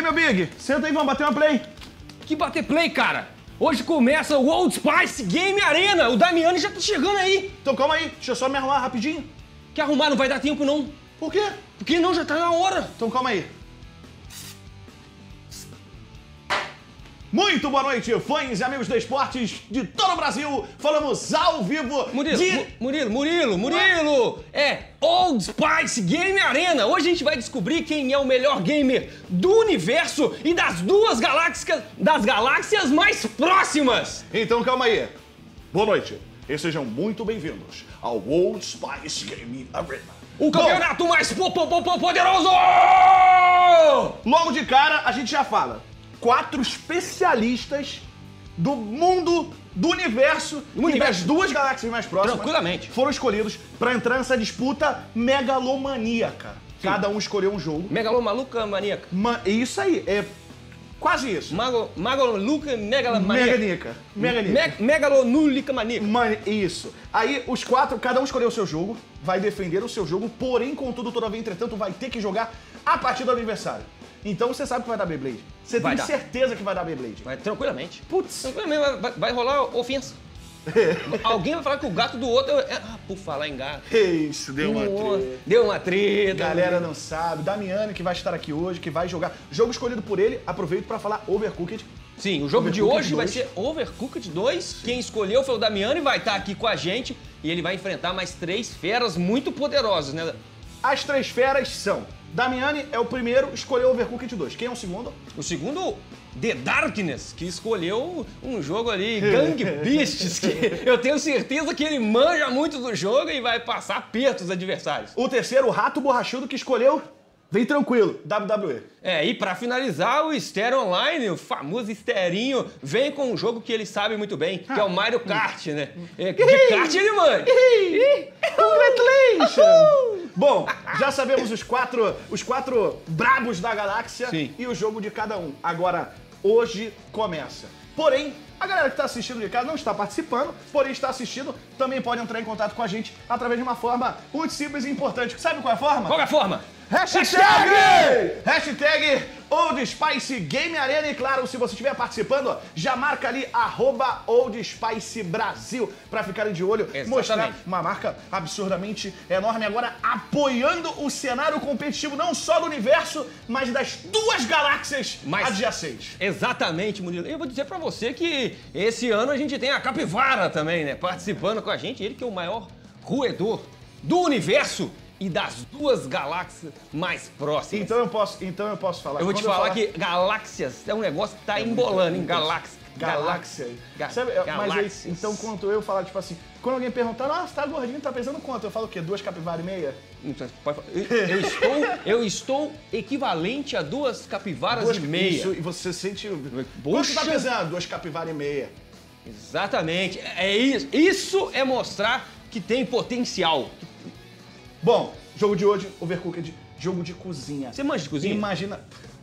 aí, meu Big? Senta aí, vamos bater uma play. Que bater play, cara! Hoje começa o Old Spice Game Arena. O Damiani já tá chegando aí. Então calma aí, deixa eu só me arrumar rapidinho. Quer arrumar? Não vai dar tempo, não. Por quê? Porque não, já tá na hora. Então calma aí. Muito boa noite, fãs e amigos do esportes de todo o Brasil. Falamos ao vivo Murilo, de... Mu- Murilo, Murilo, Murilo! É Old Spice Game Arena! Hoje a gente vai descobrir quem é o melhor gamer do universo e das duas galáxias, das galáxias mais próximas! Então calma aí. Boa noite e sejam muito bem-vindos ao Old Spice Game Arena. O campeonato mais po po po po- poderoso! Bom, logo de cara, a gente já fala. Quatro especialistas do mundo, do universo Do e universo. das duas galáxias mais próximas Tranquilamente. foram escolhidos pra entrar nessa disputa megalomaníaca. Cada um escolheu um jogo. Megalô maluca maníaca. Ma- é isso aí, é quase isso. Mago, Magoluca megalomaníaca. Meganica. Meganica. Me, megalonúlica maníaca. Mano, isso. Aí os quatro, cada um escolheu o seu jogo, vai defender o seu jogo, porém, contudo, todavia, entretanto, vai ter que jogar a partir do aniversário. Então você sabe que vai dar Beyblade. Você Vai tem dar. certeza que vai dar Beyblade. Vai, tranquilamente. Putz. Tranquilamente, vai, vai- vai rolar ofensa. Alguém vai falar que o gato do outro é. Ah, por falar em gato. Isso, deu uma treta. Deu uma treta. Galera não sabe. Damiani que vai estar aqui hoje, que vai jogar. Jogo escolhido por ele, aproveito pra falar Overcooked. Sim, o jogo de hoje vai 2. ser Overcooked 2. Quem escolheu foi o Damiani, vai estar aqui com a gente e ele vai enfrentar mais três feras muito poderosas, né? As três feras são. Damiani é o primeiro, escolheu Overcooked 2. Quem é o segundo? O segundo, The Darkness, que escolheu um jogo ali, Gang Beasts, que eu tenho certeza que ele manja muito do jogo e vai passar aperto os adversários. O terceiro, o Rato Borrachudo, que escolheu. Vem tranquilo, WWE. É, e pra finalizar, o Stereo Online, o famoso Sterinho, vem com um jogo que ele sabe muito bem, que é o Mario Kart, né? É, de kart ele manja. Congratulations! Bom, já sabemos os quatro, os quatro brabos da galáxia Sim. e o jogo de cada um. Agora, hoje começa. Porém, a galera que está assistindo de casa não está participando, porém está assistindo, também pode entrar em contato com a gente através de uma forma muito simples e importante. Sabe qual é a forma? Qual é a forma? Hashtag! Hashtag Old Spice Game Arena e claro, se você estiver participando, já marca ali arroba Old Spice Brasil pra ficarem de olho, Exatamente. mostrar uma marca absurdamente enorme agora apoiando o cenário competitivo não só do universo, mas das duas galáxias Mas- adjacentes. Exatamente, Murilo. Eu vou dizer pra você que esse ano a gente tem a Capivara também, né? Participando com a gente. Ele que é o maior roedor do universo e das duas galáxias mais próximas. Então eu posso, então eu posso falar. eu vou te Quando falar que galáxias é um negócio que tá embolando, hein? Galáxia. Galáxia. Ga- Sabe, mas aí, então quando eu falar, tipo assim, quando alguém perguntar, nossa, tá gordinho, tá pesando quanto? Eu falo o quê? Duas capivaras e meia? Então, falar. Eu, eu estou, eu estou equivalente a duas capivaras Duas e meia. Isso, e você sente. Quanto Poxa. tá pesando? Duas capivaras e meia. Exatamente. É isso. Isso é mostrar que tem potencial. Bom, jogo de hoje, Overcooked, jogo de cozinha. Você manja de cozinha? Imagina.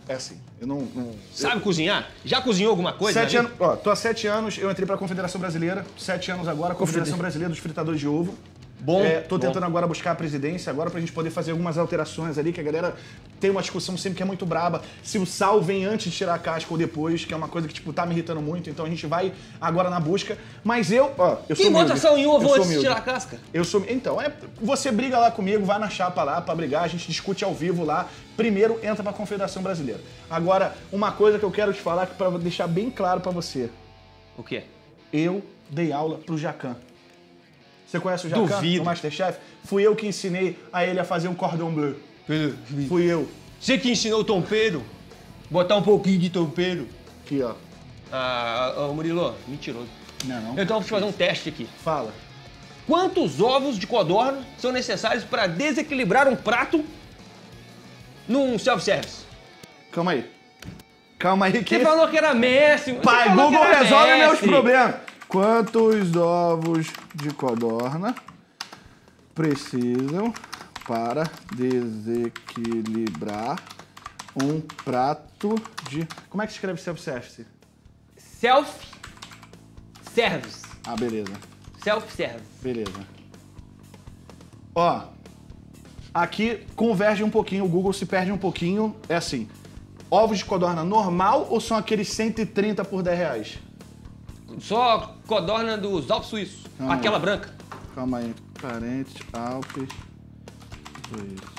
É assim, eu não. não Sabe cozinhar? Já cozinhou alguma coisa? Sete né? anos, ó, tô há sete anos, eu entrei pra Confederação Brasileira, sete anos agora, Confederação Brasileira dos Fritadores de Ovo. Bom, É, tô bom. tentando agora buscar a presidência, agora pra gente poder fazer algumas alterações ali, que a galera tem uma discussão sempre que é muito braba, se o sal vem antes de tirar a casca ou depois, que é uma coisa que, tipo, tá me irritando muito, então a gente vai agora na busca. Mas eu, ó, eu Quem sou bota sal em Eu ovo antes de tirar a casca? Eu sou. Então, é, você briga lá comigo, vai na chapa lá pra brigar, a gente discute ao vivo lá. Primeiro entra pra Confederação Brasileira. Agora, uma coisa que eu quero te falar que para deixar bem claro pra você. O quê? Eu dei aula pro Jacan. Você conhece o Jacan, Duvido. o Masterchef? Fui eu que ensinei a ele a fazer um cordon bleu. Fui eu. Você que ensinou o tompeiro? Botar um pouquinho de tompeiro. Aqui, ó. Ah, ô, Murilo, mentiroso. Não, não. Então, vou te fazer um teste aqui. Fala. Quantos ovos de codorna são necessários para desequilibrar um prato num self-service? Calma aí. Calma aí que... Você falou que era Messi. Pai, Google resolve Messi. meus problemas. Quantos ovos de codorna precisam para desequilibrar um prato de. Como é que se escreve self-service? Self-service. Ah, beleza. Self-service. Beleza. Ó, aqui converge um pouquinho, o Google se perde um pouquinho. É assim, ovos de codorna normal ou são aqueles 130 por 10 reais? Só codorna dos Alpes Suíços. Ah. Aquela branca. Calma aí, parentes, Alpes, Suíços.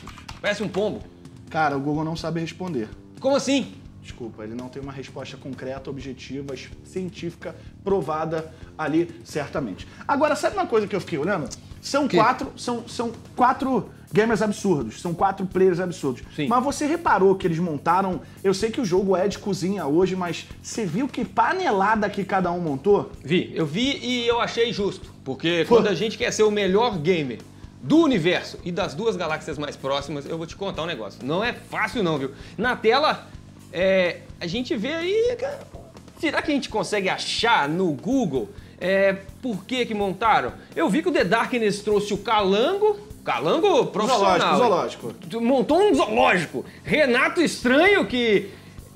Parece um pombo. Cara, o Google não sabe responder. Como assim? Desculpa, ele não tem uma resposta concreta, objetiva, científica, provada ali, certamente. Agora, sabe uma coisa que eu fiquei olhando? São Que? quatro, são, são quatro gamers absurdos, são quatro players absurdos. Sim. Mas você reparou que eles montaram. Eu sei que o jogo é de cozinha hoje, mas você viu que panelada que cada um montou? Vi, eu vi e eu achei justo. Porque quando a gente quer ser o melhor gamer do universo e das duas galáxias mais próximas, eu vou te contar um negócio. Não é fácil não, viu? Na tela, é, a gente vê aí... cara, Será que a gente consegue achar no Google é, por que que montaram? Eu vi que o The Darkness trouxe o Calango... Calango profissional. Zoológico, zoológico. Montou um zoológico. Renato Estranho, que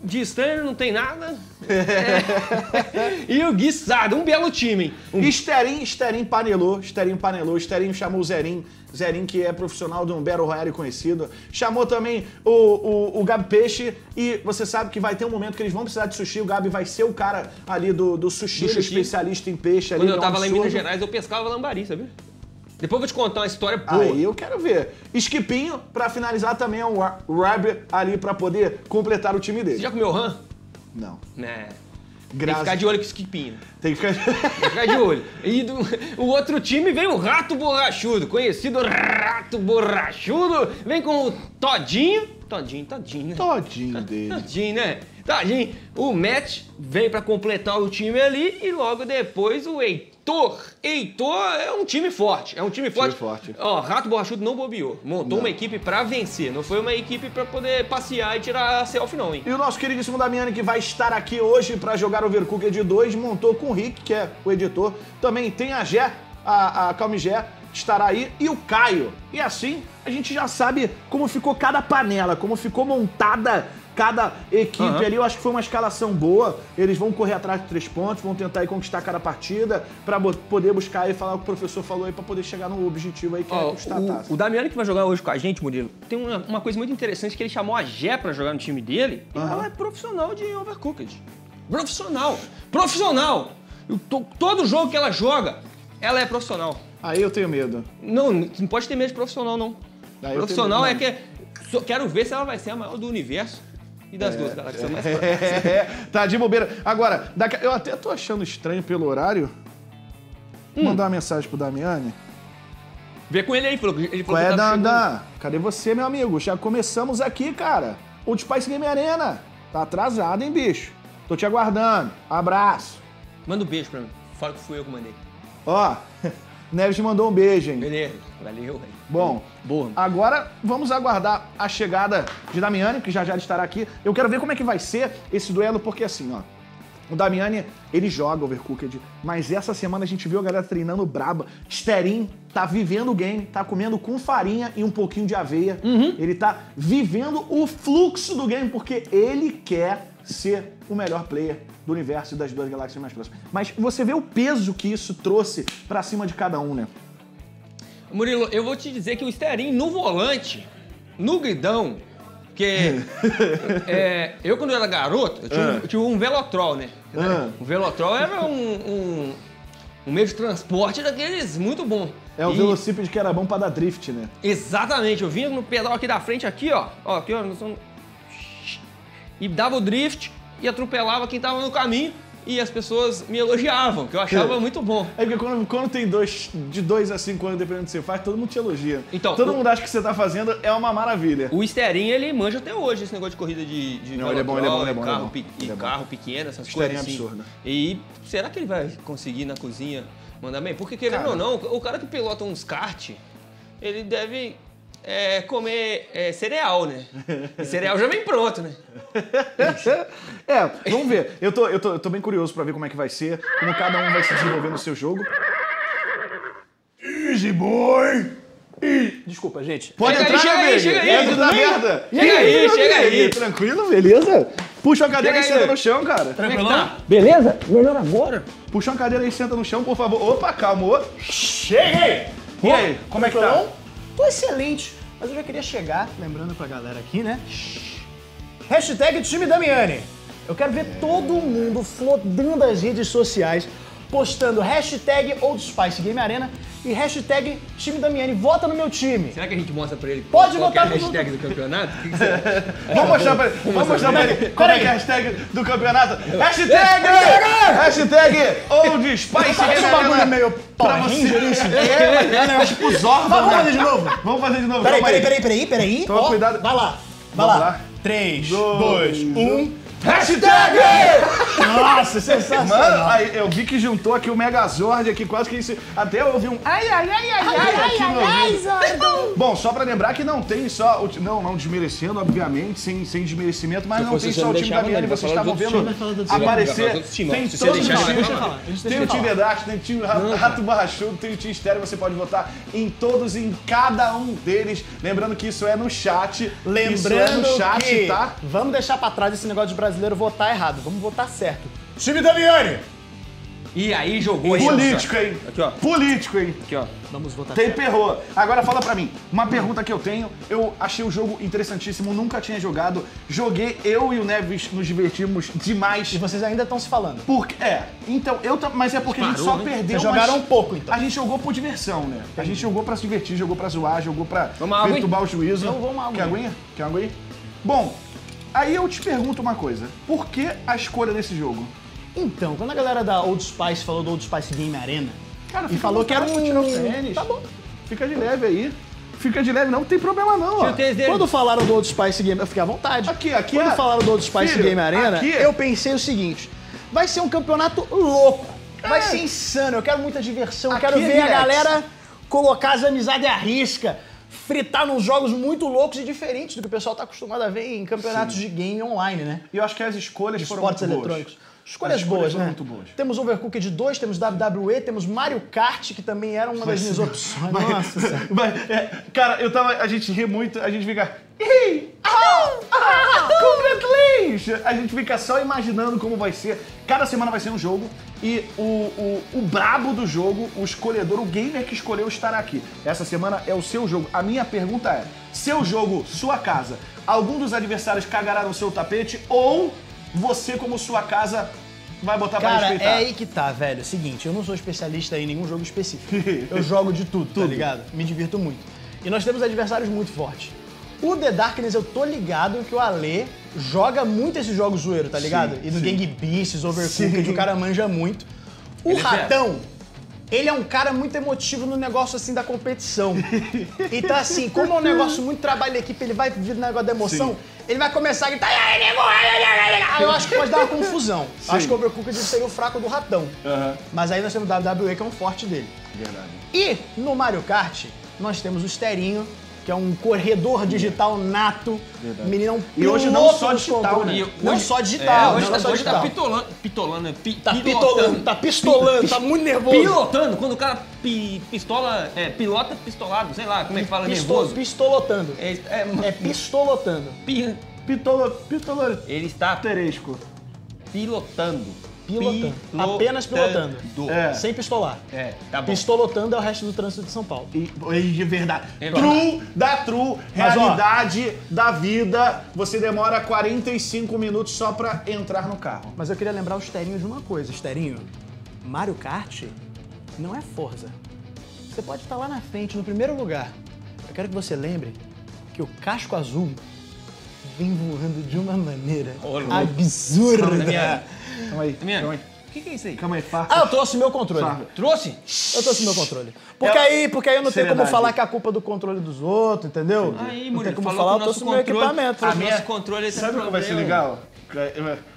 de estranho não tem nada. É. E o Guiçado, um belo time. hein? Um Esterim, Esterim panelou, Esterim panelou, Esterim chamou o Zerim, Zerim que é profissional de um Battle Royale conhecido. Chamou também o, o, o Gabi Peixe e você sabe que vai ter um momento que eles vão precisar de sushi, o Gabi vai ser o cara ali do, do sushi, Do sushi. especialista em peixe ali. Quando eu tava lá em. Minas Gerais, eu pescava lambari, sabia? Depois eu vou te contar uma história boa. Aí eu quero ver. Esquipinho, pra finalizar também é um Ra- Rab ali pra poder completar o time Você dele. já comeu rã? Não. Né. Tem que Graças- ficar de olho com o esquipinho. Tem que ficar... Tem que ficar de olho. E do, o outro time vem o Rato Borrachudo, conhecido Rato Borrachudo. Vem com o Todinho. Todinho, Todinho, né? Todinho dele. Tadinho, né? Tadinho. O Matt vem pra completar o time ali e logo depois o Heitor. Heitor é um time forte. É um time forte. forte. Ó, Rato Borrachudo não bobeou. Montou Não. uma equipe pra vencer. Não foi uma equipe pra poder passear e tirar a selfie, não, hein? E o nosso queridíssimo Damiani, que vai estar aqui hoje para jogar Overcooked 2, montou com o Rick, que é o editor. Também tem a Gé, a, a Calme Gé, que estará aí, e o Caio. E assim, a gente já sabe como ficou cada panela, como ficou montada cada equipe Aham. ali. Eu acho que foi uma escalação boa. Eles vão correr atrás de três pontos, vão tentar aí conquistar cada partida, para poder buscar e falar o que o professor falou aí, para poder chegar no objetivo aí, que é Ó, conquistar a taça. o, o Damiani que vai jogar hoje com a gente, Murilo, tem uma, uma coisa muito interessante que ele chamou a Gé pra jogar no time dele. Aham. ela é profissional de Overcooked. Profissional! Profissional! Tô- todo jogo que ela joga, ela é profissional. Aí eu tenho medo. Não, não pode ter medo de profissional, não. Eu profissional é que. só quero ver se ela vai ser a maior do universo e das duas galáxias mais próximas. É, tá de bobeira. Agora, daqui- eu até tô achando estranho pelo horário. Hum. Mandar uma mensagem pro Damiani. Vê com ele aí, falou ele falou Qual é, que tava chegando. Dandan? Cadê você, meu amigo? Já começamos aqui, cara. O Spice Game Arena. Tá atrasado, hein, bicho? Tô te aguardando. Abraço. Manda um beijo pra mim. Fala que fui eu que mandei. Ó, Neves mandou um beijo, hein? Beleza. Valeu, velho. Bom, Boa. agora vamos aguardar a chegada de Damiani, que já já estará aqui. Eu quero ver como é que vai ser esse duelo, porque assim, ó. O Damiani, ele joga Overcooked, mas essa semana a gente viu a galera treinando braba. Sterin tá vivendo o game, tá comendo com farinha e um pouquinho de aveia. Ele tá vivendo o fluxo do game, porque ele quer ser o melhor player do universo e das duas galáxias mais próximas. Mas você vê o peso que isso trouxe pra cima de cada um, né? Murilo, eu vou te dizer que o Sterin no volante, no guidão, que é, eu quando eu era garoto, eu tinha, um- eu tinha um Velotrol, né? Ah. O Velotrol era um, um, um meio de transporte daqueles muito bom. É o E- velocípede que era bom pra dar drift, né? Exatamente, eu vinha no pedal aqui da frente, aqui, ó. Ó, aqui, ó. E dava o drift e atropelava quem tava no caminho e as pessoas me elogiavam, que eu achava É. muito bom. É porque quando, quando tem dois, de dois a cinco anos, dependendo do que você faz, todo mundo te elogia. Então, todo o- mundo acha que você tá fazendo é uma maravilha. O Sterin, ele manja até hoje esse negócio de corrida de, de Não, ele é bom, ele é bom, ele é bom, é carro, Ele é bom. carro pequeno, essas coisas é assim. absurdo. E será que ele vai conseguir na cozinha mandar bem? Porque querendo Cara. ou não, o cara que pilota uns kart, ele deve é, comer é, cereal, né? E cereal já vem pronto, né? é, vamos ver. Eu tô, eu, tô, eu tô bem curioso pra ver como é que vai ser, como cada um vai se desenvolver no seu jogo. Easy boy! Desculpa, gente. Pode Chega aí, entrar, chega aí, chega aí. Entra da merda. Chega aí, chega aí. Tranquilo, beleza? Puxa a cadeira e Chega aí. senta no chão, cara. Como é tá? Beleza? Melhor agora? Puxa uma cadeira e senta no chão, por favor. Opa, calma. Cheguei! E aí, como é que tá? Tô excelente, mas eu já queria chegar, lembrando pra galera aqui, né? Hashtag time Damiani. Eu quero ver todo mundo flodando as redes sociais, postando hashtag Old Spice Game Arena e hashtag time Damiani. Vota no meu time. Será que a gente mostra pra ele Pode qual que é a hashtag do campeonato? O que que você acha? Vamos mostrar pra ele, vamos mostrar pra ele como é que é a hashtag do campeonato. Hashtag! Hashtag Old Spice Game bagulho Arena. meio Pra você. Ranger, isso. É, é tipo Zorba. Vamos né? fazer de novo? Vamos fazer de novo. Peraí, peraí, peraí, peraí, peraí. Toma cuidado. Vai lá, vai lá. lá. 3, Dois, 2, 1. Hashtag! Nossa, sensacional. Mano, aí eu vi que juntou aqui o Megazord aqui, quase que isso. Até eu ouvi um ai, ai, ai, ai, ai, aqui no ouvido. Bom, só pra lembrar que não tem só. O, não, não desmerecendo, obviamente, sem, sem desmerecimento, mas não tem só o time da vai vocês estavam vendo aparecer. Tem todos os times. Tem o time Vedax, tem o time Rato, Rato Barrachudo, tem o time Estéreo, você pode votar em todos, em cada um deles. Lembrando que isso é no chat. isso é Lembrando no chat, que tá? vamos deixar pra trás esse negócio de brasileiro votar errado. Vamos votar certo. Time Damiani. E aí jogou aí, Político, hein? Aqui, ó. Político, hein? Aqui, ó. Vamos votar Tem perrou. Agora fala pra mim, uma pergunta que eu tenho. Eu achei o jogo interessantíssimo, nunca tinha jogado. Joguei, eu e o Neves nos divertimos demais. E vocês ainda estão se falando. Porque, é, então, eu mas é porque a gente só né? perdeu Vocês jogaram mas um pouco, então. A gente jogou por diversão, né? A gente jogou pra se divertir, jogou pra zoar, jogou pra Vamos água, perturbar o juízo. Então, vamos água. Quer aguinha? Quer aguinha? Bom, aí eu te pergunto uma coisa. Por que a escolha desse jogo? Então, quando a galera da Old Spice falou do Old Spice Game Arena Cara, e falou que era pra tirar o um... tênis. Tá bom. Fica de leve aí. Fica de leve, não tem problema não, ó. Quando falaram do Old Spice Game, eu fiquei à vontade. Aqui, aqui Quando é- falaram do Old Spice Filho, Game Arena, aqui- eu pensei o seguinte: vai ser um campeonato louco, vai É. ser insano. Eu quero muita diversão, eu quero é ver a galera colocar as amizades à risca, fritar nos jogos muito loucos e diferentes do que o pessoal tá acostumado a ver em campeonatos de game online, né? E eu acho que as escolhas foram Esportes muito eletrônicos. boas. Escolhas, As escolhas boas, né? muito boas. Temos Overcooked 2, temos WWE, temos Mario Kart, que também era uma das minhas opções. Nossa senhora. Mas, é, cara, eu tava. A gente ri muito, a gente fica. Ih! Ah! Ah! Congratulations! A gente fica só imaginando como vai ser. Cada semana vai ser um jogo. E o, o, o brabo do jogo, o escolhedor, o gamer que escolheu estará aqui. Essa semana é o seu jogo. A minha pergunta é: seu jogo, sua casa, algum dos adversários cagará no seu tapete ou você, como sua casa, vai botar pra Cara, respeitar? é aí que tá, velho. Seguinte, eu não sou especialista em nenhum jogo específico. Eu jogo de tudo, tá ligado? Me divirto muito. E nós temos adversários muito fortes. O The Darkness, eu tô ligado que o Ale joga muito esses jogos zoeiro, tá ligado? e no sim. Gang Beasts, Overcooked, Sim. o cara manja muito. O Ele é. Ratão, ele é um cara muito emotivo no negócio assim da competição. Então, assim, como é um negócio muito trabalho de equipe, ele vai vir no negócio da emoção, Sim. ele vai começar a gritar. Eu acho que pode dar uma confusão. Acho que o Overcooked seria o fraco do ratão. Aham. Mas aí nós temos o WWE, que é um forte dele. Verdade. E no Mario Kart, nós temos o Sterinho, que é um corredor digital nato. Meninão E hoje não só dos digital, né? Não hoje- só digital, É, hoje não tá, só hoje tá digital. pitolando, pitolando, é pi, Tá pitolando, tá pistolando, tá muito nervoso. Pilotando, quando o cara pi- pistola, é, pilota pistolado, sei lá, como é que fala, Pisto- nervoso. Pistolotando. É, é, É pistolotando. pi- Pitolo, pitolo, ele está teresco. pilotando. Pilotando. Pilotando. Apenas pilotando. É. Sem pistolar. É, tá bom. Pistolotando é o resto do trânsito de São Paulo. E, e de verdade. É true da true, Mas, ó, realidade da vida. Você demora 45 minutos só pra entrar no carro. Mas eu queria lembrar o Sterinho de uma coisa. Sterinho, Mario Kart não é Forza. Você pode estar lá na frente, no primeiro lugar. Eu quero que você lembre que o casco azul vem voando de uma maneira Ô, louco. absurda. Calma aí, Minha, calma o aí. que, que é isso aí? Calma aí, farpa. Ah, eu trouxe meu controle. Farpa. Trouxe? Eu trouxe meu controle. Porque É- aí, porque aí eu não tenho como falar que é a culpa do controle dos outros, entendeu? Aí, não tem Murilo, como falou falar, eu que o trouxe meu equipamento. a nosso controle tem Sabe o que vai ser legal?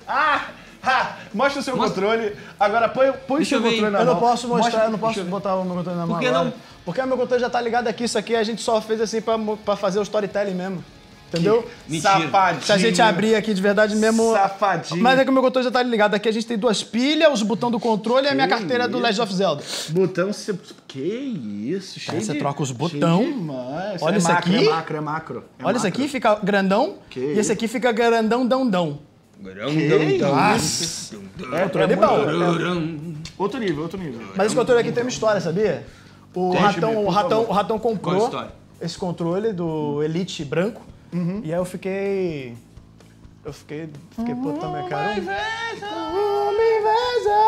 Ah! ah, mostra o seu controle. Agora põe, põe o seu eu controle na Eu mão. não posso mostrar, Mostra- eu não posso eu botar o meu controle na mão que agora. não? Porque o meu controle já tá ligado aqui, isso aqui a gente só fez assim pra, pra fazer o storytelling mesmo. Entendeu? Mentira. Safadinho. Se a gente abrir aqui de verdade mesmo. Safadinho. Mas é que o meu controle já tá ligado. Aqui a gente tem duas pilhas, os botões do controle e a minha carteira do Legend of Zelda. Botão, você... que isso, cheio você de... troca os botão. demais. Olha é isso macro, aqui. É macro, é macro. É Olha isso aqui, fica grandão. Que e esse aqui fica grandão, dão, dão. Nossa. É, Controle é bom. muito- Outro nível, outro nível. Mas esse controle aqui tem uma história, sabia? O ratão, o ratão, o ratão comprou. esse controle do Elite branco. E aí eu fiquei. Eu fiquei. Fiquei puta minha cara.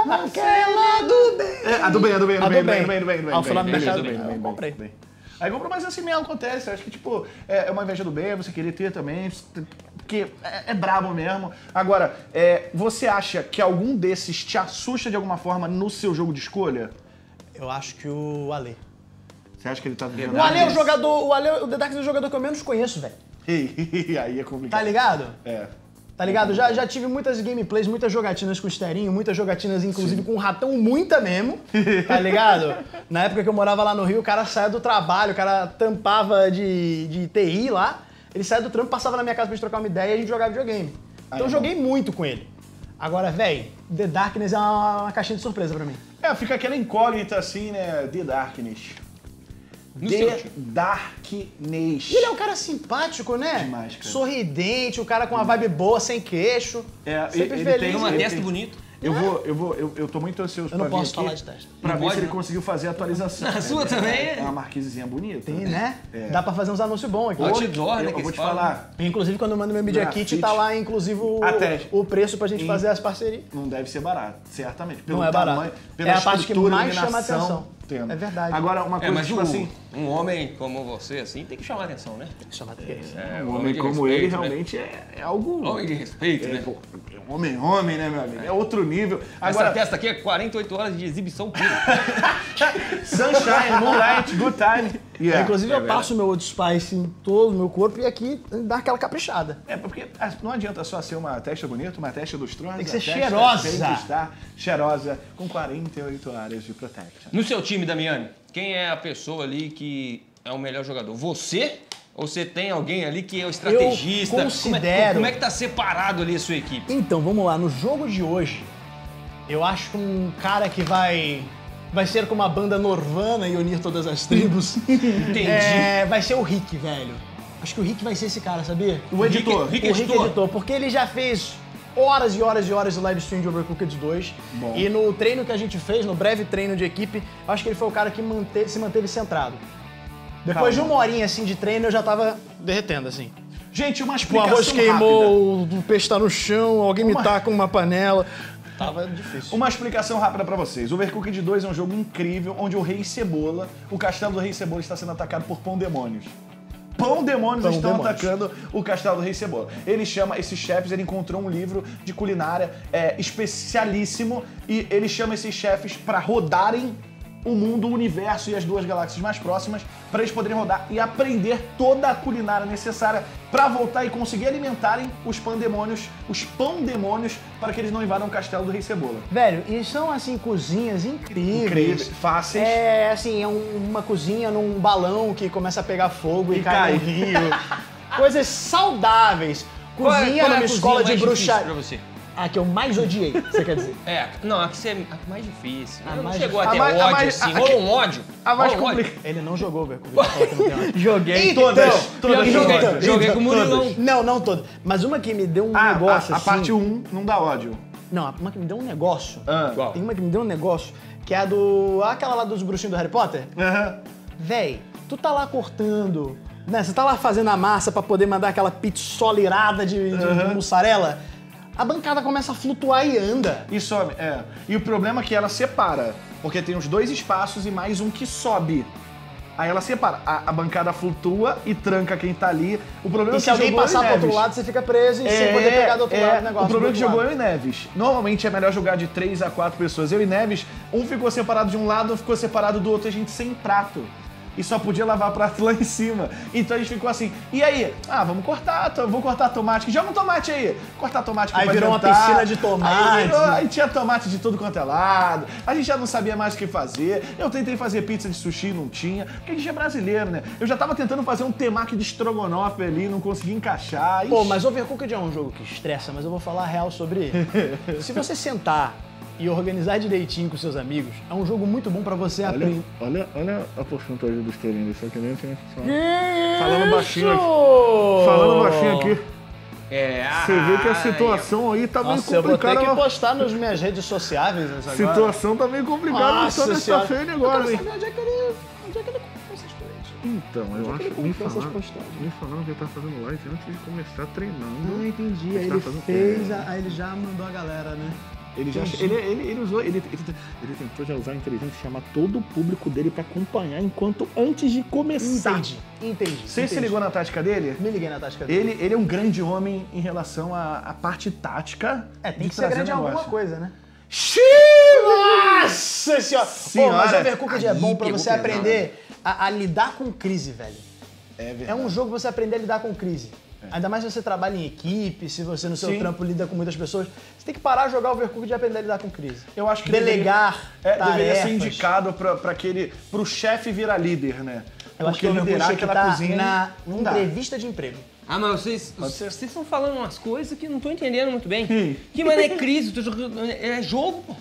Aquela do bem. É, a do bem, a do bem, a do A bem, do do bem, do bem, do bem, do bem. Ah, eu fui lá no mercado, bem, eu comprei. bem. Aí comprou, mas assim mesmo acontece. Eu acho que, tipo, é é uma inveja do bem, você querer ter também, porque é, é brabo mesmo. Agora, é, você acha que algum desses te assusta de alguma forma no seu jogo de escolha? Eu acho que o Ale. Você acha que ele tá? O Ale é o jogador. O Ale, o The Dark é o jogador que eu menos conheço, velho. Aí é complicado. Tá ligado? É. Tá ligado? Já, já tive muitas gameplays, muitas jogatinas com o Esterinho, muitas jogatinas, inclusive, com o ratão muita mesmo, tá ligado? Na época que eu morava lá no Rio, o cara saia do trabalho, o cara tampava de, de TI lá, ele saia do trampo, passava na minha casa pra gente trocar uma ideia e a gente jogava videogame. Então eu joguei muito com ele. Agora, véi, The Darkness é uma, uma caixinha de surpresa pra mim. É, fica aquela incógnita assim, né? The Darkness. No The. Darkness. E ele é um cara simpático, né? Demais, cara. Sorridente, o cara com uma vibe boa, sem queixo. É, sempre ele feliz. tem Tem uma testa bonita. Eu vou, eu vou, eu, eu tô muito ansioso Eu não pra vir posso aqui falar de testa. Pra Não ver pode, se ele não? conseguiu fazer a atualização. A sua É, também? É uma marquisezinha bonita. Tem, né? É. Dá pra fazer uns anúncios bons aqui. Outdoor, né, eu, que eu vou te falam. falar, Inclusive, quando eu mando meu Media Grafite. Kit, tá lá, inclusive, o, Até. o preço pra gente Em- fazer as parcerias. não deve ser barato, certamente. Não é barato. pela É a parte que mais chama atenção. entendo. É verdade. Agora, uma É, coisa mas tipo o- assim, um homem como você, assim, tem que chamar atenção, né? Chama atenção. É, um homem de como respeito, ele né? realmente é, é algo... Homem de respeito, é, né? pô, homem, homem, né, meu amigo? É outro nível. Essa Agora, testa aqui é 48 horas de exibição pura. sunshine, moonlight, good time. Yeah. Inclusive, é eu passo meu Old Spice em todo o meu corpo e aqui dá aquela caprichada. É, porque ah, não adianta só ser uma testa bonita, uma testa tronos. Tem que ser cheirosa. Tem que estar cheirosa, com 48 áreas de protection. No seu time, Damiani, quem é a pessoa ali que é o melhor jogador? Você? Ou você tem alguém ali que é o estrategista? Como é- considero- Como é, que tá separado ali a sua equipe? Então, vamos lá. No jogo de hoje, eu acho que um cara que vai... Vai ser como a banda Norvana e unir todas as tribos. Entendi. É, vai ser o Rick, velho. Acho que o Rick vai ser esse cara, sabia? O editor. Rick o Rick editor. editor, porque ele já fez horas e horas e horas de live stream de Overcooked 2. Bom. E no treino que a gente fez, no breve treino de equipe, eu acho que ele foi o cara que mante- se manteve centrado. Depois de uma horinha assim de treino, eu já tava derretendo assim. Gente, uma O explicação arroz rápida. queimou, o peixe tá no chão, alguém me Uma- taca uma panela. Tava difícil. Uma explicação rápida pra vocês. Overcooked 2 é um jogo incrível onde o Rei Cebola, o castelo do Rei Cebola está sendo atacado por pão demônios. Pão demônios Pão estão demônios. atacando o castelo do Rei Cebola. Ele chama esses chefes, ele encontrou um livro de culinária é, especialíssimo e ele chama esses chefes pra rodarem o mundo, o universo e as duas galáxias mais próximas para eles poderem rodar e aprender toda a culinária necessária pra voltar e conseguir alimentarem os pandemônios, os pão demônios, para que eles não invadam o castelo do Rei Cebola. Velho, e são assim cozinhas incríveis. Incríveis, fáceis. É assim, é um- uma cozinha num balão que começa a pegar fogo e, E cai cai. no rio. Coisas saudáveis. Qual é- Cozinha qual é a numa escola de bruxaria. A que eu mais odiei, você quer dizer? É, não, a que você é a mais difícil. A não mais chegou difícil. até A mais- a ódio, mais- assim. a- Rolou um ódio. a mais um complicada. Ele não jogou, velho. Que. Joguei. Então, Todas, todas joguei. joguei, joguei com o Murilão. todas. Não, não todas. Mas uma que me deu um Ah, negócio a, a assim. parte 1 não dá ódio. Não, uma que me deu um negócio. Ah. Tem uma que me deu um negócio, que é a do. Aquela lá dos bruxinhos do Harry Potter. Aham. Véi, tu tá lá cortando, né? Você tá lá fazendo a massa pra poder mandar aquela pizzola irada de, de- de mussarela. A bancada começa a flutuar e anda. E sobe, é. E o problema é que ela separa, porque tem os dois espaços e mais um que sobe. Aí ela separa. A, a bancada flutua e tranca quem tá ali. O problema é E que se alguém passar pro outro lado, você fica preso e sem poder pegar do outro é, lado o negócio. O problema é que jogou lado. eu e Neves. Normalmente é melhor jogar de 3 a 4 pessoas. Eu e Neves, um ficou separado de um lado, um ficou separado do outro, a gente sem prato. E só podia lavar prato lá em cima. Então a gente ficou assim, e aí? Ah, vamos cortar, vou cortar tomate. Joga um tomate aí. Cortar tomate Aí virou uma jantar. piscina de tomate. Aí, virou- aí tinha tomate de tudo quanto é lado. A gente já não sabia mais o que fazer. Eu tentei fazer pizza de sushi, não tinha. Porque a gente é brasileiro, né? Eu já tava tentando fazer um temaki de estrogonofe ali, não consegui encaixar. Pô, Ixi. mas Overcooked é um jogo que estressa, mas eu vou falar a real sobre ele. Se você sentar e organizar direitinho com seus amigos, é um jogo muito bom pra você aprender. olha, olha a porcentagem dos terrenos, só que nem tem Falando baixinho aqui. Falando baixinho aqui. É, Você vê que a situação aí tá meio Nossa, eu vou ter complicada. que postar nas minhas redes sociais A agora. situação tá meio complicada, Nossa só nessa feira agora, hein? onde é que ele, onde é que ele. Então, eu acho que me falaram, postagens. me falaram que ele tá fazendo live antes de começar treinando. Ah, entendi. Aí Tá ele fazendo- fez, é. a- aí ele já mandou a galera, né? Ele já ele, ele, ele usou, ele, ele, ele tentou já usar a inteligência chamar todo o público dele pra acompanhar enquanto antes de começar. Entendi, entendi. Você se entendi. ligou na tática dele? Me liguei na tática dele. Ele, ele é um grande homem em relação à, à parte tática. É, tem que ser grande em alguma coisa, né? Xiii! Nossa senhora! Pô, Senhora. mas o Overcooked é bom pra pegou você aprender a, a lidar com crise, velho. É É verdade. um jogo pra você aprender a lidar com crise. Ainda mais se você trabalha em equipe, se você no seu Sim. trampo lida com muitas pessoas. Você tem que parar de jogar Overcooked e aprender a lidar com crise. Eu acho que Delegar deveria, é, deveria ser indicado pra, pra aquele, pro chefe virar líder, né? Eu acho que liderar aquela estar cozinha na não dá. entrevista de emprego. Ah, mas vocês vocês estão falando umas coisas que não tô entendendo muito bem. Hum. Que mas não é crise, é jogo, pô.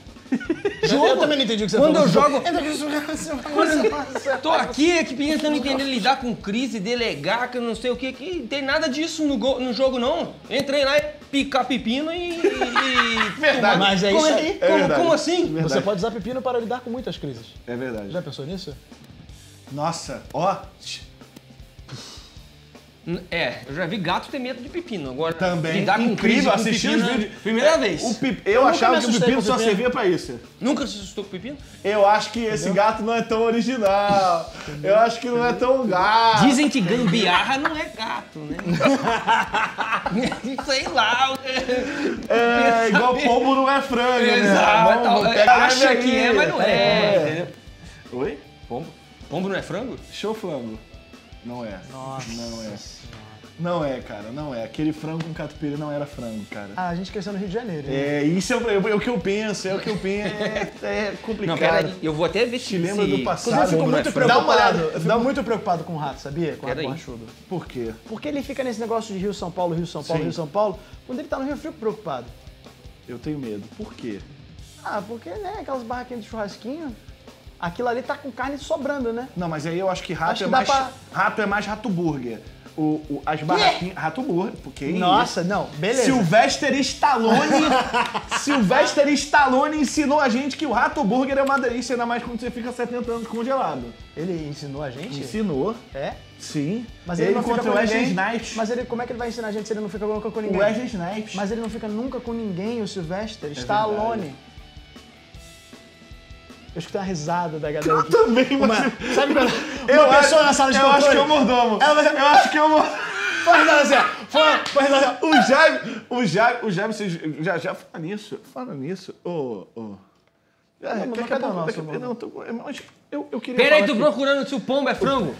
Eu também não entendi o que você Quando eu falou. jogo. Tô aqui, aqui tentando entender lidar com crise, delegar, que eu não sei o que, que não tem nada disso no, go- no jogo, não. Entrei lá e picar pepino e. e- Verdade. Mas é como, isso aí. Como, verdade. como assim? Verdade. Você pode usar pepino para lidar com muitas crises. É verdade. Já pensou nisso? Nossa, ó. É, eu já vi gato ter medo de pepino. Agora, Também. lidar com Incrível, crise com assisti os pepino, vídeos. Primeira vez. O pip- eu, nunca achava que o pepino só pepino. servia pra isso. Nunca se assustou com pepino? Eu acho que esse gato não é tão original. Eu acho que não é tão gato. Dizem que gambiarra não é gato, né? Sei lá. É, igual pombo não é frango, né? Exato. Vamos, pega Acha que é, mas não é. entendeu? Oi? Pombo? Pombo não é frango? Show flango. Não é. Nossa Não é. Não é, cara, não é. Aquele frango com catupiry não era frango, cara. Ah, a gente cresceu no Rio de Janeiro. É, isso é, o- é o que eu penso, é o que eu penso. É, é complicado. Não, pera. Eu vou até ver se... Te lembra se- do passado? Eu fico é muito frango. Dá uma preocupado. olhada. Eu fico muito preocupado com o rato, sabia? Com o rato borrachudo. Por quê? Porque ele fica nesse negócio de Rio, São Paulo, Rio, São Paulo, Sim. Rio, São Paulo. Quando ele tá no Rio, eu fico preocupado. Eu tenho medo. Por quê? Ah, porque, né, aquelas barraquinhas de churrasquinho, aquilo ali tá com carne sobrando, né? Não, mas aí eu acho que rato Acho é que dá mais. pra- Rato é mais rato burger. O, o- as barraquinhas. Rato burger, porque. Nossa, não, beleza. Sylvester Stallone. Sylvester Stallone ensinou a gente que o rato burger é uma delícia, ainda mais quando você fica 70 anos congelado. Ele ensinou a gente? Ensinou. É? Sim. Mas ele, não fica com o Wesley. Snipes. Mas ele, como é que ele vai ensinar a gente se ele não fica nunca com ninguém? O Wesley Snipes. Mas ele não fica nunca com ninguém, o Sylvester. Stallone. Eu escutei uma risada da galera aqui. também, mas. Uma- sabe quando Eu uma acho- pessoa na sala de Eu acho que é o controle... mordomo. Ela Eu acho que é o mordomo. Foi risada assim, ó. Foi, foi risada assim. O Jaime, o Jaime, o Jaime, vocês já, já fala nisso, fala nisso, ô, ô. É, Não, mas daqui a cadê o pouco- nosso, não, tô- mas eu, eu queria Pera aí, falar tô que- procurando se o pombo é frango.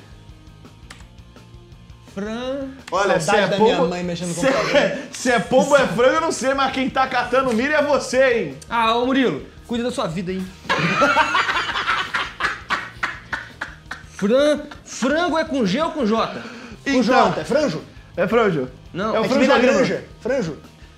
Fran... Olha, se é da pombo, minha mãe mexendo no se, é, se é pombo é frango, eu não sei, mas quem tá catando milho é você, hein? Ah, ô Murilo, cuida da sua vida aí. Fran... Frango é com G ou com J? O Jota, é franjo? É franjo. Não, é o É franjolino. Franjo?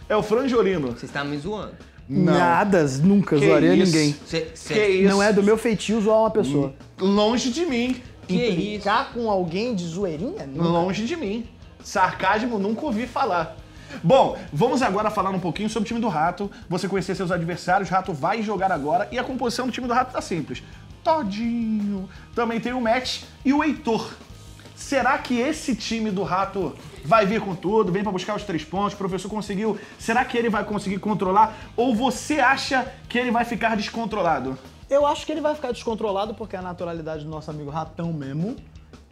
É o franjolino. Você está me zoando. Nada, nunca Que zoaria isso? ninguém. Cê, cê- Que isso? Não é do meu feitio zoar uma pessoa. Longe de mim. Que isso? Implicar com alguém de zoeirinha? Não. Longe de mim. Sarcasmo nunca ouvi falar. Bom, vamos agora falar um pouquinho sobre o time do Rato. Você conhecer seus adversários, o Rato vai jogar agora e a composição do time do Rato tá simples. Todinho. Também tem o Max e o Heitor. Será que esse time do Rato vai vir com tudo, vem pra buscar os três pontos, o professor conseguiu. Será que ele vai conseguir controlar? Ou você acha que ele vai ficar descontrolado? Eu acho que ele vai ficar descontrolado porque a naturalidade do nosso amigo ratão mesmo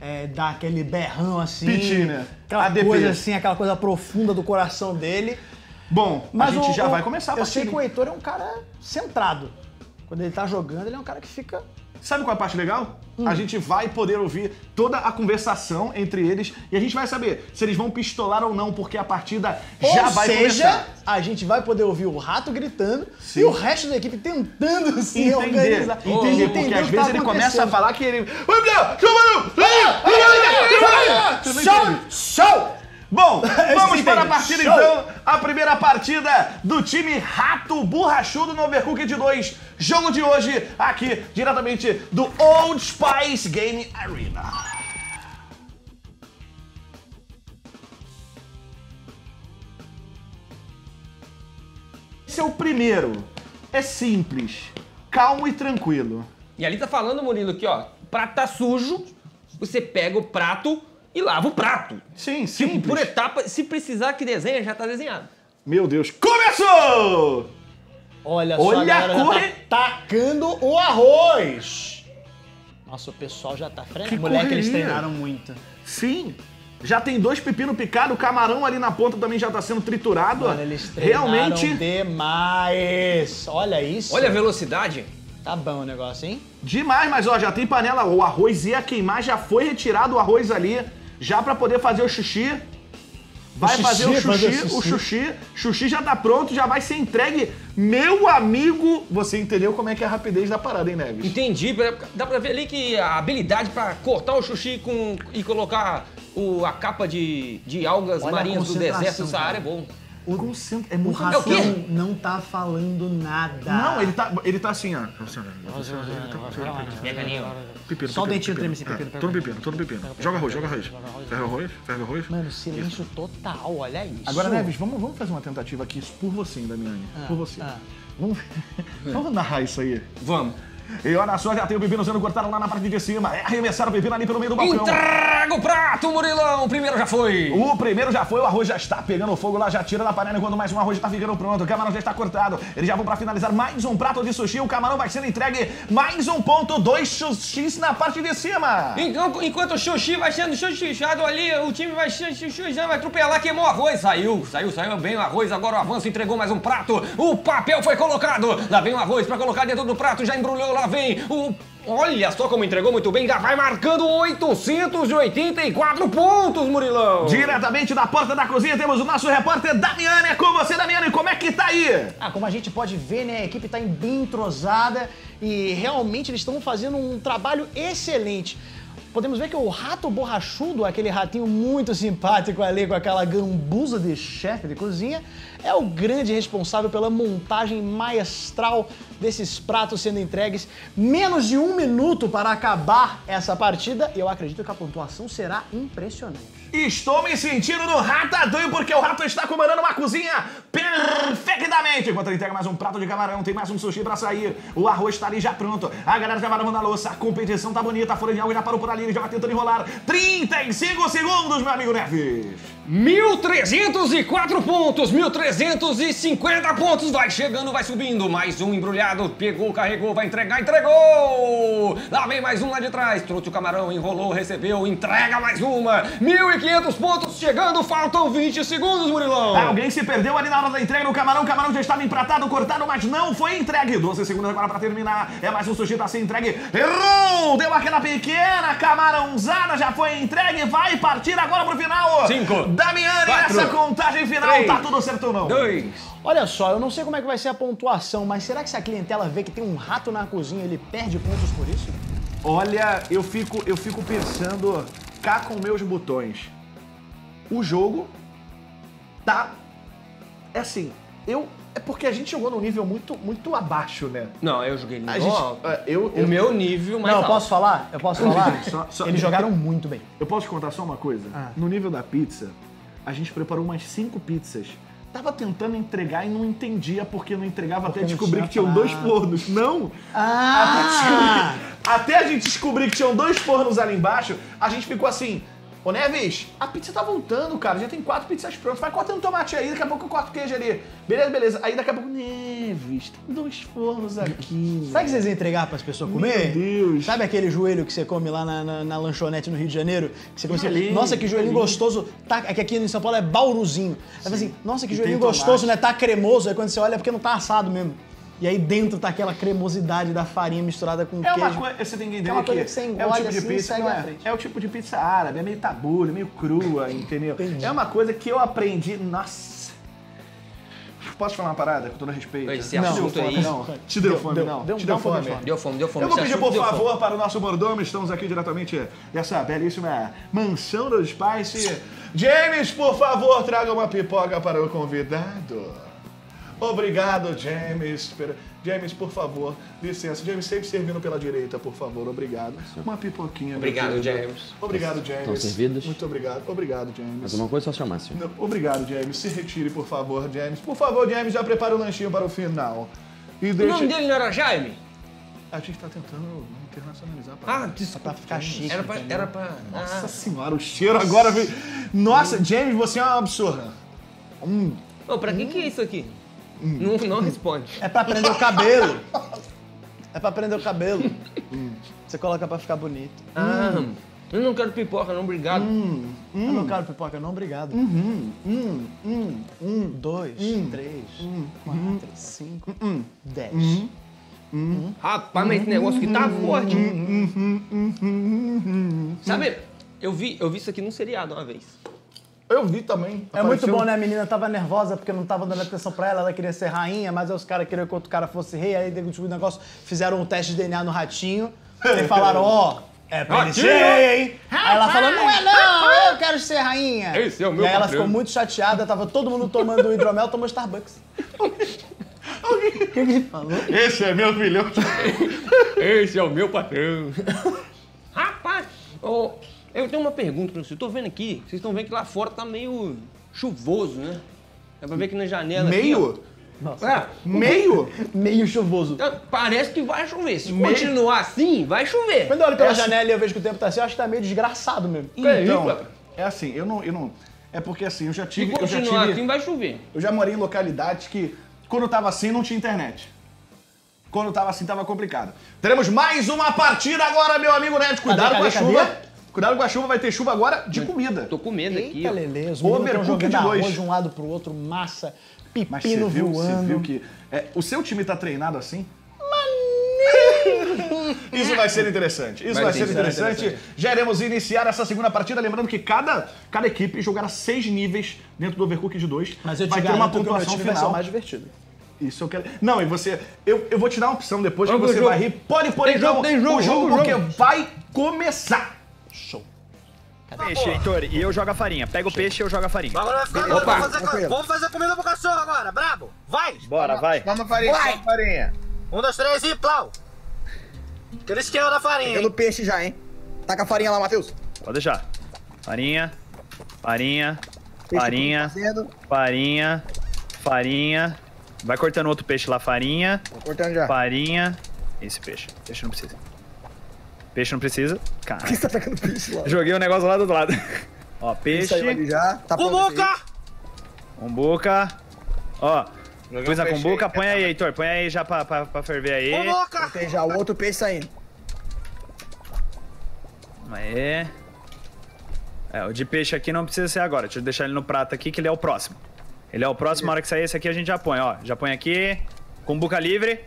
é dar aquele berrão assim. Piti, né? Aquela ADP. coisa assim, aquela coisa profunda do coração dele. Bom, Mas a gente o- já o- vai começar a Eu sei que o Heitor é um cara centrado. Quando ele tá jogando, ele é um cara que fica. Sabe qual é a parte legal? Hum. A gente vai poder ouvir toda a conversação entre eles e a gente vai saber se eles vão pistolar ou não, porque a partida já Ou vai seja, começar. a gente vai poder ouvir o rato gritando Sim. e o resto da equipe tentando se Entender, organizar. entender, e porque o às vezes tá ele começa a falar que ele. Show! Show! Bom, vamos para a partida Show! então. A primeira partida do time Rato Borrachudo no Overcooked 2. Jogo de hoje, aqui diretamente do Old Spice Game Arena. Esse é o primeiro. É simples, calmo e tranquilo. E ali tá falando, Murilo, aqui, ó. O prato tá sujo, você pega o prato e lava o prato. Sim, Tipo, simples. por etapa, se precisar que desenhe, já tá desenhado. Meu Deus. Começou! Olha, só, Olha a galera a cor- tá tacando o arroz. Nossa, o pessoal já tá frente. Que Moleque, eles treinaram muito. Sim. Já tem dois pepinos picados, o camarão ali na ponta também já tá sendo triturado. Mano, eles treinaram Realmente, demais. Olha isso. Olha a velocidade. Tá bom o negócio, hein? demais, mas ó, já tem panela, o arroz ia queimar, já foi retirado o arroz ali, já pra poder fazer o xuxi. Vai O fazer o xuxi, fazer xuxi, o xuxi, xuxi já tá pronto, já vai ser entregue. Meu amigo, você entendeu como é que é a rapidez da parada, hein, Neves? Entendi. Dá pra ver ali que a habilidade pra cortar o xuxi com, e colocar o, a capa de, de algas Olha marinhas do deserto do Saara é cara. bom. O concentro é muito É não tá falando nada. Não, ele tá, ele tá assim, ó. Pega ali, ó. Pepino, Só o dentinho treme esse pepino, Tô no pepino, tô no pepino. Joga arroz, joga arroz. Ferve arroz, ferve arroz. Mano, silêncio total, olha isso. Agora, Neves, vamos, vamos fazer uma tentativa aqui por você, Damiani. por você. ah. Vamos, vamos narrar isso aí. Vamos. E olha só, já tem o pepino sendo cortado lá na parte de cima. É arremessar o pepino ali pelo meio do balcão. Entrega o prato, Murilão. O primeiro já foi. O primeiro já foi, o arroz já está pegando fogo lá, já tira da panela enquanto mais um arroz já está ficando pronto. O camarão já está cortado. Eles já vão para finalizar mais um prato de sushi. O camarão vai sendo entregue mais um ponto, dois sushis na parte de cima. Então, enquanto o Xuxi vai sendo xuxichado ali, o time vai xuxichando, vai atropelar, queimou o arroz. Saiu, saiu, saiu bem o arroz. Agora o avanço entregou mais um prato. O papel foi colocado. Lá vem o arroz pra colocar dentro do prato. Já embrulhou, lá vem o. Olha só como entregou muito bem. Já vai marcando 884 pontos, Murilão. Diretamente da porta da cozinha temos o nosso repórter Damiani. É com você, Damiani. Como é que tá aí? Ah, como a gente pode ver, né, a equipe tá bem entrosada e realmente eles estão fazendo um trabalho excelente. Podemos ver que o rato borrachudo, aquele ratinho muito simpático ali com aquela gambuza de chefe de cozinha, é o grande responsável pela montagem maestral desses pratos sendo entregues. Menos de um minuto para acabar essa partida e eu acredito que a pontuação será impressionante. Estou me sentindo no Ratatouille porque o rato está comandando uma cozinha perfeitamente. Enquanto ele entrega mais um prato de camarão, tem mais um sushi pra sair. O arroz está ali já pronto. A galera já vai lavando a louça. A competição tá bonita. A folha de algo já parou por ali. Ele já vai tentando enrolar. 35 segundos, meu amigo Neves. 1.304 pontos, 1.350 pontos, vai chegando, vai subindo, mais um embrulhado, pegou, carregou, vai entregar, entregou! Lá vem mais um lá de trás, trouxe o camarão, enrolou, recebeu, entrega mais uma, 1.500 pontos chegando, faltam 20 segundos, Murilão! Alguém se perdeu ali na hora da entrega no camarão. O camarão já estava empratado, cortado, mas não foi entregue. 12 segundos agora pra terminar. É mais um sushi pra ser entregue. Errou! Deu aquela pequena camarãozada, já foi entregue. Vai partir agora pro final. Cinco, Damiani, quatro, nessa contagem final, três, tá tudo certo ou não? Dois, Olha só, eu não sei como é que vai ser a pontuação, mas será que se a clientela vê que tem um rato na cozinha, ele perde pontos por isso? Olha, eu fico, eu fico pensando cá com meus botões. O jogo tá. É assim, eu. É porque a gente jogou num nível muito, muito abaixo, né? não, eu joguei no A gente, é, eu, O eu, meu nível mais não, eu alto. posso falar? Eu posso falar? Só- só- Eles jogaram muito bem. eu posso te contar só uma coisa? Ah. No nível da pizza, a gente preparou umas cinco pizzas. Tava tentando entregar e não entendia porque não entregava até não descobrir tinha que tinham dois fornos. Não! Ah! Até a gente descobrir que tinham dois fornos ali embaixo, a gente ficou assim. Ô Neves, a pizza tá voltando, cara. Já tem quatro pizzas prontas. Vai cortando tomate aí, daqui a pouco eu corto queijo ali. Beleza, beleza. Aí daqui a pouco, Neves, tem dois fornos aqui. Sabe que vocês iam entregar para as pessoas comer? Meu Deus. Sabe aquele joelho que você come lá na, na- na lanchonete no Rio de Janeiro? Que você come assim, nossa, que joelhinho gostoso. Tá, é que aqui em São Paulo é bauruzinho. Aí assim, nossa, que joelhinho gostoso, né? Tá cremoso. Aí quando você olha é porque não tá assado mesmo. E aí dentro tá aquela cremosidade da farinha misturada com É queijo. uma coisa, você tem que entender É uma que coisa que você é o tipo de assim e pizza, não é? É o tipo de pizza árabe, é meio tabule, meio crua, entendeu? Entendi. É uma coisa que eu aprendi, nossa. Posso falar uma parada, com todo respeito? Esse Te deu assunto fome, aí- não? Te deu Deu- fome, deu- não? deu- Te deu um pouco de fome? fome. Deu fome, deu fome. Eu vou pedir, por deu fome. favor, para o nosso mordomo. Estamos aqui diretamente dessa belíssima mansão do Spice. James, por favor, traga uma pipoca para o convidado. Obrigado, James. James, por favor, licença. James, sempre servindo pela direita, por favor. Obrigado. Uma pipoquinha. Obrigado. James. Obrigado, James. Estão servidos? Muito obrigado. Obrigado, James. Mais uma coisa é só chamar, senhor. Não, Obrigado, James. Se retire, por favor, James. Por favor, James, já prepara o lanchinho para o final. E O deixa... nome dele não era Jaime? A gente tá tentando, internacionalizar. a Ah, desculpa. Pra ficar chique. Era pra. Era pra Nossa ah. senhora, o cheiro agora veio. Nossa, James, você é uma absurda. Ô, pra que que é isso aqui? Não, não responde. É pra prender o cabelo. É pra prender o cabelo. Você coloca pra ficar bonito. Ah, eu não quero pipoca, não, obrigado. Eu não quero pipoca, não, obrigado. Hum, Um, dois, três, quatro, cinco, dez. Rapaz, mas esse negócio aqui tá forte. Sabe, eu vi, eu vi isso aqui num seriado uma vez. Eu vi também. É muito Apareceu- bom, né? A menina tava nervosa porque não tava dando atenção pra ela, ela queria ser rainha, mas aí os caras queriam que outro cara fosse rei, aí deu o negócio, fizeram um teste de DNA no ratinho, e falaram, ó, é pra ele ser hein? Aí ela falou, não é não, eu quero ser rainha. Esse é o meu E aí ela ficou muito chateada, tava todo mundo tomando hidromel, tomou Starbucks. O que, que ele falou? Esse é meu filhão. Esse é o meu patrão. Rapaz, ô, eu tenho uma pergunta pra você. Eu tô vendo aqui, vocês estão vendo que lá fora tá meio chuvoso, né? Dá pra ver aqui na janela. aqui, Meio? ó. É, Meio? Meio chuvoso. então, parece que vai chover. Se Meio- continuar assim, vai chover. Quando eu olho pela É assim- janela e eu vejo que o tempo tá assim, eu acho que tá meio desgraçado mesmo. Que é Então, rapaz? é assim, eu não, eu não. É porque assim, eu já Se tive. Eu já continuar tive. assim, vai chover. Eu já morei em localidades que, quando tava assim, não tinha internet. Quando tava assim, tava complicado. Teremos mais uma partida agora, meu amigo Ned. Cuidado Cadê, com a cadê, chuva. cadê? Cuidado com a chuva, vai ter chuva agora de comida. Tô com medo aqui. Eita. Lele, os de dois. arroz de um lado pro outro, massa, Mas você pepino viu, você voando. viu que. é, o seu time tá treinado assim? Isso vai ser interessante. Isso vai, Vai ser ser interessante. Já iremos iniciar essa segunda partida. Lembrando que cada, cada equipe jogará seis níveis dentro do Overcooked 2. Mas eu te vai ter uma pontuação time vai ser final. mais divertido. Isso eu quero. Não, e você. Eu, eu vou te dar uma opção depois que você pro vai jogo. rir. Pode pôr então jogo, tem jogo, o jogo pro porque jogo. vai começar. Show. Peixe, Heitor, e eu jogo a farinha. Pega o peixe e eu jogo a farinha. Agora vai Opa. vamos fazer, Tranquilo. vamos fazer comida pro cachorro agora, brabo! Vai! Bora, vai. Vamos, farinha, vamos, farinha. Um, dois, três e plau! Aquele esquema da farinha, Pegando peixe já, hein? Taca a farinha lá, Matheus. Pode deixar. Farinha, farinha, Peixe farinha, farinha, farinha. Vai cortando outro peixe lá, farinha, Tô cortando já. farinha. Esse peixe. Peixe não precisa. Peixe não precisa. Por que Cara, você tá pegando peixe lá? joguei o negócio lá do outro lado. Ó, peixe, já. Tá esse aí. Cumbuca! umbuca. Ó, Joguei pus um a cumbuca, põe aí, Heitor. Põe aí já pra, pra, pra ferver aí. Cumbuca! Tem já o outro peixe saindo. Aê. É, o de peixe aqui não precisa ser agora. Deixa eu deixar ele no prato aqui, que ele é o próximo. Ele é o próximo, a hora que sair esse aqui a gente já põe, ó. Já põe aqui. Cumbuca livre.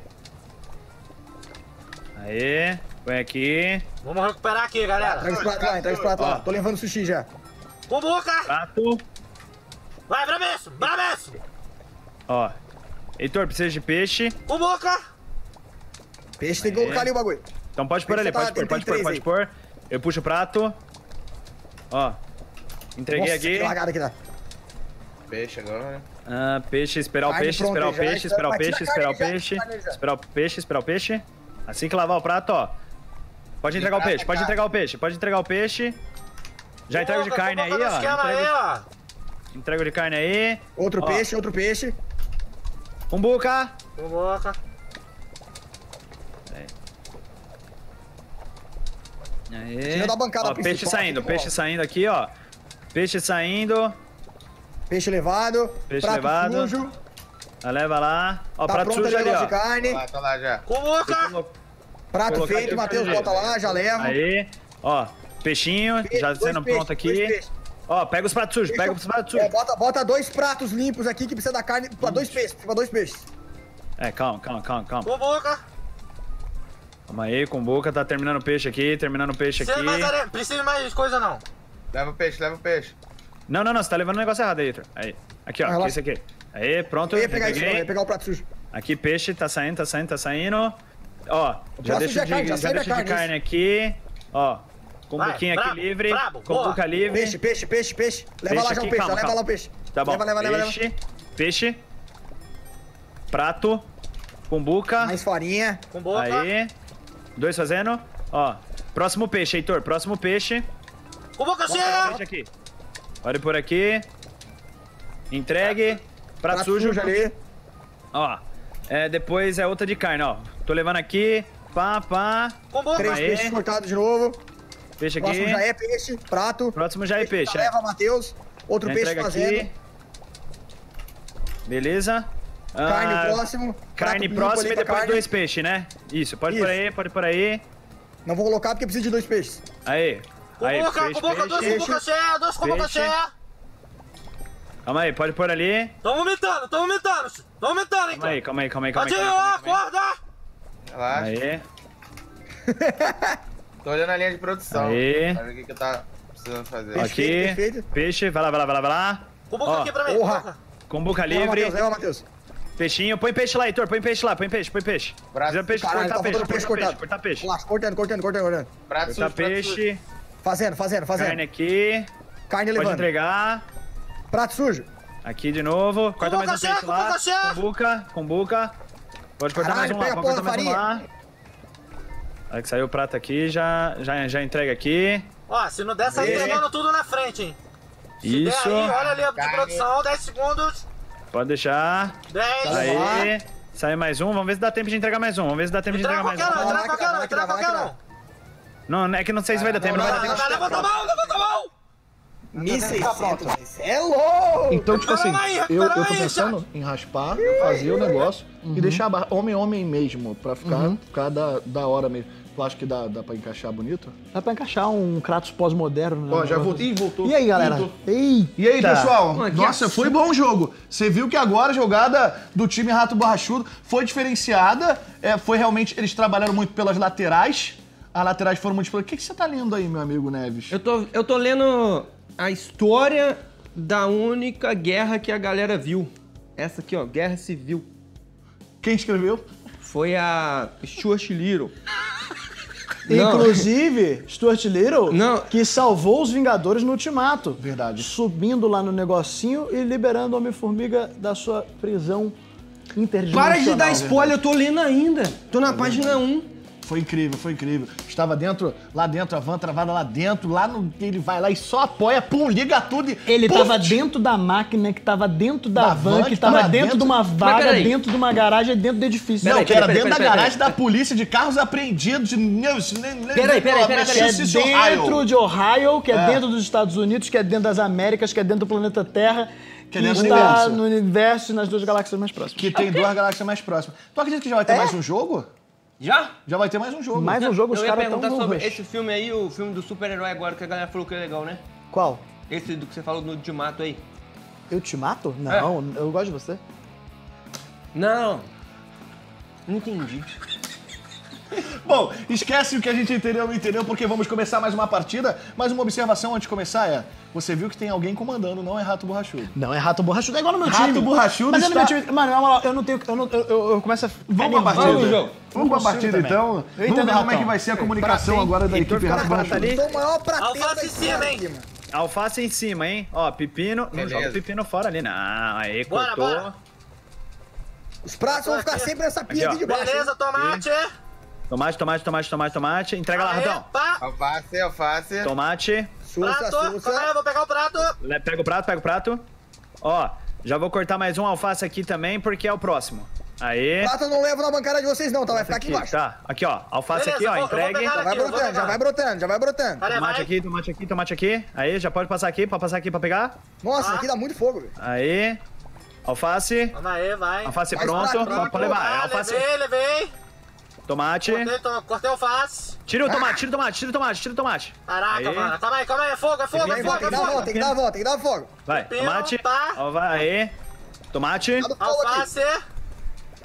Aê. Põe aqui. Vamos recuperar aqui, galera. Entrega os pratos lá, entrega os pratos lá. Tô levando sushi já. Cumbuca! Prato. Vai, brabeço! Brabeço! Ó. Heitor, precisa de peixe. Cumbuca! Peixe tem que colocar ali o bagulho. Então pode pôr ali, pode pôr, pode pôr, pode pôr. Eu puxo o prato. Ó. Entreguei Nossa, aqui. que lagada que dá. Peixe agora, né? Ah, peixe, esperar o peixe, esperar o peixe, espera- esperar o peixe, esperar o peixe, esperar o peixe, esperar o peixe. Assim que lavar o prato, ó. Pode entregar o peixe, pode entregar o peixe, pode entregar o peixe. Já entrego de carne aí, ó. Entrego, ó. entrego de carne aí. Outro Ó. peixe, outro peixe. Umbuca. Cumbuca. Aê. Tira da bancada Ó, peixe saindo, aqui, peixe ó. saindo aqui, ó. Peixe saindo. Peixe levado. Peixe prato levado. sujo. Ah, Leva lá. Ó, Tá prato pronto sujo ali negócio de ó. carne. Lá, tá lá já. Cumbuca! Prato feito, aqui Matheus bota lá, já leva. Aí. Ó, peixinho, Peixe, já sendo peixes, pronto aqui. Ó, pega os pratos sujos, pega os pratos sujos. É, bota, bota dois pratos limpos aqui que precisa da carne pra dois peixes. Pra dois peixes. É, calma, calma, calma, calma. Cumbuca! Calma aí, com boca, tá terminando o peixe aqui, terminando o peixe aqui. Precisa de mais, are- precisa de mais coisa, não. Leva o peixe, leva o peixe. Não, não, não, você tá levando o negócio errado aí, Heitor. Aí. Aqui, ó, Ah, aqui, esse aqui. Aí, pronto. Eu ia pegar isso, eu ia pegar o prato sujo. Aqui, peixe, tá saindo, tá saindo, tá saindo. Ó, já deixa é de, carne, já já deixa de carne, carne aqui. Ó, com aqui brabo, livre. com boca livre. Peixe, peixe, peixe, peixe. Leva Peixe lá já o peixe, calma, leva calma. lá o peixe. Tá bom. Leva, leva, leva, leva. peixe, peixe. Prato. Cumbuca. Mais farinha. Cumbuca! Aí. Dois fazendo. Ó, próximo peixe, Heitor. Próximo peixe. Cumbuca Peixe cheia! aqui. Olha por aqui. Entregue. Prato, Prato sujo. sujo ali. Ó. É, depois é outra de carne, ó. Tô levando aqui. Pá, pá. Combo, Três Aê. peixes cortados de novo. Peixe aqui. Próximo já é peixe, prato. Próximo já é peixe. é. Leva, Matheus. Outro Já peixe fazendo. aqui. Beleza. Carne Ah, próximo. Carne próxima e depois carne. dois peixes, né? Isso, pode Isso. por aí, pode por aí. Não vou colocar porque precisa de dois peixes. Aí. Aí, Comboca, peixe, comboca, dois peixe. comboca cheia, dois comboca Peixe. cheia. Calma aí, pode pôr ali. Tão aumentando, tão aumentando. Tão aumentando, hein, Calma aí, cara. calma aí, calma aí, calma aí. Calma aí, calma acorda. Relaxa. aí. Aí. Tô olhando a linha de produção. Aê. Pra ver o que, que eu tá precisando fazer. Peixe. Aqui. Perfeito. Peixe, vai lá, vai lá, vai lá, vai lá. Comboca Ó, aqui pra mim, porra. comboca. Com boca Leva, livre. Matheus, leva, Matheus. Peixinho, põe peixe lá, Heitor, põe peixe lá, põe peixe, põe peixe. Braço. Precisa peixe, Caralho, cortar tá peixe, peixe cortar peixe, cortado. cortar peixe. Relaxa, cortando, cortando, cortando, cortando. Prato Cortar sujo, prato sujo. peixe, Fazendo, fazendo, fazendo. carne Carne, aqui. Pode levando. entregar. Prato sujo. Aqui de novo. Corta mais um Cumbuca, peixe lá. cumbuca, chefe. Pode cortar Caralho, mais um lá, pode cortar mais um lá. Aí que saiu o prato aqui, já, já, já entrega aqui. Ó, se não der, sai entregando tudo na frente, hein. Se der Isso. aí, olha ali a de produção, 10 segundos. Pode deixar. 10. Tá Aí. Sai mais um. Vamos ver se dá tempo de entregar mais um. Vamos ver se dá tempo de Entrega entregar mais qualquer um, um. entrega qualquer um, entrega qualquer um. Não, é que não sei se vai dar tempo. Não vai dar tempo. Levanta a mão, levanta a mão. 1600. É louco! Então, tipo assim, aí, eu, eu tô aí, pensando em raspar, fazer o negócio e deixar a barra homem-homem mesmo, pra ficar, ficar da, da hora mesmo. Tu acha que dá, dá pra encaixar bonito? Dá pra encaixar um Kratos pós-moderno, né? Ó, já voltei. Voltou. E aí, galera? Voltou. Eita! E aí, pessoal? Mano, Nossa, assunto. foi bom o jogo. Você viu que agora a jogada do time Rato Borrachudo foi diferenciada. É, foi realmente. Eles trabalharam muito pelas laterais. As laterais foram muito. O que, que você tá lendo aí, meu amigo Neves? Eu tô, eu tô lendo a história da única guerra que a galera viu. Essa aqui, ó, Guerra Civil. Quem escreveu? Foi a Stuart Little. Não. Inclusive, Stuart Little, Não. que salvou os Vingadores no Ultimato. Verdade. Subindo lá no negocinho e liberando o Homem-Formiga da sua prisão interdimensional. Para de dar spoiler, eu tô lendo ainda. Tô na página 1. Foi incrível, foi incrível. Estava dentro, lá dentro, a van travada lá dentro, lá no. Ele vai lá e só apoia, pum, liga tudo e. Ele puf! tava dentro da máquina, que tava dentro da, Da van, van, que que tava tava dentro, dentro- de uma vaga, dentro de uma garagem, dentro do edifício. Não, Peraí, que era peraí, dentro peraí, da peraí, garagem da polícia de carros apreendidos. Peraí, peraí, peraí, peraí. Que é dentro de Ohio, que é, dentro dos Estados Unidos, que é dentro das Américas, que é dentro do planeta Terra, que, é dentro do está universo. no universo e nas duas galáxias mais próximas. Que tem duas galáxias mais próximas. Tu acredita que já vai ter mais um jogo? Já? Já vai ter mais um jogo. Mais um jogo, os caras estão sobre rush. esse filme aí, o filme do super-herói agora, que a galera falou que é legal, né? Qual? Esse do que você falou no Ultimato aí. Eu te mato? Não, É. eu gosto de você. Não. Não entendi. Bom, esquece o que a gente entendeu ou não entendeu, porque vamos começar mais uma partida. Mas uma observação antes de começar é: você viu que tem alguém comandando, não é Rato Borrachudo. Não, é rato borrachudo, é igual no meu Rato time. borrachudo Mas é no meu está- time. Mano, na moral, eu não tenho. Eu, não, eu, eu, eu começo a. Vamos pra partida. Vamos, jogo. Vamos pra partida também. então. Eu Vamos entendo, ver como é que vai ser a comunicação agora da Heitor equipe Rato Borrachudo. o maior prateiro Alface em cima, hein? Alface em cima, hein? Ó, pepino. Não Beleza. joga o pepino fora ali. Não, aí Bora, cortou. bora. Os pratos vão ficar sempre nessa pia Aqui, de baixo. Beleza, tomate. Tomate, tomate, tomate, tomate, tomate. Entrega lá, Aê, Ratão. pá. Alface, alface. Tomate. Sussa, Prato. Calma aí, sussa. eu vou pegar o prato. Pega o prato, pega o prato. Ó, já vou cortar mais um alface aqui também, porque é o próximo. Aí. Prato eu não levo na bancada de vocês não, tá? Vai ficar aqui Aqui, embaixo. tá. Aqui, ó. Alface Beleza, aqui, ó. Entregue. Já vai Aqui, brotando, já vai brotando, já vai brotando. Tomate vai. aqui, tomate aqui, tomate aqui. Aí, já pode passar aqui, pode passar aqui pra pegar. Nossa, Ah. isso aqui dá muito fogo, velho. Aí. Alface. Calma aí, vai. Alface Mais pronto. pode levar. É Ah, alface. levei, levei. Tomate. Cortei, to- cortei o alface. Tira o tomate, tira o tomate, tira o tomate, tira o tomate. Caraca, Aí. mano. Calma aí, calma aí. É fogo, é fogo, Tem é que fogo, dar é a volta, fogo. tem que dar a volta, tem que dar a volta. Vai, Pepino, tomate. tá. Ó, vai, aí. Tomate. Fogo. Alface.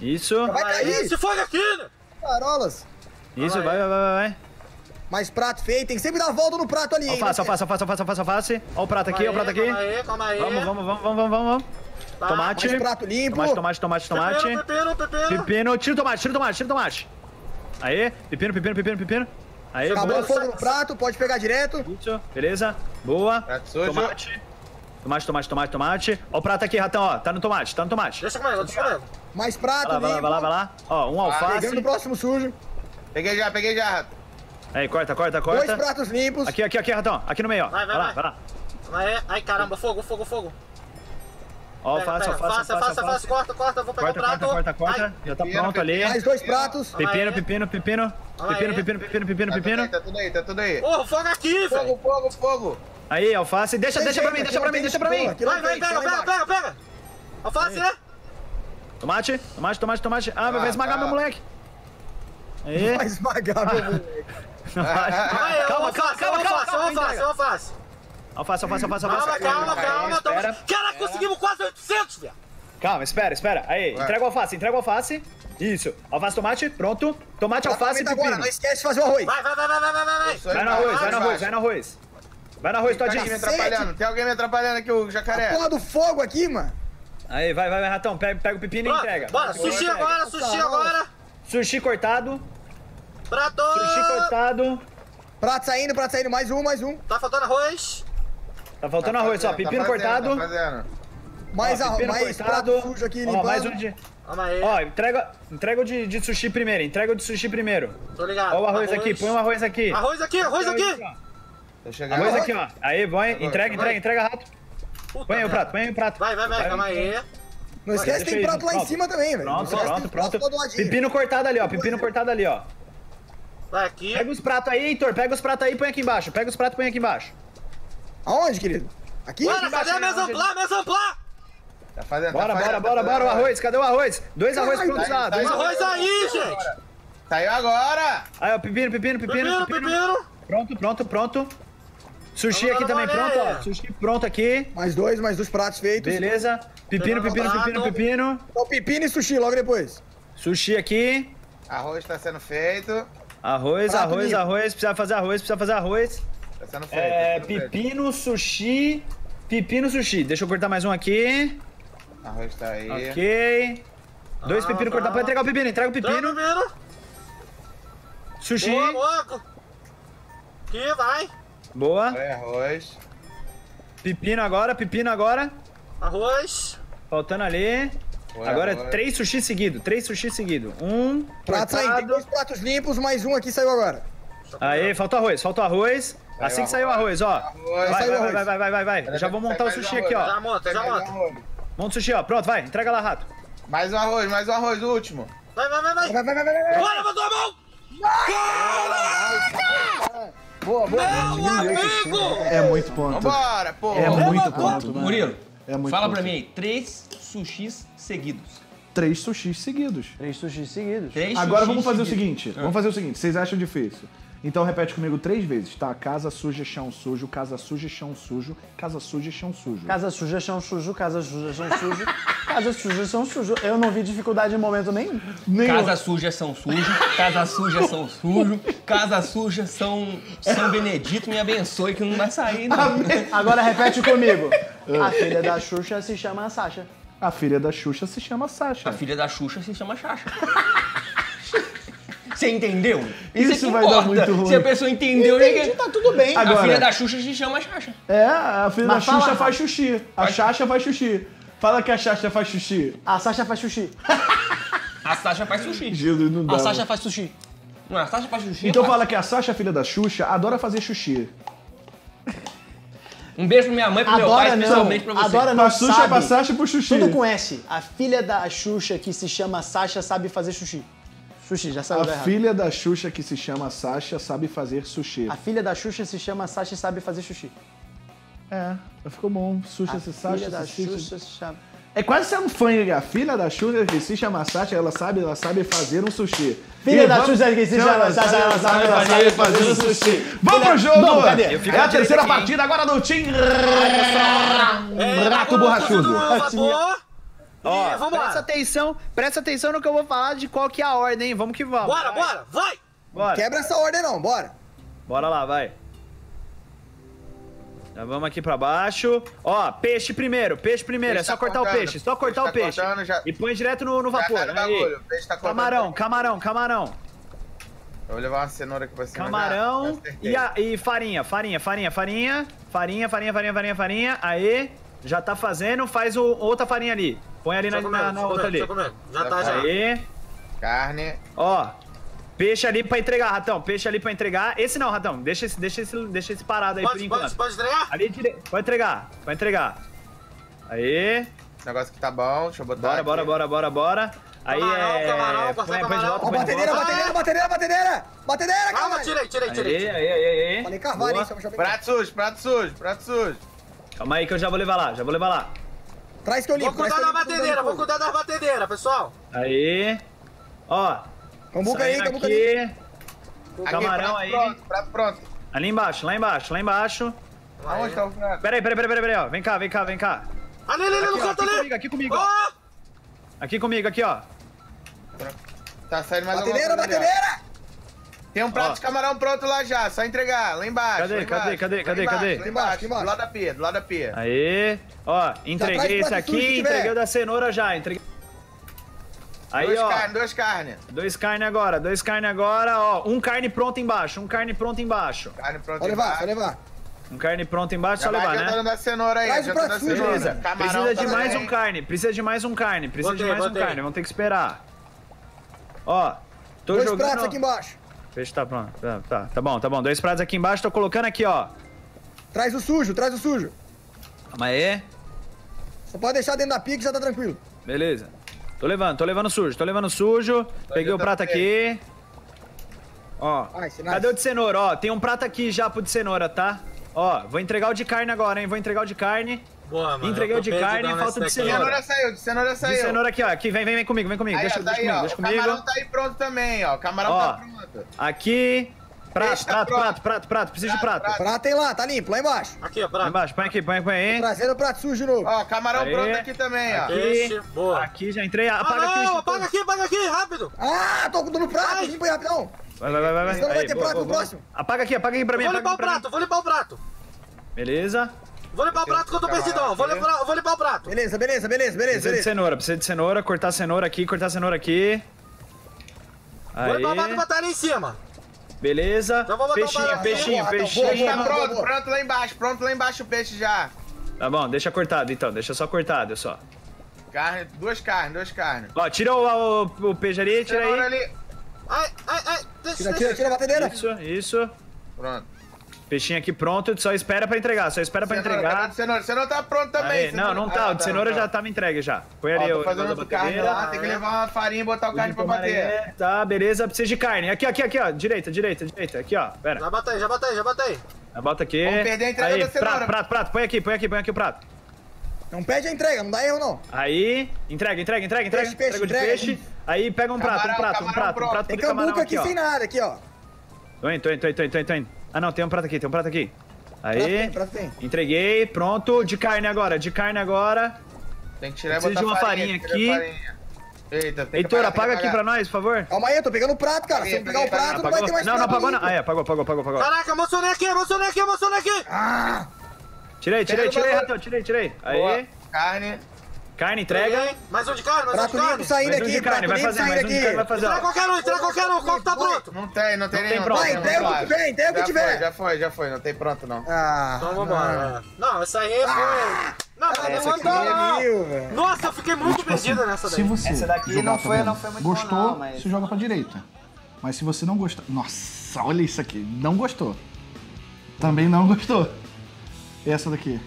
Isso. Vai cair. esse fogo aqui? Carolas. Isso, vai, vai, vai, vai. Mais prato feito, tem que sempre dar a volta no prato ali, hein? Alface, alface, alface, alface, alface, alface. Ó o prato aqui, ó o prato aqui. Calma aí, calma aí. Vamos, vamos, vamos, vamos, vamos, vamos. Tá. Tomate. Mais prato limpo. Tomate, tomate, tomate, tomate. Pepino, pepino, pepino. Pepino, tira o tomate, tira o tomate, tira o tomate. Aí, pepino, pepino, pepino, pepino. Aí, Acabou o boa. fogo no prato, pode pegar direto. Isso, beleza. Boa. Prato sujo. Tomate. Tomate, tomate, tomate, tomate. Ó o prato aqui, ratão, ó. Tá no tomate, tá no tomate. Deixa comigo, deixa comigo. Mais Vai prato lá, vai lá, vai lá, vai lá. Ó, um alface. Pegando o próximo sujo. Peguei já, peguei já. Aí, corta, corta, Dois corta. pratos limpos. Aqui, aqui, aqui, ratão. Aqui no meio, ó. Vai, vai, lá, vai. vai lá. Aí. Ai, caramba, fogo, fogo, fogo. Ó, Pega, alface, pega, alface, alface, alface, alface, alface. corta, corta, vou pegar Corta, o prato. corta, corta, corta. Já tá Pepino, pronto ali. Mais dois pratos. Pepino, pepino, pepino. Aí. Pepino, pepino, pepino, pepino, Tá pepino. tá tudo aí, tá tudo aí. Porra, fogo aqui, velho. Fogo, fogo, fogo. Aí, alface. Deixa, deixa pra mim, deixa pra mim, deixa pra mim. Vai, vai, pega, tá pega, pega, pega. Alface, né? Tomate, tomate, tomate, tomate. Ah, vai Ah, esmagar tá. meu moleque. Aí. Vai esmagar, meu moleque. Aí, Calma, calma, alface, calma, calma, alface, calma, alface, alface. Alface, alface, alface, Calma, calma, calma. Espera. Caraca, conseguimos quase 800, velho. Calma, espera, espera. Aí, Vai. entrega o alface, entrega o alface. Isso. Alface, tomate, pronto. Tomate, alface e Tá agora, pepino. não esquece de fazer o arroz. Vai, vai, vai, vai, vai, vai, vai. Vai no arroz, vai no arroz, vai. no arroz. Vai no arroz, Tem alguém me todinho. atrapalhando, tem alguém me atrapalhando aqui, o jacaré. Porra do fogo aqui, mano. Aí, vai, vai, vai, ratão. Pega, pega o pepino e Pronto, entrega. Bora, sushi entrega. agora, sushi agora. Sushi cortado. Prato. Sushi cortado. Prato saindo, prato saindo. Mais um, mais um. Tá faltando arroz. Tá faltando arroz, ó. fazendo, Pepino tá fazendo, cortado. Tá fazendo. Mais, Ó, arroz, pepino mais cortado. prato sujo aqui Ó, limpando. mais um de... Calma aí. Ó, entrega, entrega o de, de sushi primeiro. Entrega o de sushi primeiro. Tô ligado. Ó o arroz aqui, põe o arroz aqui. Arroz aqui, arroz aqui. Tô chegando. Arroz aqui, ó. Aí, põe, entrega, entrega, entrega rápido. Puta Põe aí o prato, põe aí o prato. Vai, vai, vai, calma aí. Não esquece, tem prato lá em cima também, velho. Pronto, pronto, pronto. Pepino cortado ali, ó. Pepino cortado ali, ó. Vai aqui. Pega os pratos aí, Heitor. Pega os pratos aí e põe aqui embaixo. Pega os pratos e põe aqui embaixo. Aonde, querido? Aqui? Bora, cadê a embaixo, mesa amplá, mesa amplá? Tá fazendo, Bora, tá bora, fazendo, bora, tá bora. O arroz, cadê o arroz? Dois arroz prontos lá. tá- Dois tá- Arroz aí, gente. Saiu agora! Aí, ó, pepino, pepino, pepino, Pepino, pepino. Pronto, pronto, pronto. Sushi aqui também pronto, ó. Sushi pronto aqui. Mais dois, mais dois pratos feitos. Beleza. Pepino, pepino, pepino, pepino. Então, pepino e sushi logo depois. Sushi aqui. Arroz tá sendo feito. Arroz, Prato arroz, arroz. Precisa fazer arroz, precisa fazer arroz. Tá feito. É, tá pepino, sushi. Pepino, sushi. Deixa eu cortar mais um aqui. Arroz tá aí. Ok. Dois Ah, pepinos tá. cortados. Pode entregar o pepino. Entrega o Pepino. pepino. Pepino. Sushi. Boa, boa. Aqui, vai. Boa. Aí, arroz. Pepino agora, pepino agora. Arroz. Faltando ali. Foi Agora é arroz. três sushi seguido. Três sushi seguido. Um. Prato saindo. Tem dois pratos limpos, mais um aqui saiu agora. Aí, faltou arroz, faltou arroz. Assim que saiu o arroz, ó. Arroz. Vai, vai, vai, arroz. vai, vai, vai, vai, vai. Já vou montar o sushi aqui, ó. Já monta, já monta. Monta o sushi, ó. Pronto, vai. Entrega lá, rato. Mais um arroz, mais um arroz, o último. Vai, vai, vai, vai. Vai, vai, vai, vai. Bora, botou a mão. Boa, boa. Meu amigo. É muito ponto. Vambora, pô. É muito ponto. mano. Murilo, É muito fala ponto. pra mim aí, três sushis seguidos. Três sushis seguidos. Três sushis seguidos. Três Agora sushis vamos fazer o seguidos. seguinte. Vamos fazer o seguinte. Vocês acham difícil? Então repete comigo três vezes, tá? Casa suja, chão sujo, casa suja, chão sujo, casa suja, chão sujo. Casa suja, chão sujo, casa suja, chão sujo, casa suja, chão sujo. Eu não vi dificuldade em momento nenhum. Nenhum. Casa suja São Sujo, casa suja São Sujo, casa suja São São Benedito, me abençoe que não vai sair, não. Agora repete comigo. A filha da Xuxa se chama Sasha. A filha da Xuxa se chama Sasha. A filha da Xuxa se chama Xaxa. Você entendeu? Isso é que vai dar importa. muito ruim. Se a pessoa entendeu, Entendi, ninguém... tá tudo bem. Agora- A filha da Xuxa se chama Xaxa. É, a filha Mas da Xuxa fala, faz xuxi. A Xaxa faz xuxi. Fala que a Xaxa faz xuxi. A Sasha faz sushi. A Sasha faz sushi. Jesus, não dá. A Sasha faz sushi. Não, a Sasha faz sushi. Então fala que a Sasha, filha da Xuxa, adora fazer xuxi. Um beijo pra minha mãe e pro meu pai, Adora não. especialmente pra você. Adora Pra não Xuxa, sabe. pra Sasha e pro xuxi. Tudo com S. A filha da Xuxa que se chama Sasha sabe fazer sushi. Sushi, já saiu A errado. filha da Xuxa que se chama Sasha sabe fazer sushi. A filha da Xuxa se chama Sasha e sabe fazer sushi. É, ficou bom. Sushi A se filha Sasha da se Xuxa se chama... É quase ser um fã, a filha da Xuxa que se chama Sasha, ela sabe, ela sabe fazer um sushi. Filha E da vamos- Xuxa que se chama Sasha, ela sabe ela fazer fazer um sushi. Vamos pro Filha- jogo! Vamos, cadê? É a terceira aqui, partida agora do Team É, Rato Borrachudo. Ó, vamos presta lá. atenção, presta atenção no que eu vou falar de qual que é a ordem, hein? Vamos que vamos. Bora, vai. bora, vai! Bora. Quebra essa ordem não, bora. Bora lá, vai. Já vamos aqui pra baixo. Ó, peixe primeiro, peixe primeiro. É peixe é só tá cortar o peixe, só cortar peixe o tá peixe. Tá já... E põe direto no, no vapor. Já, aí. Tá camarão, camarão, camarão. Eu vou levar uma cenoura aqui pra cima. Camarão e, a, e farinha, farinha, farinha, farinha. Farinha, farinha, farinha, farinha, farinha. Aí, já tá fazendo, faz o, outra farinha ali. Põe ali na, na- comer, na eu outra comer, ali. Já tá, já. Aí, Carne. ó. Peixe ali pra entregar, Ratão. Peixe ali pra entregar. Esse não, Ratão. Deixa esse, deixa esse, deixa esse parado aí por Pode, enquanto. pode, pode entregar? Ali dire... Pode entregar, pode entregar. Aí. Esse negócio aqui tá bom, deixa eu botar Bora, aqui. bora, bora, bora, bora. Aí Camarão, é. camarão, põe, põe de volta, põe de batedeira, volta. batedeira, batedeira, batedeira! Batedeira, Calma, calma! tirei, tirei, tirei. Aí, aí, aí, aí. Falei carvalho, hein? Prato sujo, prato sujo, prato sujo. Calma aí que eu já vou levar lá, já vou levar lá. Traz que eu limpo, Vou cuidar da batedeira, vou cuidar das batedeiras, pessoal. Aí. Ó. Cambuca aí, cambuca aí. aqui. Aqui, Camarão prato aí. Pronto, prato pronto. Ali embaixo, lá embaixo, lá embaixo. Aonde tá o prato? Peraí, peraí, peraí, peraí, peraí, ó. Vem cá, vem cá, vem cá. Ali, ali, ali, no Aqui, canto aqui ali. comigo, aqui comigo, ó. Ó, Aqui comigo, aqui, ó. Tá saindo mais Batedeira, batedeira! Tem um prato Ó. de camarão pronto lá já, só entregar, lá embaixo. Cadê, lá cadê, embaixo, cadê, lá cadê, embaixo, cadê? Lá embaixo, embaixo, do lado da pia, do lado da pia. Aí. Ó, entreguei esse aqui, entreguei o da cenoura já, entreguei. Aí, duas ó. carnes, duas carnes. Dois carne agora, dois carne agora, ó. Um carne pronto embaixo, um carne pronto embaixo. Carne pronta Pode levar, embaixo. pode levar. Um carne pronto embaixo, Já só vai levar, né? da cenoura aí, Traz da sujo, cenoura. Beleza. Camarão Precisa de mais um carne, precisa de mais um carne, precisa Botei, de mais um carne, vamos ter que esperar. Ó, tô Dois jogando... pratos aqui embaixo. Peixe tá pronto, tá, tá, tá bom, tá bom. Dois pratos aqui embaixo, tô colocando aqui, ó. Traz o sujo, traz o sujo. Calma aí. Só pode deixar dentro da pia que já tá tranquilo. Beleza. Tô levando, tô levando sujo, tô levando sujo. Peguei o prato aqui. Ó, Ai, cadê o de cenoura? Ó, tem um prato aqui já pro de cenoura, tá? Ó, vou entregar o de carne agora, hein? Vou entregar o de carne. Boa, mano. O de carne, perdidão falta de cenoura. Cenoura saiu, de cenoura De saiu. cenoura aqui, ó. Aqui, vem, vem, vem comigo, vem comigo. Aí, deixa ó, tá deixa aí, comigo, ó. deixa O camarão comigo. tá aí pronto também, ó. O camarão Ó. tá pronto. Aqui. Prato, tá prato, pronto. prato, prato, prato. Preciso de Prato, prato. Prato tem lá, tá limpo, lá embaixo. Aqui, ó, Lá prato. embaixo, põe aqui, põe, põe aí. Trazendo o prato sujo de novo. Ó, camarão Aí. pronto aqui também, ó. Aqui. Boa. Aqui já entrei. Ah, Apaga aqui. não, apaga aqui, apaga aqui, rápido. Ah, tô dando prato, Ai. limpa aí rapidão. Vai, vai, vai, vai. Senão não vai Aí, ter boa, prato boa, no boa. próximo. Apaga aqui, apaga aqui pra mim, Vou limpar aqui o prato, vou limpar o prato. Beleza. Vou limpar o prato que eu tô perdidão. Vou limpar, vou limpar o prato. Beleza, beleza, beleza, beleza, Precisa de cenoura, precisa de cenoura, cortar a cenoura aqui, cortar a cenoura aqui. Vou limpar o prato e Aí, botar ali em cima. beleza. Botar o Peixinho, peixinho, peixinho. Peixe tá pronto, boa. pronto lá embaixo, pronto lá embaixo o peixe já. Tá bom, deixa cortado então, deixa só cortado só. Carne, duas carnes, duas carnes. Ó, tira o, o, o peixe ali, tira aí. ali. Ai, ai, ai. Tira, tira, tira a batedeira. Isso, isso. Pronto. Peixinho aqui pronto, só espera pra entregar, só espera pra Cenoura, o entregar. cenoura? Cenoura tá pronto também. Aí, não, não tá, o de cenoura já tava entregue já. Põe Ó, ali tô o fazendo da carne lá, tem que levar uma farinha e botar o carne pra bater. aí. Tá, beleza, precisa de carne. Aqui, aqui, aqui, ó. Direita, direita, direita. Aqui, ó. Pera. Já batei, já batei, já batei. Bota aqui. Vamos perder a entrega aí, da cenoura. Prato, prato, prato. Põe aqui, põe aqui, põe aqui o prato. Não pede a entrega, não dá erro não. Aí, entrega, entrega, entrega, entrega. Peixe, peixe, entrega o de entrega. peixe. Aí pega um prato, um prato, um prato, um prato Tem cambuca aqui, sem nada, aqui, ó. Tô indo, tô indo, tô indo, tô indo, tô indo, tô indo. Ah, não, tem um prato aqui, tem um prato aqui. Prato Aí, tem, prato tem. entreguei, pronto. De carne agora, de carne agora. Tem que tirar e Preciso botar de uma farinha tem que aqui. farinha. Eita, tem que Heitor, apaga aqui pra nós, por favor. Calma aí, eu tô pegando o prato, cara. Se eu pegar o prato, não vai ter mais Não, prato. não apagou não. Ah, é, apagou, apagou, apagou, apagou. Caraca, emocionei aqui, emocionei aqui, emocionei aqui. Ah, Tirei, tirei, tirei. Ratão, tirei, tirei. Aí, Carne. Carne, entrega. Peguei. Mais um de carne, mais um de carne. saindo Mais um aqui, carne, prato vai fazer, mais saindo um de carne, vai aqui. fazer, Entrega qualquer um, entrega qualquer um. Qual que tá pronto? Não tem, não tem Não nenhum. tem pronto, tem claro. o que tiver, tem o que Já tiver. foi, já foi, já foi. Não tem pronto, não. Ah, Então vambora. Não, essa aí foi... Não, mas não Essa aqui mandou, não. viu, velho. Nossa, eu fiquei muito perdido nessa Se daí. você Essa daqui não foi- não foi muito gostou, bom, não, mas- você joga pra direita. Mas se você não gostar... Nossa, olha isso aqui. Não gostou. Também não gostou. Essa daqui.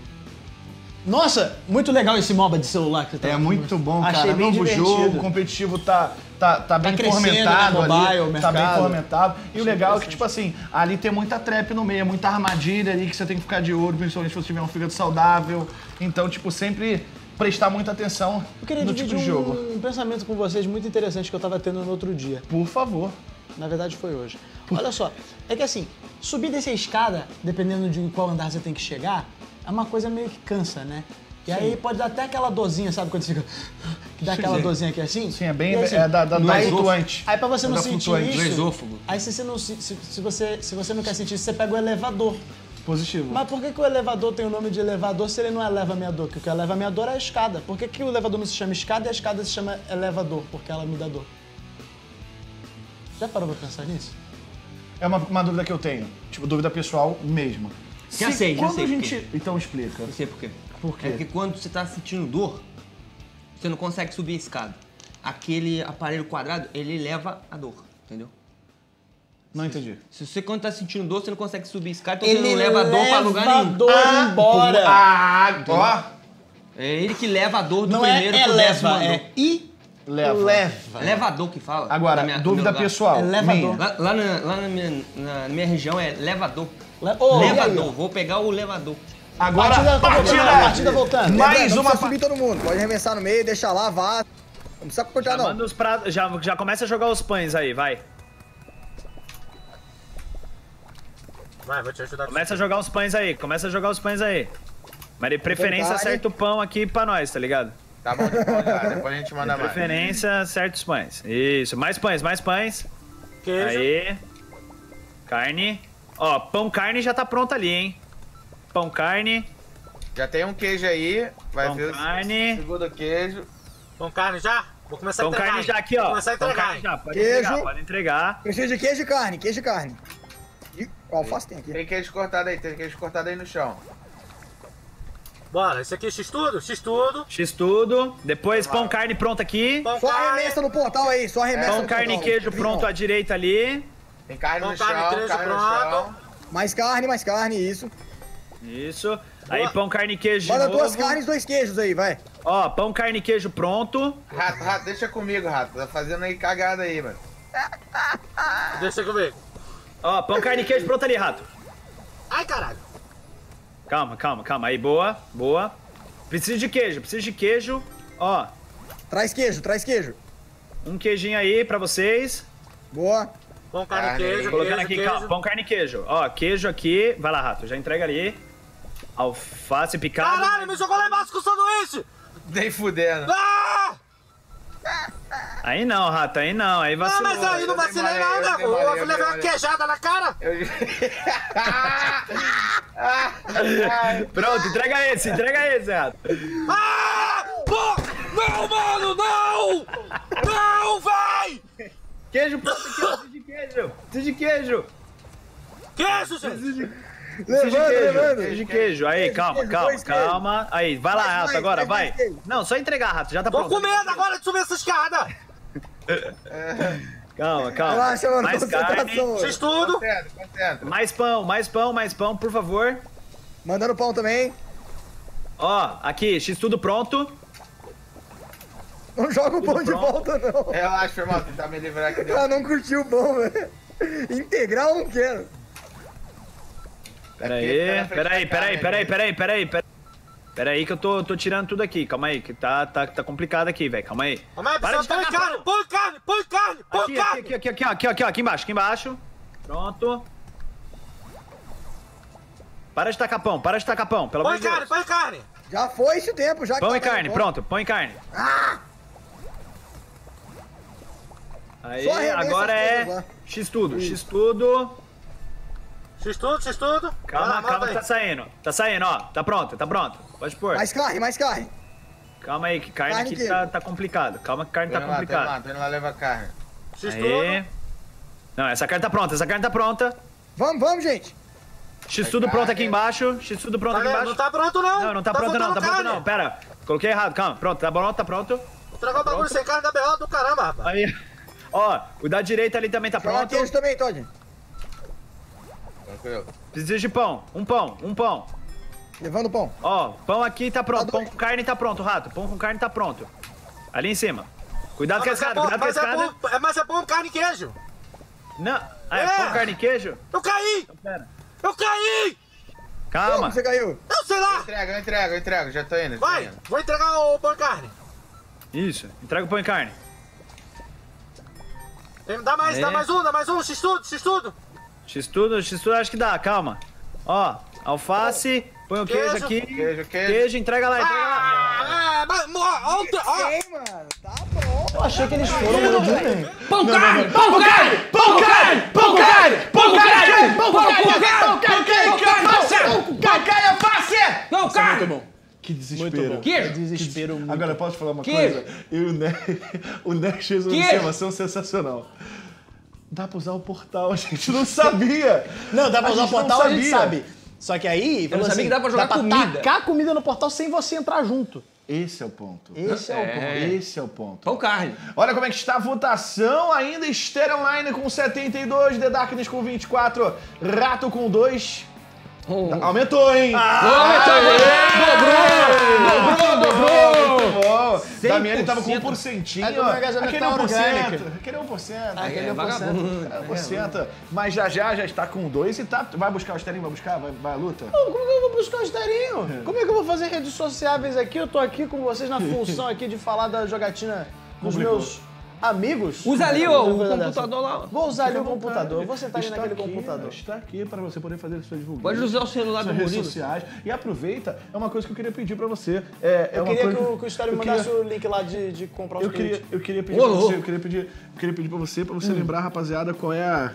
Nossa, muito legal esse MOBA de celular que você tá É muito bom, cara. Achei bem Novo divertido. jogo, competitivo tá, tá, tá bem crescendo, fomentado né, mobile, ali. o Tá bem mercado. fomentado. E o legal é que, tipo assim, ali tem muita trap no meio, muita armadilha ali que você tem que ficar de olho, principalmente se você tiver um fígado saudável. Então, tipo, sempre prestar muita atenção Eu queria no tipo de jogo. um, um pensamento com vocês muito interessante que eu tava tendo no outro dia. Por favor. Na verdade foi hoje. Olha só, é que assim, subir dessa escada, dependendo de qual andar você tem que chegar, é uma coisa meio que cansa, né? E aí pode dar até aquela dorzinha, sabe quando você fica. Que dá aquela dorzinha aqui assim? Sim, é bem. E assim, é da, da, da aí- flutuante. Aí pra você É não da sentir flutuante. isso. Do esôfago. Aí se você, não, se, se, você, se você não quer sentir isso, você pega o elevador. Positivo. Mas por que, que o elevador tem o nome de elevador se ele não eleva dor? Porque o que eleva dor é a escada. Por que, que o elevador não se chama escada e a escada se chama elevador? Porque ela me dá dor. Já parou pra pensar nisso? É uma, uma dúvida que eu tenho. Tipo, dúvida pessoal mesmo. Já sei, já quando sei a por gente. Então explica. Não sei por quê. Por quê? É porque quando você tá sentindo dor, você não consegue subir a escada. Aquele aparelho quadrado, ele leva a dor, entendeu? Não entendi. Se você quando tá sentindo dor, você não consegue subir a escada, então Ele você não leva a dor pra lugar leva a nenhum. dor embora. Ah, ó. É ele que leva a dor do Não é primeiro pro décimo eleva, andar. é i Leva. leva. Levador que fala. Agora, minha- dúvida pessoal. É levador. Lá, lá na, lá na minha, na minha região é levador. Le- aí, levador, vou pegar o levador. Agora, Partida, partida, voltando, partida voltando. Mais Lembrando, não uma subir todo mundo. Pode arremessar no meio, deixar lá, vá. Não precisa cortar, Já não. manda os pratos, já, já começa a jogar os pães aí, vai. Vai, vou te ajudar com Começa a jogar os pães aí, começa a jogar os pães aí. Mas de preferência acerta o pão aqui pra nós, tá ligado? Tá bom, depois, a gente manda De mais. preferência, acerta os pães. Isso, mais pães, mais pães. queijo. Aí. Carne. Ó, pão carne já tá pronto ali, hein? Pão carne, Já tem um queijo aí. Vai pão ver o carne. segundo queijo. Com carne já? Vou começar Pão a entregar. carne hein? já aqui, Vou ó. começar a Pão entregar. carne hein? já, pode Queijo. entregar, pode entregar. Precisa de queijo e carne, queijo e carne. E o alface tem aqui. Tem queijo cortado aí, tem queijo cortado aí no chão. Bora, esse aqui é X-Tudo? X-Tudo. X tudo. Depois pão carne pronto aqui. Pão Só carne. arremessa no portal aí, só arremessa Pão no carne e queijo pronto à direita ali. Tem carne Pão, no carne, chão, queijo carne no pronto. chão. Mais carne, mais carne, isso. Isso. Aí pão carne e queijo Manda duas carnes, dois queijos aí, vai. Ó, pão carne e queijo pronto. Rato, rato, deixa comigo, rato. Tá fazendo aí cagada aí, mano. Deixa comigo. Ó, pão carne e queijo pronto ali, rato. Ai, caralho. Calma, calma, calma. Aí, boa, boa. Precisa de queijo, precisa de queijo. Ó, Traz queijo, traz queijo. um queijinho aí pra vocês. Boa. Pão, carne, Carne. queijo, Colocando queijo, aqui, queijo. calma, pão carne e queijo. Ó, queijo aqui. Vai lá, rato, já entrega ali. Alface picado. Caralho, me jogou lá embaixo com o sanduíche! Nem fudendo. Ah! Aí não, rato, aí não. Aí Ah, vacilou. mas aí não eu vacilei eu nada. demorei, Eu eu levei uma queijada na cara. Eu... Pronto, entrega esse, entrega esse, rato. Ah! Pô! Não, mano, não! Não, véi! Queijo pronto de queijo. Precisa de queijo. Queijo, gente! Precisa de Levando, queijo. levando. Precisa de queijo. Aí, calma, queijo, calma, calma. Aí, vai lá, Mais, rato, mais, agora, mais, vai. Não, só entregar, rato, já tá Tô pronto. com medo agora de subir essa escada! Calma, calma. Relaxa, mano, Mais carne. Concentra, concentra. Mais pão, mais pão, mais pão, por favor. Mandando pão também. Ó, aqui, X tudo pronto. Não joga o pão de volta, não. Relaxa, irmão, tentar me livrar aqui. Ah, não curtiu o pão, velho. Integral eu não quero. Aí, tá pera aí, pera aí, carne, pera aí, né? pera aí, pera aí, pera aí que eu tô, tô tirando tudo aqui, calma aí, que tá, tá, tá complicado aqui, velho, calma aí. Calma aí, Para de põe carne, põe carne, põe carne, põe Aqui, carne! aqui, aqui, aqui, aqui, aqui, aqui embaixo, aqui embaixo. Pronto. Para de tacar pão, para de tacar pão, pelo amor Põe de carne, Deus. põe carne! Já foi esse o tempo, já que Pão tá e carne, pronto, pão e carne. Aí, agora é coisas lá. X tudo, X tudo. X-Tudo, X-Tudo! Calma, lá, calma tá aí. saindo. Tá saindo, ó. Tá pronto, tá pronto. Pode pôr. Mais carne, mais carne. Calma aí, que carne, Carne aqui que- tá, tá complicado. Calma que carne Tô tá tô indo lá, complicado. tô indo lá levar carne. X-Tudo! Aí. Não, essa carne tá pronta, essa carne tá pronta. Vamos, vamos, gente. X tudo pronto aqui embaixo. X tudo pronto Tá aqui embaixo. Não tá pronto não! Não, não tá, pronto não, tá pronto carne. não. Pera. Coloquei errado, calma. Pronto, tá pronto, tá pronto. Estragou o bagulho sem carne da berrola do caramba, rapaz! Aí. Ó, o da direita ali também tá Joga pronto. queijo também, Todd. Tranquilo. Precisa de pão. Um pão, um pão. Levando pão. Ó, pão aqui tá pronto. Tá Pão doido. com carne tá pronto, rato. Pão com carne tá pronto. Ali em cima. Cuidado com a é escada, bom, cuidado com a mas, é escada. bom, é- mas é bom carne e queijo! Não. Ah, é É. pão, carne e queijo? Eu caí! Pera. Eu caí! Calma. Como você caiu? Eu sei lá! Entrega, eu entrego, eu entrego. Já tô indo. tô Vai, indo. vou entregar o pão e carne. Isso. Entrega o pão e carne. Dá mais, É. dá mais um, dá mais um, x-tudo, x-tudo. X tudo, X tudo acho que dá, calma. Ó, alface, põe o queijo, Queijo. aqui. Queijo, queijo. Queijo, entrega lá, entrega lá. Ah, é, mas, mo- ó, ó, Ei, mano, tá bom. Eu achei que eles foram no Júnior. Pão carne! Pão carne! Pão carne! Pão carne! Pão carne! Pão carne! Pão carne! Pão carne! Pão carne! Que desespero. Queijo! Desespero muito. Agora, posso falar uma Queijo. coisa? Eu e o Nerd, o Nerd fez uma observação sensacional. Dá pra usar o portal, a gente não sabia. Não, dá pra A usar o portal, a gente sabe. Só que aí, falou não sabia assim, que dá pra jogar comida. tacar comida no portal sem você entrar junto. Esse é o ponto. Esse é, o ponto. Esse é o ponto. Pão carne! Olha como é que está a votação. Ainda Esther Online com 72, The Darkness com 24, Rato com 2. Aumentou, hein? Dobrou! Dobrou! Damiani tava com 1%. 1%. É aquele Metal 1%. Orgânico. Aquele 1%. Aquele É, 1%. vagabundo. É, 1%. Mas já já já está com 2 e tá. Vai buscar o esterinho? Vai buscar? Vai, vai à luta? Pô, Como é que eu vou buscar o esterinho? Como é que eu vou fazer redes sociáveis aqui? Eu tô aqui com vocês na função aqui de falar da jogatina dos meus amigos. Usa ali, ó, Uma o computador lá. Vou usar ali o computador. Vou sentar ali Está naquele aqui, computador. Está aqui para você poder fazer suas divulgações. Pode usar o celular do suas redes sociais. E aproveita, é uma coisa que eu queria pedir pra você. É, é Eu uma queria coisa que o, que o Estéreo me eu mandasse o link lá de, de comprar os Eu queria, eu queria pedir Ô, pra você, eu queria pedir, eu queria pedir pra você, pra Hum. você lembrar, rapaziada, qual é a.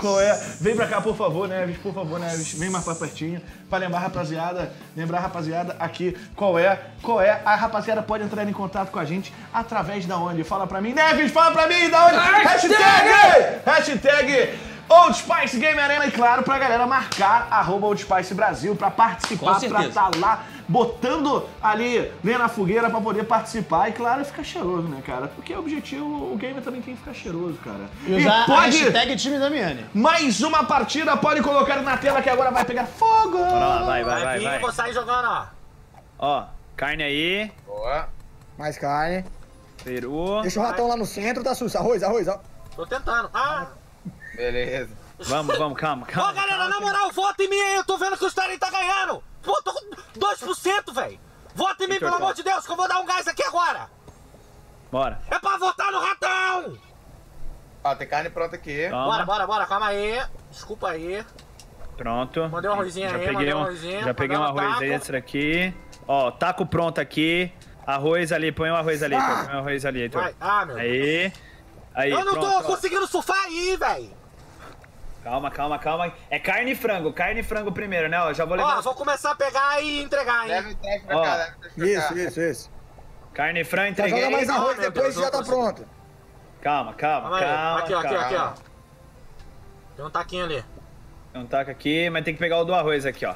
Qual é? Vem pra cá, por favor, Neves, por favor, Neves. Vem mais pra pertinho. Pra lembrar, rapaziada, lembrar, rapaziada, aqui qual é, qual é. A rapaziada pode entrar em contato com a gente através da onde? Fala pra mim. Neves, fala pra mim, da onde? Hashtag! Hashtag Old Spice Game Arena e claro, pra galera marcar arroba Old Spice Brasil pra participar, pra estar lá botando ali, lenha na fogueira pra poder participar e claro, ficar cheiroso, né, cara? Porque o objetivo, o gamer também tem que ficar cheiroso, cara. E usar a pode, hashtag time Damiani. mais uma partida, pode colocar na tela que agora vai pegar fogo! Bora lá, vai, vai, vai, vai. vou sair jogando, ó. Ó, carne aí, Boa. Mais carne. peru. Deixa o ratão lá no centro, tá susto. Arroz, arroz, ó. Tô tentando. Ah! Beleza. Vamos, vamos, calma, Ô, calma. galera, na moral, vota em mim aí. Eu tô vendo que o Sterling tá ganhando. Pô, tô com 2%, velho. Vota em mim, pelo amor de Deus, que eu vou dar um gás aqui agora. Bora. É pra votar no ratão. Ó, tem carne pronta aqui. Bora, Calma. bora, bora. Calma aí. Desculpa aí. Pronto. Mandei um arrozinho já aí, peguei mandei um um, arrozinho, Já peguei um um arroz taco. esse daqui. Ó, taco pronto aqui. Arroz ali, põe o arroz ali, Heitor, põe o arroz ali, Heitor. Vai. Ah, meu Deus. Aí. Aí, Eu não tô pronto, ó. conseguindo surfar aí, velho. Calma, calma, calma. É carne e frango, carne e frango primeiro, né? Ó, já vou levar. Ó, vou começar a pegar e entregar, hein. Leva pra cá, leva pra Isso, cá. isso, isso. Carne e frango, Já entreguei. joga mais arroz, Ah, depois Deus, já tá pronto. Calma, calma, Calma calma. Aqui, ó, aqui, calma. aqui, ó. Tem um taquinho ali. Tem um taco aqui, mas tem que pegar o do arroz aqui, ó.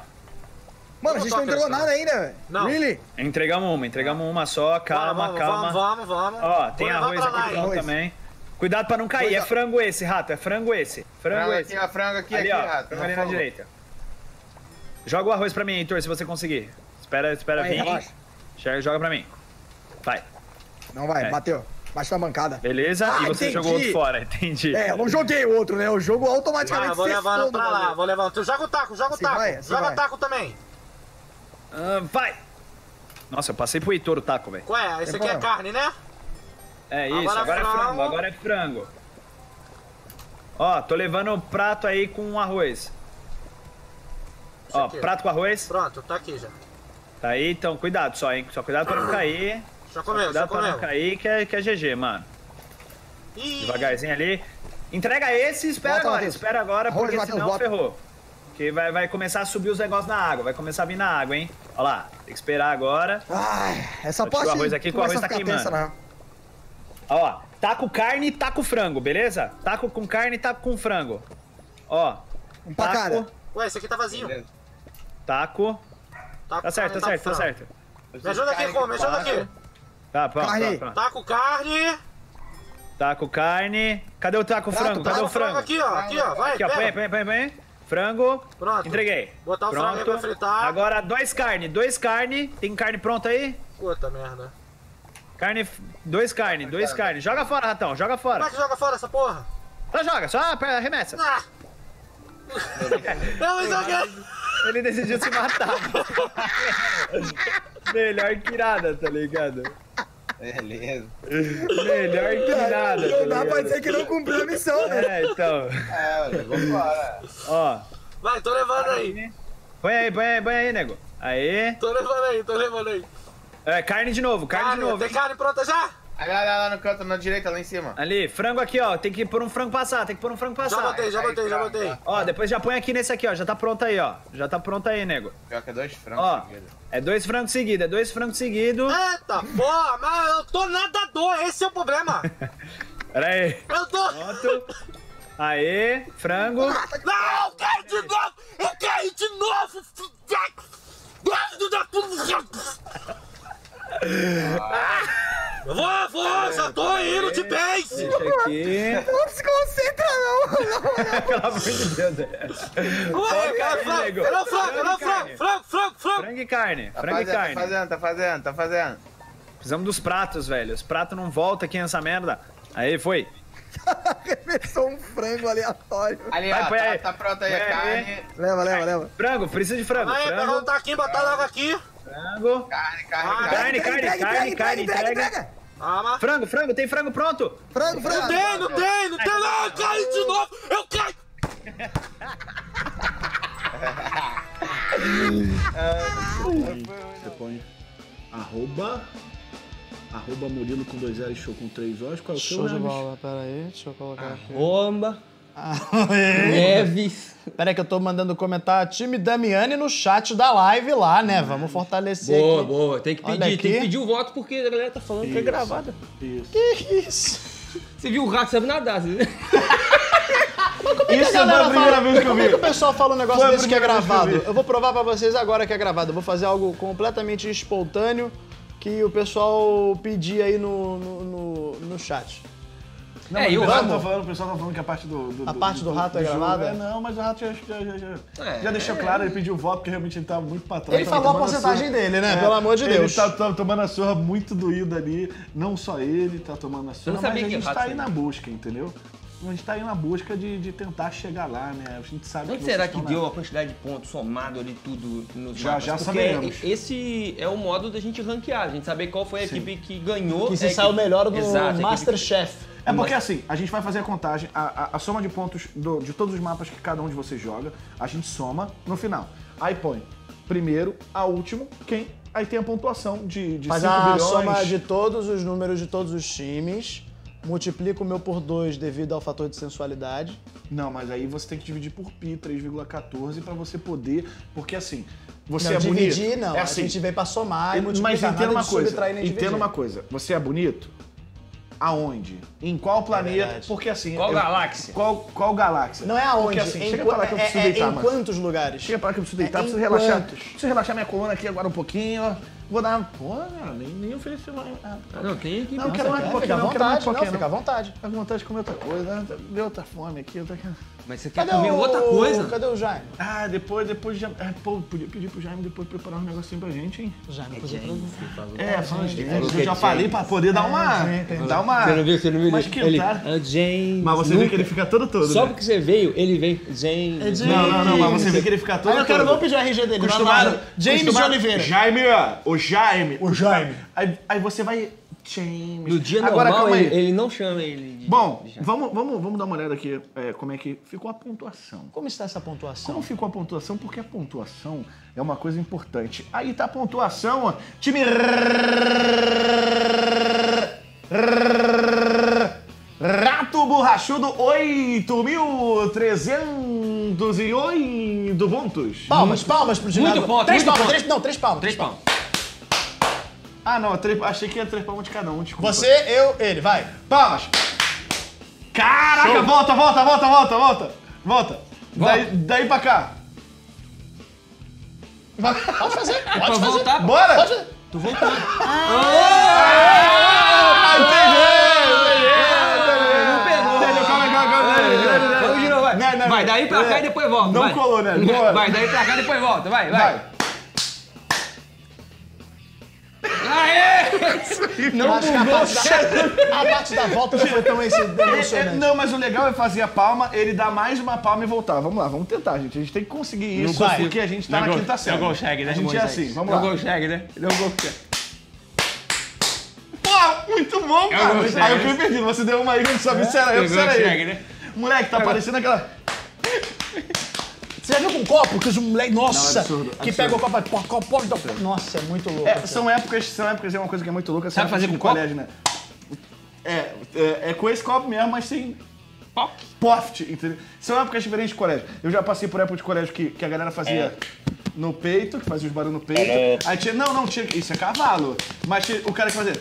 Mano, a Eu gente não entregou pensando. nada ainda, velho. Não. Really? Entregamos uma, entregamos uma só, calma, Bora, vamos, calma. Vamos, vamos, vamos. Ó, tem arroz aqui pronto também. Cuidado pra não cair, é Coisa- frango esse, rato, é frango esse. Frango, Frango esse. aqui, ó, frango aqui, ali, aqui, ó, rato. frango ali na direita. Joga o arroz pra mim, Heitor, se você conseguir. Espera, espera vir. Joga pra mim. Vai. Não vai, É. bateu. Bate na bancada. Beleza? Ah, e você entendi. jogou outro fora, entendi. É, eu não joguei o outro, né? O jogo automaticamente eu vou levando pra lá, vou levando. Tu joga o taco, joga o Assim taco. vai, assim joga vai. o taco também. Ah, vai! Nossa, eu passei pro Heitor o taco, velho. Qual é? Esse Tem aqui é problema. carne, né? É isso, Agora agora, é frango. frango, agora é frango. Ó, tô levando o prato aí com arroz. Ó, aqui. prato com arroz. Pronto, tá aqui já. Tá aí, então cuidado só, hein? Só cuidado pra não cair. Já comeu, já Cuidado pra não comeu. cair, que é, que é GG, mano. Ih, Devagarzinho ali. Entrega esse e espera Bota, agora, espera agora, Arroz, porque senão bota. ferrou. Que vai, vai começar a subir os negócios na água, vai começar a vir na água, hein? Ó lá, tem que esperar agora. Ai, essa Vou parte o arroz aqui, que o arroz tá queimando. tensa, né? Ó, taco carne e taco frango, beleza? Taco com carne e taco com frango. Ó, Um pra taco, Ué, esse aqui tá vazio. Beleza. taco. Tá, Tá certo, tá certo, tá certo. Me ajuda aqui, Rô, me ajuda aqui. Tá, pronto, Carne pronto, pronto. Taco carne. Taco carne. Cadê o taco Prato, frango? Cadê Taco o frango? aqui, ó. Aqui, ó. Vai, Aqui, ó, põe, põe, põe, põe. Frango. Pronto. Entreguei. Botar o frango aí Pronto. pra fritar. Agora dois carne, dois carne. Tem carne pronta aí? Puta merda. Carne, dois carne, dois carne. Joga fora, ratão, joga Como é fora. que joga fora essa porra? Só joga, só arremessa. Ah! Eu me joguei. Ele decidiu se matar. Melhor que nada, tá ligado? Beleza. Melhor que nada. Não dá tá pra ligado? dizer que não cumpriu a missão, né? É, então. É, olha, vambora. Ó. Vai, tô levando aí. Põe aí, põe aí, põe aí, nego. Aí. Tô levando aí, tô levando aí. É, carne de novo, carne, de novo. tem hein? carne pronta já? Ali, lá, lá no canto, na direita, lá em cima. Ali, frango aqui, ó. Tem que pôr um frango passar, tem que pôr um frango Já passar. botei, já botei, já botei. Ó, depois já põe aqui nesse aqui, ó. Já tá pronto aí, ó. Já tá pronto aí, nego. Pior que é dois frangos Ó, seguidos. é dois frangos seguidos, é dois frangos seguidos. Eita porra, mas eu tô nadador, esse é o problema. Pera aí. Eu tô... Pronto. Aê, frango. Não, eu caí de novo! Eu caí de novo! filho da puta! Vou, vou, já tô indo de base! Deixa aqui. Não se concentra, não. Pelo amor de Deus. Ué, aí, frango, não, frango, não, frango, frango, frango, frango! Frango e carne. Tá Frango e fazendo, tá carne. fazendo, tá fazendo, tá fazendo. Precisamos dos pratos, velho. Os pratos não voltam aqui nessa merda. Aí, foi. Arremessou um frango aleatório. Ali, Vai, ó, põe tá, aí. tá pronto aí Põe a aí. carne. Leva, leva, leva. Frango, precisa de frango. Aí, Frango, perguntar aqui, botar logo aqui. frango. Carne, carne, Ah, carne. Carne, carne, Entrega, carne, entrega, carne, entrega, entrega. entrega. Ah, mas... Frango, frango, tem frango pronto. Frango, frango. Não tem, não tem, não tem. Não, eu caí de novo. Eu caí. Você põe arroba, arroba Murilo com dois L's, show com três O's. Qual é o seu, Show de Hermes? bola, pera aí, deixa eu colocar aqui. Romba, Neves. Pera aí que eu tô mandando comentar time Damiani no chat da live lá, né? Vamos fortalecer Boa, aqui. boa. Tem que Olha pedir, tem que aqui. pedir o voto porque a galera tá falando que é gravada. Isso. Que isso? Você viu o rato, sabe nadar. Você... Isso A é a primeira fala- vez que eu Como é que o vi. pessoal fala um negócio Foi a desse que é primeira vez que eu gravado? vi. Eu vou provar pra vocês agora que é gravado. Eu vou fazer algo completamente espontâneo que o pessoal pedir aí no, no, no, no chat. Não, É, e o o pessoal rato? tá falando, o pessoal tá falando que a parte do. do A parte do rato é gravada? É, não, mas o rato já, já, já, já, É. já deixou claro, ele pediu voto porque realmente ele tava muito pra trás. Ele tava falou a porcentagem dele, né? Pelo amor de ele Deus. tá, tá tomando a surra muito doída ali. Não só ele tá tomando a surra, mas a gente tá aí na busca, entendeu? A gente tá aí na busca de, de tentar chegar lá, né? A gente sabe Onde que será que deu na- a quantidade de pontos somado ali tudo nos Já- mapas? já Porque saberemos. esse é o modo da gente ranquear, a gente saber qual foi a equipe que ganhou. Que se é saiu melhor no Exato, a equipe- Masterchef. É porque assim, a gente vai fazer a contagem, a, a- a soma de pontos do- de todos os mapas que cada um de vocês joga, a gente soma no final. Aí põe primeiro a último, quem. Aí tem a pontuação de, de Faz 5 a bilhões. soma de todos os números de todos os times, multiplica o meu por 2 devido ao fator de sensualidade. Não, mas aí você tem que dividir por pi, 3,14, pra você poder. Porque assim, você não, é dividir bonito. não, é a assim, gente veio pra somar e multiplicar. Mas entenda uma coisa. Entenda dividir. uma coisa. Você é bonito? Aonde? Em qual planeta? verdade. porque assim. Qual eu- galáxia? Qual, qual galáxia? Não é aonde, Porque assim, em, chega pra lá que eu preciso é, é deitar, em mano. quantos lugares? Chega pra lá que eu preciso deitar, É, preciso relaxar. quantos? Preciso relaxar minha coluna aqui agora um pouquinho. Vou dar. Pô, cara, nem, nem ofereceu mais. Ah, Ah, não, tem equipe. Não, eu quero mais Fica à não, quero mais pouquinho. fica à vontade. Tá com vontade de comer outra coisa. Deu outra fome aqui. Tô... Mas você quer Cadê comer o... outra coisa? Cadê o Jaime? Ah, depois, depois já. É, pô, podia pedir pro Jaime depois preparar um negocinho pra gente, hein? O Jaime, É, fala de falou que Eu é já falei pra poder dar uma. Dar uma. Você não viu, você não viu? Uma Ele, esquentada. ah, James. Mas você vê que ele fica todo todo. Só né? porque você veio, ele vem. James. Não, não, não, mas você vê que ele fica todo Aí eu quero, todo. vamos pedir o RG dele. James de Oliveira. Jaime, ó. O Jaime. O Jaime. Aí, aí você vai. James. No dia Agora, normal, calma aí. ele, ele não chama ele de... Bom, de- vamos, vamos, vamos dar uma olhada aqui é, como é que ficou a pontuação. Como está essa pontuação? Como ficou a pontuação? Porque a pontuação é uma coisa importante. Aí tá a pontuação, ó. Time. Rato Borrachudo, 8.308 pontos. Palmas, palmas pro ginásio. Muito ponto, Três muito palmas, ponto. três, não, três palmas. Três palmas. Ah, não, três- achei que ia três palmas de cada um, desculpa. Você, eu, ele, vai. Palmas! Caraca, volta, volta, volta, volta, volta! Volta! Daí, daí pra cá. Pode fazer, pode Pra fazer. voltar, Bora! Pode fazer. tô voltando. Ah. Vamos de novo, vai. Daí pra cá e depois volta. Não vai. colou, né? Vai, daí pra cá e depois volta. Vai, vai. Vai. Aê! Não Acho que a bugou. parte, da, a parte da volta não foi tão esse- É, emocionante. não, mas o legal é fazer a palma, ele dar mais uma palma e voltar. Vamos lá, vamos tentar, gente. A gente tem que conseguir isso vai. porque a gente tá na quinta série. consegue, A gente é assim, vamos lá. Não consegue, né? Não consegue. Pô, muito bom, cara. Aí eu né? fiquei perdido. Você deu uma aí, eu não sabia se era eu, se era ele. né? Moleque, tá parecendo aquela... Você já viu com copo que os moleques. Nossa! Não, absurdo, que absurdo. pega o copo. Pô, copo, pô, Nossa, é muito louco. É, são épocas, são épocas, é uma coisa que é muito louca. Sabe fazer com de colégio, né? É, é, é com esse copo mesmo, mas sem poft, entendeu? São épocas diferentes de colégio. Eu já passei por época de colégio que, que a galera fazia no peito, que fazia os barulhos no peito. Aí tinha, não, não, tinha, isso é cavalo. Mas tinha o cara que fazia,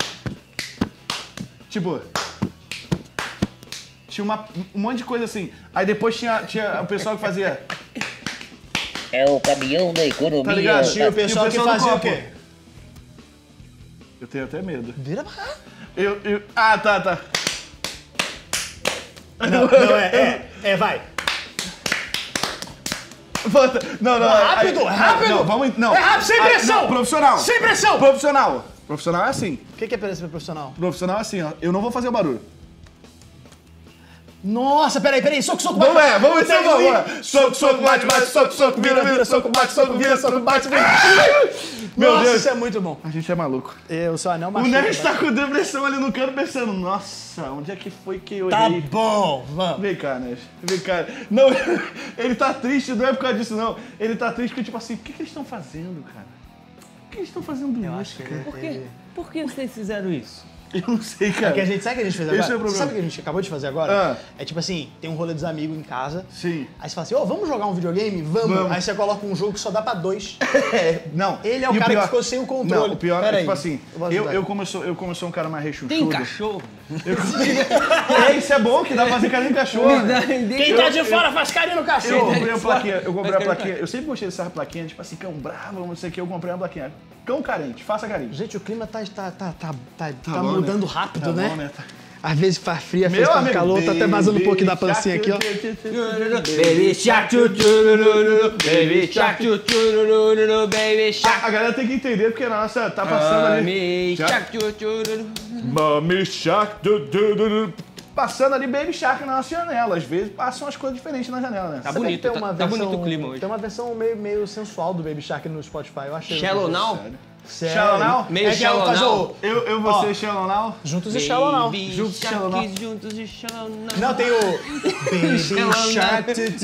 tipo... Tinha uma, um monte de coisa assim. Aí depois tinha, tinha o pessoal que fazia, É o caminhão da economia. tá ligado? Tinha o pessoal E que fazia o quê? Eu tenho até medo. Vira pra cá. Eu, eu, ah, tá, tá. Não, não, é, é, é, vai. Volta. Não, não. Rápido, aí- é rápido. Não, vamos, não. É rápido, sem Ah, pressão. não, profissional. Sem pressão. Profissional. Profissional é assim. O que que é perceber profissional? Profissional é assim, ó. Eu não vou fazer o barulho. Nossa, peraí, peraí, soco, soco, Vamos, bate. é, vamos ver se eu vou Peraí, agora. Soco, soco, bate, bate, soco, soco, vira, vira, soco, bate, soco, vira, soco, bate, vira. Meu Nossa, Deus. isso é muito bom. A gente é maluco. Eu sou anel O machuca. Nerd tá com depressão ali no canto pensando, nossa, onde é que foi que eu Tá errei? bom, vamos. Vem cá, Nerd. Vem cá. Não, ele tá triste, não é por causa disso, não. Ele tá triste porque, tipo assim, o que, que eles estão fazendo, cara? O que eles estão fazendo isso, cara? Por quê? Por que vocês fizeram isso? Eu não sei, cara. Que a gente, sabe o que a gente fez Esse agora? é o problema. Você sabe o que a gente acabou de fazer agora? Ah. É tipo assim, tem um rolê dos amigos em casa. Sim. Aí você fala assim, ô, vamos jogar um videogame? Vamos. Vamos. Aí você coloca um jogo que só dá pra dois. É, não. Ele é o E cara que ficou sem o controle. Não, o pior Pera é, aí. tipo assim, Eu eu, como eu, sou, eu como eu sou um cara mais rechonchudo... Tem cachorro? É, isso é bom, que dá pra fazer carinho em cachorro. Quem tá de fora faz carinho no Eu cachorro. comprei uma plaquinha, eu comprei quero plaquinha. Eu sempre gostei dessa plaquinha, tipo assim, cão bravo, não sei o que, eu comprei uma plaquinha. Cão carente, faça carinho. Gente, o clima tá, tá, tá, tá, tá, tá bom, mudando né? rápido, Tá né? bom, né? Às vezes faz frio, às vezes amigo, calor, tá até vazando um pouquinho da pancinha aqui, ó. Baby shark, baby shark, baby shark. A galera tem que entender porque a nossa tá passando ali. Mami Shark. Passando ali Baby Shark na nossa janela. Às vezes passam as coisas diferentes na janela, né? Tá bonito, tem tá, uma tá versão- bonito o clima hoje. Tem uma versão meio, meio sensual do Baby Shark no Spotify, eu achei. Shallow Now? Sério? Shallow Now? Meio é Shallow faz Now? o... Eu, eu Ó. você, Shallow Now. Juntos e Shallow Now. Juntos e Shallow Now. Juntos e Shallow Now. Não, tem o... Baby Shark, tu, tu,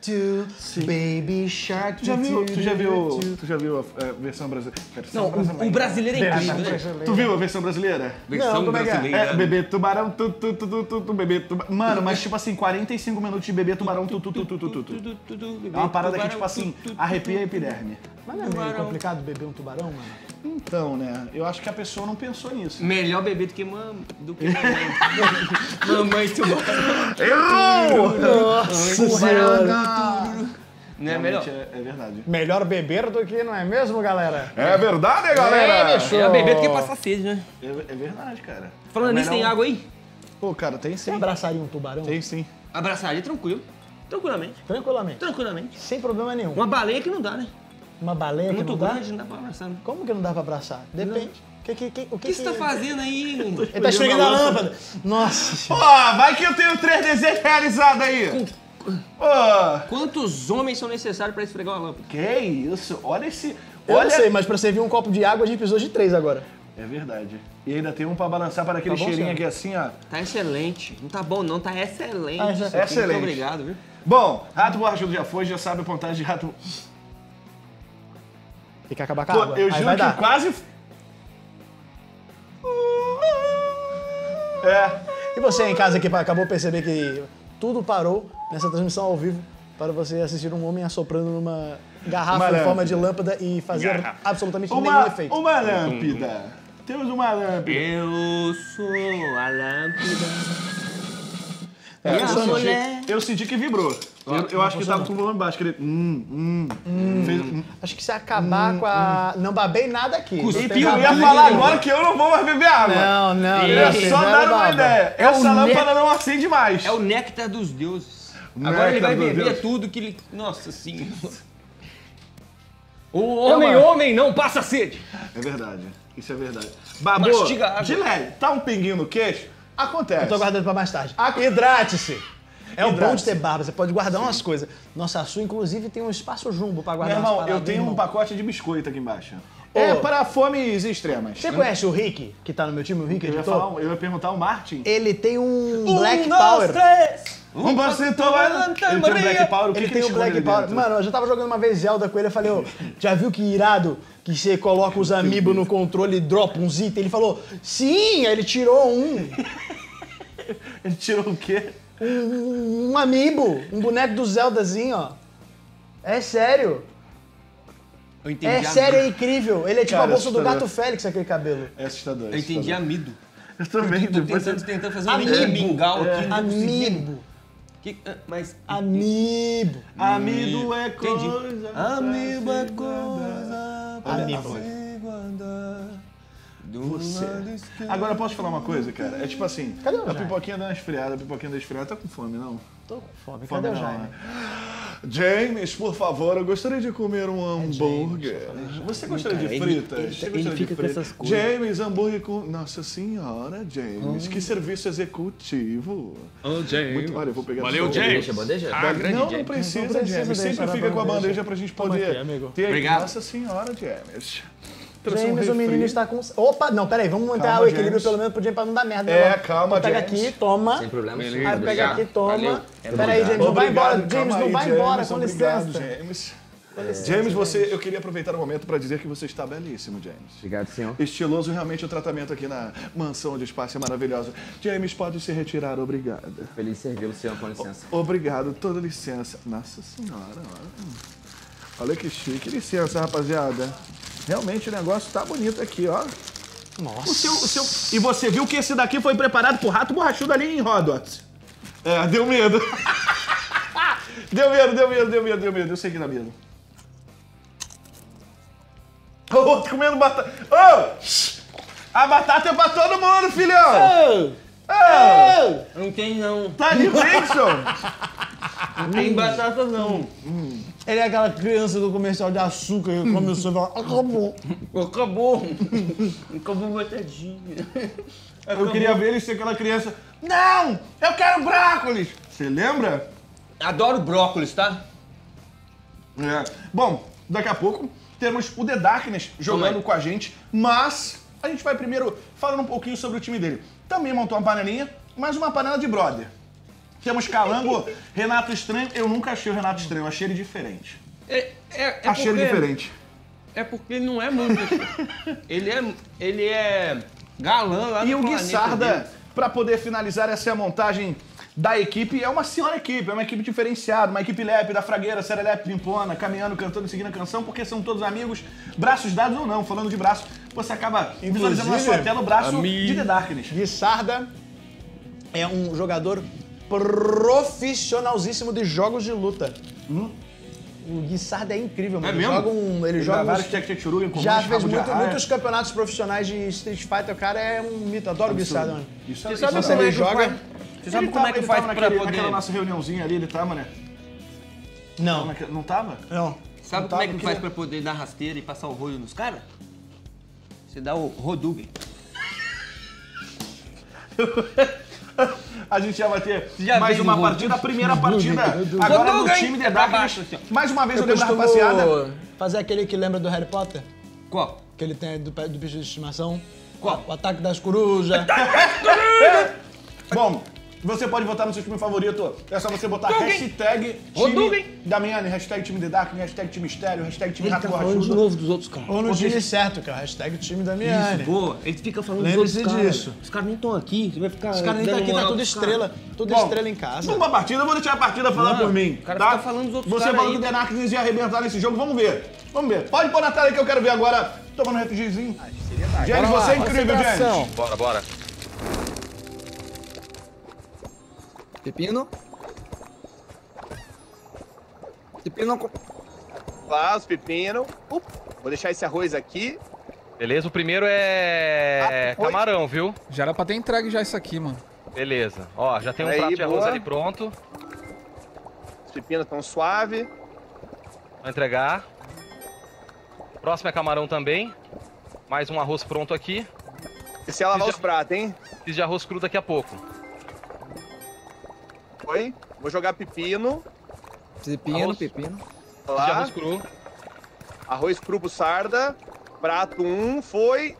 tu, tu, Baby Shark, Tu já viu, tu já viu, tu, já viu a é, versão brasileira? Não, o, o brasileiro é incrível, né? Tu viu a versão brasileira? É que é? É, bebê tubarão, tu, tu, tu, tu, tu, tu, bebê tubarão. Mano, mas tipo assim, 45 minutos de bebê tubarão, tu, tu, tu, tu, tu, tu, tu. É uma parada que, tipo assim, arrepia a epiderme. Mas não é meio complicado beber um tubarão, mano? Então, né, eu acho que a pessoa não pensou nisso. Melhor bebê do que mam... do que mamãe. mamãe tubarão. Errou! Nossa senhora! Não é melhor? É, é verdade. Melhor beber do que, não é mesmo, galera? É verdade, É, galera! bicho. Melhor beber do que passar sede, né? É, é verdade, cara. Falando É nisso, tem melhor- água aí? Pô, cara, tem Você sim. abraçaria um tubarão? Tem sim. Abraçaria tranquilo. Tranquilamente. Tranquilamente. Tranquilamente. Sem problema nenhum. Uma baleia que não dá, né? Uma baleia É que muito não grande, não dá pra abraçar. né? Como que não dá pra abraçar? Depende. Que, que, que, o O que você tá fazendo aí? Ele tá esfregando a lâmpada. Nossa Pô, vai que eu tenho três desejos realizados aí! Pô, Quantos homens são necessários pra esfregar uma lâmpada? que isso? Olha esse... Eu Olha... não sei, mas pra servir um copo de água a gente precisou de três agora. É verdade. E ainda tem um pra balançar para aquele Tá bom, cheirinho senhor? aqui assim, ó. Tá excelente. Não tá bom, não. Tá excelente. Ah, já- Excelente. Muito obrigado, viu? Bom, Rato Borrachudo já foi, já sabe a pontagem de Rato... Tem que acabar com a Pô, água. eu Aí juro vai que dar. quase... É, E você aí em casa que acabou de perceber que tudo parou nessa transmissão ao vivo para você assistir um homem assoprando numa garrafa Uma em forma de lâmpada e fazer absolutamente nenhum uma, efeito. uma lâmpada. Temos uma lâmpada. Eu sou a lâmpada. É, eu, senti, eu senti que vibrou. Eu, eu acho que tava com o volume baixo. Queria... Hum, hum. Fez, hum. Acho que se acabar com a. Não babei nada aqui. Cuspiu, E eu ia falar agora que eu não vou mais beber água. Não, não, Eu não. ia só zero dar uma baba. ideia. É o Essa lâmpada ne- não acende mais. É o néctar dos deuses. Néctar Agora ele vai beber tudo que ele. Nossa senhora. O homem, homem, não passa sede. É verdade. Isso é verdade. Babu, Mastiga água. de leve, tá um pinguinho no queixo? Acontece. Eu tô guardando pra mais tarde. Hidrate-se. É o bom de ter barba, você pode guardar umas coisas. Nossa Su, inclusive, tem um espaço jumbo pra Meu guardar umas irmão, eu tenho um pacote de biscoito aqui embaixo. É para fomes extremas. Você conhece o Rick, que tá no meu time, o Rick, Eu ia, falar, um- eu ia perguntar ao Martin. Ele tem um Black dois, Power. três. Um pasito Ele tem um Black Power. O que Ele que tem o esconde Black Power. Mano, eu já tava jogando uma vez Zelda com ele, eu falei, ô, já viu que irado que você coloca os amiibo no controle e dropa uns itens? Ele falou, sim! Aí ele tirou um, Ele tirou o quê? Um, um amiibo, um boneco do Zeldazinho, ó. É sério. Eu entendi. É amido. sério, é incrível. Ele é tipo Cara, a bolsa do assustador. Gato Félix, aquele cabelo. É assustador. Eu entendi assustador. amido. Eu também, Tô depois tentando, você... tentando fazer um Amiibo. mini mingau aqui. não tô conseguindo. Amiibo. Que- ah, mas. Amiibo. Amido é Entendi. coisa... Amigo é coisa. pra Amiibo. se guardar do Você. Agora, posso falar uma coisa, cara? É tipo assim, Cadê o a pipoquinha dá uma esfriada, a pipoquinha dá esfriada. Tá com fome, não? Tô com fome. Fome Cadê o não, Jaime? né? James, por favor, eu gostaria de comer um hambúrguer. Você gostaria de fritas? ele- Você ele gostaria de fica com essas coisas. James, hambúrguer com. Nossa senhora, James, que serviço executivo. Ô, James. Muito, olha, eu vou pegar Valeu, James. bandeja? Ah, grande não, não James. precisa, Não precisa James. deixar Sempre na fica com a bandeja. bandeja pra gente Toma poder aqui, amigo. ter. Obrigado. Nossa senhora, James. Trouxe um James, o menino está com. Opa, não, peraí, vamos manter Calma, o equilíbrio James. pelo menos pro James pra não dar merda. É, agora. calma, Pega James. aqui, toma. Sem problema. Beleza. sim. Aí pega Obrigado. aqui, toma. Valeu. Peraí, James, não vai embora. Obrigado, James, calma não aí, vai James, embora, com obrigado, licença. James. James, você, eu queria aproveitar o momento para dizer que você está belíssimo, James. Obrigado, senhor. Estiloso realmente o tratamento aqui na mansão de espaço é maravilhoso. James, pode se retirar, obrigada. Feliz servi-lo, senhor, com licença. Obrigado, toda licença. Nossa senhora, olha. Olha que chique. Licença, rapaziada. Realmente o negócio tá bonito aqui, ó. Nossa. O seu, o seu... E você viu que esse daqui foi preparado pro rato borrachudo ali em Rodot. É, deu medo. deu medo, deu medo, deu medo, deu medo. Eu sei que dá medo. O outro comendo batata. Ô! shh! A batata é pra todo mundo, filhão! Ô! Não tem, não. Tá de bênção! Não tem batata, não. Ele é aquela criança do comercial de açúcar que come o sonho e fala, acabou. Acabou. Acabou batadinha. Eu queria ver ele ser aquela criança. Não! Eu quero brócolis! Você lembra? Adoro brócolis, tá? É. Bom, daqui a pouco temos o The Darkness jogando com a gente, mas a gente vai primeiro falando um pouquinho sobre o time dele. Também montou uma panelinha, mas uma panela de brother. Temos Calango, Renato Estranho. Eu nunca achei o Renato Estranho, eu achei ele diferente. É, é, é achei ele porque- diferente. É porque ele não é muito. ele é. Ele é galã lá E no o Guissarda, dele. pra poder finalizar essa é a montagem da equipe, é uma senhora equipe, é uma equipe diferenciada, uma equipe lep, da Fragueira, Serelepe, Pimpona, caminhando, cantando, seguindo a canção, porque são todos amigos, braços dados ou não, falando de braço, você acaba visualizando na sua tela o braço de The Darkness. Guissarda é um jogador profissionalzíssimo de jogos de luta. O Guissarda é incrível, mano. É Ele mesmo? joga um. Ele Ele joga vários uns- Tech Tech Churuga com Já fez muito- muitos campeonatos profissionais de Street Fighter. O cara é um mito. Adoro o Guissarda, mano. Isso, Você isso sabe é como é ele que joga? faz? Você sabe Ele como tava- é que ele faz tava pra naquele- poder. Naquela nossa reuniãozinha ali, ele tá, mané? Não, Naquele- Não tava? não. Sabe Não como é tava, que faz queria- pra poder dar rasteira e passar o rolho nos caras? Você dá o Rodugem. A gente já vai ter Já mais uma partida, a primeira partida agora do time Pra Darkness. assim. Mais uma vez eu Eu lembro, rapaziada. fazer aquele que lembra do Harry Potter. Qual? Que ele tem do, do bicho de estimação. Qual? O ataque das corujas. Bom, você pode votar no seu time favorito. É só você botar Rodugem. hashtag time Damiani, hashtag time The Dark, hashtag time Mistério, hashtag time Rato Borrachudo. novo dos outros caras. Ou no time certo, que é o hashtag time da Miane. Isso, boa. Ele fica falando dos Lembre-se outros caras. disso. Os caras nem estão aqui. Você vai ficar. Os caras nem tá dando aqui, tá tudo estrela. Tudo estrela em casa. Vamos pra partida, eu vou deixar a partida falar Não, por mim. o cara tá? fica falando dos outros Você caras falou que o The Darkness ia arrebentar nesse jogo, vamos ver. Vamos ver. Pode pôr na tela aí que eu quero ver agora. Tomando um refrigerzinho. James, você é incrível, James. Bora, bora. Pepino. Pepino com... Lá, os pepinos. Up, Vou deixar esse arroz aqui. Beleza, o primeiro é Ah, camarão, viu? Já era pra ter entregue já isso aqui, mano. Beleza. Ó, já tem um Aí, prato de arroz boa. ali pronto. Os pepinos estão suave. Vou entregar. Próximo é camarão também. Mais um arroz pronto aqui. E se lavar os pratos, hein? Fiz de arroz cru daqui a pouco. Foi. Vou jogar pepino. Pepino, Arroz. pepino. Fiz de Lá. arroz cru. Arroz cru pro sarda. Prato 1, um, foi.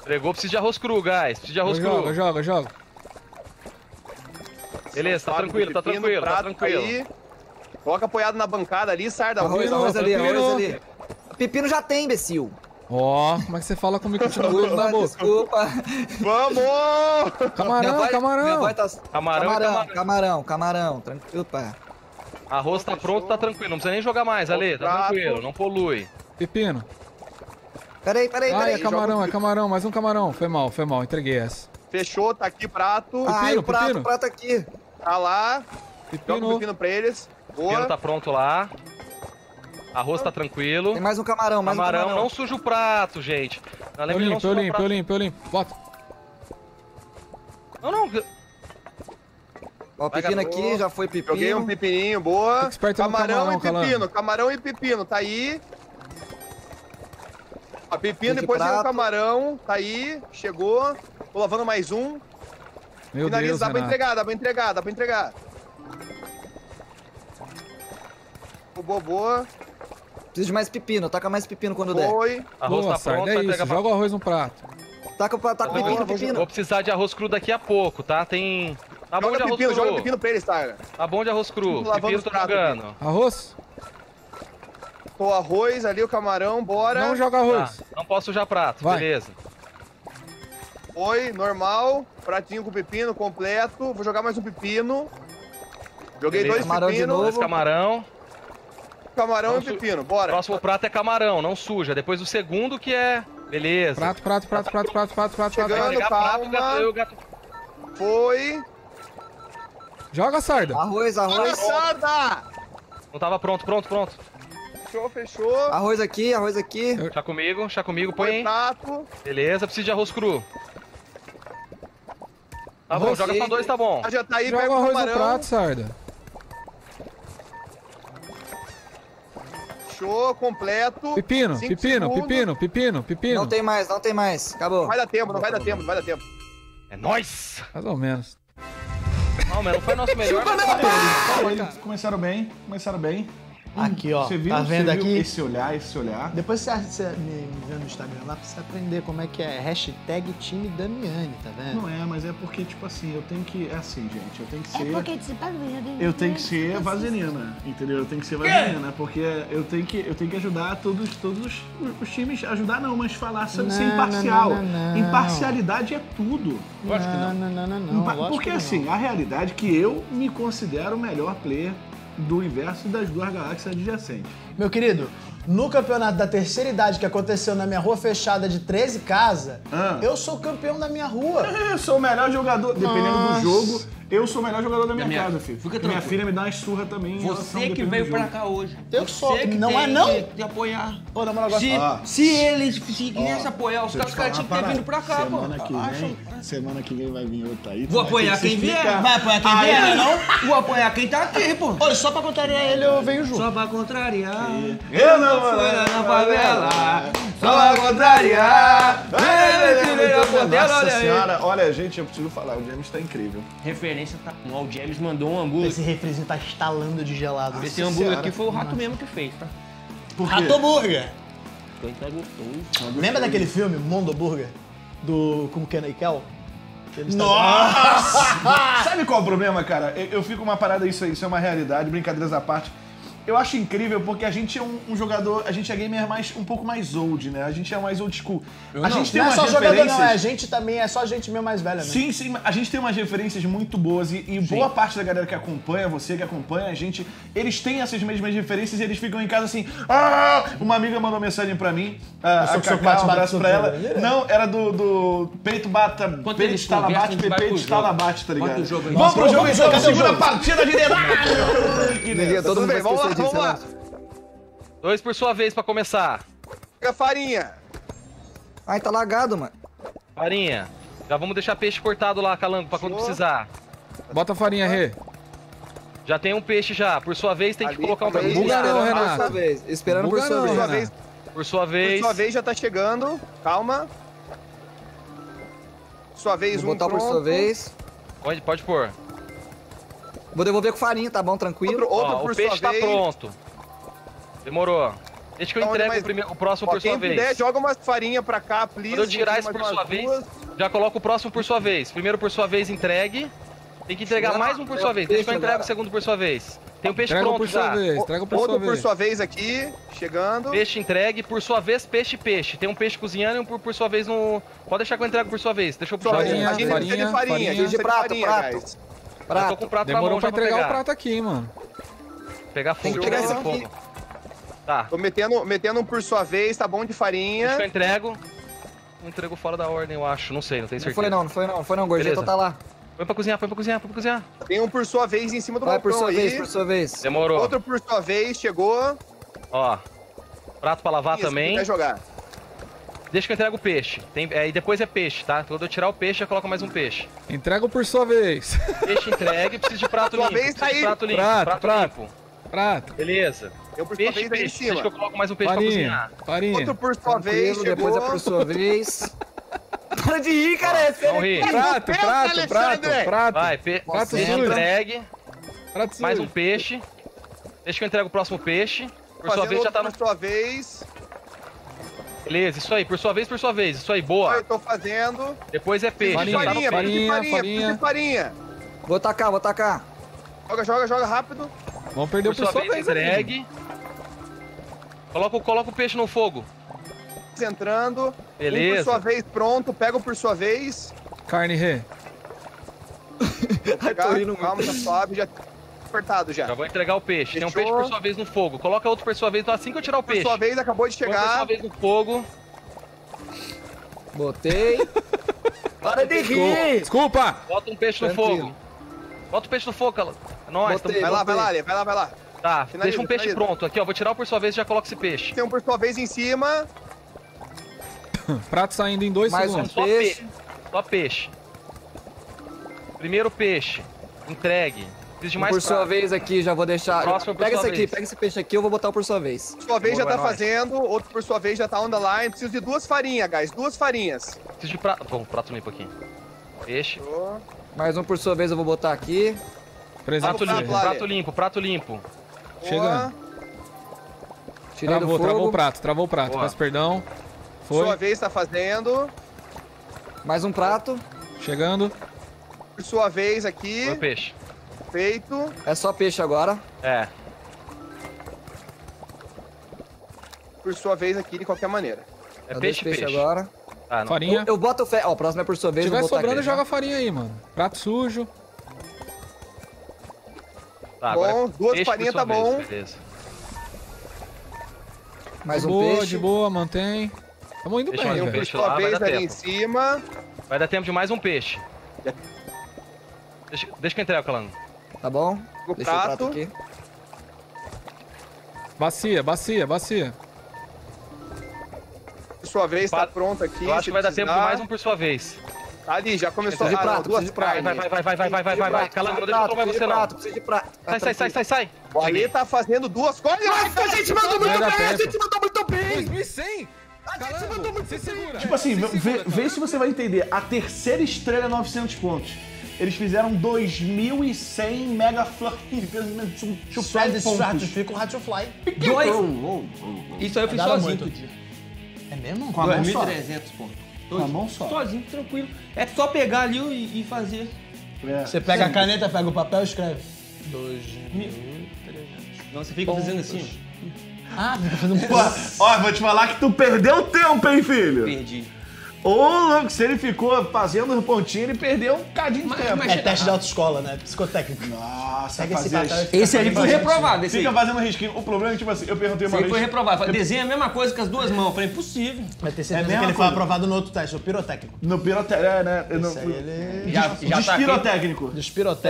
Entregou, preciso de arroz cru, guys. Preciso de arroz Joga, cru. joga, joga. Beleza, tá tranquilo, tá tranquilo, tá tranquilo. aí. Coloca apoiado na bancada ali, sarda. Arroz, Arroz, arroz ali, arroz ali. Pepino já tem, imbecil. Ó, como é que você fala comigo continuando com o na boca? Desculpa. Vamos! Camarão, camarão. Minha voz tá... Camarão camarão, camarão. camarão, camarão. Tranquilo, pá. Arroz tá pronto, tá tranquilo. Não precisa nem jogar mais, Ale. Tá prato. tranquilo, não polui. Pepino. Peraí, peraí, Ah, peraí. é camarão, é camarão. Mais um camarão. Foi mal, foi mal. Entreguei essa. Fechou, tá aqui prato. Ai, Pepino, o prato, pepino. o prato aqui. Tá lá. Joga o Pepino. pepino pra eles. Pepino Boa. tá pronto lá. Arroz tá tranquilo. Tem mais um camarão, mais Camarão, um camarão. não suja o prato, gente. Eu limpo, eu sujar o limpo, eu limpo, eu limpo. Bota. Não, não. Ó, pepino aqui, já foi pepino. Joguei um pepininho, boa. Fica esperto no Camarão, camarão, e pepino, camarão e pepino, tá aí. Ó, pepino, De depois vem o camarão, tá aí, chegou. Tô lavando mais um. Meu Finaliza, Deus, dá pra Renato. entregar, dá pra entregar, dá pra entregar. Boa, boa. Preciso de mais pepino, taca mais pepino quando der. Foi. Arroz Boa, tá pronto, é isso. pra... Joga o arroz no prato. Taca, taca Tá pepino, pepino. Vou precisar de arroz cru daqui a pouco, tá? Tem... Tá bom de Joga arroz pepino, cru. joga pepino pra ele, Star. Tá bom de arroz cru. Lavando Pepino tô jogando. Arroz? Tô arroz ali, o camarão, bora. Não joga arroz. Tá, não posso sujar prato, Vai. beleza. Foi, normal. Pratinho com pepino completo. Vou jogar mais um pepino. Joguei Beleza. dois Camarão de pepinos. novo. Dois camarão. Camarão Não e pepino, bora. Próximo prato é camarão, não suja. Depois o segundo que é... Beleza. Prato, prato, prato, prato, prato, prato, prato, prato. Chegando. Prato, calma. gato. Foi. Joga, Sarda. Arroz, arroz. Passada! Não tava pronto, pronto, pronto. Fechou, fechou. Arroz aqui, arroz aqui. Chá comigo, chá comigo, põe aí. prato. Beleza, preciso de arroz cru. Tá bom, Arroz joga sim. só dois, tá bom. Já tá aí, Joga pega o arroz no camarão. prato, Sarda. Fechou, completo. Pepino, Cinco pepino, segundos. pepino, pepino, pepino. Não tem mais, não tem mais. Acabou. Não vai dar tempo, não vai dar tempo, não vai dar tempo. É nóis! Mais ou menos. Não, mas não foi nosso melhor. Eles começaram bem, começaram bem. Aqui, ó. Você viu, tá vendo você viu aqui? esse olhar, esse olhar? Depois você, você me vê no Instagram lá pra você aprender como é que é hashtag time Damiani, tá vendo? Não é, mas é porque, tipo assim, eu tenho que. É assim, gente, eu tenho que É ser. porque você tá vendo. Eu tenho que ser vaselina, entendeu? Eu tenho que ser vaselina, porque eu tenho que, eu tenho que ajudar todos, todos os, os times. Ajudar não, mas falar sobre ser imparcial. não, não, não. Imparcialidade é tudo. Lógico que não. Não, não, não, não. Impa- porque que não. assim, a realidade é que eu me considero o melhor player do universo das duas galáxias adjacentes. Meu querido, no campeonato da terceira idade que aconteceu na minha rua fechada de 13 casa, Ah. eu sou campeão da minha rua. Eu sou o melhor jogador, dependendo Nossa. do jogo, eu sou o melhor jogador da minha, minha- casa, filho. fica minha filha me dá uma surra também. Você que veio do pra cá hoje. Eu Você sou- que não tem é não? que te apoiar. Ô, na moral, agora- Se, Ó. se eles se quisessem apoiar, os caras tinham que ter vindo pra cá, pô. Que vem, semana que vem vai vir outra aí. Vou apoiar quem vier. Vai apoiar quem vier, né, não? Vou apoiar quem tá aqui, pô. Ô, só pra contrariar ele, eu venho junto. Só pra contrariar. Eu não vou lá na favela. Só pra contrariar. Nossa Nossa senhora, olha, gente, eu preciso falar, o James tá incrível. Referência tá. Ó, o James mandou um hambúrguer. Esse refrizinho tá estalando de gelado. Esse hambúrguer aqui foi o rato mesmo que fez, tá? Por quê? Rato Burger. Então tá gostoso. Lembra daquele filme, Mondo Burger? Do com Kenan Kel? Que eles Nossa! Sabe qual é o problema, cara? Eu, eu fico uma parada, isso aí, isso é uma realidade, brincadeiras à parte. Eu acho incrível porque a gente é um, um jogador, a gente é gamer mais, um pouco mais old, né? A gente é mais old school. a gente tem não é só jogador, referências... não. É a gente também, é só gente meio mais velha mesmo. Sim, sim, a gente tem umas referências muito boas e, e boa parte da galera que acompanha, você que acompanha a gente, eles têm essas mesmas referências e eles ficam em casa assim. Ah! Uma amiga mandou mensagem pra mim, a, a Cacá, um abraço pra ela. tudo. Não, era do, do peito bata, Enquanto peito estala conversam, bate, a peito estala jogo. bate, tá ligado? Vamos pro jogo então, segunda partida de! Ninguém, todo Tudo mundo bem, vamos lá, disso, vamos lá. Dois por sua vez pra começar. Pega farinha. Ai, tá lagado, mano. Farinha. Já vamos deixar peixe cortado lá, calango, pra quando precisar. Bota a farinha, Rê. Já tem um peixe já. Por sua vez, tem que Ali, colocar um peixe. Buga não, Esperando por Renato. sua vez. Esperando por sua não, vez. Sua Renato. vez, Por sua por vez. sua vez já tá chegando. Calma. Sua vez, Vou um botar por pronto. sua vez. Pode, pode pôr. Vou devolver com farinha, tá bom? Tranquilo. Outro, outro Ó, por o peixe sua tá vez. pronto. Demorou. Deixa que eu Então, entrego o, primeiro, o próximo Ó, por sua quem vez. puder, joga umas farinha pra cá, please. Quando eu tirar fazer por sua vez, duas. já coloco o próximo por sua vez. Primeiro por sua vez, entregue. Tem que entregar mais um por sua vez. Deixa que eu entrego o segundo por sua vez. Tem o peixe Traga pronto por já. sua vez, traga por Outro sua por vez. sua vez aqui, chegando. Peixe entregue, por sua vez, peixe peixe. Tem um peixe cozinhando e um por, por sua vez no. Pode deixar que eu entrego por sua vez. Deixa eu puxar Sua aí. vez. Farinha, A gente precisa de farinha, farinha, a farinha. gente De precisa de prato, farinha, prato. Eu tô com o prato Demorou na mão pra já pra entregar pegar. o prato aqui, mano. Pegar Tem fogo, que pegar esse fogo. aqui. Tá. Tô metendo, metendo um por sua vez, tá bom de Deixa farinha. que eu entrego. Não entregou fora da ordem, eu acho. Não sei, não tenho Não certeza. foi não, não foi não, não foi não, gorjeta Beleza. tá lá. Põe pra cozinhar, põe pra cozinhar, põe pra cozinhar. Tem um por sua vez em cima do Vai por balcão sua aí. vez, por sua vez. Demorou. Outro por sua vez, chegou. Ó. Prato pra lavar Isso, também. Quer jogar. Deixa que eu entrego o peixe. Tem, é, e depois é peixe, tá? Quando eu tirar o peixe, eu coloco mais um peixe. Entrega por sua vez. Peixe entregue, preciso de prato Sua limpo. vez tá de aí. prato limpo. Prato, prato, prato. limpo. Prato. Beleza. Eu por sua Peixe, vez aí em peixe. Deixa que eu coloco mais um peixe pra Farinha. cozinhar. Farinha. Outro por sua vez, Tranquilo, depois é chegou. por sua vez. Para de rir, cara. É sério. Não ri. Prato, prato, prato, Alexandre! prato. Vai, pe... Prato peixe sujo. entregue. Prato Mais um peixe. Deixa que eu entrego o próximo peixe. Por sua Fazendo vez já tá no. por sua vez. Beleza, isso aí. Por sua vez, por sua vez. Isso aí, boa. Eu tô fazendo. Depois é peixe. Farinha, já Farinha, peixe. farinha, farinha, farinha, farinha. farinha. Vou tacar, vou tacar. Joga, joga, joga rápido. Vamos perder Por por sua sua vez, vez. entregue. Coloca, coloca o peixe no fogo. Entrando. Um Beleza. por sua vez, pronto. Pega um por sua vez. Carne rindo muito. calma, tá suave, já já. Já vou entregar o peixe. Tem um Fechou. peixe por sua vez no fogo. Coloca outro por sua vez então assim que eu tirar o Por peixe. sua vez, acabou de Põe por sua chegar. vez no fogo. Botei. Para de rir. Desculpa! Bota um peixe no Tranquilo. fogo. Bota o peixe no fogo, cala. É nóis, Botei. tamo... Vai lá, vai lá, Ale, vai lá, vai lá. Tá, Finaliza, deixa um peixe finaliza. pronto. Aqui, ó. Vou tirar o por sua vez e já coloco esse peixe. Tem um por sua vez em cima. Prato saindo em dois Mais um segundos. Só Peixe. peixe. Só peixe. Primeiro peixe. Entregue. Preciso de mais por sua prato. vez aqui, já vou deixar. Próximo por pega sua esse aqui, vez. pega esse peixe aqui, eu vou botar o por sua vez. Sua vez Boa, já tá vai, nóis. fazendo. Outro por sua vez já tá on the line. Preciso de duas farinhas, guys. Duas farinhas. Preciso de prato. Bom, prato limpo aqui. Peixe. Mais um por sua vez eu vou botar aqui. Presente Prato prato limpo, prato limpo, prato limpo. Chegando. Tirei Travou, travou o prato, travou o prato. Boa. Peço perdão. Sua Foi. vez tá fazendo. Mais um prato. Chegando. Por sua vez aqui. Foi o peixe. Feito. É só peixe agora. É. Por sua vez aqui, de qualquer maneira. É Eu peixe, deixo peixe. agora. Ah, não. Farinha. Eu, eu boto fé. Ó, o próximo é por sua Se vez. eu tiver vou botar sobrando, joga tá? farinha aí, mano. Prato sujo. Tá, Bom, agora é duas peixe por farinhas tá vez, bom. Beleza. Mais de um boa, peixe. de boa, mantém. Tamo indo Deixa bem, um velho. peixe Por lá, vez dar ali em tempo. cima. Vai dar tempo de mais um peixe. Deixa, deixa que eu entrego, Calango. Tá bom? O Deixa prato. o prato aqui. Bacia, bacia, bacia. Por sua vez, tá pronto aqui. Eu acho que vai dar tempo de mais um por sua vez. Ali, já começou a prato, duas praias. Vai, vai, vai, vai, vai, vai, vai, vai. Calandro, deixa eu tomar você não. Precisa de prato. Sai, sai, sai, sai, sai. O Ale tá fazendo duas coisas. Nossa, a gente mandou muito bem, a gente mandou muito bem. 2100. Calango, se segura. Tipo assim, vê, se você vai entender. A terceira estrela é 900 pontos. Eles fizeram 2.100 mega flurry. Shred Stratifica o Ratchelfly. Dois. Isso aí eu fiz sozinho. muito. outro dia. É mesmo? Com a mão só. 2.300 pontos. Com a mão só. Sozinho, tranquilo. É só pegar ali e, e fazer. É. Você pega a caneta, pega o papel e escreve. Dois. Não, você fica fazendo assim, Ah, fazendo Pô, ó, vou te falar que tu perdeu tempo, hein, filho? Perdi. Ô, louco, se ele ficou fazendo o pontinho, ele perdeu um cadinho de Mas- tempo. mas- É teste de autoescola, né? Psicotécnico. Nossa, Pega esse fazer... papel Esse aí foi reprovado. Esse aí. Fica fazendo risquinho. O problema é que, tipo assim, eu perguntei Esse uma aí vez... foi reprovado. Falei, Desenha a mesma coisa com as duas mãos. Eu Falei, impossível. Vai ter É certeza mesma que ele foi aprovado no outro teste, o pirotécnico. No pirotécnico, é, né? Aí ele... Já, já tá. Despirotécnico. É, cara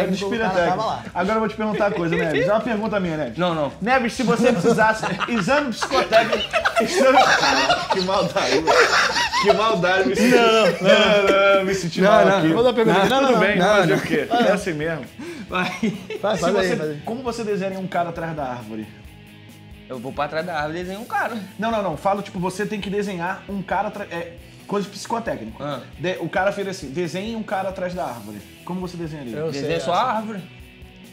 despirotécnico. tava lá. Agora eu vou te perguntar uma coisa, Neves. É uma pergunta minha, Neves. Não, não. Neves, se você precisasse... exame psicotécnico... Exame... Que maldade. Que maldade. Me senti... Não, não, não, me senti mal aqui. Manda a pergunta. Não, Tudo não, bem, não, fazer não. o quê? É assim mesmo. Vai. Faz, faz aí, você- faz aí. Como você desenha um cara atrás da árvore? Eu vou pra trás da árvore e desenho um cara. Não, não, não. Falo, tipo, você tem que desenhar um cara atrás... É, coisa de psicotécnico. Ah. De- o cara fez assim, desenhe um cara atrás da árvore. Como você desenharia? Eu sei, Desenho só a árvore.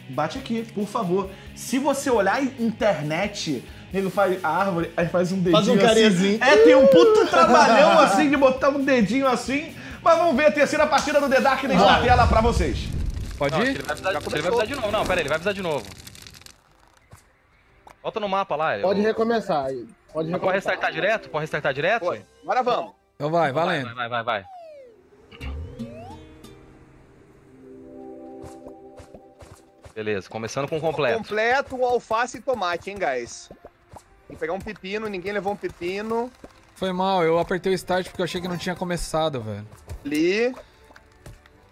Bate aqui, por favor. Se você olhar a internet, nego faz a árvore, aí faz um dedinho Faz um assim. carezinho. É, tem um puto trabalhão assim de botar um dedinho assim. Mas vamos ver a terceira partida do The Darkness na tela pra vocês. Pode Não, ir? ele vai avisar, ele vai avisar de novo. Não, pera aí, ele vai avisar de novo. Volta no mapa lá. Pode eu... recomeçar aí. Pode Pode recomeçar. restartar direto? Pode restartar direto? Foi. Agora vamos. Então vai, Vai, valendo. vai, vai, vai, vai. Beleza, começando com o completo. Completo o alface e tomate, hein, guys? Tem que pegar um pepino, ninguém levou um pepino. Foi mal, eu apertei o start porque eu achei que não tinha começado, velho. Ali.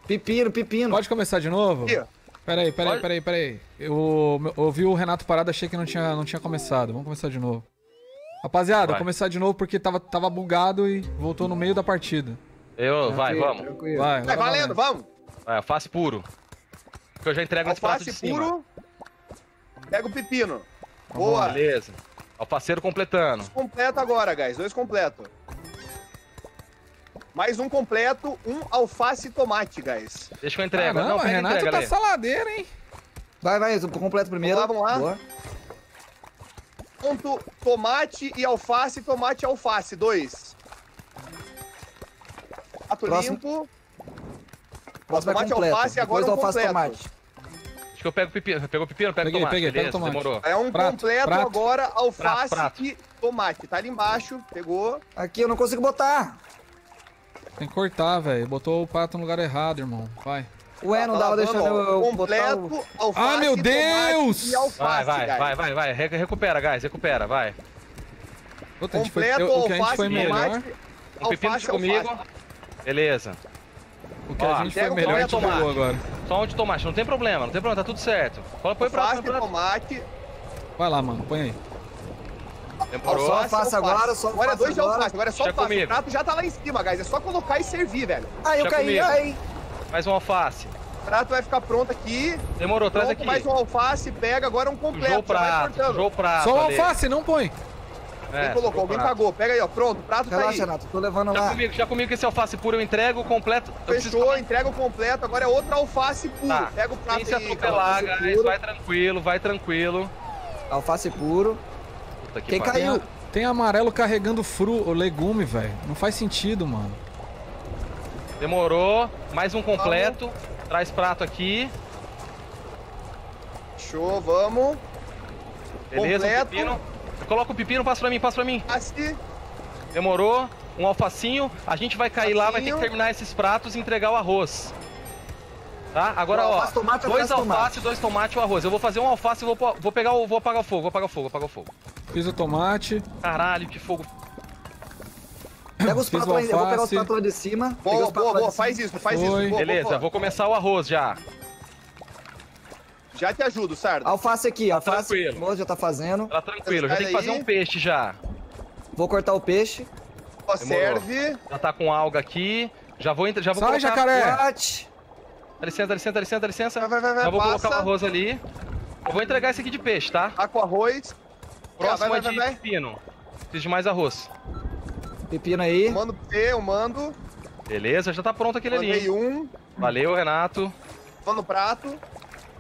Pepino, pepino. Pode começar de novo? Aqui, ó. Peraí, peraí, peraí, peraí. Eu eu ouvi o Renato parado, achei que não tinha, não tinha começado. Vamos começar de novo. Rapaziada, Vai. começar de novo porque tava, tava bugado e voltou no meio da partida. Eu, vai, Tranquilo, vamos. tranquilo. Vai, Vai agora valendo, vai. vamos. Vai, alface puro. Que eu já entrego nesse prato de Alface cima. puro. Pega o pepino. Boa. Beleza. Alfaceiro completando. Completo agora, guys. Dois completos. Mais um completo, um alface e tomate, guys. Deixa que eu entrego. Caramba, Não, Renato entrega, tá Ale. saladeiro, hein? Vai, vai, eu completo primeiro. Vamos lá, vamos lá. Boa. Ponto, tomate e alface, tomate e alface. Dois. Próximo. limpo. Próximo é tomate e completo. alface, agora Depois um alface completo. tomate. Que eu pego pepino. Pegou o pepino? Pega Peguei, tomate. peguei, pega o Beleza, tomate. demorou. É um Prato, completo prato. agora, alface Prato, prato. e tomate. Tá ali embaixo, pegou. Aqui eu não consigo botar. Tem que cortar, velho. Botou o prato no lugar errado, irmão. Vai. Ué, não Tá dava deixando ó, eu, completo, botar o... alface, Ah, meu tomate Deus! E alface, Vai, vai, guys. vai, vai, vai. Re- Recupera, guys. Recupera, vai. Puta, a gente foi, Completo, eu- o que a gente alface, foi melhor. tomate, Um pepino alface, comigo. alface. Beleza. O que Ó, a gente foi o melhor, a tomate, pegou agora. Só um de tomate. Não tem problema, não tem problema. Tá tudo certo. Fala, põe o prato. tomate, Vai lá, mano. Põe aí. Demorou. Só alface agora, só Agora é alface dois de agora. alface, agora é só Deixa alface. comigo. O prato já tá lá em cima, guys. É só colocar e servir, velho. Ai, eu caí, ai. Mais um alface. O prato vai ficar pronto aqui. Demorou, traz Pronto, aqui. mais um alface, pega agora um completo. Sujou o prato, sujou o prato. Só o Ale. alface, não põe. É, Quem colocou? Alguém prato. cagou. Pega aí, ó. Pronto, prato tá Relaxa, aí. Renato, tô levando Já lá. comigo, já comigo que esse alface puro eu entrego completo. Eu preciso Fechou, entrega o completo. Agora é outro alface puro. Tá. Pega o prato Sem se aí. atropelar, guys. Vai tranquilo, vai tranquilo. Alface puro. Puta que Quem pariu. Tem, caiu? tem amarelo carregando fru, o legume, velho. Não faz sentido, mano. Demorou. Mais um completo. Traz prato aqui. Fechou, vamos. Beleza, Completo. um. Coloca o pepino, passa pra mim, passa pra mim. Alface. Demorou. Um alfacinho. A gente vai cair lá, vai ter que Alfacinho. terminar esses pratos e entregar o arroz. Tá? Agora, ó. Alface, tomate, dois alface, tomate. alfaces, dois tomates e o arroz. Eu vou fazer um alface e vou, vou pegar o. Vou apagar o fogo, vou apagar o fogo, vou apagar o fogo. Fiz o tomate. Caralho, que fogo. Pega os pratos o lá, eu vou pegar os pratos lá de cima. Boa, boa, boa. Faz isso, faz Foi. isso. Boa, Beleza, boa, boa. vou começar o arroz já. Já te ajudo, Sardo. Alface aqui, alface. tranquilo. Moço já tá fazendo. Tá tranquilo, já tem que fazer um peixe já. Vou cortar o peixe. Ó, serve. Já tá com alga aqui. Já vou, entre- já vou Sai, colocar... jacaré! What? Dá licença, dá licença, dá licença, dá licença. Vai, vai, vai, vai, já vou passa. colocar o arroz ali. Eu vou entregar esse aqui de peixe, tá? Tá com arroz. Próximo vai, é vai, de vai, vai. pepino. Preciso de mais arroz. Pepino aí. Eu mando você, eu mando. Beleza, já tá pronto aquele Mandei ali. um. Valeu, Renato. Mando prato.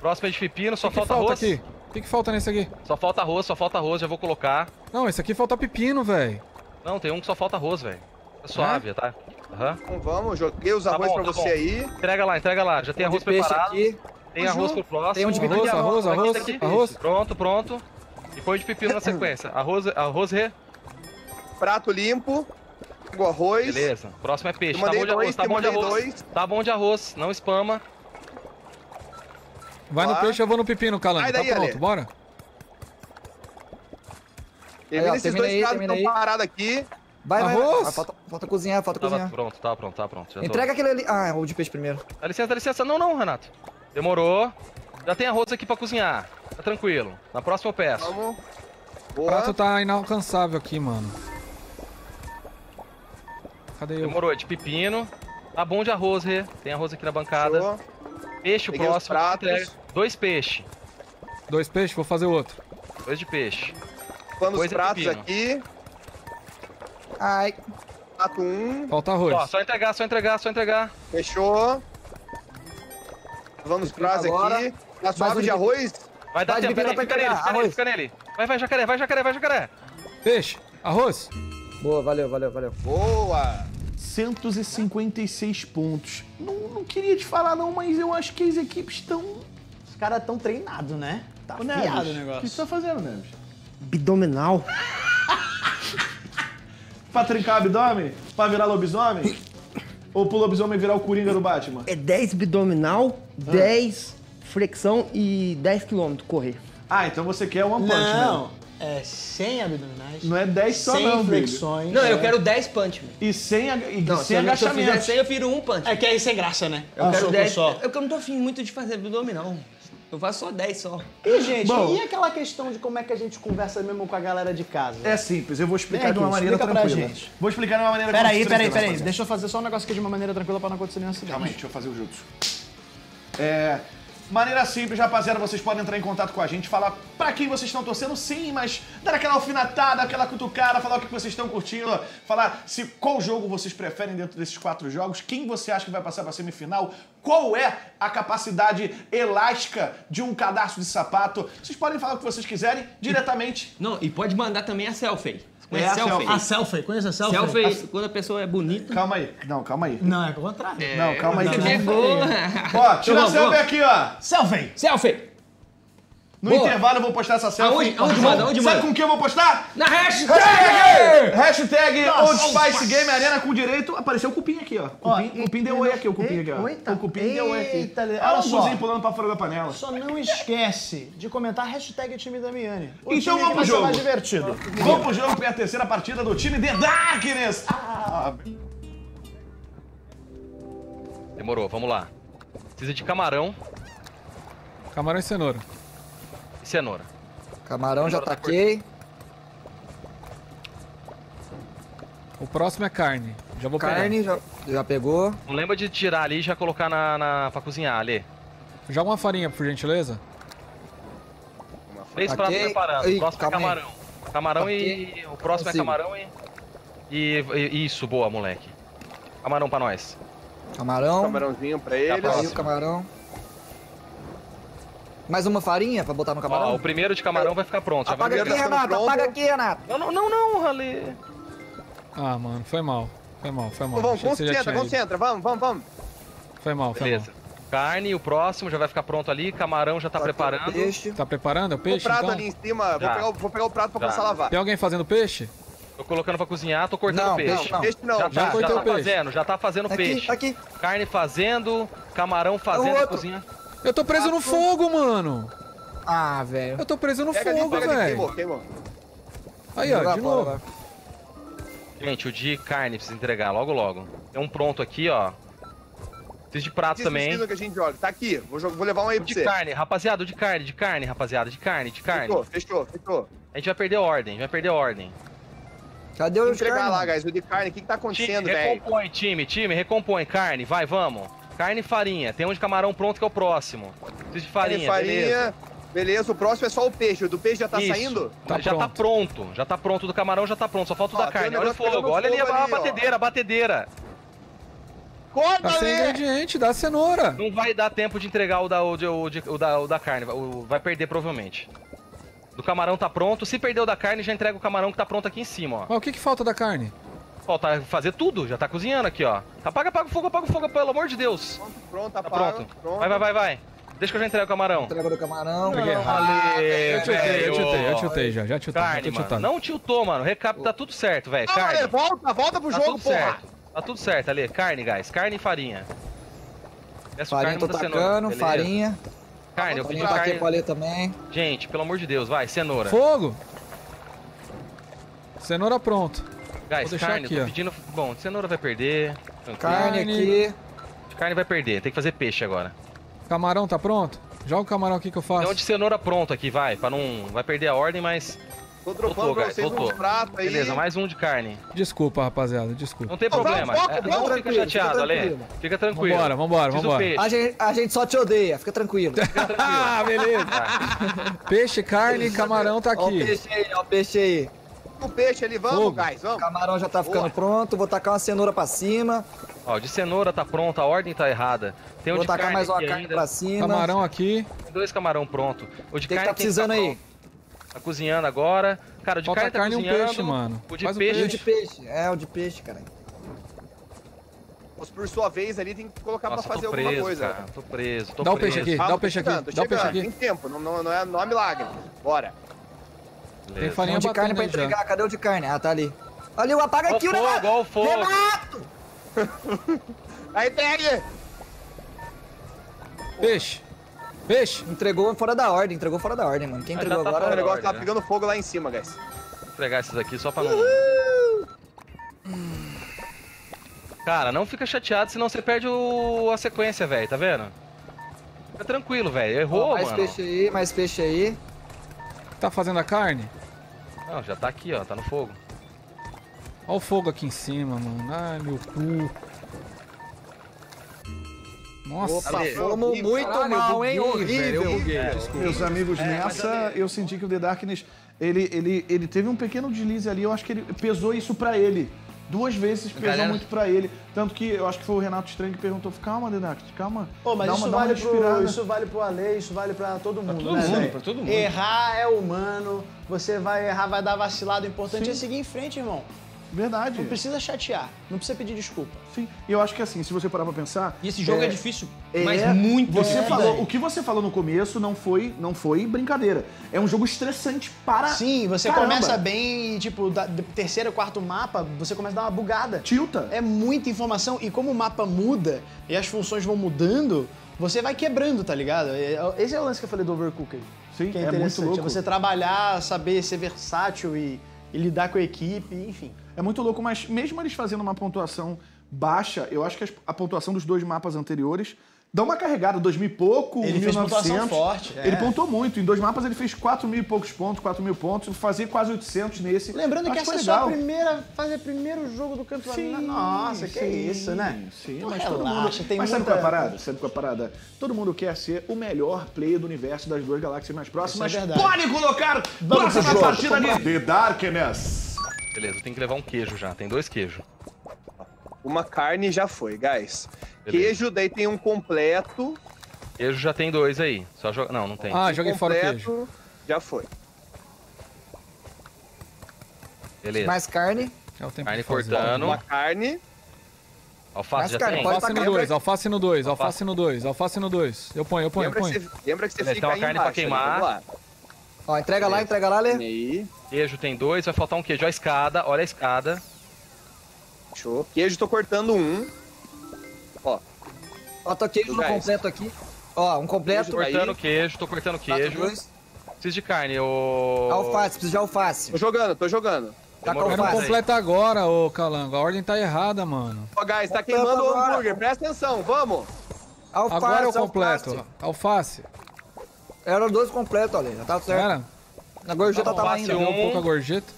Próximo é de pepino, só O que, que falta falta arroz. aqui? O que, que falta nesse aqui? Só falta arroz, só falta arroz, já vou colocar. Não, esse aqui falta pepino, velho. Não, tem um que só falta arroz, velho. É suave, tá? Aham. Então vamos, joguei os Tá arroz bom, pra tá você bom. aí. Entrega lá, entrega lá. Já tem arroz de peixe preparado. aqui. Tem arroz pro próximo. Tem um de Arroz, pepino. arroz, Aqui, arroz, aqui. arroz. Pronto, pronto. E põe de pepino na sequência. Arroz, arroz re. Prato limpo. Arroz. Beleza. Próximo é peixe. Tá bom de arroz, dois, tá bom de arroz. dois. Tá bom de arroz, não espama. Vai no Tá. peixe, eu vou no pepino, Calango. Tá pronto, Ale. bora? Termina Aí, ó, esses termina dois pratos que estão parados aqui. Vai, vai, Arroz? vai. Falta, falta cozinhar, falta Tava cozinhar. pronto, tá pronto, tá pronto. já tô. Entrega aquele ali. Ah, o de peixe primeiro. Dá licença, dá licença. Não, não, Renato. Demorou. Já tem arroz aqui pra cozinhar. Tá tranquilo. Na próxima eu peço. Vamos. O prato tá inalcançável aqui, mano. Cadê eu? Demorou, é de pepino. Tá bom de arroz, Rê. Tem arroz aqui na bancada. Fechou. Peixe o Peguei os próximo. pratos. entrega. Dois peixes. Dois peixes, vou fazer outro. Dois de peixe. Quando os é pratos pepino. aqui. Ai. Prato um. Falta arroz. Ó, só entregar, só entregar, só entregar. Fechou. Vamos os pratos agora. aqui. Tá Mais suave um de de- arroz. Vai dar Vai, tempo, peraí, pra fica nele, entregar, fica nele, arroz. fica nele. Vai, vai, jacaré, vai, jacaré, vai, jacaré. Peixe, arroz. Boa, valeu, valeu, valeu. Boa. 156 pontos. Não, não queria te falar não, mas eu acho que as equipes estão... Os caras tão treinados, né? Tá Ô, Neves, afiado o O que negócio. você tá fazendo, Neves? Abdominal. Pra trincar o abdômen? Pra virar lobisomem? Ou pro lobisomem virar o Coringa do Batman? É 10 abdominal, 10 flexão e 10 km correr. Ah, então você quer One Punch Não, Man. É 100 abdominais. Não é 10 só 100 não, flexões. Não, eu é. quero 10 punch, man. E sem, ag- e Não, sem se eu, se eu fizer 100, eu viro um punch. É que aí sem graça, né? Eu Um quero soco 10. só. É porque eu não tô afim muito de fazer abdominal. Eu faço só 10 só. E, gente, Bom. e aquela questão de como é que a gente conversa mesmo com a galera de casa? É simples, eu vou explicar Vem de uma maneira explica pra tranquila. gente. Vou explicar de uma maneira Peraí, como peraí, peraí. fazer. Deixa eu fazer só um negócio aqui de uma maneira tranquila pra não acontecer nenhum acidente. Calma aí, deixa eu fazer o jutsu. É. Maneira simples, rapaziada, vocês podem entrar em contato com a gente, falar pra quem vocês estão torcendo, sim, mas dar aquela alfinetada, aquela cutucada, falar o que vocês estão curtindo, falar se qual jogo vocês preferem dentro desses quatro jogos, quem você acha que vai passar pra semifinal, qual é a capacidade elástica de um cadastro de sapato. Vocês podem falar o que vocês quiserem diretamente. Não, e pode mandar também a selfie. É, a selfie. A selfie, conhece a selfie? Selfie, quando a pessoa é bonita. Calma aí, não, calma aí. Não, é o contrário. Não, calma aí. Você pegou. Ó, tira a Vamos, selfie aqui, ó. Selfie! Selfie! No Boa. intervalo eu vou postar essa selfie. Aonde- aonde manda? Aonde Sabe manda? com quem eu vou postar? Na hashtag! Hashtag! Old Spice Game Arena com direito. Apareceu o cupim aqui, ó. Cupim, Ó, cupim deu oi aqui, o cupim aqui, ó. Eita. O cupim deu oi aqui. Eita, olha Olha o só. pulando pra fora da panela. Só não esquece de comentar hashtag time Damiani. O Então vamos pro jogo. mais divertido. Vamos pro jogo que é a terceira partida do time The Darkness. Ah, Demorou, vamos lá. Precisa de camarão Camarão e cenoura. E cenoura. Camarão já taquei. O próximo é carne. Já vou Carne já, já pegou. Não lembra de tirar ali e já colocar na, na, pra cozinhar, ali. pegar. Joga uma farinha, por gentileza. Três pratos preparando. Ih, o próximo é aí. camarão. Camarão e. O próximo Consigo. é camarão e... e. e- Isso, boa, moleque. Camarão pra nós. Camarão. Camarãozinho pra Tá eles. Aí o próximo. camarão. Mais uma farinha pra botar no Ó, camarão? o primeiro de camarão vai ficar pronto. Apaga aqui. Renato. pronto. Apaga aqui, Renato. Não, não, não, não, Rale. Ah, mano, foi mal. Foi mal, foi mal. Vamos, concentra, concentra. Vamos, vamos, vamos. Foi mal, foi Beleza. Carne, o próximo já vai ficar pronto ali. Camarão já tá preparando. Peixe. mal. Tá preparando o O peixe, prato então? ali em cima, vou pegar, o- vou pegar o prato pra Já. começar a lavar. Tem alguém fazendo peixe? Tô colocando pra cozinhar, tô cortando Não, peixe. não, Peixe não. Já, Já tá, já o tá peixe. fazendo, já tá fazendo Aqui, peixe. aqui. Carne fazendo, camarão fazendo, cozinha. Eu tô preso no fogo, mano. Ah, velho. Eu tô preso no Pega fogo, velho. queimou. Aí, ó, de novo. Gente, o de carne precisa entregar logo logo. Tem um pronto aqui, ó. Preciso de prato Isso também. que a gente joga. Tá aqui. Vou, jogar- vou levar um aí O pra de você. carne, rapaziada, o de carne, de carne, rapaziada, de carne, de carne. Fechou, fechou, fechou. A gente vai perder a ordem, vai perder ordem. Cadê o entregar carne, lá, guys. O de carne. O que que tá acontecendo, velho? recompõe, time, time, recompõe. Carne, vai, vamos. Carne e farinha. Tem um de camarão pronto que é o próximo. Preciso de farinha, farinha. beleza. Beleza, o próximo é só o peixe. O do peixe já tá Isso. saindo? Tá já tá pronto. pronto, já tá pronto. O do camarão já tá pronto, só falta o Ó, da um carne. Olha o pegando fogo, olha ali a fogo ali, ó. batedeira, a batedeira. Corta, Tá sem ali! ingrediente, dá cenoura. Não vai dar tempo de entregar o da, o de- o de- o da, o da carne, vai perder provavelmente. Do camarão tá pronto, se perder o da carne, já entrega o camarão que tá pronto aqui em cima, ó. Mas o que que falta da carne? Falta fazer tudo, já tá cozinhando aqui, ó. Apaga, apaga o fogo, apaga o fogo, pelo amor de Deus. Pronto, Tá apaga. pronto. Pronto. Vai, vai, vai, vai. Deixa que eu já entrego o camarão. Entrega do camarão. Peguei errado. Ale, Eu tiltei, eu tiltei, eu tiltei já, já tiltei, já Carne, mano. Não tiltou, mano. Recap tá tudo certo, velho. Ah, Carne. Ale, volta, volta pro Tá jogo, tudo porra. certo. Tá tudo certo, Ale. Carne, guys. Carne e farinha. Peço Farinha carne, tô tacando, farinha. Carne, eu pedi Farinha carne. pra ali também. Gente, pelo amor de Deus, vai, cenoura. Fogo! Cenoura pronto. Guys, Vou carne, aqui, tô ó. pedindo. Bom, cenoura vai perder. tranquilo. Carne Carne. aqui. Carne vai perder, tem que fazer peixe agora. Camarão tá pronto? Joga o camarão aqui que eu faço. Tem um de cenoura pronto aqui, vai, pra não. Vai perder a ordem, mas. Tô dropando Voltou, pra guys, vocês voltou. uns pratos aí. Beleza, mais um de carne. Desculpa, rapaziada, desculpa. Não tem problema. foco, é, não fica tranquilo, chateado, Ale. Fica tranquilo. Vambora, vambora, Preciso vambora. A gente, a gente só te odeia, fica tranquilo. Fica tranquilo. Ah, beleza. Peixe, carne, camarão tá Ó o aqui. peixe aí, ó o peixe aí. O peixe ali, vamos, Fogo. guys, O vamos. camarão já tá ficando pronto. Vou tacar uma cenoura pra cima. Ó, de cenoura tá pronta, a ordem tá errada. Tem um Vou de tacar carne mais uma carne ainda. pra cima. Camarão aqui. Tem dois camarão pronto. O de O que carne tá precisando tem que aí? tá pronto. Tá cozinhando agora. Cara, o de Falta carne tá carne e um cozinhando. peixe, mano. O de Faz o peixe. O de peixe? É, o de peixe, cara. Mas por sua vez ali tem que colocar Nossa, pra fazer tô alguma preso, coisa. cara. Tô preso, tô Dá o preso. peixe aqui, dá o peixe aqui, dá o peixe aqui. Tem tempo, não, não, não, é, não é milagre. Bora. Tem Beleza. Tem farinha um de carne pra já. entregar. Cadê o de carne? Ah, tá ali. Ali, o apaga o aqui o negócio. ó o fogo. Renato! Aí, pegue! Peixe. Peixe. Entregou fora da ordem, entregou fora da ordem, mano. Quem entregou tá O agora... fora. negócio tá né? pegando fogo lá em cima, guys. Vou pegar esses aqui só pra não. Cara, não fica chateado, senão você perde o... a sequência, velho, tá vendo? Fica tranquilo, velho. Errou, Ó, mais mano. peixe aí, mais peixe aí. Tá fazendo a carne? Não, já tá aqui, ó. Tá no fogo. Olha o fogo aqui em cima, mano. Ai, meu cu. Nossa, Opa, fomos muito Caralho, mal, hein? Horrível. buguei, desculpa. Meus amigos, É, nessa eu senti que o The Darkness, ele, ele, ele teve um pequeno deslize ali, eu acho que ele pesou isso pra ele. Duas vezes pesou Galera- muito pra ele. Tanto que eu acho que foi o Renato Estranho que perguntou: calma, Darkness, calma. Pô, mas dá isso, uma, dá uma vale pro, respirada." isso vale pro Ale, isso vale pra todo mundo, todo né, mundo, pra todo mundo. Errar é humano, você vai errar, vai dar vacilado. O importante Sim. é seguir em frente, irmão. Verdade. Não precisa chatear, não precisa pedir desculpa. Sim, e eu acho que assim, se você parar pra pensar. E esse jogo é difícil, mas muito Você difícil. falou, o que você falou no começo não foi, não foi brincadeira. É um jogo estressante para. Sim, você Caramba. começa bem e, tipo, da, terceiro, quarto mapa, você começa a dar uma bugada. Tilta. É muita informação e como o mapa muda e as funções vão mudando, você vai quebrando, tá ligado? É- Esse é o lance que eu falei do Overcooked. Sim, que é, é muito louco. É você trabalhar, saber ser versátil e, e lidar com a equipe, enfim. É muito louco, mas mesmo eles fazendo uma pontuação baixa, eu acho que a pontuação dos dois mapas anteriores dá uma carregada, 2000 e pouco, Ele fez 1900. pontuação forte, é. Ele pontuou muito. Em dois mapas ele fez 4 mil e poucos pontos, 4 mil pontos, fazia quase 800 nesse. Lembrando que essa é só a primeira, fazer primeiro jogo do campeonato. Sim, Nossa, que sim, isso, né? Sim, Então mas todo mundo. relaxa, tem mas sabe muita... qual é a parada? Sabe qual é a parada? Todo mundo quer ser o melhor player do universo das duas galáxias mais próximas. Isso é verdade. Pode colocar Vamos próxima jogo. partida de The Darkness. Beleza, tem que levar um queijo já. Tem dois queijos. Uma carne já foi, guys. Beleza. Queijo, daí tem um completo. Queijo já tem dois aí. Só joga. Não, não tem. Ah, joguei fora o queijo. Completo, Já foi. Beleza. Mais carne. É o tempo Carne cortando. Uma carne. Alface Mas, já cara, tem. pode Alface no tacar- 2, alface no 2, Alface. no 2, alface no 2. Eu ponho, eu ponho, eu Lembra que, ponho. você, lembra que você Beleza, fica tem uma aí carne pra embaixo, queimar. ali, vamos lá. Ó, entrega lá, entrega lá, Lê. Aí, Queijo tem dois, vai faltar um queijo. Olha a escada, olha a escada. show. Queijo, tô cortando um. Ó, Ó, tô queijo no completo aqui. Ó, um completo. Aí. Cortando queijo, tô cortando queijo. dois. Preciso de carne, ô. Alface, preciso de alface. tô jogando, tô jogando. Tá com alface. completo agora, ô Calango. A ordem tá errada, mano. Ó, guys, tá queimando o hambúrguer. Presta atenção, vamos. Alface, Agora é o alface. completo. Alface. Era dois completos, ali. Já tá certo. Era? A gorjeta tá lá Alface ainda. um. Um pouco a gorjeta.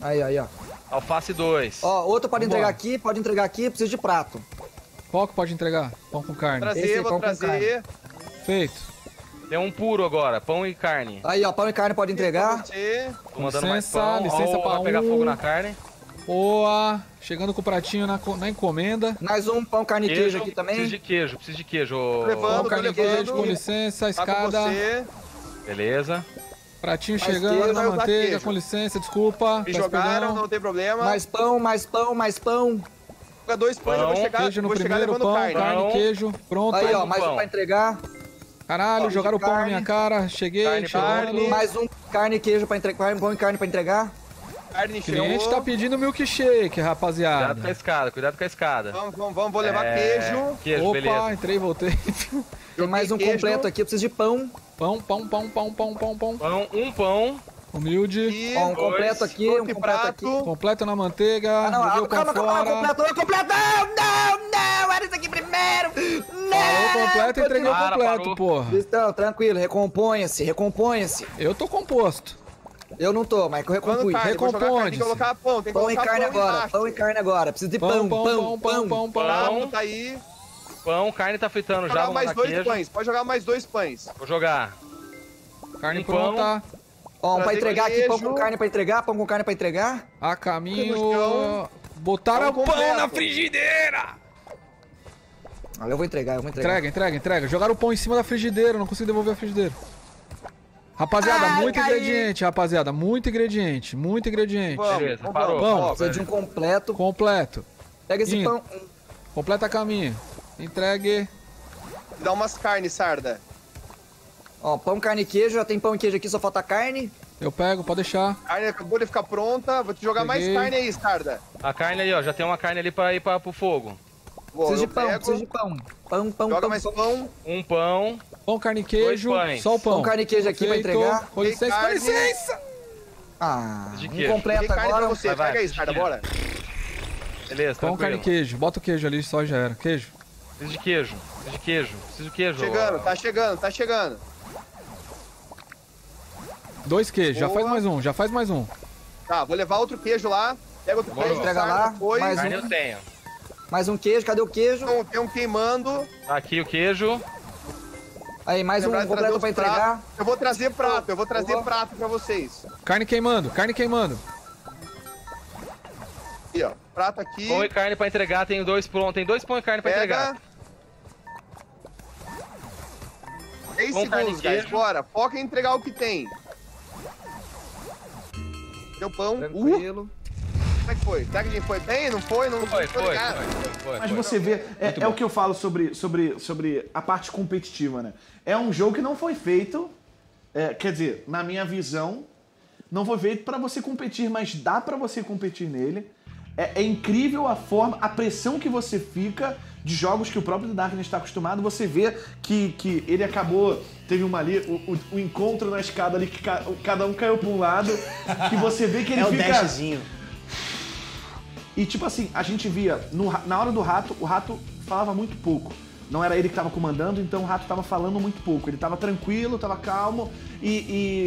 Aí, aí, ó. Alface 2. Ó, outro pode entregar aqui, pode entregar aqui, preciso de prato. Qual que pode entregar? Pão com carne. Esse Trazer, aí, vou pão com trazer. Feito. Tem um puro agora, pão e carne. Aí, ó, pão e carne pode entregar. Tô mandando mais Licença, pão. licença Ó, pra vai pegar um. fogo na carne. Boa. Chegando com o pratinho na, na encomenda. Mais um pão, carne e queijo aqui também. Preciso de queijo, preciso de queijo. Levando. Pão, carne e queijo, com levando. licença. Tá Escada. Beleza. Pratinho Mais chegando queijo, na manteiga, queijo. com licença, desculpa. Me peço jogaram, perdão. não tem problema. Mais pão, mais pão, mais pão. Joga dois pães, eu vou Pão, chegar, Queijo no vou chegar primeiro, levando pão, carne. carne, Pão. queijo. Pronto. Aí, ó, um mais pão. um pra entregar. Caralho, Ó, jogaram o pão na minha cara. Cheguei, Carne, chegando. carne. Mais um carne e queijo pra entregar. Pão e carne pra entregar. Carne O cliente chegou. tá pedindo milkshake, Cuidado com a rapaziada. escada, cuidado com a escada. Vamos, vamos, vamos, vou levar É, queijo. Queijo, Opa, beleza. entrei e voltei. Tem mais um queijo. completo aqui, eu preciso de pão. Pão, pão, pão, pão, pão, pão, pão. Pão, um pão. Humilde. E Ó, um dois, completo aqui, um completo aqui. prato. Completo na manteiga. Ah, não, ah, calma, calma, completo, não, completo, não, não, não, era isso aqui primeiro. Falou completo, entreguei o completo, porra. Então, tranquilo, recomponha-se, recomponha-se. Eu tô composto. Eu não tô, mas Quando recompus. carne, vou jogar carne, tem que colocar pão, tem que Pão e colocar carne pão agora, embaixo. pão e carne agora. Preciso de Pão, pão, pão, pão, pão, pão, pão. Prato tá aí. Pão, carne tá fritando já. Jogar Vou mais dois queijo. pães, pode jogar mais dois pães. Vou jogar. Carne pão. pronta. Ó, um pra entregar aqui, pão com carne pra entregar, pão com carne pra entregar. A caminho. Botaram Pão o pão na frigideira. Olha, eu vou entregar, eu vou entregar. Entrega, entrega, entrega. Jogaram o pão em cima da frigideira, não consigo devolver a frigideira. Rapaziada, Ai, muito caí. ingrediente, rapaziada. Muito ingrediente, muito ingrediente. Vamos, Beleza, vamos, parou. vamos. Precisa de um completo. Completo. Pega esse Indo. pão. Completa a caminho. Entregue. Dá umas carnes, Sarda. Ó, pão, carne e queijo. Já tem pão e queijo aqui, só falta carne. Eu pego, pode deixar. A carne acabou de ficar pronta. Vou te jogar Peguei. mais carne aí, Sarda. A carne ali, ó. Já tem uma carne ali pra ir pra, pro fogo. Vou, Preciso de pão, pego, preciso de pão. Pão, pão, Joga pão, mais pão. pão. Um pão. Pão, carne e queijo. Só o pão. Pão, carne e queijo aqui pra Feito. entregar. Com licença, com licença. Ah, De um completo Tem carne pra agora. você. Vai, vai, Pega aí, Sarda, bora. Beleza, Pão, carne e queijo. Bota o queijo ali, só já era. Queijo. Preciso de queijo. Preciso de queijo. Preciso de queijo. Chegando, ó. tá chegando, tá chegando. Dois queijos, já Boa. faz mais um, já faz mais um. Tá, vou levar outro queijo lá. Pega outro queijo, Entrega lá, depois. mais Carne um. eu tenho. Mais um queijo, cadê o queijo? Tem um- Tem um queimando. Aqui o queijo. Aí, mais um Lembrar trazer completo pra entregar. pratos. Eu vou trazer prato, eu vou trazer Boa. prato pra vocês. Carne queimando, carne queimando. Aqui, ó. Prato aqui. Pão e carne pra entregar. Tenho dois prontos. Tem dois pão e carne pra Pega. entregar. 10 Pão, carne segundos, guys. Bora. Foca em entregar o que tem. Deu pão. Uh, Tranquilo. Como é que foi? Será que a gente foi bem? Não foi? Não Foi, foi, ligado. foi, foi, Mas foi. você vê, é, é o que eu falo sobre, sobre, sobre a parte competitiva, né? É um jogo que não foi feito, é, quer dizer, na minha visão, não foi feito pra você competir, mas dá pra você competir nele. É, é incrível a forma, a pressão que você fica de jogos que o próprio Darkness está acostumado. Você vê que, que ele acabou, teve uma ali, o, o- o encontro na escada ali, que ca- cada um caiu pra um lado, que você vê que ele É o fica... dashzinho. E tipo assim, a gente via, no na hora do rato, o rato falava muito pouco. Não era ele que tava comandando, então o rato tava falando muito pouco. Ele tava tranquilo, tava calmo, e,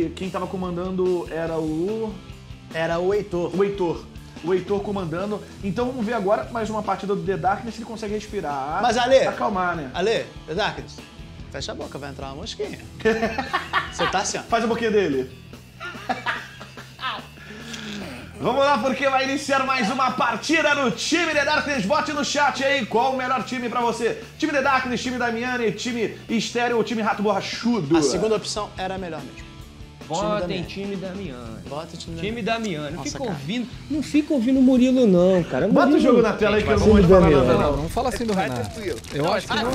e quem tava comandando era o. Era o Heitor. O Heitor. O Heitor comandando. Então vamos ver agora mais uma partida do The Darkness se ele consegue respirar. Mas, Ale- Acalmar, né? Ale, Darkness, fecha a boca, vai entrar uma mosquinha. Você tá assim, ó. Faz a boquinha dele. Vamos lá, porque vai iniciar mais uma partida no time The Darkness. Bote no chat aí qual o melhor time pra você. Time The Darkness, time Damiani, time Estéreo ou time Rato Borrachudo. A segunda opção era a melhor mesmo. Votem Damiani. time Damiani. Bota o time, Time Damiani. Não Nossa, fica cara. ouvindo, não fica ouvindo o Murilo não, cara. Bota o Murilo- jogo na tela aí que eu não vou falar Damiani. nada, Não, não. fala assim do Renato. Eu acho que não,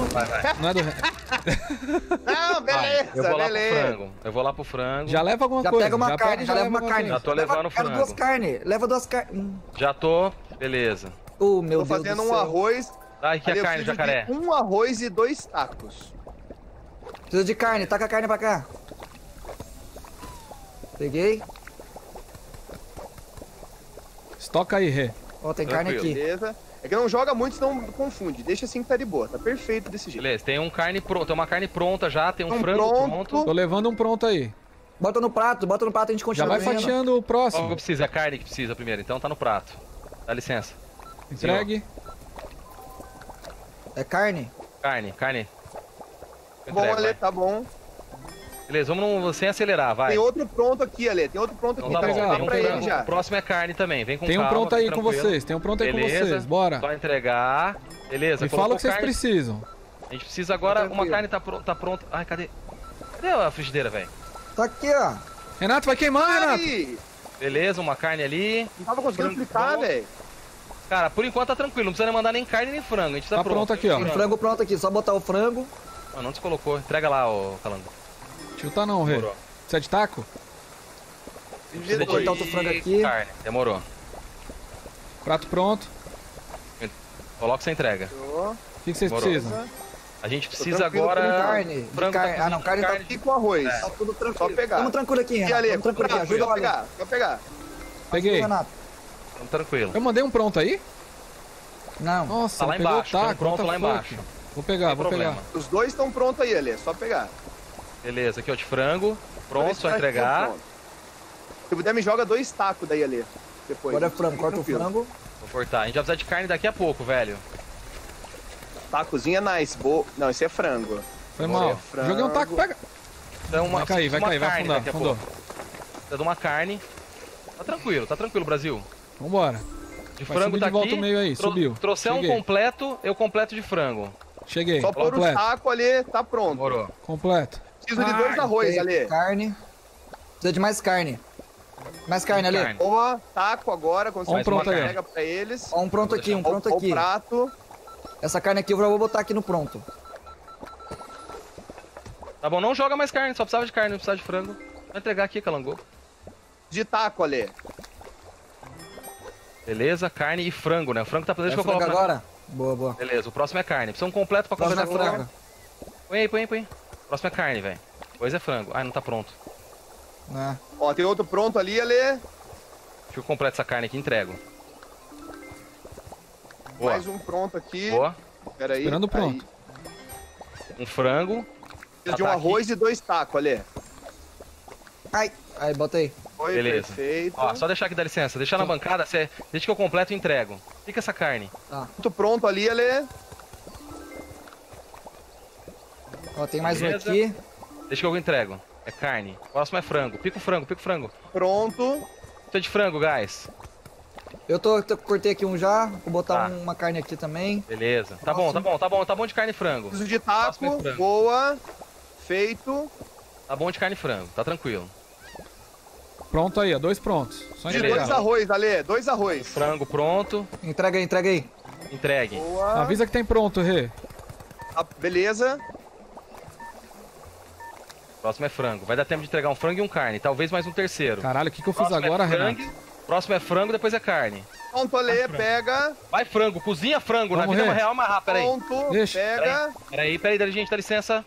não é do Renato. Não, beleza, Eu vou lá pro beleza. frango. Eu vou lá pro frango. Já leva alguma Já coisa. pega uma já carne, pega, já leva uma carne. Já tô Leva- levando Quero frango. duas carnes. Leva duas carnes. Hum. Já tô. Beleza. Oh, meu Tô Deus fazendo do um céu. arroz. Tá, aqui Ali a carne, jacaré. Um arroz e dois tacos. Preciso de carne, taca a carne pra cá. Peguei. Estoca aí, Rê. Ó, tem carne Tranquilo. aqui. Beleza? É que não joga muito, senão confunde. Deixa assim que tá de boa. Tá perfeito desse jeito. Beleza, tem um carne pronto, tem uma carne pronta já, tem um Um frango pronto. pronto. Tô levando um pronto aí. Bota no prato, bota no prato, a gente Já continua vai vendo. fatiando o Qual que próximo. precisa? A carne que precisa primeiro, então tá no prato. Dá licença. Entregue. É carne? Carne, carne. Eu Bom, Ale, tá bom. Beleza, vamos no- sem acelerar, vai. Tem outro pronto aqui, Ale. Tem outro pronto aqui. Então tá bom, Tá um pra ele frango. já. O próximo é carne também, vem com Tem um calma, pronto aí com vocês. Tem um pronto aí com Beleza, vocês. Bora. Só entregar. Beleza, Me colocou fala o que vocês carne. precisam. A gente precisa agora, Tá uma carne tá, pro, tá pronta. Ai, cadê? Cadê a frigideira, velho? Tá aqui, ó. Renato, vai queimar, Renato. Ai, Beleza, uma carne ali. não tava conseguindo Frango fritar, pronto. velho. Cara, por enquanto tá tranquilo, não precisa mandar nem carne nem frango. A gente tá, Tá pronto aqui, ó. Tem frango pronto aqui, só botar o frango. Ah, não descolocou. Entrega lá, ô Calango. Chuta não, Rê. Você é de taco? Vou cortar outro frango aqui. Carne, demorou. Prato pronto. Coloca essa entrega. O que vocês Demorou. precisam? A gente precisa agora. carne, frango carne. tá Ah, não, carne tá- carne Aqui com arroz. Tá tudo tranquilo. Só pegar. Tamo tranquilo aqui, E Renato. Ale, Tamo tranquilo aqui. Ajuda Ale. pegar. Só pegar. Peguei. Renato. Tamo tranquilo. Eu mandei um pronto aí? Não. Nossa, Tá lá embaixo, um pronto lá embaixo. Vou pegar, Sem vou problema. pegar. Os dois estão prontos aí, Ale. Só pegar. Beleza, aqui ó, de frango. Pronto, só tá entregar. pronto. Se puder, me joga dois tacos daí, Ale. Depois. Agora é frango, corta o frango. Vou cortar. A gente vai precisar de carne daqui a pouco, velho. Tacozinho é nice. Bo... Não, esse é frango. Foi mal. é frango. Joguei um taco, pega. Então, uma, Vai cair, vai cair, vai afundar, afundou. Precisa de uma carne. Tá tranquilo, tá tranquilo, Brasil. Vambora. De Vai frango tá de volta aqui. o meio aí, Tro- subiu. Trouxer um Cheguei. completo, eu completo de frango. Cheguei. Só pôr o taco ali, tá pronto. Demorou. Completo. Preciso de dois arroz, Ale. Carne. Precisa de mais carne. Mais carne, Ale. Carne. Boa, taco agora, quando Ó um pronto aí, pra eles. Ó, um pronto aqui, um pronto aqui. prato. Essa carne aqui eu já vou botar aqui no pronto. Tá bom, não joga mais carne, só precisava de carne, não precisava de frango. Vai entregar aqui, Calango. De taco, Ale. Beleza, carne e frango, né? O frango tá Quer deixa que eu coloco. na- agora? Boa, boa. Beleza, o próximo é carne. Precisa um completo pra completar é o frango. Põe aí, põe aí, põe aí. Próximo é carne, velho. Depois é frango. Ai, não tá pronto. É. Ó, tem outro pronto ali, Ale. Deixa eu completar essa carne aqui e entrego. Boa. Mais um pronto aqui. Boa. Pera aí. Esperando pronto. Um frango. Precisa de um Tá aqui. arroz e dois tacos ali. Ai, aí, bota aí. Foi, Beleza. perfeito. Ó, só deixar aqui, dá licença. Deixar na bancada, cê, deixa que eu completo e entrego. Fica essa carne. Muito pronto ali, Ale. Ó, tem mais um Beleza. aqui. Deixa que eu entrego. É carne. O próximo é frango. Pica o frango, pica o frango. Pronto. Tô de frango, guys. Eu tô, tô- cortei aqui um já. Vou botar Tá. uma carne aqui também. Beleza. Tá bom, tá bom, tá bom. Tá bom de carne e frango. Preciso de Próximo é taco. frango. Boa. Feito. Tá bom de carne e frango. Tá tranquilo. Pronto aí, ó. Dois prontos. Só De dois arroz, Ale. Dois arroz. Frango pronto. Entrega aí, entrega aí. Entregue. Boa. Avisa que tem pronto, Rê. Ah, beleza. Próximo é frango. Vai dar tempo de entregar um frango e um carne. Talvez mais um terceiro. Caralho, o que, que eu fiz Próximo agora, é frango. Renato? Próximo é frango, depois é carne. Pronto, Ale. Pega. Vai frango, cozinha frango. Vamos, Na vida Rê. real, mas rápido, peraí. Pronto. Deixa. Pega. Peraí, peraí, peraí, gente, dá licença.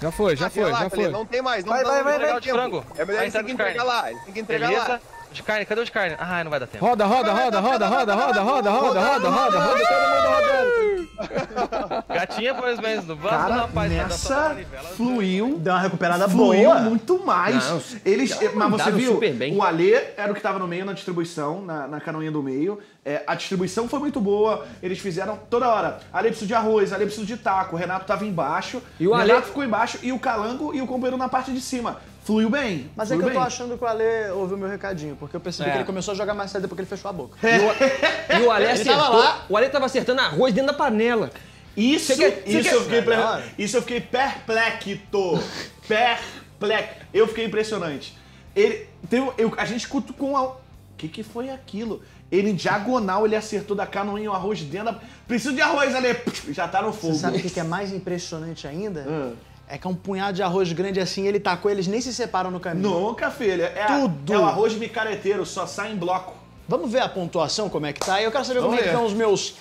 Já foi, já Ah, foi, relaxa, já foi. Não tem mais. Não Vai, vai, vai, tem vai. De frango. É melhor Vai ele ter que entregar entregar lá. Ele tem que entregar Beleza? lá. De carne, cadê o de carne? Ah, não vai dar tempo. Roda, roda, roda, roda, roda, roda, roda, roda, roda, roda, roda, todo mundo rodando. Gatinha, pois mesmo. Vamos, Cara, rapaz. vai dançar nessa fluiu. Deu uma recuperada Fluiu boa. muito mais. Não, Eles, mas você viu, o Alê era o que tava no meio na distribuição, na, na canoinha do meio. É, a distribuição foi muito boa. Eles fizeram toda hora. Alê precisa de arroz, Alê precisa de taco. O Renato tava embaixo. E o Ale- Renato ficou embaixo e o Calango e o companheiro na parte de cima. Fluiu bem. Mas é fluiu que eu tô bem. achando que o Ale ouviu meu recadinho, porque eu percebi É. que ele começou a jogar mais cedo porque ele fechou a boca. E o Ale Ele acertou. tava lá. O Ale tava acertando arroz dentro da panela. Isso, Você quer- você isso, quer- eu fiquei, pre- Melhor. isso eu fiquei perplexo. Perplexo. Eu fiquei impressionante. Ele, teve, eu, a gente cutucou a... O que que foi aquilo? Ele em diagonal, ele acertou da canoinha o arroz dentro da... Preciso de arroz, Ale. Já tá no fogo. Você sabe o que que é mais impressionante ainda? Ah. É que é um punhado de arroz grande assim, ele tá tacou, eles nem se separam no caminho. Nunca, filha. É, Tudo. É o arroz micareteiro, só sai em bloco. Vamos ver a pontuação, como é que tá? Eu quero saber Vamos como ver. é que estão os meus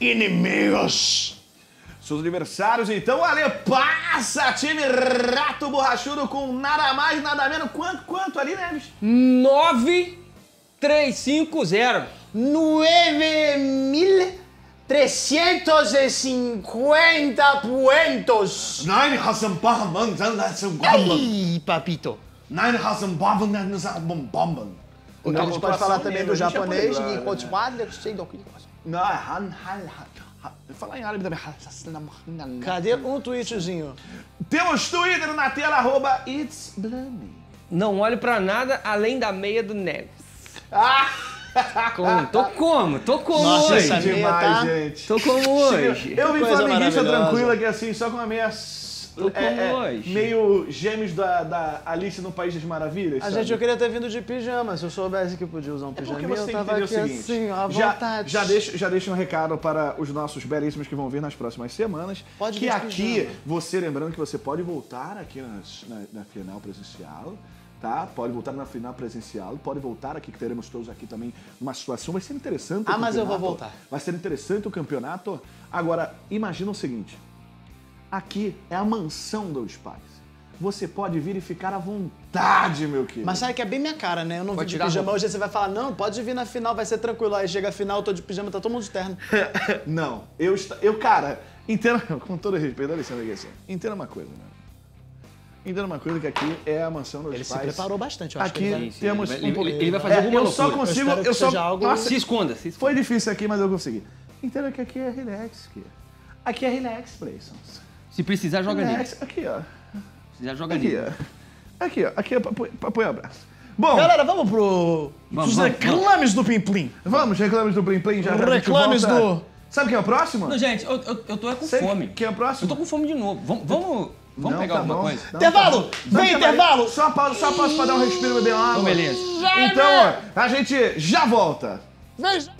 inimigos. Seus aniversários, então, Ale, passa, time Rato Borrachudo com nada mais, nada menos. Quanto, quanto ali, Neves? 9, 3, 5, 0. 9 mil 350 pontos. 950 papito. 950 O que a gente pode falar também do japonês, e quantos quadros, sei do que. Não, han, han, han. Falar em árabe também. Cadê um tweetzinho? Temos Twitter na tela, arroba It's Blummy. Não olho pra nada além da meia do Neves. Ah! Como? Tô como? Tô como Nossa, hoje? essa meia Demais, tá- gente. Tô como hoje? Eu vi Coisa flamenguista tranquilo aqui assim, só com a meia. Tô é, é, meio gêmeos da, da Alice no País das Maravilhas. A sabe? gente, eu queria ter vindo de pijama. Se eu soubesse que podia usar um É pijama, porque você eu tava aqui o seguinte. assim, à já, vontade. já, deixa, já deixa um recado para os nossos belíssimos que vão vir nas próximas semanas. Pode que aqui, pijama. você lembrando que você pode voltar aqui nas- na, na final presencial. Tá? Pode voltar na final presencial, pode voltar aqui, que teremos todos aqui também uma situação. Vai ser interessante o Ah, mas eu vou voltar. Vai ser interessante o campeonato. Agora, imagina o seguinte: aqui é a mansão dos pais. Você pode vir e ficar à vontade, meu querido. Mas sabe que é bem minha cara, né? Eu não Pode de pijama. Hoje você vai falar, não, pode vir na final, vai ser tranquilo. Aí chega a final, eu tô de pijama, tá todo mundo de terno. Não, eu, eu cara, entenda, com todo respeito, dá licença aqui assim. Entenda uma coisa, né? Entenda uma coisa que aqui é a mansão dos Ele se pais. preparou bastante, eu acho Aqui que ele vai... temos ele vai- um pouco- ele- ele vai fazer É, alguma Eu só loucura. consigo, Eu eu só algo- Nossa, Se esconda, se esconda. foi difícil aqui, mas eu consegui. Entenda que aqui é relax, aqui. Aqui é relax, Playsons. Se precisar, joga nele. Relax, aqui, ó. Se precisar, joga Aqui, nele. ó. Aqui, ó. Aqui é pra, pra apoiar o abraço. Bom, Galera, vamos pro... Vamos, os vamos, reclames do Plim Plim. vamos, reclames do Plim Plim já. Reclames do- Sabe quem é o próximo? Não, gente, eu, eu, eu tô é com Sei fome. Quem é o próximo? Eu tô com fome de novo. Vamos, vamos, vamos Não, pegar tá alguma bom. coisa? Intervalo! tá. Vem, Não, intervalo! Só pausa, só pausa pra dar um respiro e beber uma água. Então, beleza. Então, ó, a gente já volta. Veja!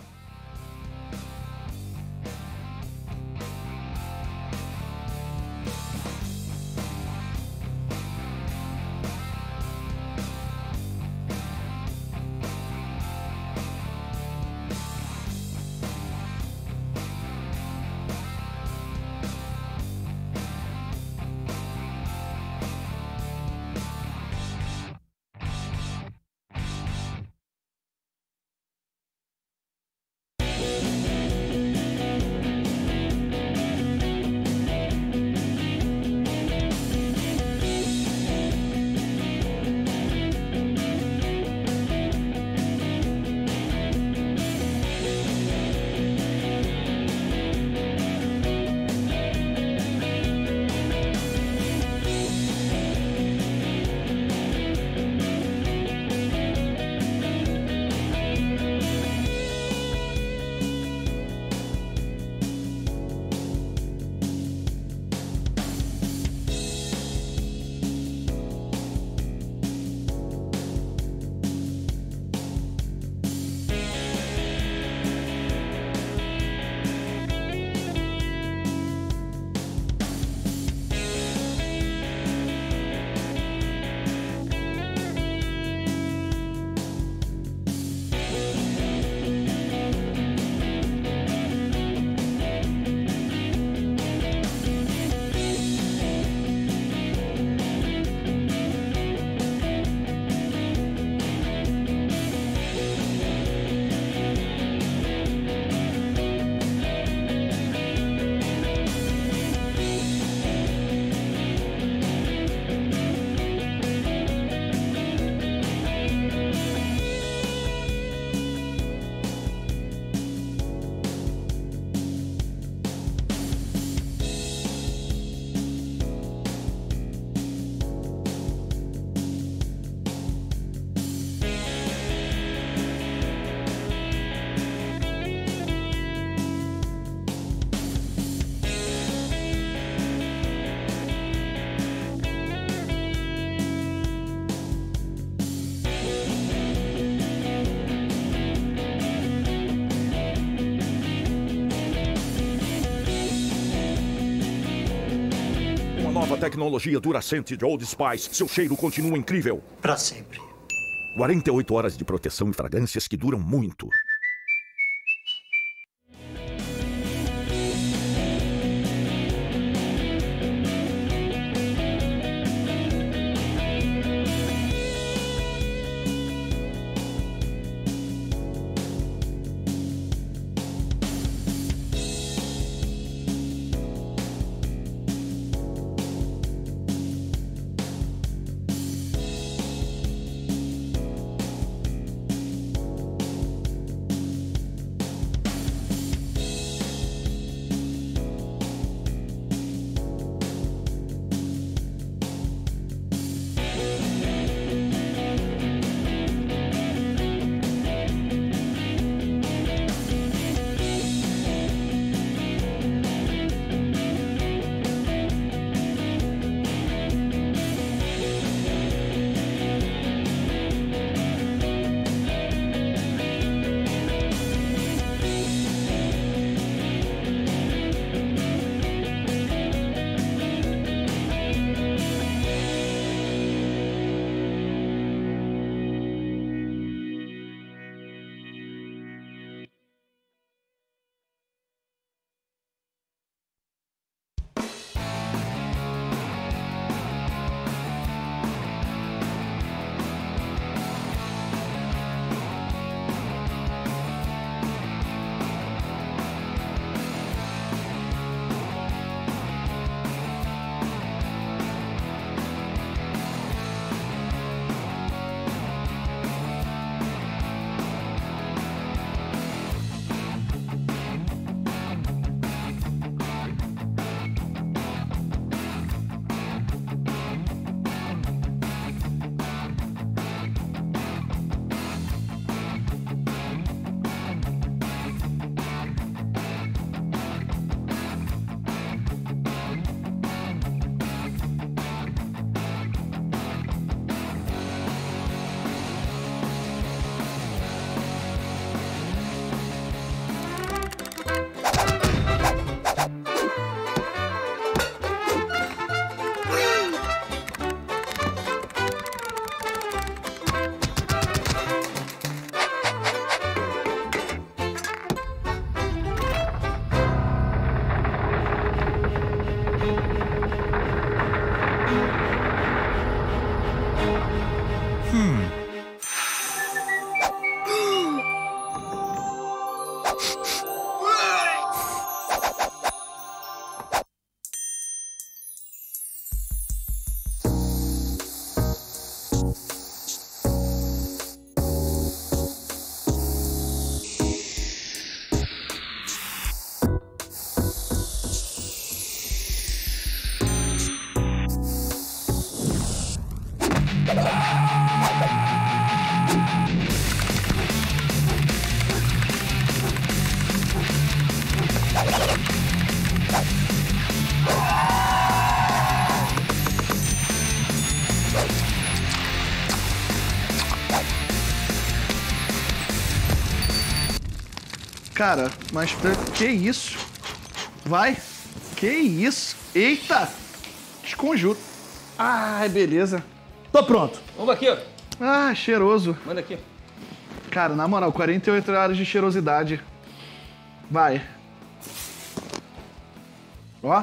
Tecnologia Duracent de Old Spice, seu cheiro continua incrível. Pra sempre. 48 horas de proteção e fragrâncias que duram muito. Cara, mas que isso? Vai. Que isso? Eita! Desconjuro. Ai, beleza. Tô pronto. Vamos aqui, ó. Ah, cheiroso. Manda aqui. Cara, na moral, 48 horas de cheirosidade. Vai. Ó.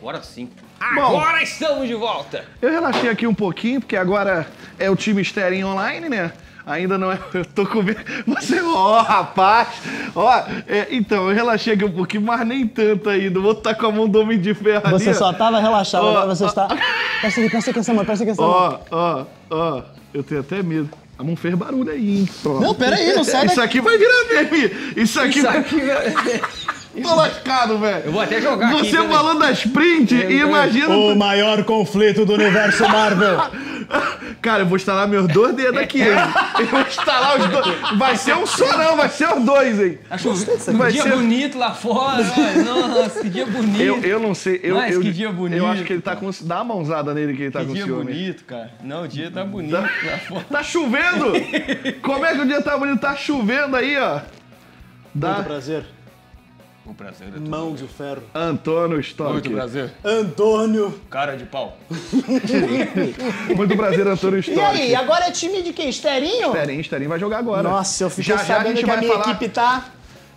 Agora sim. Bom. Agora estamos de volta. Eu relaxei aqui um pouquinho, porque agora é o time Steren online, né? Ainda não é. Eu tô com medo. Você, ó, rapaz! Ó, é, então, eu relaxei aqui um pouquinho, mas nem tanto ainda. Vou estar com a mão do homem de ferro ali, Você ó. só tava relaxado, agora você ó, está. Presta aqui, presta atenção, mano, presta atenção. Ó, ó, ó. Eu tenho até medo. A mão fez barulho aí, hein? Pronto. Não, pera aí, não sai Isso daqui. aqui vai virar meme. Isso aqui Isso vai... aqui Tô lascado, velho. Eu vou até jogar aqui. Você peraí. falou da sprint e imagina... O maior conflito do universo Marvel. Cara, eu vou instalar meus dois dedos aqui, hein? Eu vou instalar os dois. Vai ser um só não, vai ser os dois, hein? Acho que Vai dia ser- bonito lá fora. olha. Nossa, que dia bonito. Eu, eu não sei, eu, Mas eu, que dia bonito. eu acho que ele tá com. Dá uma mãozada nele que ele tá Que com dia ciúme. bonito, cara. Não, o dia tá bonito lá fora. Tá chovendo? Como é que o dia tá bonito? Tá chovendo aí, ó. Dá. Muito prazer. O prazer é todo Mão meu. de ferro. Antônio Stock. Muito prazer. Antônio. Cara de pau. Muito prazer, Antônio Stock. E aí, agora é time de quem? Esterinho? Esterinho, Esterinho vai jogar agora. Nossa, eu fiquei já, já a sabendo gente que a vai minha falar, equipe tá...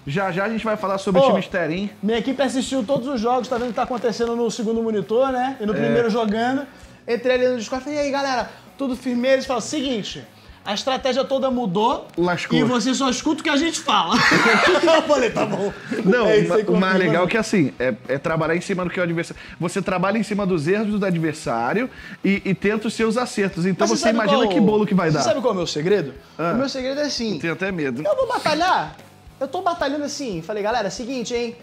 Já já a gente vai falar sobre o time Esterinho. Minha equipe assistiu todos os jogos, tá vendo o que tá acontecendo no segundo monitor, né? E no É. primeiro jogando. Entrei ali no Discord e falei, e aí, galera, tudo firmeza? Eles falaram, seguinte, a estratégia toda mudou Lascou. e você só escuta o que a gente fala. eu falei, tá bom. Não, É ma- o mais legal é que assim, é, é trabalhar em cima do que o adversário. Você trabalha em cima dos erros do adversário e, e tenta os seus acertos. Então Mas você, sabe imagina qual- que bolo que vai dar. Você sabe qual é o meu segredo? Ah. O meu segredo é assim, Tenho até medo. eu vou batalhar, eu tô batalhando assim. Falei, galera, seguinte, hein?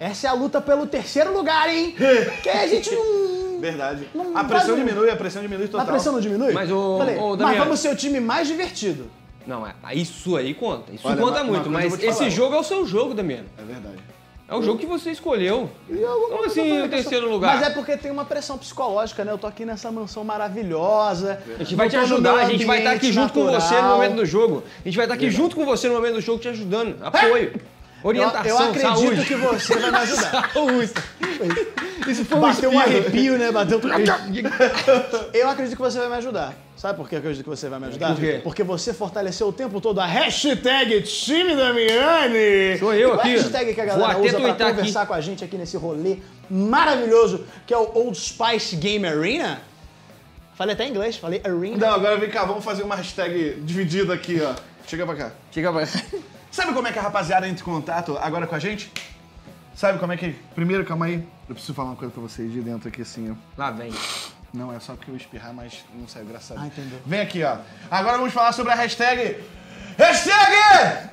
Essa é a luta pelo terceiro lugar, hein? que a gente não... Verdade. Não a pressão vai- diminui, a pressão diminui total. A pressão não diminui? Mas, ô, Falei, ô, mas vamos ser o time mais divertido. Não, é, isso aí conta. Isso Olha, conta uma- uma muito. eu Mas esse falar. jogo é o seu jogo, Damiano. É verdade. É o jogo que você escolheu. Como assim o terceiro lugar? Mas é porque tem uma pressão psicológica, né? Eu tô aqui nessa mansão maravilhosa. A gente vai te ajudar, a gente vai estar aqui ambiente junto com você no natural. momento do jogo. A gente vai estar aqui junto com você no momento do jogo te ajudando. Apoio. Orientação, eu, eu acredito saúde. que você vai me ajudar. Saúde. Isso foi Bateu um arrepio, né? Bateu. Eu acredito que você vai me ajudar. Sabe por que eu acredito que você vai me ajudar? Por quê? Porque você fortaleceu o tempo todo a hashtag time Damiani. Sou eu Qual aqui. a hashtag que a galera usa pra tuitar aqui. conversar com a gente aqui nesse rolê maravilhoso que é o Old Spice Game Arena? Falei até em inglês, falei arena. Não, agora vem cá, vamos fazer uma hashtag dividida aqui, ó. Chega pra cá. Chega pra Sabe como é que a rapaziada entra em contato agora com a gente? Sabe como é que. Primeiro, calma aí. Eu preciso falar uma coisa pra vocês de dentro aqui assim, ó. Lá vem. Não, é só porque eu espirrar, mas não saiu, a Deus. Ah, entendeu. Vem aqui, ó. Agora vamos falar sobre a hashtag. Hashtag!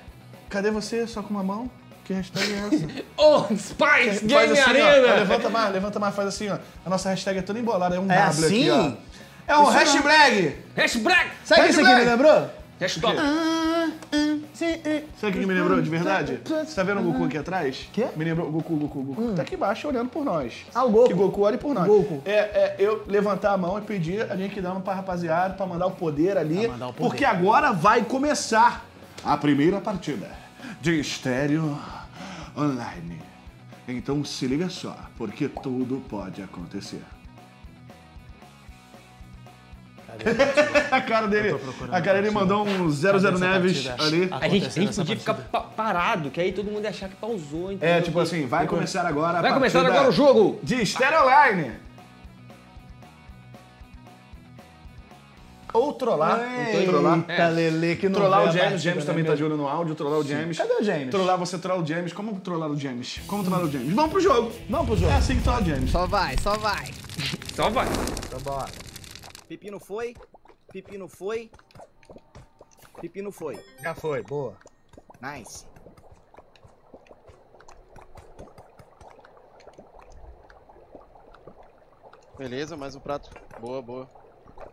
Cadê você? Só com uma mão? Que hashtag é essa? Old Spice Game assim, ó. Arena. Levanta mais, levanta mais, faz assim, ó. A nossa hashtag é toda embolada, é um É W aqui, assim? ó. É um Isso não. hashtag! Hashtag. Sabe o que isso aqui me Hashtag. Lembrou? Hashtag. Sabe o que me lembrou de verdade? Você tá vendo o Goku aqui atrás? Quê? Me lembrou Goku, Goku, Goku. Tá aqui embaixo olhando por nós. Ah, o Goku. Que Goku olhe por nós. Goku. É, é eu levantar a mão e pedir a gente dando pra rapaziada pra mandar o poder ali. Mandar o poder. Porque agora vai começar a primeira partida de estéreo online. Então se liga só, porque tudo pode acontecer. A cara dele, a cara dele mandou um 00 Cadê essa Neves ali. A gente, a gente podia ficar pa- parado, que aí todo mundo ia achar que pausou. É, tipo assim, vai começar agora a Vai começar agora o jogo. De Stereo Online. Ou trollar. Ou trollar. Eita, Lele, que não Trollar o James, James né, também tá de olho no áudio, trollar o James. Cadê o James? Trollar você, trollar o James. Como trollar o James? Como trollar o James? Vamos pro jogo. Vamos pro jogo. É assim que trollar o James. Só vai, só vai. Só vai. Então bora. Pepino foi, pepino foi, pepino foi. Já foi, boa. Nice. Beleza, mais um prato. Boa, boa.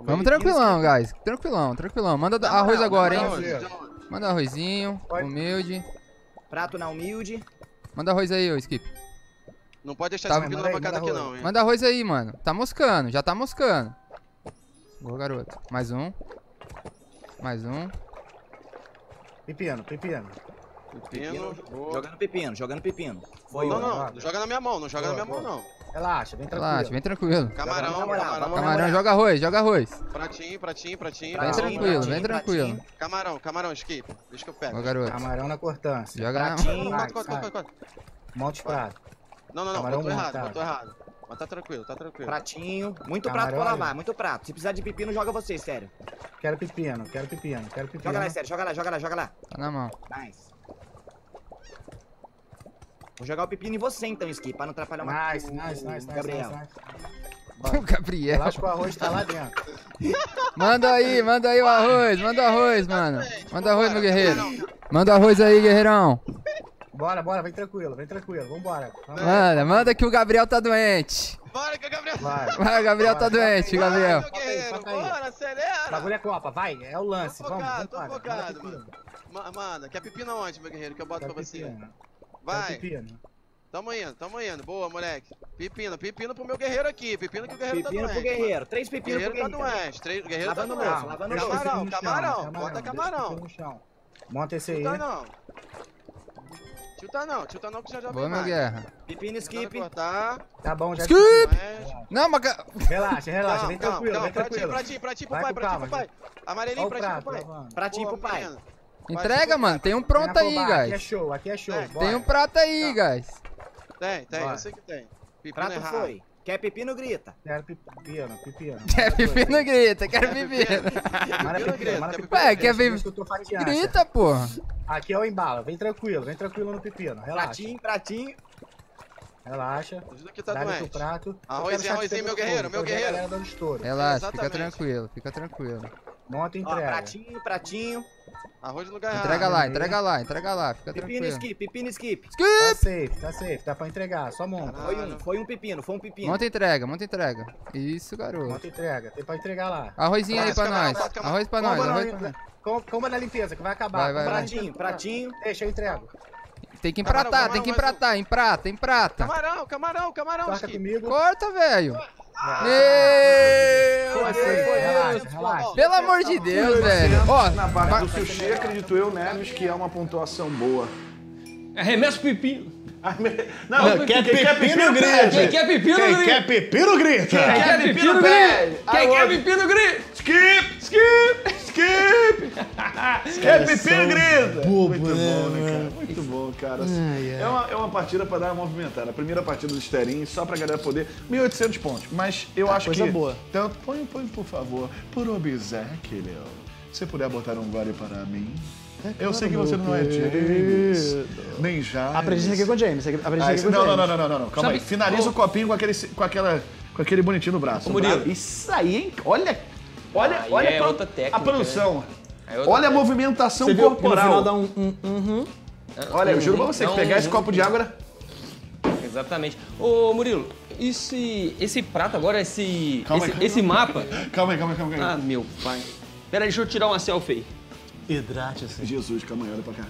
Vamos tranquilão, guys. Tranquilão, tranquilão. Manda Na arroz moral, agora, na hein? Manda arrozinho, humilde. Prato na humilde. Manda arroz aí, ô Skip. Não pode deixar Tá, esse pepino na bancada aqui não, hein? Manda arroz aí, mano. Tá moscando, já tá moscando. Boa, garoto. Mais um. Mais um. Pepino, pepino. Pepino, boa. Jogando pepino, jogando pepino. Foi Não, um. não, não joga na minha mão, não joga na minha mão, não. Relaxa, vem tranquilo. Relaxa, vem tranquilo. Camarão, na camarão. Camarão, joga arroz, joga arroz. Pratinho, pratinho, pratinho. Vem Pratinho, tranquilo, pratinho, vem tranquilo. Camarão, camarão, skip. Deixa que eu pego. Ó, garoto. Camarão na cortância. Joga na... Pratinho. Não, Vai, corta, corta, corta. Monte prato. Não, não, não, botou errado, botou errado. Mas tá tranquilo, tá tranquilo. Pratinho. Muito Camarão, prato pra lavar, muito prato. Se precisar de pepino, joga você, sério. Quero pepino, quero pepino, quero pepino. Joga lá, sério, joga lá, joga lá, joga lá. Tá na mão. Nice. Vou jogar o pepino em você então, Skip, pra não atrapalhar uma Nice, nice, nice, nice, Gabriel. nice, nice. O Gabriel. Relaxa que o arroz tá lá dentro. Manda aí, manda aí o arroz, manda o arroz, mano. Manda arroz, meu guerreiro. Manda arroz aí, guerreirão. Bora, bora, vem tranquilo, vem tranquilo, vambora. Vamos. Manda, manda que o Gabriel tá doente. Bora que o Gabriel... Vai. Vai, o Gabriel tá doente, Gabriel. Guerreiro, Toca aí. bora, acelera. Bagulho é Copa, vai, é o lance. Tô Vamos, focado, tô vambora. focado, Manda mano. Ma- Manda, quer pepino onde, meu guerreiro, que eu boto Quero pra você. pepino. Quero Vai, pepino. tamo indo, tamo indo. Boa, moleque. Pepino, pepino pro meu guerreiro aqui. Pepino que o guerreiro Pepino tá pro doente. guerreiro. Três pepinos pro Guerreiro tá doente. Três, guerreiro tá Lavando o doente. lavando o. Camarão, pepino no chão, camarão, bota camarão. pepino. Monta esse aí. Não, não. Tilta não, tilta não que já já Boa, vem meu mais. guerra. Pepino skip. cortar. Tá bom, já Skip! É. Não, mas... Relaxa, relaxa, vem tranquilo, vem pratinho, tranquilo. pratinho, pratinho pro Vai pai, com pratinho pro pai. Amarelinho, Ó o pratinho pro pai. Lavando. Pratinho pro pai. Entrega, mano. Tem um pronto aí, Aqui é guys. show, aqui é show. Tem um prato aí, guys. Tem, tem, eu sei que tem. Pepino Prato errado. foi. Quer pepino, grita. Quero pepino, pepino. Quer pepino, grita. Quero pepino. Mara pepino, mara pepino. Ué, quer fatiando. Grita, porra. Aqui é o embalo, vem tranquilo, vem tranquilo no pepino, relaxa. Pratinho, pratinho. Relaxa. Ajuda que tá Dá-lhe doente. prato. Arrozinho, arrozinho, meu guerreiro, meu guerreiro. Relaxa, fica tranquilo, fica tranquilo. Monta e Ó, entrega. pratinho, pratinho. Arroz no lugar Entrega lá, entrega lá, entrega lá, fica Pepino tranquilo. skip, pepino skip. Tá Skip! safe, tá safe, dá pra entregar, só monta. Foi um, foi um pepino, foi um pepino. Monta e entrega, monta e entrega. Isso, garoto. Monta e entrega, tem pra entregar lá. Arrozinho aí pra camarão, nós. camarão. Arroz pra nós, Comba arroz na- pra nós. com- Comba na limpeza, que vai acabar. Vai, vai, na vai. Pratinho, pratinho. Deixa, eu entrego. Tem que Camarão, empratar, tem que camarão, empratar, emprata, emprata. Camarão, camarão, camarão, Corta comigo. Corta, velho. Meu foi, Deus. relaxa, relaxa. Pelo amor de Deus, velho. Ó, Na parte va- do sushi, acredito eu, Neves, que é uma pontuação boa. Arremesso pepino. Não, Não, quem quem quer pepino grita. Quem quer pepino, Quem grita. quer pepino grita. Quem quer pepino, grita. Quem quer pepino, grita. Skip, skip, skip. Quer pepino grita. Muito bom, né, cara? Muito bom, cara. É, uma, é uma partida pra dar uma movimentada. A primeira partida do Sterin, só pra galera poder... 1.800 pontos. Mas eu acho coisa que... boa. Então, põe, põe, por favor, por obséquio, se puder botar um gole para mim... Eu sei que você não é James, nem já. Aprendi isso aqui com o James. Aprendi isso Ah, aqui isso- com o não, não, James. não, não, não, não, calma Sabe- aí. Finaliza o copinho com aquele, com aquela, com aquele bonitinho no braço. Ô, Murilo. Isso aí, hein? Olha, olha, Aí olha é a pro- outra técnica, a produção. É outra Olha a movimentação Você viu no corporal. final dá um... um, um, Olha, eu juro pra você que Não, pegar esse um- copo de água... Exatamente. Ô, Murilo, esse, esse prato agora, esse, Calma esse, aí, calma esse mapa... Calma aí, calma aí, calma aí. Ah, meu pai. Pera aí, deixa eu tirar uma selfie aí. Hidrate-se. Jesus, calma aí, olha pra cá.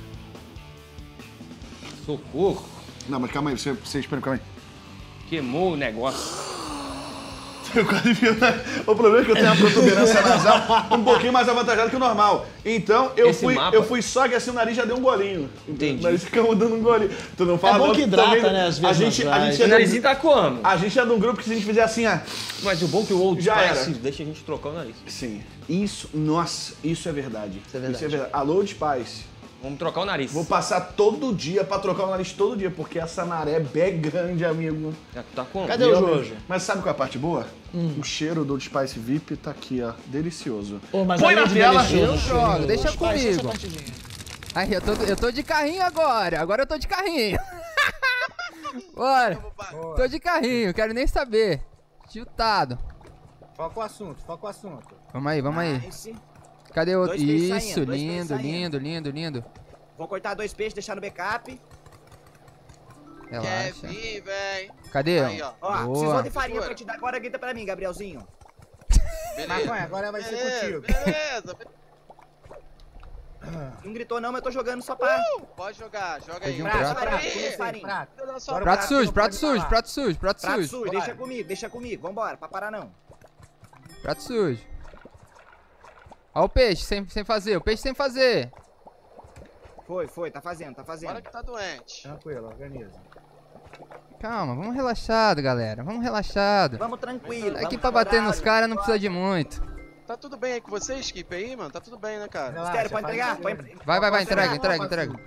Socorro. Não, mas calma aí, você, você espera, calma aí. Queimou o negócio. Eu quase vi, né? O problema é que eu tenho uma protuberância nasal um pouquinho mais avantajada que o normal. Então, eu Esse fui, mapa- eu fui só que assim o nariz já deu um golinho. Entendi. O nariz ficamos dando um golinho. Tu não fala É bom logo que hidrata, também, né, às A vezes gente, a gente O é de narizinho tá como? a gente é de um grupo que se a gente fizer assim, ah, Mas o bom é que o Old Já Spice era. deixa a gente trocar o nariz. Sim. Isso, nossa, isso é verdade. Isso é verdade. Isso é verdade. Alô, Old Spice. Vamos trocar o nariz. Vou passar todo dia pra trocar o nariz todo dia, porque essa naré é grande, amigo. Já tá como? Cadê Meu o. Jojo? Mas sabe qual é a parte boa? O cheiro do Old Spice VIP tá aqui, ó. Delicioso. Pô, mas Põe além na de tela. Eu jogo, deixa pais, comigo. Aí, eu tô, eu tô de carrinho agora. Agora eu tô de carrinho. Bora. Tô de carrinho, quero nem saber. Tiltado. Foca o assunto, foca o assunto. Vamos aí, vamos aí. Nice. Cadê o. Peixes Isso, saindo, lindo, lindo, lindo, lindo. Vou cortar dois peixes, deixar no backup. Quer Relaxa. vir, véi. Cadê? Aí, ó. Ó, Boa. precisou de farinha pra te dar agora, grita pra mim, Gabrielzinho. Beleza. Maconha, agora vai ser Beleza, contigo. beleza. Não gritou não, mas eu tô jogando só pra... Uh, pode jogar, joga aí. Um Prato, prato. prato. Prato. Prato prato, sujo, prato sujo, prato sujo, prato Prato sujo. sujo, Bora. deixa comigo, deixa comigo. Vambora, pra parar não. Prato sujo. Ó o peixe sem, sem fazer, o peixe sem fazer. Foi, foi, tá fazendo, tá fazendo. Bora que tá doente. Tranquilo, organiza. Calma, vamos relaxado, galera. Vamos relaxado. Vamos tranquilo. Aqui vamos pra bater nos caras não precisa de muito. Tá tudo bem aí com você, Skip, aí, mano? Tá tudo bem, né, cara? Relaxa, Estéreo, pode entregar? Pode Vai, vai, vai, entrega, entrega, entrega.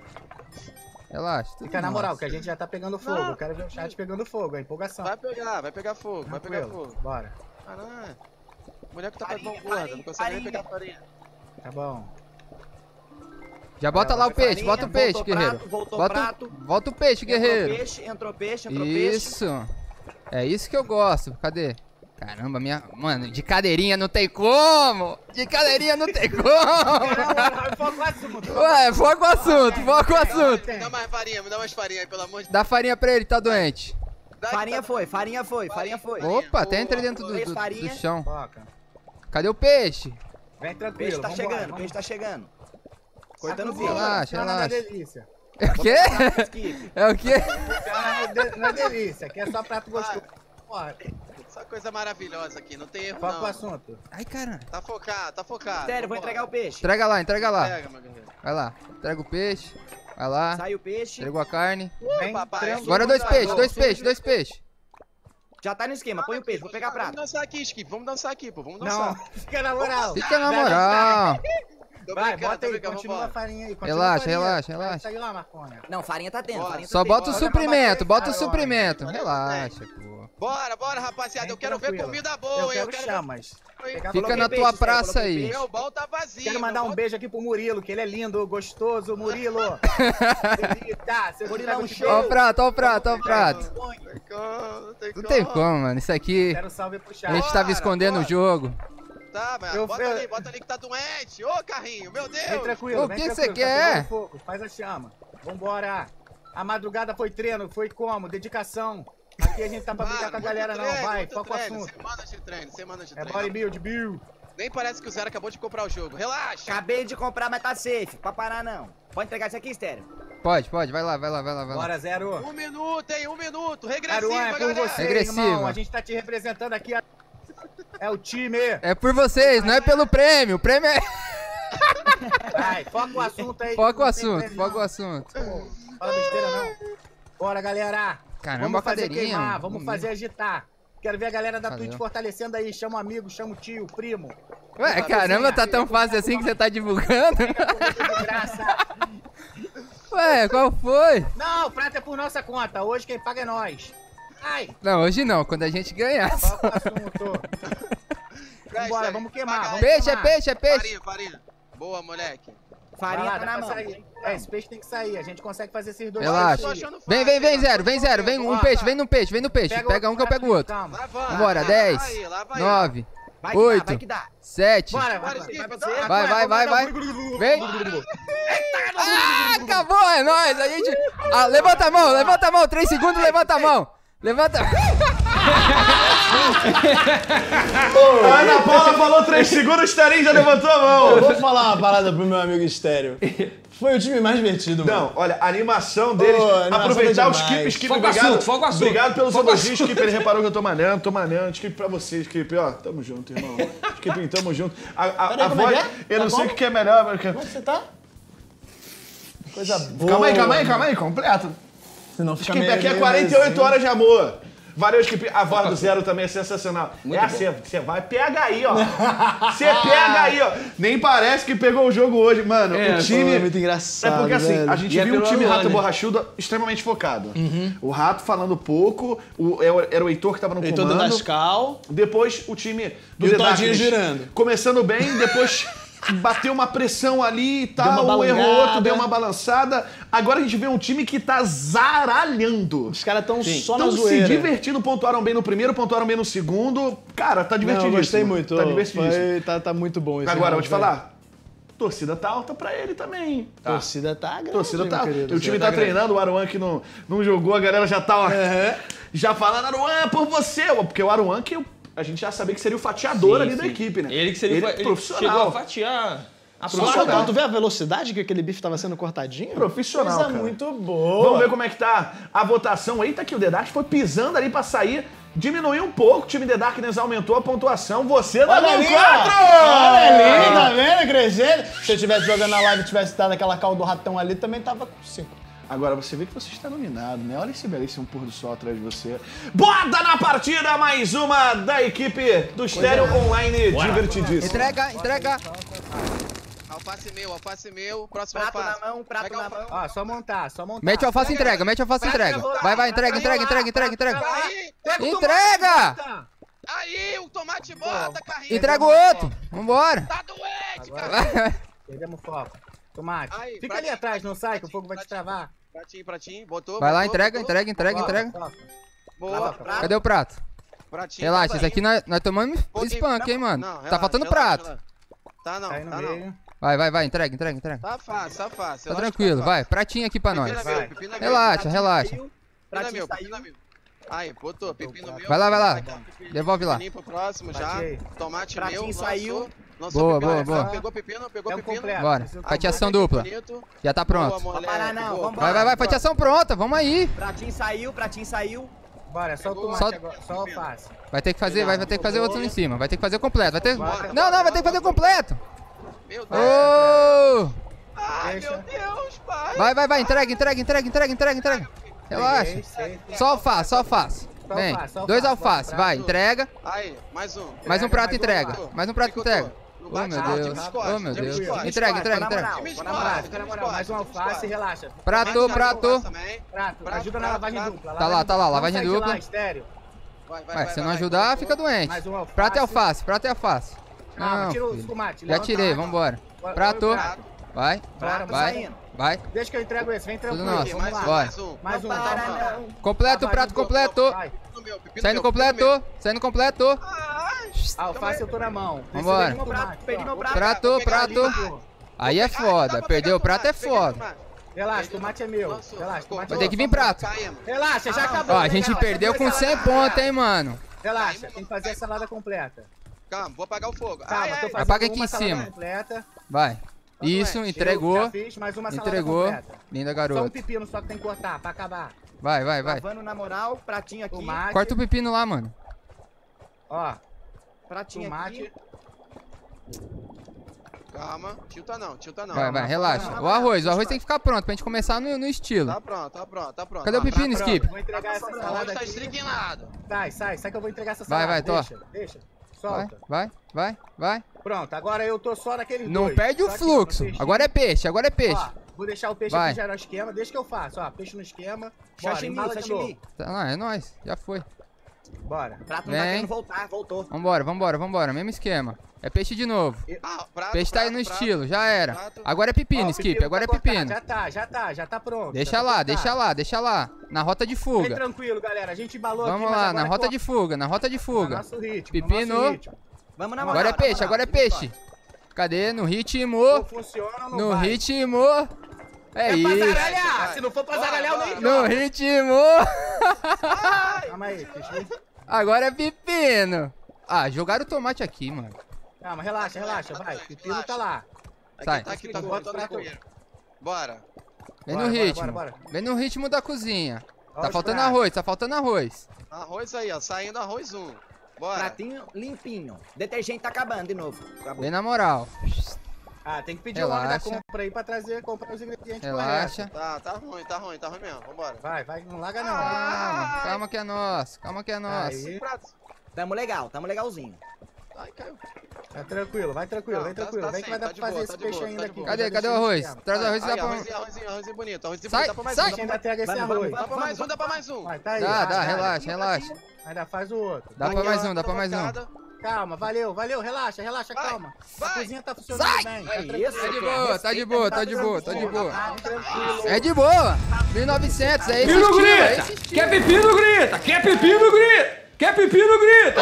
Relaxa. tudo Fica na moral, que a gente já tá pegando fogo. Eu quero ver o chat pegando fogo, a empolgação. Vai pegar, vai pegar fogo, vai pegar Tranquilo, fogo. Bora. Caralho. O boneco tá com a Farinha, mão gorda, não farinha, consegue nem pegar farinha. Tá bom. Já bota lá o peixe, Farinha, bota o peixe, voltou guerreiro. prato, voltou Bota, prato. o- bota o peixe, Entrou guerreiro. peixe, entrou peixe, entrou peixe. Isso. É isso que eu gosto. Cadê? Caramba, minha. Mano, de cadeirinha não tem como! De cadeirinha não tem como! Foca o assunto. Ué, foca o assunto, foca o assunto. Me dá mais farinha, me dá mais farinha aí, pelo amor de Deus. Dá farinha pra ele, tá doente. Que Farinha tá- foi, farinha foi, farinha foi. Opa, até entrei dentro do, do- do chão. Foca. Cadê o peixe? Vem O tranquilo. peixe tá vambora, chegando, o peixe tá chegando. Cortando o. Relaxa, relaxa. É o quê? É o quê? De- na delícia, aqui é só prato gostoso. Bora. Só coisa maravilhosa aqui, não tem erro Foca o não. assunto. Ai, caralho. Tá focado, tá focado. Sério, vou entregar o peixe. Entrega lá, entrega lá. Pega, meu guerreiro. Vai lá. Entrega o peixe. Vai lá. Sai o peixe. Entregou a carne. Vem, papai. Agora dois peixes, dois peixes, dois peixes. Já tá no esquema, põe o peixe, vou pegar a Vamos dançar aqui, Skip. Vamos dançar aqui, pô. Vamos Não, dançar. fica na moral. Fica na moral. Tô Vai, bota tô aí, continua a farinha aí. Relaxa, relaxa, relaxa. sair lá. Não, farinha tá dentro, farinha tá Só dentro. bota o suprimento, bota o suprimento. Relaxa, pô. Bora, bora, rapaziada. Eu quero ver comida boa, hein? Eu quero chamas. Fica na tua praça aí. Meu bol tá vazio. Quero mandar um beijo aqui pro Murilo, que ele é lindo, gostoso, Murilo. Delita, você Murilão, um show. Ó o prato, ó o prato, ó o prato. Não tem como, mano. Isso aqui Quero salve pro a gente tava escondendo o jogo. Tá, mas Eu- bota eu- ali, bota ali que tá doente. Ô, carrinho, meu Deus. Vem tranquilo, O que tranquilo. cê tá quer? Faz a chama. Vambora. A madrugada foi treino, foi como? Dedicação. Aqui a gente tá pra brincar com a galera, não. treino, Vai, muito foca o assunto. Semana de treino, semana de É treino. bodybuild, Bill. Nem parece que o Zero acabou de comprar o jogo. Relaxa. Acabei de comprar, mas tá safe. Pra parar, não. Pode entregar isso aqui, estéreo. Pode, pode, vai lá, vai lá, vai lá, vai lá. Bora, Zero. Um minuto, hein? Um minuto. Regressiva, Aruan, é por galera. você, Regressiva. irmão. A gente tá te representando aqui. É o time. É por vocês, não é pelo prêmio. O prêmio é. Vai, foca o assunto aí. Foca o Não assunto, foca o não. assunto. Fala besteira, não. Bora, galera. Caramba, vamos fazer queimar, vamos Bonito. fazer agitar. Quero ver a galera da Valeu. Twitch fortalecendo aí. Chama o amigo, chama o tio, o primo. Ué, caramba, tá tão fácil assim que você tá divulgando? Ué, qual foi? Não, prata é por nossa conta. Hoje quem paga é nós. Ai, Não, hoje não, quando a gente ganhar. o. Vambora, vamos queimar. Vamos Peixe, é queimar. peixe, é peixe. Farinha, farinha. Boa, moleque. Farinha lá, tá na pra mão. sair. É, esse peixe tem que sair. A gente consegue fazer esses dois Relaxa. Vem, vem, vem, zero, vem, zero, vem um peixe, vem no peixe, vem no peixe. Pega um que eu pego o outro. Calma. Vambora, Lá 10, vai, lá vai. 9, Vai que dá, 8, vai que dá. 7. Bora, Bora, vai, Skip, vai, dá. vai, Vai, vai, vai, vai. Vem. Ah, acabou, é nóis. A gente. Ah, levanta a mão, levanta a mão. 3 segundos, levanta a mão. Levanta. A Ana Paula falou 3 segundos, o Estarim já levantou a mão. Eu vou falar uma parada pro meu amigo Estéreo. Foi o time mais divertido, mano. Não, olha, a animação deles, a animação aproveitar é o demais. Skip, Skip, Foca o obrigado. assunto, foca o assunto. Obrigado pelos elogios, Skip, ele reparou que eu tô manando, tô manando. Skip pra você, Skip, ó, tamo junto, irmão. Skip, tamo junto. A, a, Peraí, a é voz, é? eu não Tá sei o que é melhor, porque... Como é que você tá? Coisa boa. Calma aí, calma aí, calma aí, completo. Senão fica Skip, meio- aqui é meio 48 mesinho. horas de amor. Valeu, Skip. A voz do Zero também é sensacional. é assim, você vai, pega aí, ó. Você pega aí, ó. Nem parece que pegou o jogo hoje, mano. É, o time. é muito engraçado, É porque assim, velho. a gente E é viu o pelo time Rato né? Borrachudo extremamente focado. O Rato falando pouco, o, era o Heitor que tava no Heitor comando. Dadascal. Depois o time do E o Todinho girando. Começando bem, depois bateu uma pressão ali e tal, um errou balangada. outro, deu uma balançada. Agora a gente vê um time que tá zaralhando. Os caras tão só na Estão se zoeira. divertindo, pontuaram bem no primeiro, pontuaram bem no segundo. Cara, tá Não, divertidíssimo. eu gostei muito. Tá divertidíssimo. Foi- tá, tá muito bom esse Agora, vou te falar, torcida tá alta pra ele também. A torcida tá grande, torcida tá querido. O time tá grande. treinando, o Aruan que não, não jogou, a galera já tá, ó, já falando, Aruan, é por você. Porque o Aruan que eu- a gente já sabia que seria o fatiador Sim, ali da sim. equipe, né? Ele que seria ele, ele profissional. chegou a fatiar a quando tu vê a velocidade que aquele bife tava sendo cortadinho? Profissional, Coisa cara. muito boa. Vamos ver como é que tá a votação. Eita, que o The Dark foi pisando ali pra sair. Diminuiu um pouco, o time The Darkness aumentou a pontuação. Você Olha ali, 4! ó. Olha ali, tá vendo? Crescendo. Se eu tivesse jogando na live e tivesse dado aquela cal do ratão ali, também tava com 5. Agora você vê que você está iluminado, né? Olha esse belíssimo pôr do sol atrás de você. Bota na partida mais uma da equipe do Stereo Online divertidíssimo. Entrega, entrega. Alface meu, alface meu. Próximo Prato alface. na mão, prato Pega na mão. Ó, só montar, só montar. Mete alface e entrega, mete alface e entrega. Vai, vai, entrega, entrega, entrega, entrega, entrega. Aí, Entrega! aí, o tomate bota, carrinho. Entrega o outro. Vambora. Tá doente, Vai, cara. vai. Perdemos foco. Tomate. Aí, Fica ali atrás, não sai, que o fogo vai te travar. Pratinho, pratinho. Botou, Vai lá, botou, entrega, botou. entrega, entrega, entrega. Boa. Cadê o prato? Pratinho. Relaxa, esse aqui nós, nós tomamos spunk, hein, mano. Não, Tá relaxa, faltando relaxa, prato. relaxa. Tá não, tá meio. não. Vai, vai, vai, entrega, entrega, entrega. Tá fácil, tá fácil. Tá relaxa, tranquilo, tá vai. Pratinho aqui pra nós. Pepino é meu, pepino é. Relaxa, Pratinho relaxa. é Pratinho meu, saiu. pepino meu. Aí, botou, pepino meu. Vai lá, vai lá. Devolve lá. pro próximo já. Tomate Pratinho meu, saiu. Lançou. Boa, boa, boa. Pegou pepino, pegou É um pepino. completo. Bora. Preciso- Fatiação Boa, dupla. bonito. Já tá Boa, pronto. moleque, parar não, boa. vambora. Vai, vai, vai. Fatiação pronta. Vamos aí. Pratinho saiu, pratinho saiu. Bora, é só o tomate Só- agora, só alface. Vai ter que fazer, vai, vai ter que fazer outro em cima. Vai ter que fazer completo. Vai ter... Bora. Não, não, vai ter que fazer completo. Meu Deus. Ô! Ai, meu Deus, pai. Vai, vai, vai, entrega, entrega, entrega, entrega, entrega, entrega. Relaxa. Só alface, só alface. Só Vem, alface, dois alface, alface, vai, entrega. Aí, mais um. Mais um prato entrega. Mais um prato entrega. Não Oh, meu Deus. Oh, meu Deus. Entrega, entrega, entrega. Time na moral, fica na moral. Mais um alface, Scott. relaxa. Prato, prato. Prato, ajuda na lavagem dupla. Tá lá, tá lá, lavagem dupla. Vai, vai, vai, se não vai, ajudar, vai. fica doente. Mais um alface. Prato é alface, prato é alface. Calma, Não, tira os tomates. Já tirei, vambora. Bora, Prato. Vai, vai, saindo. vai. Deixa que eu entrego esse, vem tranquilo. nosso. Vamos lá. Vai. Mais um. Mais um, Não para, calma. não. Completo, prato completo. vai. Saindo completo, saindo completo. Alface eu tô na mão. Vambora. meu prato. Prato. Aí é foda. Perdeu o prato é foda. Relaxa, tomate é meu. Relaxa, tomate Vai é ter que meu. vir prato. Relaxa, já acabou. Ó, a gente perdeu com depois 100 salada. pontos, hein, mano. Relaxa, tem que fazer a salada completa. Calma, vou apagar o fogo. Calma, tô fazendo Apaga aqui em cima. completa. Vai. Isso, Eu entregou. já fiz mais uma salada Entregou. Linda Só um garota. pepino só que tem que cortar pra acabar. Vai, vai, vai. Lavando na moral, pratinho aqui. Tomate. Corta o pepino lá, mano. Ó, Pratinho tomate. aqui. Calma, tilta não, tilta não. Vai, vai, relaxa. O arroz, o arroz tem que ficar pronto pra gente começar no, no estilo. Tá pronto, tá pronto, tá pronto. Cadê o Tá, pepino, tá Skip? Vou entregar essa O arroz salada tá estriquinado. Sai, sai, sai que eu vou entregar essa Vai, salada. vai, tô. Deixa, deixa. Vai, Solta. vai, vai, vai. Pronto, agora eu tô só naqueles Não dois. perde o fluxo. Agora é peixe, agora é peixe. Ó, vou deixar o peixe Vai. aqui já no esquema. Deixa que eu faço, ó. Peixe no esquema. Bora, Sashimi, sashimi. Tá, não, é nóis. Já foi. Bora. Prato não tá Vem. querendo voltar, voltou. Vambora, vambora, vambora. Mesmo esquema. É peixe de novo. Ah, prato, Peixe tá aí prato, no prato. estilo, já era. prato. Agora é pepino, Ó, Skip. pepino Agora é tá pepino. Já tá, já tá, já tá pronto. Deixa tá lá, cortado. deixa lá, deixa lá. Na rota de fuga. tranquilo, galera. A gente embalou Vamos aqui, lá, na rota é de fuga, na rota de no fuga. nosso ritmo, Pepino. no ritmo. Vamos na moral. Agora é na peixe, moral. agora é peixe. Cadê? No ritmo. Funciona não No vai. ritmo. É É pra isso. zaralhar. Se não for pra zaralhar, eu nem No ritmo. Calma aí, eu... Agora é pepino. Ah, jogaram o tomate aqui, mano. Calma, relaxa, relaxa, vai. Pepino tá lá. Sai. Tá aqui, tá Bota cortando prato. comigo. Bora. Vem no ritmo. bora, bora. Vem no ritmo da cozinha. Tá os faltando pratos. arroz, tá faltando arroz. Arroz aí, ó. Saindo arroz um. Bora. Pratinho limpinho. Detergente tá acabando de novo. Acabou. Vem na moral. Ah, tem que pedir o nome da Relaxa. compra aí pra trazer, comprar os ingredientes Relaxa. Tá, tá ruim, tá ruim, tá ruim mesmo. Vambora. Vai, vai, não larga não. Calma, calma que é nosso. Calma que é nosso. Aí, Tamo legal, tamo legalzinho. Ai, caiu. tá tranquilo, vai tranquilo, Não, vem tá- tranquilo. tá Vem que vai dar tá de pra fazer boa, esse tá de peixe boa, ainda tá aqui. Cadê? Cadê o arroz? Traz o arroz e dá pra... arrozinho, arrozinho, arrozinho bonito. Arrozinho Sai, bonito, dá pra mais sai. um. A Dá gente pra, ainda pega esse arroz. dá pra mais um, dá pra mais um. Vai, tá aí. Dá, vai, dá, relaxa, relaxa. Ainda faz o outro. Dá pra mais um, dá pra mais um. Calma, valeu, valeu, relaxa, relaxa, Vai, calma. vai. A cozinha tá funcionando Sai. bem. É isso, Tá de cara. boa, tá de boa, tá de boa, tá de boa. Tá tranquilo. É de boa. 1900, é esse Pepino é grita! Quer pepino grita! Quer pepino grita! Quer pepino grita!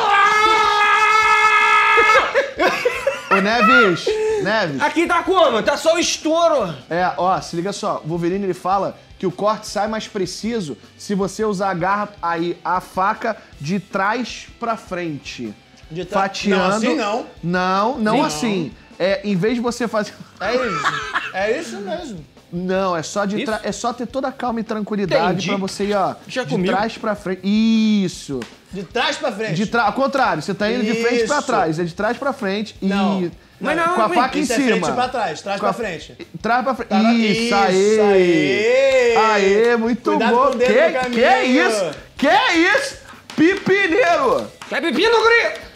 Ô, Neves, Neves. Aqui tá como? Tá só o estouro. É, ó, se liga só. O Wolverine ele fala que o corte sai mais preciso se você usar a garra aí a faca de trás pra frente. De tra- Fatiando. Não, assim não. Não, não Não. assim. É, em vez de você fazer. É isso. É isso mesmo. Não, é só de tra... é só ter toda a calma e tranquilidade pra você ir, ó, Deixa de comigo. trás pra frente. Isso. De trás pra frente. De tra... Ao contrário, você tá indo de frente pra Isso. trás, é de trás pra frente Não. e Mas não, com a faca em Isso é cima. frente pra trás, trás Com a- pra frente. Trás pra frente. Tá Isso, Isso, aí. aí. Aê, muito Cuidado bom. com o dedo que, que é isso? Que é isso? Pipineiro. Quer pepino grita!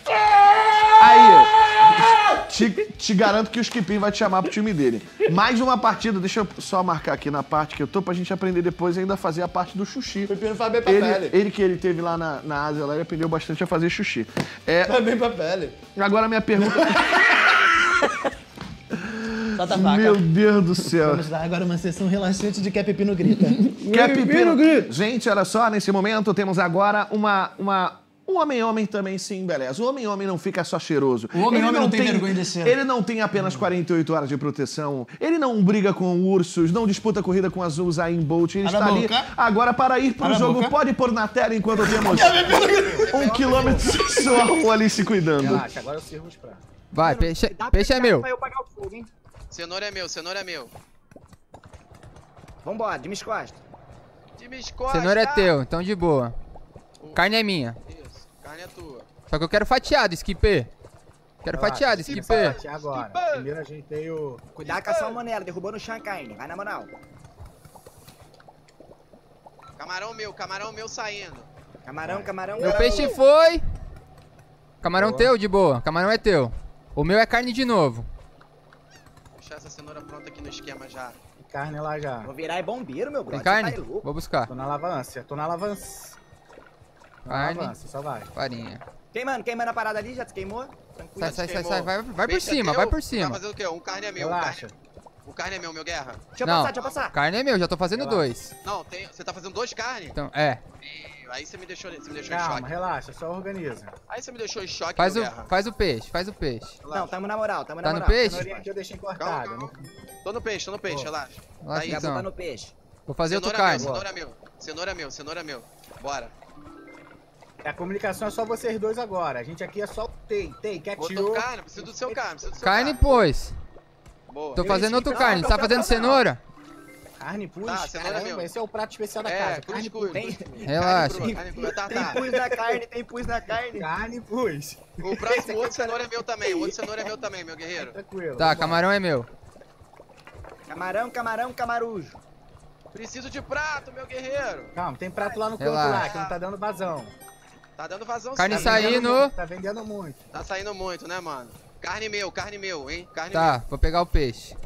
Aí, te, te garanto que o Skipin vai te chamar pro time dele. Mais uma partida, deixa eu só marcar aqui na parte que eu tô pra gente aprender depois e ainda fazer a parte do xuxi. Pepino faz bem pra Ele, pele. ele que ele teve lá na, na Ásia, lá, ele aprendeu bastante a fazer xuxi. É, Faz bem pra pele. agora a minha pergunta... Meu Deus do céu. Vamos dar agora uma sessão relaxante de que é pepino grita. Quer pepino? Gente, olha só, nesse momento temos agora uma. uma um homem-homem também se embeleza. O homem-homem não fica só cheiroso. O homem-homem Ele não tem vergonha de ser. Ele não tem apenas 48 horas de proteção. Ele não briga com ursos, não disputa corrida com as Usain Bolt. Ele Abre a está ali agora para ir para o jogo. boca. Pode pôr na tela enquanto temos um quilômetro sexual ali se cuidando. Relaxa, agora eu sirvo os pratos. Vai, peixe, peixe é meu. O fogo? Cenoura é meu, cenoura é meu. Vambora, de minhas costas. Time Scott. Cenoura é teu, então de boa. Carne é minha. Carne é tua. Só que eu quero fatiado, skipper. Quero Relaxa, Skip. skipper. Fatiar agora. Primeiro ajeitei o... Cuidado com a salmonela, derrubou no chão a carne. Vai na moral. Camarão meu, camarão meu saindo. Camarão, camarão. Meu peixe foi. Camarão Boa. teu, de boa. Camarão é teu. O meu é carne de novo. Deixar essa cenoura pronta aqui no esquema já. Carne lá já. Vou virar é bombeiro, meu Tem brother. carne? Tá? Vou buscar. Tô na alavança, tô na alavança. Carne. alavança, só vai. Farinha. Queimando, queimando a parada ali, já te queimou? Tranquilo. Sai, sai, sai, sai. Vai, vai por Peixe é cima, vai por Tá cima. fazendo o quê? Um carne é meu. Relaxa. Um carne, o carne é meu, meu guerra. Deixa eu Não, passar, deixa eu passar. carne é meu, já tô fazendo Relaxa. dois. Não, tem, você tá fazendo dois carnes? Então, é. Aí você me deixou, você me deixou em Calma, choque. relaxa, só organiza. Aí você me deixou em choque, Faz meu o, guerra. faz o peixe, faz o peixe. Não, tamo na moral, tamo Tá na no moral. peixe? Cenourinha aqui eu deixei Calma, cortada. calma. não- Tô no peixe, tô no peixe, relaxa. Relaxa, Aí, Já então. botar no peixe. Vou fazer outro cenoura carne. meu, cenoura meu. Cenoura meu, cenoura meu. Bora. A comunicação é só vocês dois agora. A gente aqui é só o Tei. Tei, quietinho. Botou carne, preciso do seu carne, preciso do seu Carne, carne. pois. Boa. Tô fazendo outro Não, carne. não, Tá não, fazendo não, cenoura? Carne pus. Tá, cenoura Caramba, meu. esse é o prato especial da É, casa. Carne pus. Relaxa. Carne carne crua. Tá, Tem tá. pus na carne, tem pus na carne. Carne pus. O próximo outro cenoura é meu também. O outro cenoura é meu também, meu guerreiro. Tranquilo. Tá, camarão é meu. Camarão, camarão, camarujo. Preciso de prato, meu guerreiro. Calma, tem prato lá no canto Relaxa. lá, que não tá dando vazão. Tá dando vazão Carne sim. Tá vendendo saindo. Tá vendendo muito. Tá saindo muito, né, mano? Carne meu, carne meu, hein? Carne Tá, vou pegar o peixe.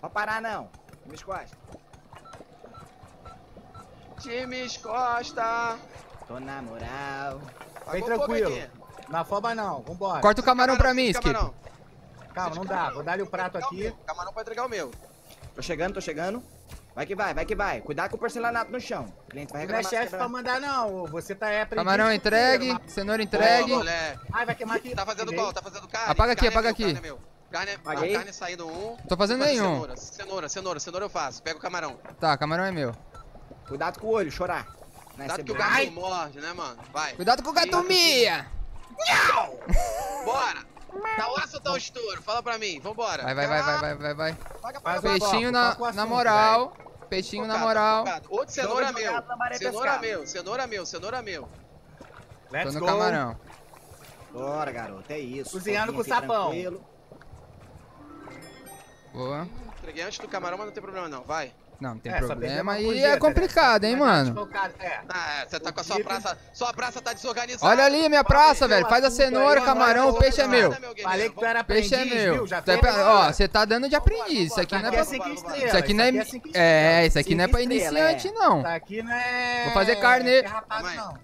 Pode parar não. Me escosta. meu. Times Costa. Tô na moral. Vem tranquilo. Na foba não, vambora. Corta o camarão pra mim, Skip. Camarão. Calma, não dá. Vou dar-lhe o prato aqui. Camarão pra entregar o meu. Tô chegando, tô chegando. Vai que vai, vai que vai. Cuidado com o porcelanato no chão. O cliente vai Não é reclamar. chefe pra mandar, não. Você tá é Camarão entregue, cenoura entregue. Boa, Ai, vai queimar aqui. Tá fazendo qual? Tá fazendo carne? Apaga aqui, Carne é apaga meu, aqui. Carne é meu. Carne, Apaguei. carne saindo um. Tô fazendo nenhum. Cenoura, cenoura, cenoura, cenoura eu faço. Pega o camarão. Tá, camarão é meu. Cuidado com o olho, chorar. Não é Cuidado que o gato morde, né, mano? Vai. Cuidado com o gato mia! Bora! Tá osso ou tá o estouro? Fala pra mim, vambora. Vai, vai, vai, vai, vai, vai, vai. O paga. Peixinho na, o na moral. Peixinho na moral. Outro cenoura meu. Cenoura meu, cenoura meu, cenoura meu. Let's Tô no go. camarão. Bora, garoto, é isso. Cozinhando com sapão. tranquilo. Boa. Entreguei antes do camarão, mas não tem problema não. Vai. Não, não tem É, problema. E é complicado, né? hein, tá mano? desfocado, É. Ah, é, você tá com a sua praça. Sua praça tá desorganizada. Olha ali a minha praça, velho. Faz a aí, cenoura, camarão, o peixe é meu. Falei que tu era Peixe é aprendiz, meu. viu? Já é pra- agora. Ó, você tá dando de aprendiz. Isso aqui não é Aqui pra. é estrelas. Isso aqui não é. Isso é É, isso aqui não é pra iniciante, é. não. Tá aqui não é... Vou fazer carne. Não.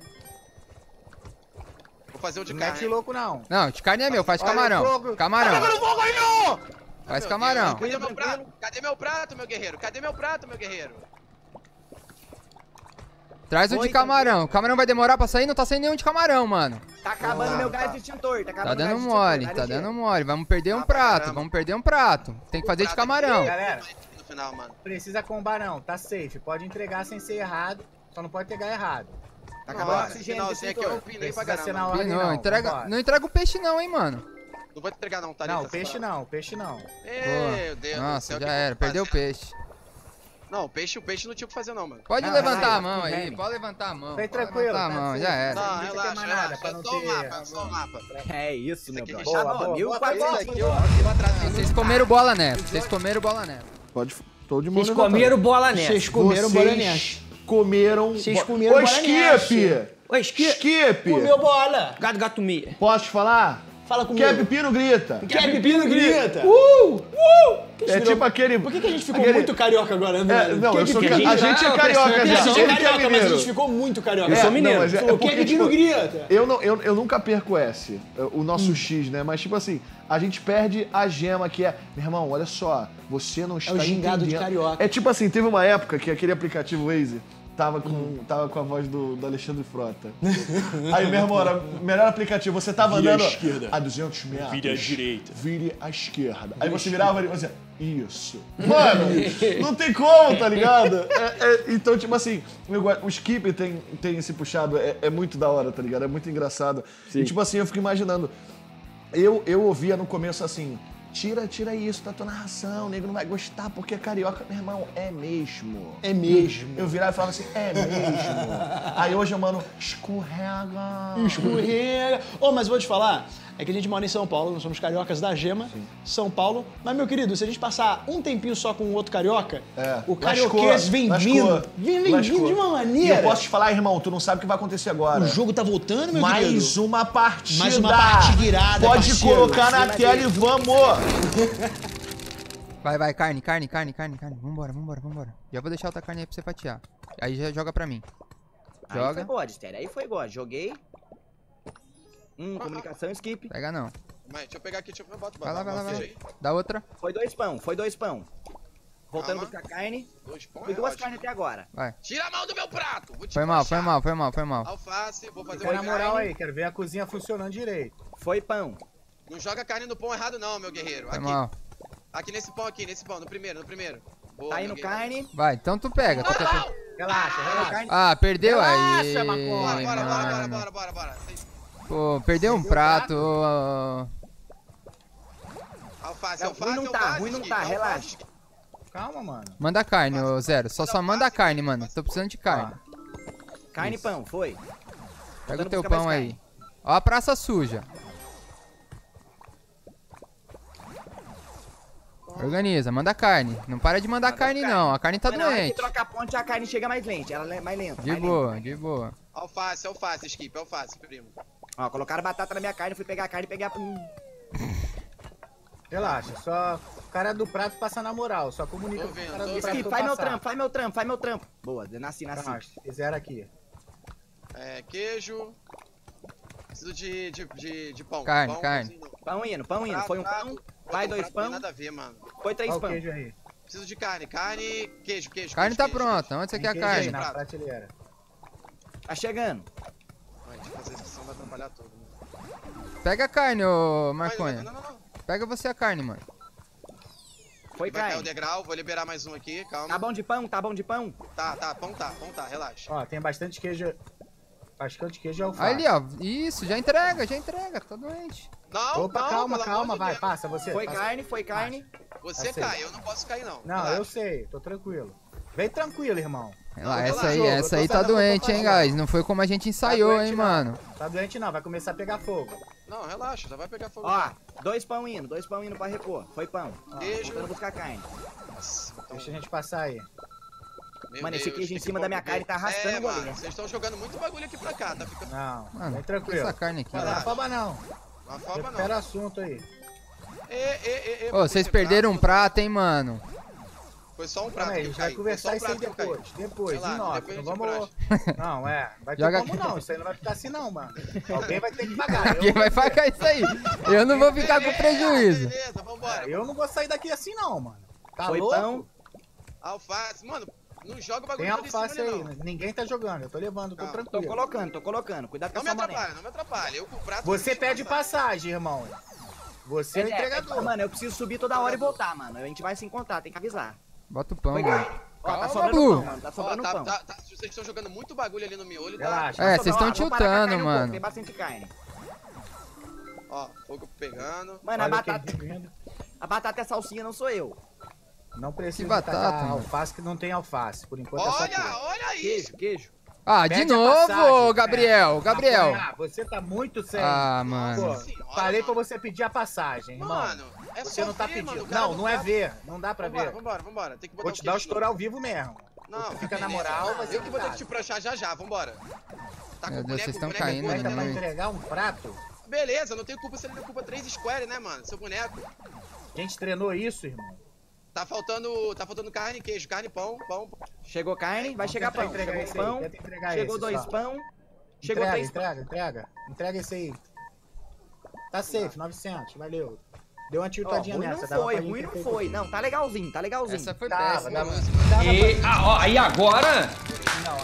Vou fazer o de Não carne. mete louco, não. Não, de carne é meu, faz Olha o camarão. fogo. Camarão. fogo aí, não! Faz camarão. Cadê meu prato? Cadê meu prato, meu guerreiro? Cadê meu prato, meu guerreiro? Traz o Oi, de camarão. O camarão vai demorar pra sair? Não tá saindo nenhum de camarão, mano. Tá acabando Tá, meu tá. gás de extintor. Tá acabando Tá o dando de mole, tá dando mole. Vamos perder um Ah, pra prato, caramba. vamos perder um prato. Tem que fazer de camarão. aqui, Galera. No final, mano. Precisa combar, não. Tá safe. Pode entregar sem ser errado. Só não pode pegar errado. Tá acabando o oxigênio aqui eu extintor. pra caramba. não, entrega, não entrega o peixe não, hein, mano. Não vou entregar não, tá Não, peixe não. Peixe não. Meu Deus do Nossa, céu, já era. Perdeu o peixe. Não, o peixe, o peixe não tinha o que fazer não, mano. Pode Não, levantar relaxa, a mão aí, pode levantar a mão. Vem tranquilo, levantar a tá mão, já era. Não, Não relaxa, relaxa. pra É não só o mapa, é só o mapa. É isso, meu brother. Boa, boa, boa. Aqui, ó. Vocês comeram bola nessa, vocês comeram bola nessa. Pode. Tô de mão Vocês comeram bola nessa. Vocês comeram bola nessa. comeram. Vocês comeram Ô, bola Skip! nessa. Ô, Skip. Skip! Comeu bola. Gato, gato, mia. Posso te falar? Fala comigo. Quer pepino, grita. Quer pepino, grita. Uh! Uh! Que É virou- tipo aquele. Por que, que a gente ficou aquele- muito carioca agora, né? É, não, Quer eu sou. pepino? ca- A gente é carioca já. A gente é que é carioca, mas a gente ficou muito carioca. É, sou mineiro. não, mas é- Falou, é porque, quer pepino, tipo, grita. Eu, não, eu, eu nunca perco esse, o nosso X, né? Mas, tipo assim, a gente perde a gema que é. Meu irmão, olha só, você não está o gingado de entendendo." carioca. É tipo assim, teve uma época que aquele aplicativo Waze tava com, tava com a voz do, do Alexandre Frota. Aí, meu irmão, era melhor aplicativo. Você tava Vire à andando esquerda. a 200 metros. Vire à direita. Vire à esquerda. Aí você virava e você... Isso. Mano, não tem como, tá ligado? É- é- então, tipo assim, o Skip tem, tem esse puxado, é, é muito da hora, tá ligado? É muito engraçado. E tipo assim, eu fico imaginando. Eu, eu ouvia no começo assim, tira, tira isso da tua narração, o nego não vai gostar porque é carioca. Meu irmão, é mesmo. É mesmo. Eu virava e falava assim, é mesmo. Aí hoje eu, mano, escorrega. Escorrega. Ô, mas vou te falar, é que a gente mora em São Paulo, nós somos cariocas da Gema, São Paulo. Mas, meu querido, se a gente passar um tempinho só com o outro carioca, o carioquês vem lascou, vindo, vem, vem vindo de uma E maneira. eu posso te falar, irmão, tu não sabe o que vai acontecer agora. O jogo tá voltando, meu Mais querido? uma partida. Mais uma partida irada, Pode parceiro. colocar na tela e vamos. Vai, vai, carne, carne, carne, carne, carne. Vambora, vambora, vambora. Já vou deixar outra carne aí pra você fatiar. Aí já joga pra mim. Aí Joga. foi God. Aí foi God. Joguei. Hum, comunicação, skip. Pega não. Mas deixa eu pegar aqui, deixa eu botar. Vai lá, vai lá, vai lá. Dá outra. Foi dois pão, foi dois pão. Voltando Calma. buscar carne. Dois pão, Foi é duas carnes até agora. Vai. Tira a mão do meu prato! Vou te Foi mal, foi mal, foi mal, foi mal. Alface, vou fazer Fica na uma moral carne. aí, quero ver a cozinha funcionando direito. Foi pão. Não joga carne no pão errado não, meu guerreiro. Foi Aqui. mal. Aqui nesse pão aqui, nesse pão, no primeiro, no primeiro. Boa, Tá indo carne. Vai, então tu pega. tu quer- Relaxa, relaxa. Ah, perdeu Relaxa, aí. maconha. Bora, bora, bora, bora, bora, bora, Pô, perdeu um prato. Alface, alface, ruim não tá, alface, ruim não tá, alface, relaxa. Calma, mano. Manda carne, ô Zero. Só só manda carne, mano. Tô precisando de carne. Carne e pão, foi. Pega o teu pão aí. Ó a praça suja. Organiza, manda carne. Não para de mandar carne, não. A carne tá Mas na hora que doente. troca a ponte, a carne chega mais lenta. Ela é mais lenta. De mais boa, de boa. Alface, alface, Skip, alface, primo. Ó, colocaram batata na minha carne, fui pegar a carne e pegar. Hum, Relaxa, só o cara do prato passa na moral, só comunica com o cara do prato faz meu trampo, faz meu trampo, faz meu trampo. Boa, nasci, nasci. Tá, fizeram aqui. É, queijo. Preciso de, de, de, de pão. Carne, pão, carne. pãozinho. Pão indo, pão indo. Prato, Foi um pão, vai dois prato não tem pão, Nada a ver, mano. foi três pão. queijo aí. Preciso de carne, carne, queijo, queijo. Carne queijo, tá queijo, pronta. Onde você quer a aí carne? na prateleira. Tá chegando. queijo. Vai, deixa eu fazer isso, senão vai atrapalhar tudo. né? Pega a carne, ô Marconha. Não, não, não. Pega você a carne, mano. Foi Vai cair o carne. degrau, vou liberar mais um aqui, calma. Tá bom de pão? Tá bom de pão? Tá, tá, pão tá, pão tá, relaxa. Ó, tem bastante queijo. Bastante queijo e alface. Ali, ó. Isso, já entrega, já entrega. Tô doente. Não, Opa, não, calma, calma, vai, Deus. passa você. Foi passa. carne, foi carne. Você Tá cai, eu não posso cair não. Não, Relaxa. eu sei, tô tranquilo. Vem tranquilo, irmão. Lá, essa aí, eu essa aí tá eu doente, hein, guys. Não foi como a gente ensaiou, doente, hein, não. mano. Tá doente não, vai começar a pegar fogo. Não, relaxa, já vai pegar fogo. Ó, dois pão indo, dois pão indo pra repor. Foi pão. Queijo. Voltando buscar carne. Nossa, então, Deixa a gente passar aí. meu Mano, esse queijo em cima da minha pôr- carne tá arrastando é, o mano, goleiro. vocês estão jogando muito bagulho aqui pra cá, tá ficando... Não, Mano, vem tranquilo. essa carne aqui. Não afoba não. Não afoba não. Recupera assunto aí. Ô, vocês perderam um prato, prato, hein, mano. Foi só um prato aí, a que gente caiu. vai conversar isso aí depois. Depois, em nós. depois Não vamos. Não, é. Vai ter Joga como aqui. não. Isso aí não vai ficar assim, não, mano. Alguém vai ter que pagar. Quem Eu, vai pagar isso aí? Eu não vou ficar com prejuízo. Beleza, vambora. eu não vou sair daqui assim, não, mano. Tá Foi louco? pão. Alface, mano, não joga o bagulho Tem alface aí. não. Ninguém tá jogando. Eu tô levando, tô. Tô tranquilo. colocando, tô colocando. Cuidado com Não me essa mané. atrapalha, não me atrapalha. Eu com o prato... Você pede passagem, irmão. Você é o É, é, entregador. mano, eu preciso subir toda hora e voltar, mano. A gente vai se encontrar, tem que avisar. Bota o pão, mano. tá sobrando Blue. pão, mano. Tá Ó, sobrando tá, pão. tá, tá, vocês estão jogando muito bagulho ali no miolho, tá? Relaxa. É, Tá vocês sobrando- estão tiltando, pouco, mano. Tem bastante carne. Ó, fogo pegando. Mano, a Olha batata, a batata a salsinha não sou eu. Não precisa batata, tacar mano. alface que não tem alface. Por enquanto é só Olha, queijo. olha isso. Queijo, queijo. Ah, de Pede a novo, passagem, Gabriel? Gabriel. Ah, você tá muito sério. Ah, Pô, mano. senhora, falei mano. pra você pedir a passagem, irmão. É você não tá ver, pedindo. mano, não, não é tá- ver. Não dá pra Vambora, ver. vambora, vambora. Tem que botar Vou te dar o estouro ao vivo mesmo. Não, Você fica na moral, vai ser Eu que vou ter que cuidado. te pranchar já já, vambora. Tá Meu com Deus, boneco, vocês estão é caindo é que é pra muito. entregar um prato? Beleza, não tenho culpa se ele não culpa três square, né, mano? Seu boneco. A gente treinou isso, irmão. Tá faltando, tá faltando carne, queijo, carne, pão, pão. Chegou carne, vai chegar pão. entregar Chegou esse aí, pão, entregar chegou esse dois só. pão, chegou entrega, três pão. entrega, entrega. Entrega esse aí. Tá safe, 900, valeu. Deu uma tiltadinha ruim não nessa. dava foi, pra ruim não foi. Não, tá legalzinho, tá legalzinho. Essa foi Tava, péssima, dava, dava E, ah, ó, aí agora.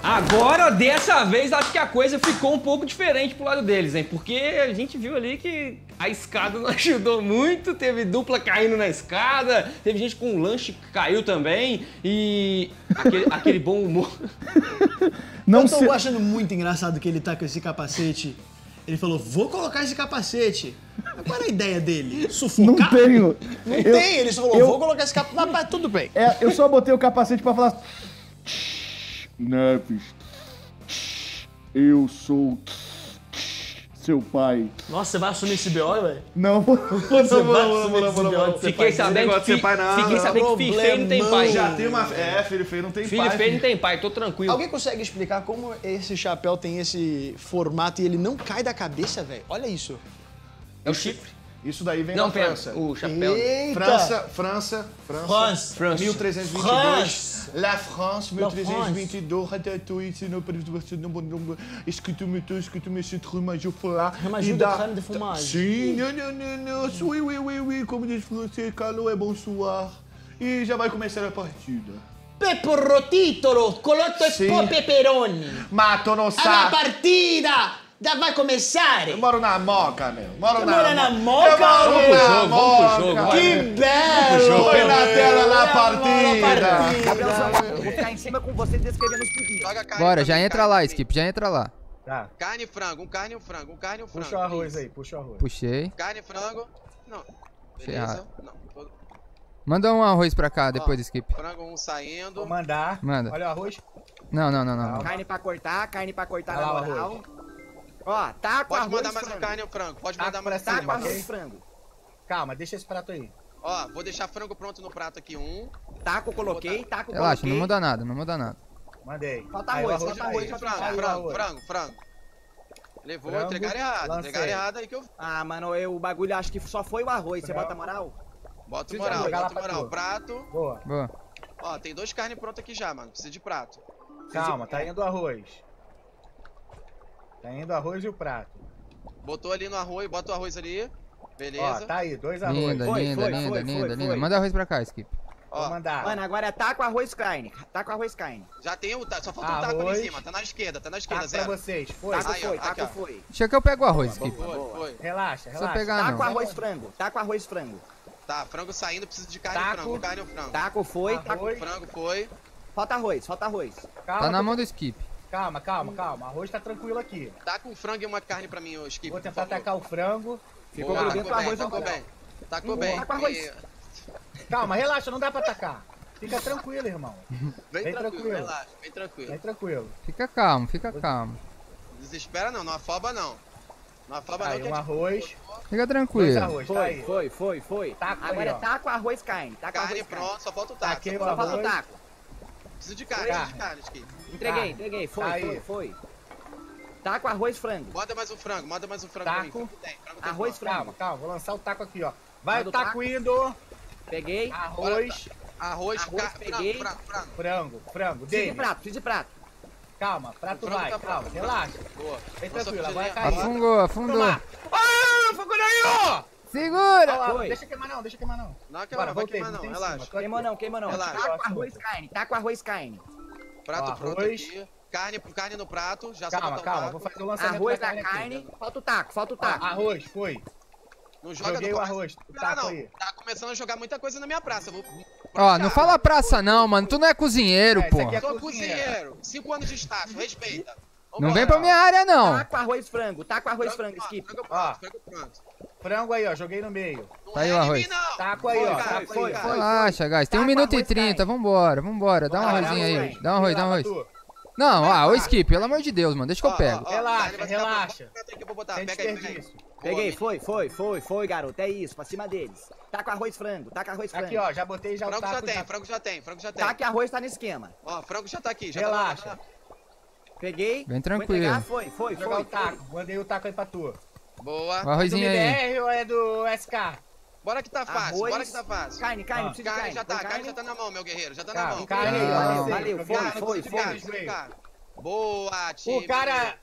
Agora, dessa vez, acho que a coisa ficou um pouco diferente pro lado deles, hein? Porque a gente viu ali que a escada não ajudou muito, teve dupla caindo na escada, teve gente com um lanche que caiu também, e aquele, aquele bom humor. Não eu tô se... achando muito engraçado que ele tá com esse capacete. Ele falou, vou colocar esse capacete. Mas qual era a ideia dele? Não Sufocar? tenho. Não Eu- tem, ele só falou, eu- vou colocar esse capacete. Mas, mas tudo bem. É, eu só botei o capacete pra falar. Neves. Eu sou seu pai. Nossa, você vai assumir esse BO, velho? Não. Você não, vai não, assumir não, esse BO. Fiquei sabendo que, fi, não, é fiquei sabendo que filho feio não tem pai. Já tem uma... É, filho feio não tem filho pai. Filho feio não tem pai, tô tranquilo. Alguém consegue explicar como esse chapéu tem esse formato e ele não cai da cabeça, velho? Olha isso. É o chifre. Isso daí vem não, da França. O chapéu. Eita. França, França, França. France. 1322. France. La France, 1322. Ratatouille, c'est nos Est-ce que tu me tue, est-ce que tu me chutrues, mais je falar. Mais je de fumagem. Sim, não, não, não, não. Oui, oui, oui, oui. Como diz francês, calor é bonsoir. E já vai começar a partida. Peporrotitolo, colotto e peperoni. Ma não sabe. A partida! Já vai começar? Eu moro na moca, meu. Moro na, mora na moca? Eu moro na jogo, moca. Vamos pro jogo, Que né? belo. Foi na tela na partida. Vou ficar em cima com você descrevendo os pedidos. Bora, já entra lá, Skip, já entra lá. Tá. Carne e frango, um carne e um frango, um carne e um frango. Puxa o arroz aí, puxa o arroz. Puxei. Carne e frango. Não. Beleza. Não. Manda um arroz pra cá depois do skip. Frango um saindo. Vou mandar. Manda. Olha o arroz. Não, não, não, não. Carne pra cortar, carne pra cortar na moral. Ó, tá com Pode mandar mais frango. a carne e o frango. Pode tá mandar mais a tá carne. Tá com arroz e frango. Calma, deixa esse prato aí. Ó, vou deixar frango pronto no prato aqui, um. Taco coloquei, taco Relaxa, não muda nada, não muda nada. Mandei. Falta arroz, arroz, falta arroz, arroz, frango, frango, frango, frango. Levou, frango, entregar errado, lancei. entregar errado aí que eu... Ah, mano, eu, o bagulho acho que só foi o arroz, você bota moral? Bota moral, bota moral, prato. Boa. Boa. Ó, tem dois carnes prontas aqui já, mano, precisa de prato. Calma, tá indo arroz. Tá indo o arroz e o prato. Botou ali no arroz, bota o arroz ali. Beleza. Ó, tá aí, dois arroz. Linda, foi, linda, foi, linda, foi, linda, linda. Manda arroz pra cá, Skip. Ó, Vou mandar. Mano, agora tá é o arroz, carne. Tá o arroz, carne. Já tem o Tá, só falta arroz. um taco ali em cima. Tá na esquerda, tá na esquerda, taco zero. pra vocês, foi. Taco aí, foi, ó, taco aqui, foi. Deixa que eu pego o arroz, boa, Skip. Boa, boa. Foi, Relaxa, relaxa. Só pegar tá com Taco, arroz, frango. tá com arroz, frango. Tá, frango saindo, precisa de carne taco, frango. Carne ou frango? Taco foi, taco... Frango foi. Falta arroz, falta arroz. Tá na mão do Skip. Calma, calma, calma. Arroz tá tranquilo aqui. Tá com frango e uma carne pra mim, hoje, Skip. Vou tentar atacar o frango. Ficou Boa, grudento arroz é bem, tacou bem. Tacou bem. Bem. Calma, relaxa, não dá pra atacar. Fica tranquilo, irmão. Vem, vem tranquilo, tranquilo, relaxa, vem tranquilo. Vem tranquilo. Fica calmo, fica calmo. Desespera não, não afoba não. Não afoba aí, não. Um é tipo- arroz. Fica tranquilo. Arroz, tá foi, tá foi, foi, foi, foi. Taco Agora aí, é taco, tá arroz, carne. Taco, tá carne, arroz, carne. só falta o taco. Taquei só falta o taco. Preciso de carne, preciso de carne, Chiquinho. Entreguei, carne. entreguei. Foi, tá foi, foi. Tá taco, arroz, e frango. Bota mais um frango, bota mais um frango taco, aí. Frango tem, frango frango. Calma, calma. Vou lançar o taco aqui, ó. Vai o taco, taco, indo. Peguei. Arroz. Arroz, arroz car... peguei. Frango, frango, frango. Frango, Preciso de prato, preciso de prato. Calma, prato vai, tá calma. Relaxa. Boa. Vem tranquilo, agora é caiu. Afungou, afundou. Ah, afungou aí, ó! Segura! Deixa queimar não, deixa queimar não. Não, queima não, vai queimar não, relaxa. Queima não, queima não. Relaxa. Tá com arroz, carne, tá com arroz, carne. Prato pronto aqui. Carne, carne no prato, já calma, só Calma, calma, vou fazer o lançamento Arroz da carne, carne falta o taco, falta o taco. arroz, foi. Não joga Joguei no o arroz, o não. aí. Tá começando a jogar muita coisa na minha praça, vou... Ó, não fala praça não, mano, tu não é cozinheiro, é, pô. Eu é sou cozinheiro, cinco anos de estágio, respeita. Não vem pra minha área, não. Tá com arroz frango, tá com arroz frango, skip. Frango pronto, frango pronto. Frango aí, ó. Joguei no meio. É tá aí o arroz. Taco aí, ó. Taco aí, ó. Relaxa, guys. Tem um minuto e 30. Vambora, vambora. Dá um arrozinho aí. Dá um arroz, dá um arroz. Não, ah, o Skip, pelo amor de Deus, mano. Deixa que eu pego. Relaxa, relaxa. Peguei, foi, foi, foi, foi, garoto. É isso, pra cima deles. Tá com arroz frango, Tá com arroz tá frango. Aqui, ó, já botei já frango o taco. Já tem, Frango já tem, frango já tem. Taca arroz tá no esquema. Ó, frango já tá aqui, já tá relaxa. Tá Peguei. Bem tranquilo. Vou entregar, foi, foi, foi. Vou o taco. Mandei o taco aí pra tu. Boa. O arrozinho é aí. BR ou é do SK? Bora que tá fácil, Arroz. bora que tá fácil. Carne, carne, ah. precisa carne. já tá, carne. carne já tá na mão, meu guerreiro, já tá carne, na mão. Carne, valeu, valeu, foi, foi, foi. Foi. Boa, time. O cara...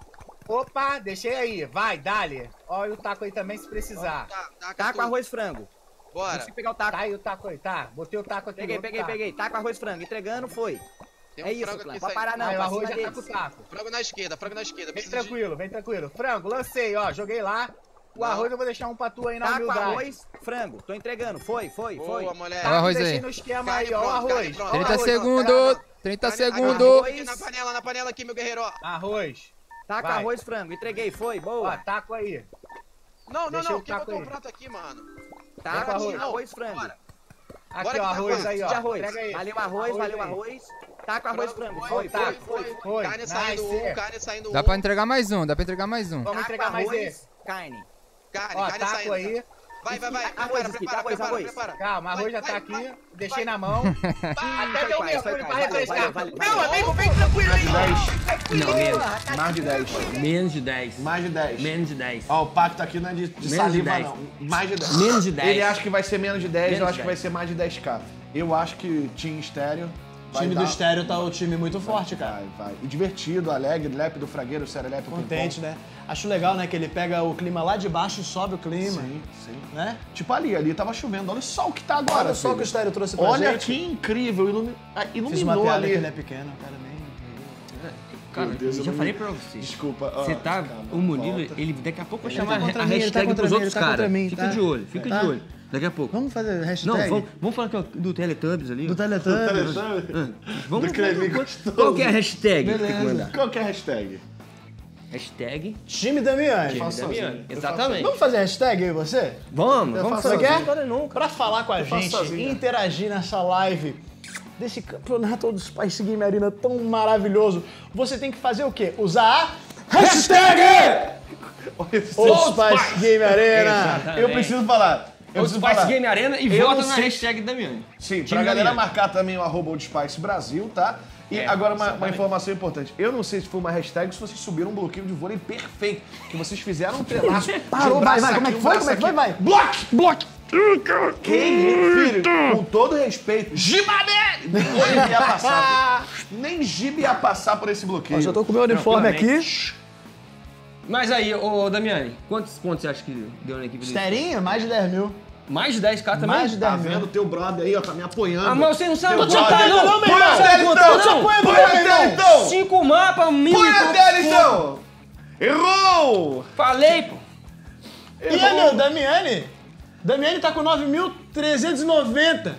Opa, deixei aí, vai, dale. Olha o taco aí também se precisar. Tá, taca, tá taco, arroz, frango. Bora. Deixa eu pegar o taco. Tá aí o taco aí, tá. Botei o taco aqui. Peguei, peguei, taco. peguei. Tá taco, arroz, frango. Entregando, foi. Tem é um é isso, frango aqui Pode parar não, o arroz já tá com o. Frango na esquerda, frango na esquerda. Vem tranquilo, de... vem tranquilo. Frango, lancei, ó, joguei lá. O não. arroz eu vou deixar um pra tu aí na tá Taco, humildade. arroz, frango. Tô entregando. Foi, foi, Boa, foi. moleque. Tá, arroz aí. no esquema aí, ó, o arroz. 30 segundos. 30 segundos. Na panela, na panela aqui, meu guerreiro. Arroz. Tá Taca Vai. arroz, frango. Entreguei, foi. Boa. Ó, taco aí. Não, não, não. Quem botou o prato aqui, mano? Tá Taca arroz, arroz frango. Bora. Aqui, ó, arroz aí, ó. Valeu arroz, valeu arroz. Tá com arroz frango. Foi, tá. foi, foi. Foi. Carne Nice. saindo um, carne saindo Dá um. pra entregar mais um, dá pra entregar mais um. Vamos Tá entregar mais esse. carne. Carne, Ó, carne taco saindo. aí. Vai, vai, vai. Arroz, Prepara, aqui, prepara, arroz, prepara, arroz. prepara. Calma, arroz já tá aqui. Deixei na mão. Até deu mergulho pra vai, refrescar. vai. amigo, vem tranquilo aí. Não, menos. Mais de 10. Menos de 10. Mais de 10. Menos de 10. Ó, o pacto aqui não é de, de Menos de saliva, 10. não. Mais de 10. Menos de 10. Ele acha que vai ser menos de 10, Menos eu acho que vai 10. ser mais de 10k. Eu acho que Team Estéreo. O vai time dar- do Estéreo tá o time muito forte, cara. Vai, vai. E divertido, alegre, lépido, fragueiro, serelepe, Contente, né? Acho legal, né? Que ele pega o clima lá de baixo e sobe o clima. Sim, sim. Né? Tipo ali, ali tava chovendo. Olha o sol que tá agora. Olha só o que o Estéreo trouxe pra Olha gente. que incrível. Ilumi... ah, Fiz uma Iluminou piada ali. que ele é pequeno, o cara nem... Cara, Meu Deus, eu eu já falei pra você. Desculpa. Você tá. O Murilo, ele daqui a pouco vai Ele chamar tá contra a mim, ele tá hashtag contra pros mim, outros ele tá contra caras. mim, Fica tá? de olho, fica Tá. de olho. Daqui a pouco. Vamos fazer hashtag? Não, vamos, vamos falar aqui, ó, do Teletubbies ali. ó. Do Teletubbies. Ah, Vamos, Do gostoso. Qual que é a hashtag que tem que mandar? Qual que é a hashtag? Hashtag Time Damiani. Time faço Damiani. Exatamente. Vamos fazer hashtag eu e você? Vamos, Eu vamos fazer. cara. Pra falar com a Eu gente, sozinho. interagir nessa live desse campeonato dos Spice Game Arena tão maravilhoso, você tem que fazer o quê? Usar a hashtag Old Spice Game Arena. Exatamente. Eu preciso falar. Eu preciso Spice falar. Game Arena e Eu vota na sei- hashtag Damiani. Sim, Time pra galera marcar também o arroba Old Spice Brasil, tá? E É, agora uma, uma informação importante. Eu não sei se foi uma hashtag ou se vocês subiram um bloqueio de vôlei perfeito. Que vocês fizeram um de Parou, um vai, vai, como é que foi? Como é que foi? Vai. Bloque! Bloque! Que isso, filho? Com todo respeito, Gibané! Nem ia passar. Nem Giba ia passar por esse bloqueio. Ó, já tô com o meu uniforme aqui. Mas aí, ô Damiani, quantos pontos você acha que deu na equipe dele? Esterinho, mais de 10 mil. Mais de 10k também? Mais de 10 Tá vendo teu brother aí, ó, tá me apoiando. Ah, mas você não sabe Teu contar, brother. não! não, meu Põe irmão. a tela, Conta, então! Põe meu a tela, irmão. então! Cinco mapas, mil Põe e a pontos. então! Errou! Falei, pô. E aí, meu, Damiani? Damiani tá com 9.390.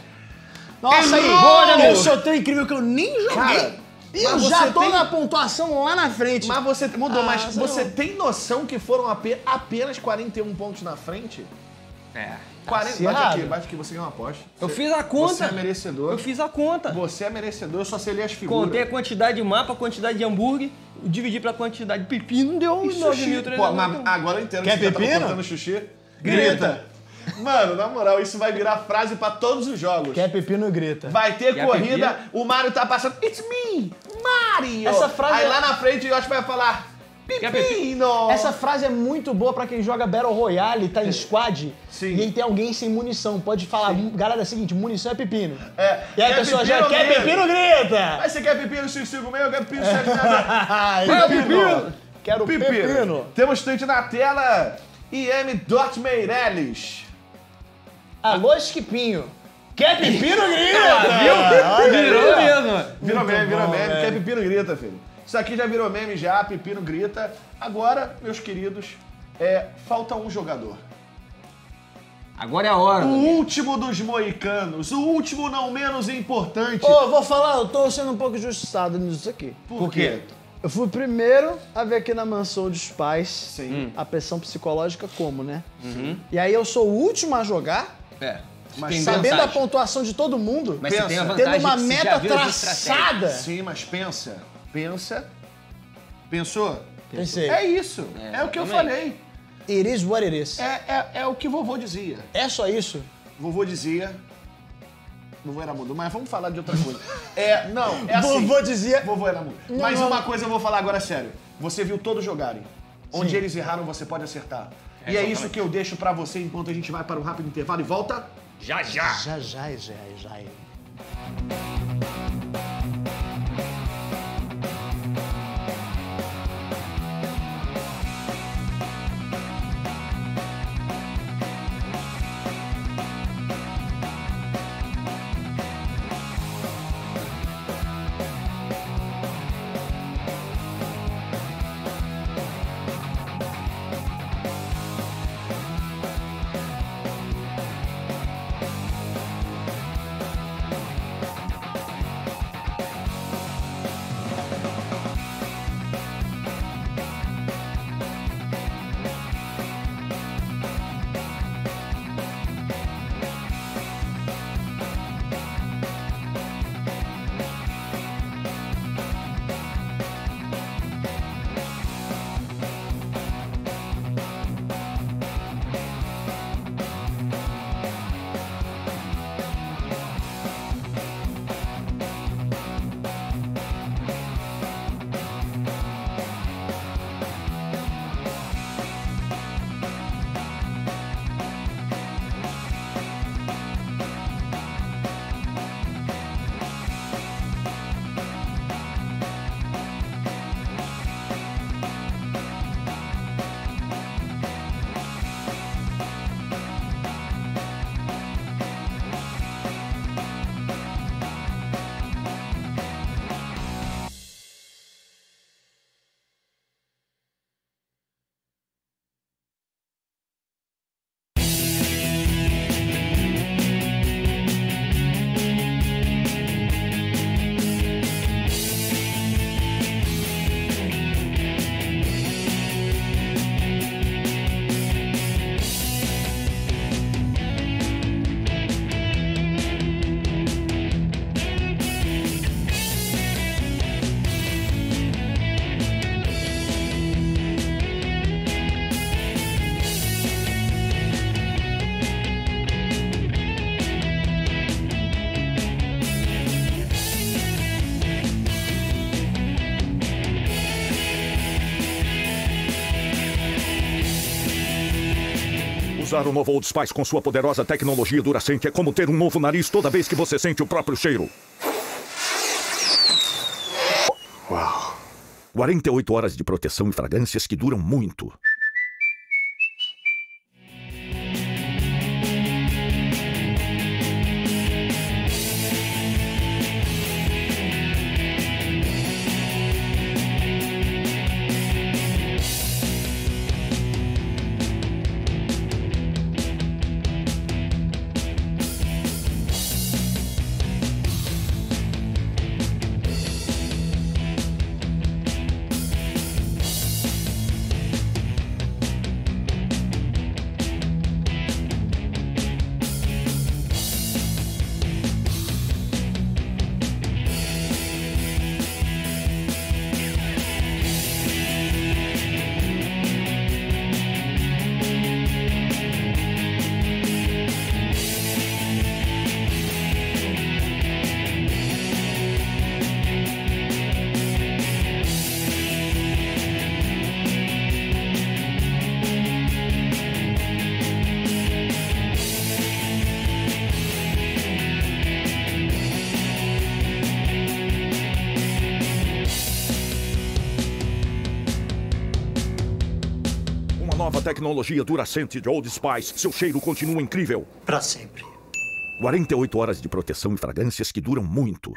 Nossa, aí, Errou, boa, amigo. Eu sou tão incrível que eu nem joguei. Cara, e mas eu já você tô tem- na pontuação lá na frente. Mas você mudou, Ah, mas você você não. tem noção que foram ape- apenas 41 pontos na frente? É. 40, bate acirrado. aqui, bate aqui, você ganhou uma aposta. Eu Você- fiz a conta. Você é merecedor. Eu fiz a conta. Você é merecedor, eu só selei as figuras. Contei a quantidade de mapa, a quantidade de hambúrguer, dividi pela quantidade de pepino, deu E sushi? 9.300. Pô, mas agora eu entendo Quer que você já pepino? tava cortando sushi. Grita. Mano, na moral, isso vai virar frase pra todos os jogos. Quer pepino, grita. Vai ter Quer corrida, o Mario tá passando. It's me, Mario! Essa frase Aí é- lá na frente o Yoshi vai falar. Pepino! Essa frase é muito boa pra quem joga Battle Royale, tá em squad, Sim. e aí tem alguém sem munição. Pode falar, galera, é o seguinte, munição é pepino. É, E aí a quer pessoa já pepino, quer grita? pepino, grita! Mas você quer pepino 556 ou quer pepino 766? Ai, Pepino! Quero pepino. Temos tweet na tela. IM Dot Meirelles. Alô, Esquipinho. Quer pepino, grita! Viu? Virou mesmo. Virou meme, virou meme. velho. Quer pepino grita, filho. Isso aqui já virou meme já, pepino grita. Agora, meus queridos, é, falta um jogador. Agora é a hora. O último dos moicanos, o último não menos importante. Ô, vou falar, eu tô sendo um pouco injustiçado nisso aqui. Por quê? Eu fui o primeiro a ver aqui na mansão dos pais Sim. a pressão psicológica como, né? E aí eu sou o último a jogar, É. Mas Tem sabendo a vantagem. pontuação de todo mundo, Mas você tem a Pensa. vantagem tendo uma meta traçada. Sim, mas pensa, pensa. Pensou? Pensei. É isso. É, É, o que eu falei. It is what it is. É, é, é o que vovô dizia. É só isso? Vovô dizia. Vovô era mudo, mas vamos falar de outra coisa. É, não, é assim. Vovô dizia. Vovô era mudo. Mas uma coisa eu vou falar agora sério. Você viu todos jogarem. Onde eles erraram, você pode acertar. e é isso que eu deixo pra você enquanto a gente vai para um rápido intervalo e volta. Já, já. Já, já, já, já. Usar o novo Old Spice com sua poderosa tecnologia Duracente é como ter um novo nariz toda vez que você sente o próprio cheiro. Uau! 48 horas de proteção e fragrâncias que duram muito. Tecnologia Duracente de Old Spice. Seu cheiro continua incrível. Pra sempre. 48 horas de proteção e fragrâncias que duram muito.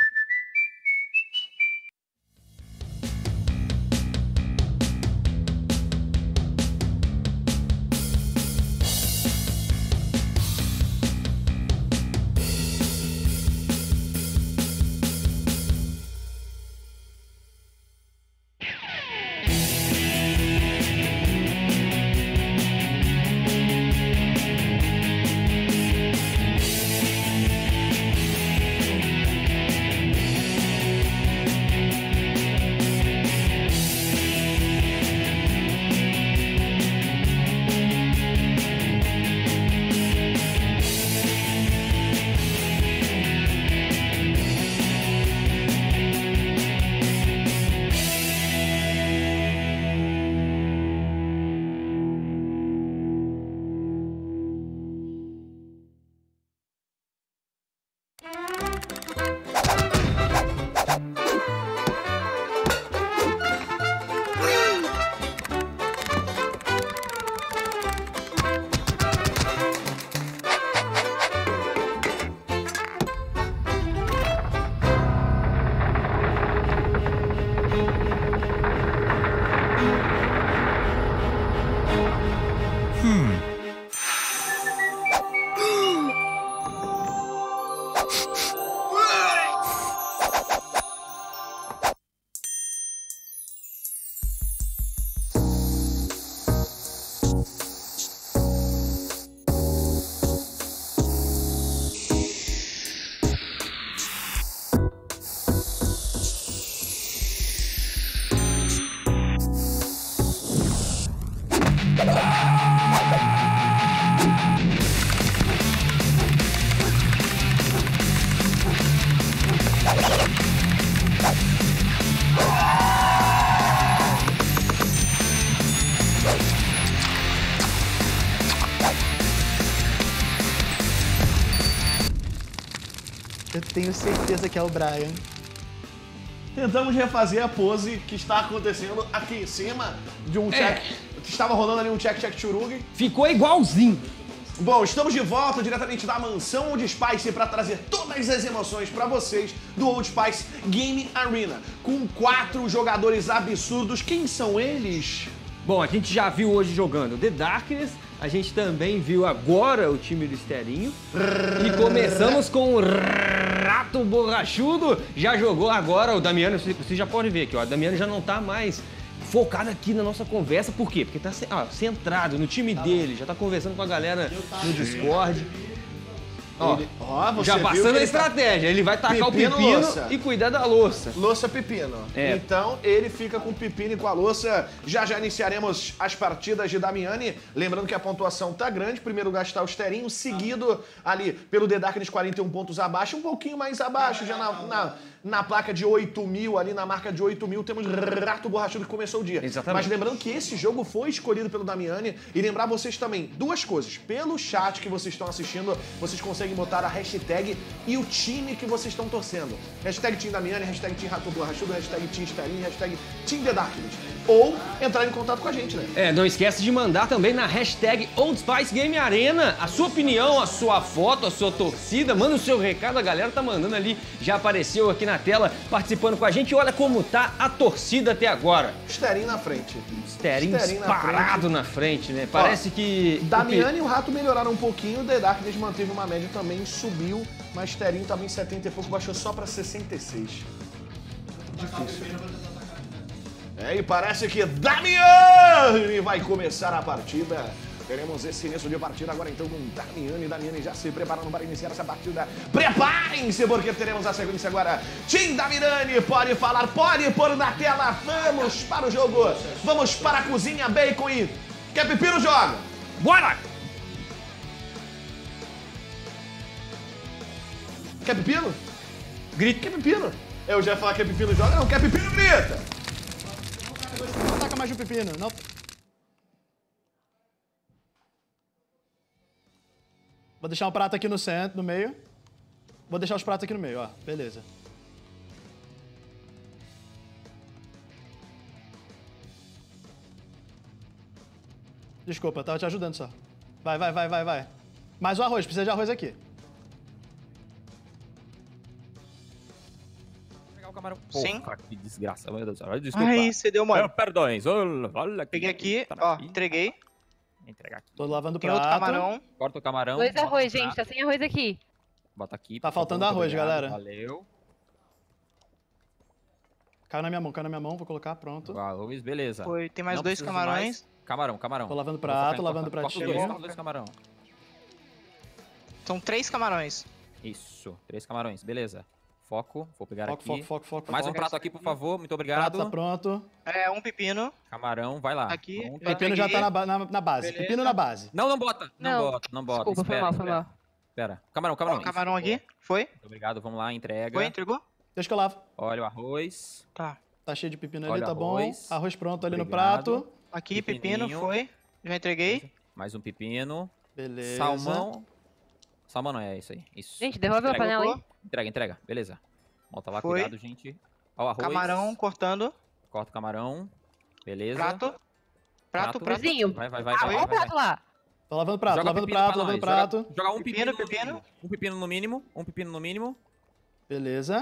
Tenho certeza que é o Brian. Tentamos refazer a pose que está acontecendo aqui em cima de um É. check. Que estava rolando ali um check check churug. Ficou igualzinho. Bom, estamos de volta diretamente da mansão Old Spice para trazer todas as emoções para vocês do Old Spice Game Arena. Com quatro jogadores absurdos. Quem são eles? Bom, a gente já viu hoje jogando The Darkness, a gente também viu agora o time do Esterinho. E começamos com o Rato Borrachudo. Já jogou agora o Damiano, você já pode ver aqui, ó. O Damiano já não tá mais focado aqui na nossa conversa. Por quê? Porque tá ó, centrado no time dele, já tá conversando com a galera no Discord. Ó, Ele- ó, você já passando a tá- estratégia. Ele vai tacar o Pepino, pepino louça. e cuidar da louça. Louça pepino. É. Então ele fica com o pepino e com a louça. Já já iniciaremos as partidas de Damiani. Lembrando que a pontuação tá grande. Primeiro lugar está o Sterinho, seguido ali pelo The Darkness 41 pontos abaixo, um pouquinho mais abaixo, já na, na- Na placa de 8 mil, ali na marca de 8 mil, temos Rato Borrachudo que começou o dia. Exatamente. Mas lembrando que esse jogo foi escolhido pelo Damiani e lembrar vocês também duas coisas. Pelo chat que vocês estão assistindo, vocês conseguem botar a hashtag e o time que vocês estão torcendo. Hashtag Team Damiani, hashtag Team Rato Borrachudo, hashtag Team Sterling, hashtag Team The Darkness. Ou entrar em contato com a gente, né? É, não esquece de mandar também na hashtag Old Spice Game Arena a sua opinião, a sua foto, a sua torcida. Manda o seu recado, a galera tá mandando ali. Já apareceu aqui na tela participando com a gente. E olha como tá a torcida até agora. Sterling na frente. Sterling Sterling na parado frente. na frente, né? Parece Ó, que. Damiani e o Rato melhoraram um pouquinho, o The Darkness manteve uma média também, subiu, mas Terim tava em 70 e pouco, baixou só pra 66. Difícil. É, e parece que Damiani vai começar a partida. Teremos esse início de partida agora então com Damiani. Damiani já se preparando para iniciar essa partida. Preparem-se, porque teremos a sequência agora. Tim Damiani pode falar, pode pôr na tela. Vamos para o jogo. Vamos para a cozinha, bacon e. Quer pepino, joga! Bora! Quer pepino? Grita, quer pepino? Eu já ia falar que é pepino, joga. Não, quer pepino, grita! Não taca mais um pepino. Não. Vou deixar um prato aqui no centro, no meio. Vou deixar os pratos aqui no meio, ó. Beleza. Desculpa, eu tava te ajudando só. Vai, vai, vai, vai, vai. Mais o arroz, precisa de arroz aqui. Pegar o camarão. Sim. Que desgraça. Meu Deus. Desculpa. Ai, você deu mole. Ah, Perdões. Olha, olha Peguei aqui, ó, entreguei. Entregar aqui. Tô lavando o Tem prato. outro camarão. Corta o camarão. Dois arroz, gente. prato, Tá sem arroz aqui. Bota aqui. Tá faltando favor, arroz, galera. Valeu. Caiu na minha mão, caiu na minha mão, vou colocar, pronto. Arroz, beleza. Foi, tem mais Não dois camarões. mais. Camarão, camarão. Tô lavando prato, em lavando cortar- corta dois, dois camarão. São três camarões. Isso, três camarões, beleza. Foco, vou pegar Foco, aqui. foco, foco, foco, Mais um foco. prato aqui, por favor, muito Prato obrigado. tá pronto. É, um pepino. Camarão, vai lá. Aqui. Pronto. Pepino já tá na, na, na base. Beleza. Pepino na base. Não, não bota, não, Não. bota, não bota. Desculpa, foi espera, mal, foi mal. Espera. Camarão, camarão. Ó, camarão isso. aqui. Foi? Muito obrigado, vamos lá, entrega. Foi, entregou? Deixa que eu lavo. Olha o arroz. Tá. Tá cheio de pepino ali, Olha tá o bom. arroz. Arroz pronto ali no Obrigado. prato. Aqui, pepino, foi. Já entreguei. Mais um pepino. Beleza. Salmão. Salmão não é isso aí. Isso. Gente, devolve a panela aí. Entrega, entrega. Beleza. Volta lá, Foi. cuidado, gente. Ó, arroz. Camarão cortando. Corta o camarão. Beleza. Prato. Prato, prato. Vizinho. Vai, vai, vai, Ah, vai. olha vai, o prato lá. Tô lavando prato, Joga lavando pepino prato, pra lavando nós, joga- prato. Joga um pepino, Pepino, no pepino. Um pepino no mínimo. Um pepino no mínimo. Beleza.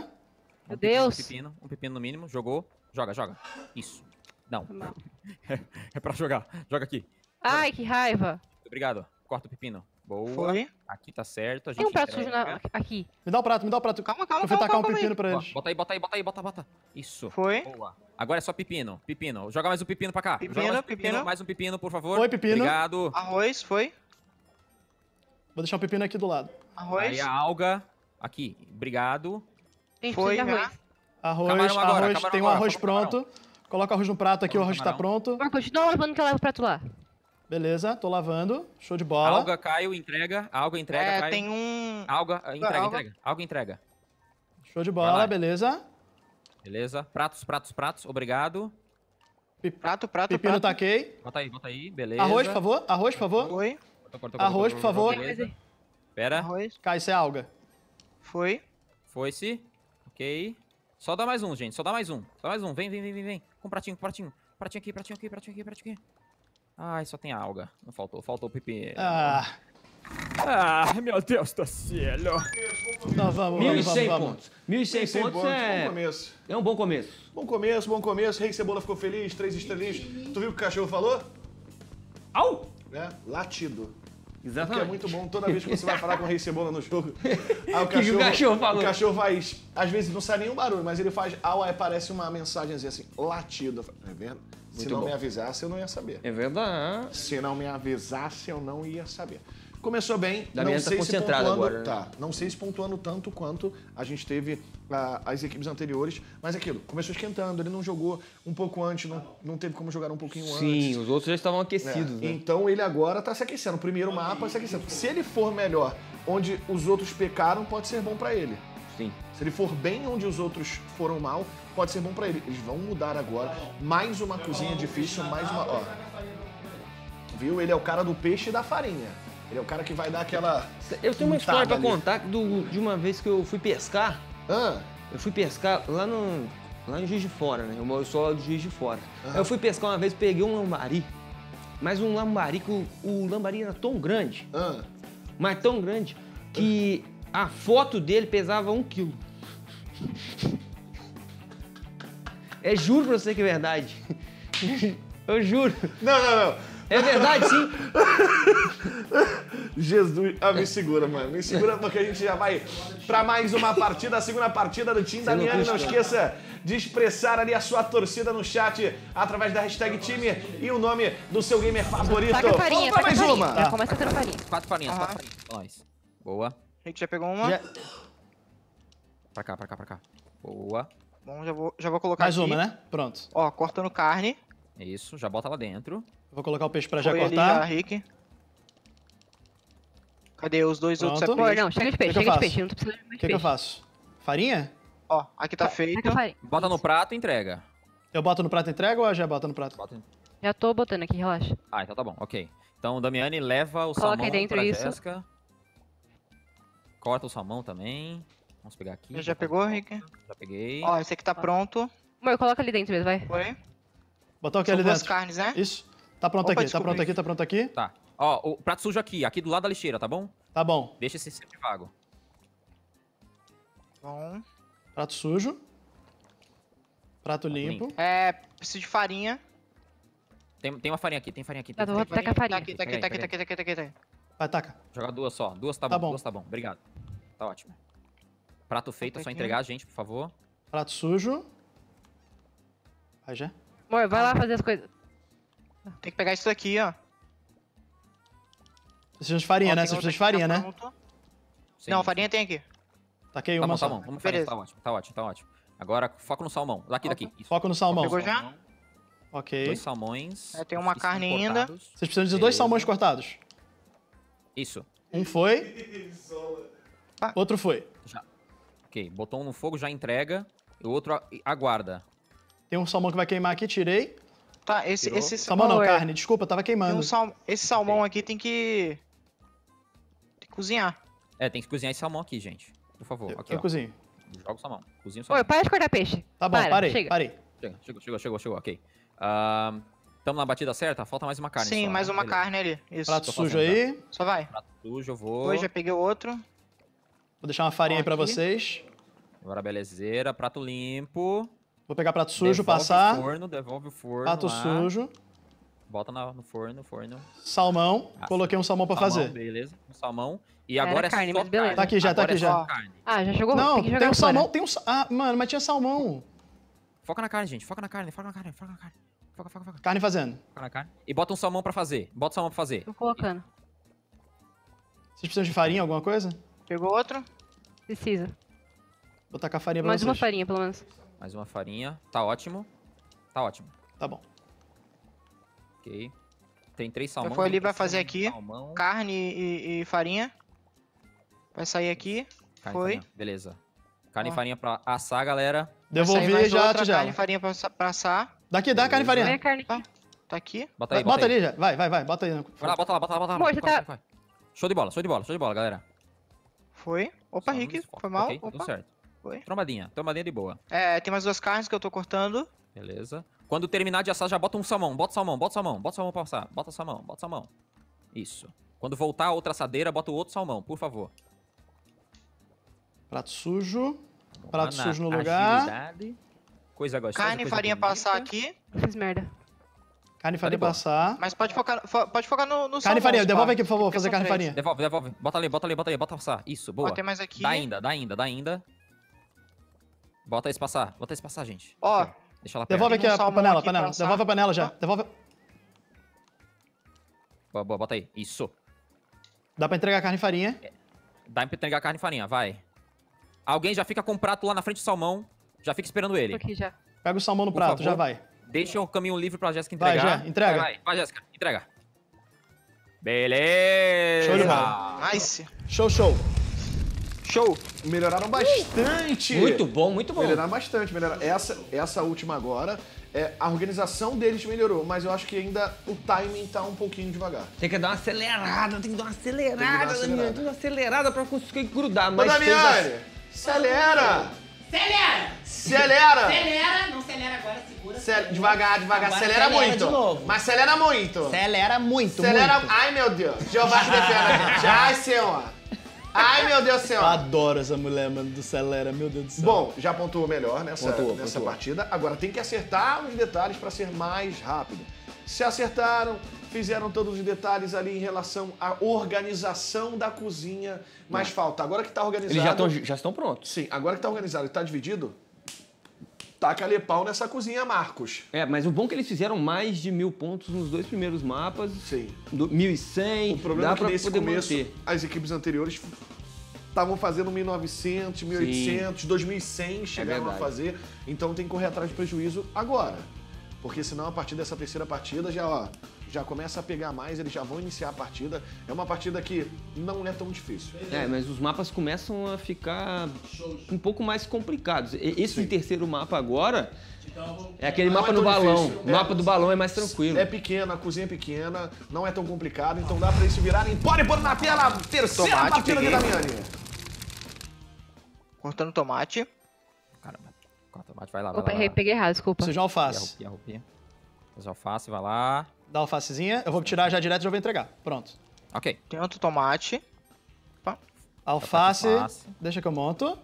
Um Meu pepino, Deus. Um pepino, um pepino no mínimo. Jogou. Joga, joga. Isso. Não. mal. é pra jogar. Joga aqui. Ai, que raiva. Muito obrigado. Corta o pepino. Boa. Foi. Aqui tá certo. A gente Tem um prato sujo na- aqui. Me dá o prato, me dá o prato. Calma, calma, Eu fui calma, tacar um calma aí. pepino pra Ó, eles. Bota aí, bota aí, bota aí, bota, bota. Isso. Foi. Boa. Agora é só pepino. Pepino. Joga mais um pepino pra cá. Pepino, Joga mais um pepino. Mais um pepino, por favor. Foi, pepino. Obrigado. Arroz, foi. Vou deixar o pepino aqui do lado. Arroz. Aí a alga. Aqui. Obrigado. Gente, Foi, já. arroz. Arroz, Camarão agora, arroz, tem um agora, arroz pronto. Coloca o arroz no prato aqui, o Coloca o arroz tá camarão. pronto. Amor, continua lavando que eu levo o prato lá. Beleza, tô lavando. Show de bola. alga, Caio, entrega. Alga, entrega, É, Caio. tem um. Alga, ah, entrega, Alga. entrega. Alga, entrega. Show de bola, beleza. Beleza. Pratos, pratos, pratos. Obrigado. Prato, prato, Pepino prato. taquei. Bota aí, bota aí. Beleza. Arroz, por favor. Arroz, por favor. Foi. Arroz, por favor. Beleza. Pera. Arroz. Cai, isso é alga. Foi. Foi-se. Ok. Só dá mais um, gente. Só dá mais um. Só mais um. Vem, vem, vem, vem, vem. Com pratinho, com pratinho. Pratinho aqui, pratinho aqui, pratinho aqui, pratinho aqui. Ai, só tem alga. Não faltou. Faltou o pepino. Ah, Ah, meu Deus do céu. não, vamos, vamos, 1.100 vamos, vamos. pontos. 1.100 1.100 pontos Bom é... começo. é um bom começo. Bom começo, bom começo. Rei Cebola ficou feliz, três estrelinhas. Tu viu o que o cachorro falou? Au! É, latido. Que é Exatamente. muito bom toda vez que você vai falar com o Rei Cebola no jogo. Aí o que o cachorro falou? O cachorro faz. Às vezes não sai nenhum barulho, mas ele faz au, aí parece uma mensagenzinha assim, latido. É vendo? Se Muito não bom. me avisasse, eu não ia saber. É verdade. Se não me avisasse, eu não ia saber. Começou bem, Damiano não tá sei concentrado se pontuando, agora, né? tá, não sei se pontuando tanto quanto a gente teve ah, as equipes anteriores, mas aquilo, começou esquentando, ele não jogou um pouco antes, não, não teve como jogar um pouquinho antes. Sim, os outros já estavam É, aquecidos, né? Então ele agora tá se aquecendo. O primeiro mapa se aquecendo. Se ele for melhor onde os outros pecaram, pode ser bom pra ele. Sim. Se ele for bem onde os outros foram mal, pode ser bom pra ele. Eles vão mudar agora. Mais uma cozinha difícil, mais uma. Ó. Viu? Ele é o cara do peixe e da farinha. Ele é o cara que vai dar aquela. Eu tenho uma história pra ali. contar do, de uma vez que eu fui pescar. Ah. Eu fui pescar lá no. Lá em Juiz de Fora, né? Eu moro só de Juiz de Fora. Aí Eu fui pescar uma vez, peguei um lambari. Mas um lambari o, o lambari era tão grande. Mas tão grande que a foto dele pesava um quilo. É juro pra você que é verdade. Eu juro. Não, não, não. É verdade, sim. Jesus, ah, me segura, mano. Me segura porque a gente já vai pra mais uma partida, a segunda partida do time Damiani. Não esqueça de expressar ali a sua torcida no chat através da hashtag time e o nome do seu gamer favorito. Taca a farinha, taca a mais farinha. uma. Já começa tendo farinha. Quatro farinhas, quatro farinhas. Nós. Boa. Rick já pegou uma. Já- Pra cá, pra cá, pra cá. Boa. Bom, já vou, já vou colocar Mais aqui. uma, né? Pronto. Ó, cortando carne. Isso, já bota lá dentro. Vou colocar o peixe pra já Foi ali cortar. já, Rick. Cadê os dois outros Pronto. é peixe? Não, chega de O que peixe, que chega de faço? peixe. Não tô precisando de O mais que, que eu peixe. faço? Farinha? Ó, aqui tá feito. A farinha. Bota no prato e entrega. Eu boto no prato e entrego ou já bota no prato? Já tô botando aqui, relaxa. Ah, então tá bom, ok. Então o Damiani leva o Coloca salmão aí dentro pra isso. Jéssica. Corta o salmão também. Vamos pegar aqui. Já, já pegou, Rick? Já peguei. Ó, esse aqui tá pronto. Amor, coloca ali dentro mesmo, vai. Foi. Botar o que São ali duas dentro? carnes, né? Isso. Tá pronto Opa, aqui, tá pronto aqui, tá pronto aqui. Tá. Ó, o prato sujo aqui, aqui do lado da lixeira, tá bom? Tá bom. Deixa esse sempre vago. Bom. Prato sujo. Prato limpo. É, preciso de farinha. Tem, tem uma farinha aqui, tem farinha aqui. Tá, vou farinha tacar farinha. Tá aqui, tá aqui, tá aqui, tá aqui, tá aqui, tá aqui, tá aqui. Vai, taca. Joga duas só. Duas tá, Tá bom, bom. duas tá bom. Obrigado. Tá ótimo. Prato feito, é só entregar a gente, por favor. Prato sujo. Vai já. Amor, vai lá fazer as coisas. Tem que pegar isso daqui, ó. Precisa de farinha, Ó, né? tem Você outra precisa de tá farinha, né? pronto. Sim. Não, farinha tem aqui. Taquei Tá uma bom, só. tá bom. Vamos fazer, tá ótimo, tá ótimo, tá ótimo. Agora, foco no salmão. Daqui, daqui. Isso. Foco no salmão. Pegou já? Ok. Dois salmões. É, tem uma carne ainda. cortados. Vocês precisam de dois Beleza. salmões cortados. Isso. Um foi. Outro foi. Já. Ok, botou um no fogo, já entrega. E o outro aguarda. Tem um salmão que vai queimar aqui, tirei. Tá, esse, Tirou? esse Salmão não, Amor, carne. Desculpa, tava queimando. um sal- Esse salmão aqui tem que. Tem que cozinhar. É, tem que cozinhar esse salmão aqui, gente. Por favor. aqui, Eu ó. cozinho. Joga o salmão. Cozinha o Oi, salmão. para de cortar peixe. Tá bom, Para, parei, chega. parei. Chega, chegou, chegou, chegou, chegou, ok. Tamo na batida certa? Falta mais uma carne Sim, só, mais né? uma Beleza. carne ali. Isso. Prato Tô sujo fazendo, aí. Só vai. Prato sujo, eu vou. Foi, já peguei o outro. Vou deixar uma farinha aí pra Aqui. vocês. Agora, belezeira. Prato limpo. Vou pegar prato sujo, devolve passar. o forno, devolve o forno Prato lá. sujo. Bota na- no forno, forno. Salmão. Ah, Coloquei um salmão pra Salmão, fazer. Beleza, um salmão. E Era agora é carne, só mas beleza. carne. Tá aqui já, tá Agora aqui é só já. carne. Ah, já jogou? Não, tem tem um fora. salmão, tem um. Ah, mano, mas tinha salmão. Foca na carne, gente. Foca na carne, foca na carne, foca na carne. Foca, foca, foca. Carne fazendo. Foca na carne. E bota um salmão pra fazer. Bota o salmão pra fazer. Tô colocando. Vocês precisam de farinha, alguma coisa? Pegou outro. Precisa. Vou tacar farinha pra Mais vocês. uma farinha, pelo menos. Mais uma farinha. Tá ótimo. Tá ótimo. Tá bom. Ok. Tem três Já salmões. foi ali, vai fazer aqui. Salmão. Carne e, e farinha. Vai sair aqui. Carne Foi. farinha. Beleza. Carne Ó. e farinha pra assar, galera. Devolvi mais já a tigela. carne e farinha pra, pra assar. Daqui, dá carne e a farinha. carne aqui. Tá aqui. Bota aí, Bota, bota, aí. ali já. Vai, vai, vai. Bota aí. Vai lá, bota lá, bota lá, bota lá. Vai, tá- vai, vai. Show de bola, show de bola, show de bola, galera. Foi. Opa, Só Rick. Foi mal. Ok, tudo Opa. certo. Foi. Trombadinha, trombadinha de boa. É, tem mais duas carnes que eu tô cortando. Beleza. Quando terminar de assar, já bota um salmão. Bota salmão, bota salmão, bota salmão pra assar. Bota salmão, bota salmão. Isso. Quando voltar a outra assadeira, bota o outro salmão, por favor. Prato sujo. Vamos Prato sujo no lugar. agilidade. Coisa gostosa. Carne e farinha bonita. assar aqui. Eu fiz merda. Carne e Tá farinha boa. passar. Mas pode focar, fo- pode focar no, no Carne e farinha. Devolve aqui, por favor. Fazer carne e farinha. Devolve, devolve. Bota ali, bota ali, bota ali, bota passar. Isso, boa. Ó, tem mais aqui. Dá ainda, dá ainda, dá ainda. Bota esse passar, bota esse passar, gente. Ó, Aqui. Deixa ela. Devolve aqui um a salmão panela, aqui panela. Devolve a panela já. Devolve. Boa, boa, bota aí. Isso. Dá pra entregar carne e farinha. Dá pra entregar carne e farinha, vai. Alguém já fica com o prato lá na frente do salmão. Já fica esperando ele. aqui já. Pega o salmão no Por prato, favor. já vai. Deixa o caminho livre pra Jéssica Vai, entregar. já, entrega. Vai, vai, vai Jéssica, entrega. Beleza. Show de bola. nice. Show, show. Show. Melhoraram bastante. Muito bom, muito bom. Melhoraram bastante. Melhoraram. Essa, essa última agora, é, a organização deles melhorou, mas eu acho que ainda o timing tá um pouquinho devagar. Tem que dar uma acelerada, tem que dar uma acelerada, Tem que dar uma acelerada. tem que dar uma acelerada pra conseguir grudar. Ô, Mas fez a- Damiani, acelera! Acelera! Acelera! Acelera! Não acelera agora, segura. Acelera, devagar, devagar, Agora acelera, acelera muito. de novo. Mas acelera muito. Acelera muito, Acelera. muito. Ai, meu Deus. Jeová que defenda. Ai, Senhor. Ai, meu Deus do céu. Eu adoro essa mulher, mano, do Celera, meu Deus do céu. Bom, já pontuou melhor nessa, Pontuou, nessa pontuou. partida. Agora tem que acertar os detalhes para ser mais rápido. Se acertaram, fizeram todos os detalhes ali em relação à organização da cozinha, mas falta. Agora que tá organizado. Eles já, tão, já estão prontos. Sim, agora que tá organizado e tá dividido, taca-lhe pau nessa cozinha, Marcos. É, mas o bom é que eles fizeram mais de mil pontos nos dois primeiros mapas. Sim. Do 1.100. O problema dá é que nesse começo, manter. as equipes anteriores estavam fazendo 1900, 1800, 2100, chegaram a verdade. fazer. Então tem que correr atrás de prejuízo agora. Porque senão a partir dessa terceira partida já, ó, já começa a pegar mais, eles já vão iniciar a partida. É uma partida que não é tão difícil. É, mas os mapas começam a ficar um pouco mais complicados. Esse terceiro mapa agora é aquele Não mapa é no tão balão. difícil. O mapa do balão é mais tranquilo. É pequena, a cozinha é pequena, não é tão complicado, então dá pra eles se virarem. Pode pôr na tela terceira Tomate, partida de peguei. Damiani. Cortando tomate. Corta, bate, vai lá, vai Opa, lá. errei, peguei errado, desculpa. De alface. Roupinha, roupinha. Faz alface, vai lá. Dá alfacezinha, eu vou tirar já direto e já vou entregar. Pronto. Ok. Tem outro tomate. Alface, Alface. deixa que eu monto.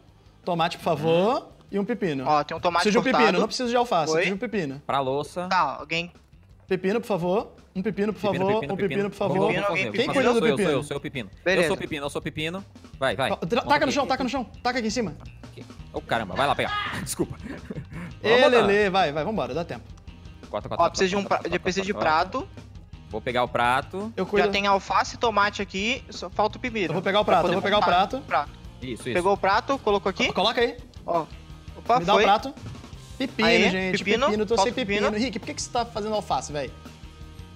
Tomate, por favor. E um pepino. Ó, tem um tomate Preciso de um pepino, não preciso de alface, Oi? preciso de um pepino. Pra louça. Tá, alguém... Pepino, por favor. Um pepino, por Pepino, favor. pepino, um pepino, por favor. Fazer, vou Quem cuida do Sou eu, pepino? Sou eu, sou eu, pepino. Beleza. Eu sou pepino, eu sou pepino. Vai, vai. Taca no chão, taca no chão. Taca aqui em cima. Ô, caramba, vai lá pegar. Desculpa. Lele, vai, vai, vambora, dá tempo. Corta, corta, Ó, corta, precisa de um pra... de prato. Vou pegar o prato. Eu Já tem alface e tomate aqui, só falta o pepino. Eu vou pegar o prato, eu vou pegar o prato. Isso, isso. Pegou o prato, colocou aqui. Coloca aí. Ó. Opa, Me dá foi. o prato. Pepino, Aí, gente. pepino, Pepino, tô sem pepino. pepino. Rick, por que, que você tá fazendo alface, velho?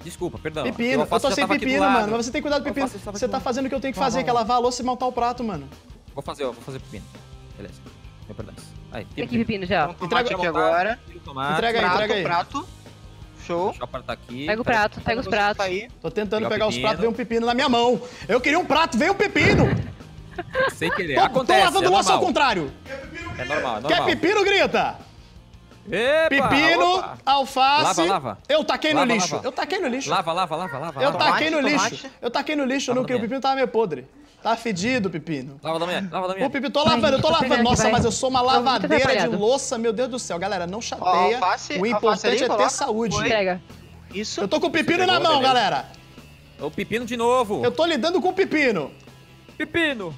Desculpa, perdão. Pepino, eu alface tô sem pepino, mano. Mas você tem que cuidar do pepino. Você tá do fazendo o que eu tenho que fazer, que é lavar a louça e montar o prato, mano. Vou fazer, eu vou fazer pepino. Beleza. Meu perdão. Aí, Tem aqui pepino já. Tomate aqui agora. Tomate. Entrega aí, prato, entrega aí. prato. Show. Deixa eu apertar aqui. Pega o prato, pega os pratos. Tô tentando Pegar o pegar os pratos, veio um pepino na minha mão. Eu queria um prato, veio um pepino. Sem querer. Tô, tô Acontece, lavando é louça ao contrário. É normal, é Quer normal. pepino, grita. Epa, Pepino, opa. alface. Lava, lava. Eu taquei no Lava, lixo. lava. Eu taquei no lixo. Lava, lava, lava, lava. Eu taquei no lixo. tomate. Eu taquei no lixo, não, Lava porque o pepino tava meio podre. Tá fedido o pepino. Lava da minha, lava da minha. O pepino, tô lavando, eu tô lavando. Nossa, mas eu sou uma lavadeira de louça, meu Deus do céu. Galera, não Ó, chateia. o importante é ter saúde. Isso. Eu tô com o pepino na mão, beleza. galera. O pepino de novo. Eu tô lidando com o pepino. Pepino.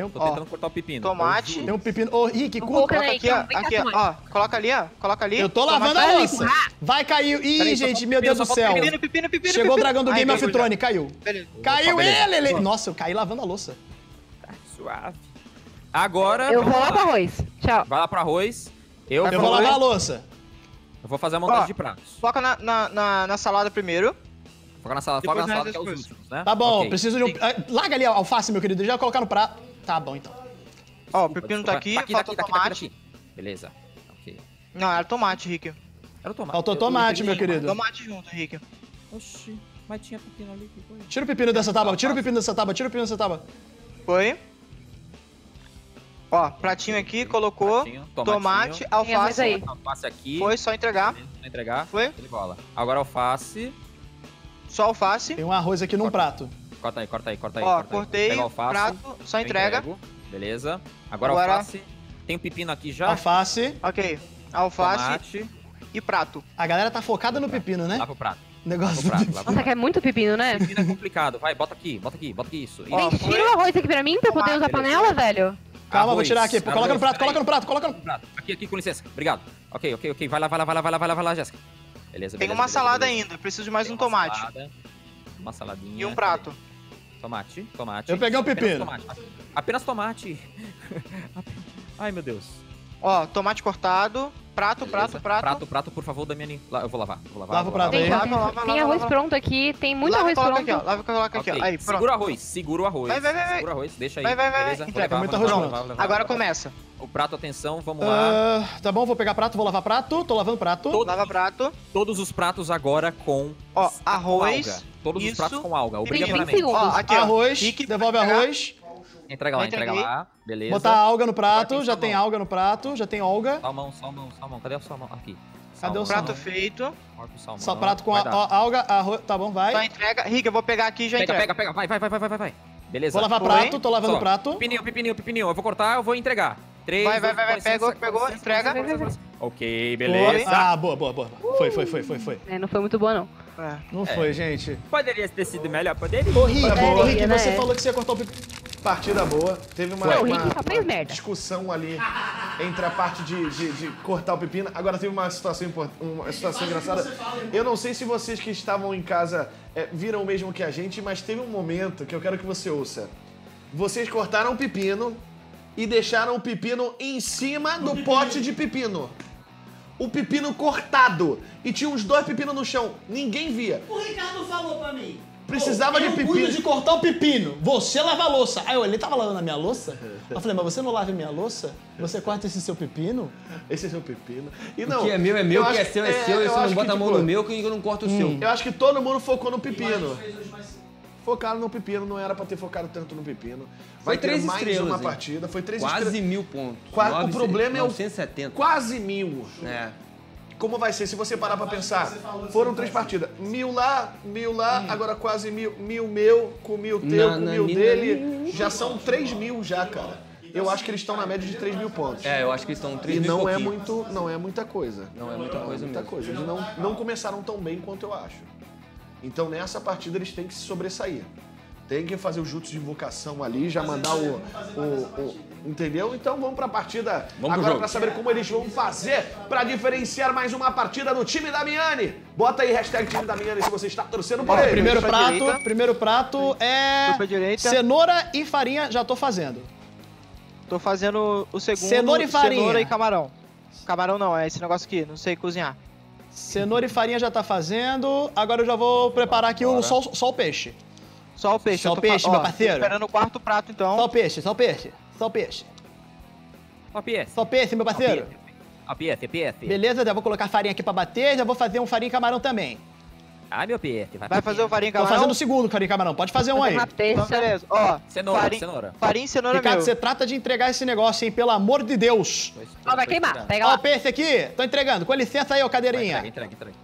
Tem um, Tô Ó, tentando cortar o pepino. tomate. tem um pepino. Ô, Rick, curta. Coloca aí, aqui, ó. Aqui, ó. Coloca ali, ó. Coloca ali. Eu tô lavando a louça. Vai cair. Ih, gente, meu Deus do céu. Pepino, pepino, pepino, Chegou o dragão do Aí, Game of Thrones, caiu. Beleza. Caiu ele, ele. Nossa, eu caí lavando a louça. Suave. Agora. Eu vou lá pro arroz. Tchau. Vai lá pro arroz. Eu, Eu vou lavar a louça. Eu vou fazer a montagem de pratos. Foca na, na, na, na salada primeiro. Foca na salada, Depois foca na salada que é os últimos, né? Tá bom, Ok. preciso de um. ah, Larga ali a alface, meu querido. Já colocar no prato. Tá bom, então. Ó, o pepino tá aqui, desculpa. falta daqui, daqui, tomate. daqui, daqui. Beleza. Ok. Não, era tomate, Rick. Era o tomate. Faltou Eu- tomate, eu meu entendi. querido. Tomate junto, Rick. Oxi, mas tinha pepino ali. Que coisa. Tira o pepino dessa tábua, tira o pepino dessa tábua, tira o pepino dessa tábua. Foi. Ó, pratinho aqui, colocou. Pratinho, tomate, alface. aí. Alface aqui. Foi, só entregar. Vou entregar. Foi. Ele bola. Agora alface. Só alface. Tem um arroz aqui num prato. Corta aí, corta aí, corta aí. Ó, corta aí. cortei, Pega o alface. prato, só entrega. entrego. Beleza. Agora, Agora- alface. Tem um pepino aqui já. Alface. Ok. Alface Tomate. e prato. A galera tá focada no pepino, né? Lá pro prato. Negócio Lá do pro prato. Lá pro Nossa, prato. que é muito pepino, né? Pepino é complicado. Vai, bota aqui, bota aqui, bota aqui isso. Ó. Gente, tira o arroz aqui pra mim pra poder usar a panela, velho. Calma, vou Arroz, tirar aqui. Coloca no prato, coloca no prato, coloca no. prato. Aqui, aqui, com licença. Obrigado. Ok, ok, ok. Vai lá, vai lá, vai lá, vai lá, vai lá, vai lá, Jéssica. Beleza, Tem beleza, uma beleza, salada beleza. ainda. Preciso de mais Tem um uma tomate. salada, uma saladinha. E um prato. Tomate, tomate. Eu peguei um Apenas pepino. tomate. Apenas tomate. Ai, meu Deus. Ó, tomate cortado, prato, prato, prato. Prato, prato, por favor, Damiani. La- Eu vou lavar. Vou lavar. Lava o prato aí. Tem, Lava, tem- lava, tem lava, arroz lava. pronto aqui, tem muito Lava arroz coloca pronto. aqui, ó. Lava coloca aqui, Ok, ó. Aí, pronto. Segura o arroz, segura o arroz. Vai, vai, vai, vai. Segura o arroz, deixa aí. Vai, vai, vai, Beleza? Entrega, levar, muito arroz levar, Agora começa. O prato, atenção, vamos lá. Ah, tá bom, vou pegar prato, vou lavar prato. Tô lavando prato. Lava prato. Todos os pratos agora com, Ó, com arroz. Todos os isso. pratos com alga, obrigatoriamente. 20 segundos. Ó, aqui, ó. arroz, devolve arroz. Entrega lá, entrega lá. Beleza. Botar alga no prato, já tem alga no prato, já tem alga. Salmão, salmão, salmão. Cadê o salmão? Aqui. Cadê o Prato salmão? feito. Salmão. Só prato com a, alga, arroz. Tá bom, vai. Só entrega. Rick, eu vou pegar aqui e já Pega, entrega. pega, pega. Vai, vai, vai, vai, vai, vai. Beleza. Vou lavar Foi. prato, tô lavando Só. prato. Pipininho, pipininho, pipininho. Eu vou cortar, eu vou entregar. Três, Vai, vai, vai, vai. Pegou, pegou, entrega. Ok, beleza. Ah, boa, boa, boa. Foi, foi, foi, foi, foi. É, não foi muito boa, não. É. Não foi, gente. Poderia ter sido melhor, poderia. Ô, Rick, ô, Rick, né? você falou que você ia cortar o pipi. Partida boa. Teve uma, Não, uma- uma merda. discussão ali entre a parte de, de- de cortar o pepino. Agora teve uma situação, import- uma situação engraçada. Eu não sei se vocês que estavam em casa é, viram o mesmo que a gente, mas teve um momento que eu quero que você ouça. Vocês cortaram o pepino e deixaram o pepino em cima do pote de pepino. O pepino cortado. E tinha uns dois pepinos no chão. Ninguém via. O Ricardo falou pra mim. Precisava "Pô, de eu pepino." cuido de cortar o pepino. Você lava a louça. Aí eu, ele tava lavando a minha louça? Eu falei, mas você não lava a minha louça? Você corta esse seu pepino? Esse é seu pepino. E O não, que é meu é meu, eu o que é acho- seu é seu, e eu você não bota que, a mão tipo, no meu que eu não corto o seu. Eu acho que todo mundo focou no pepino. Focaram no pepino, não era pra ter focado tanto no pepino. Vai Foi três ter mais estrelas, uma hein? partida, foi três Quase estrelas. mil pontos. Qua- Nove- o problema é o 970. quase mil. É. Como vai ser? Se você parar pra pensar, foram três partidas. Mil lá, mil lá, agora quase mil. Mil meu, com mil teu, Na- com na mil minha- dele. Já são três mil já, cara. Eu acho que eles estão na média de 3 mil pontos. É, eu acho que eles estão 3 E mil não é, muito, não é muita coisa. Não é muita coisa muita mesmo. coisa. Eles não, não começaram tão bem quanto eu acho. Então nessa partida eles têm que se sobressair. Tem que fazer o jutsu de invocação ali, já mandar o, o- o- Entendeu? Então vamos pra partida Vamos agora pra saber como eles vão fazer pra diferenciar mais uma partida do time Damiani. Bota aí hashtag time Damiani se você está torcendo por ele. primeiro Pra prato, primeiro prato é cenoura e farinha, já tô fazendo. Tô fazendo o segundo. Cenoura e farinha. Cenoura e camarão. Camarão não, é esse negócio aqui, não sei cozinhar. Cenoura e farinha já tá fazendo. Agora eu já vou preparar aqui o, só, só o peixe. Só o peixe. Só o peixe, fa- meu ó, parceiro. Tô esperando o quarto prato, então. Só o peixe, só o peixe, só o peixe. Ó, PS. Só o peixe, meu parceiro. Ó, PS, PS. Beleza, já vou colocar farinha aqui pra bater, já vou fazer um farinha e camarão também. Ai, meu PS. Vai, Vai fazer o farinha e Tô camarão? fazendo o segundo farinha camarão, pode fazer um aí. Uma Então, beleza. Ó, Cenoura, farinha, cenoura. farinha e cenoura Ricardo, meu. você trata de entregar esse negócio, hein, pelo amor de Deus. Ó, vai queimar. Pega Ó o peixe aqui, tô entregando. Com licença aí, ô cadeirinha. Entrega, entrega, entrega.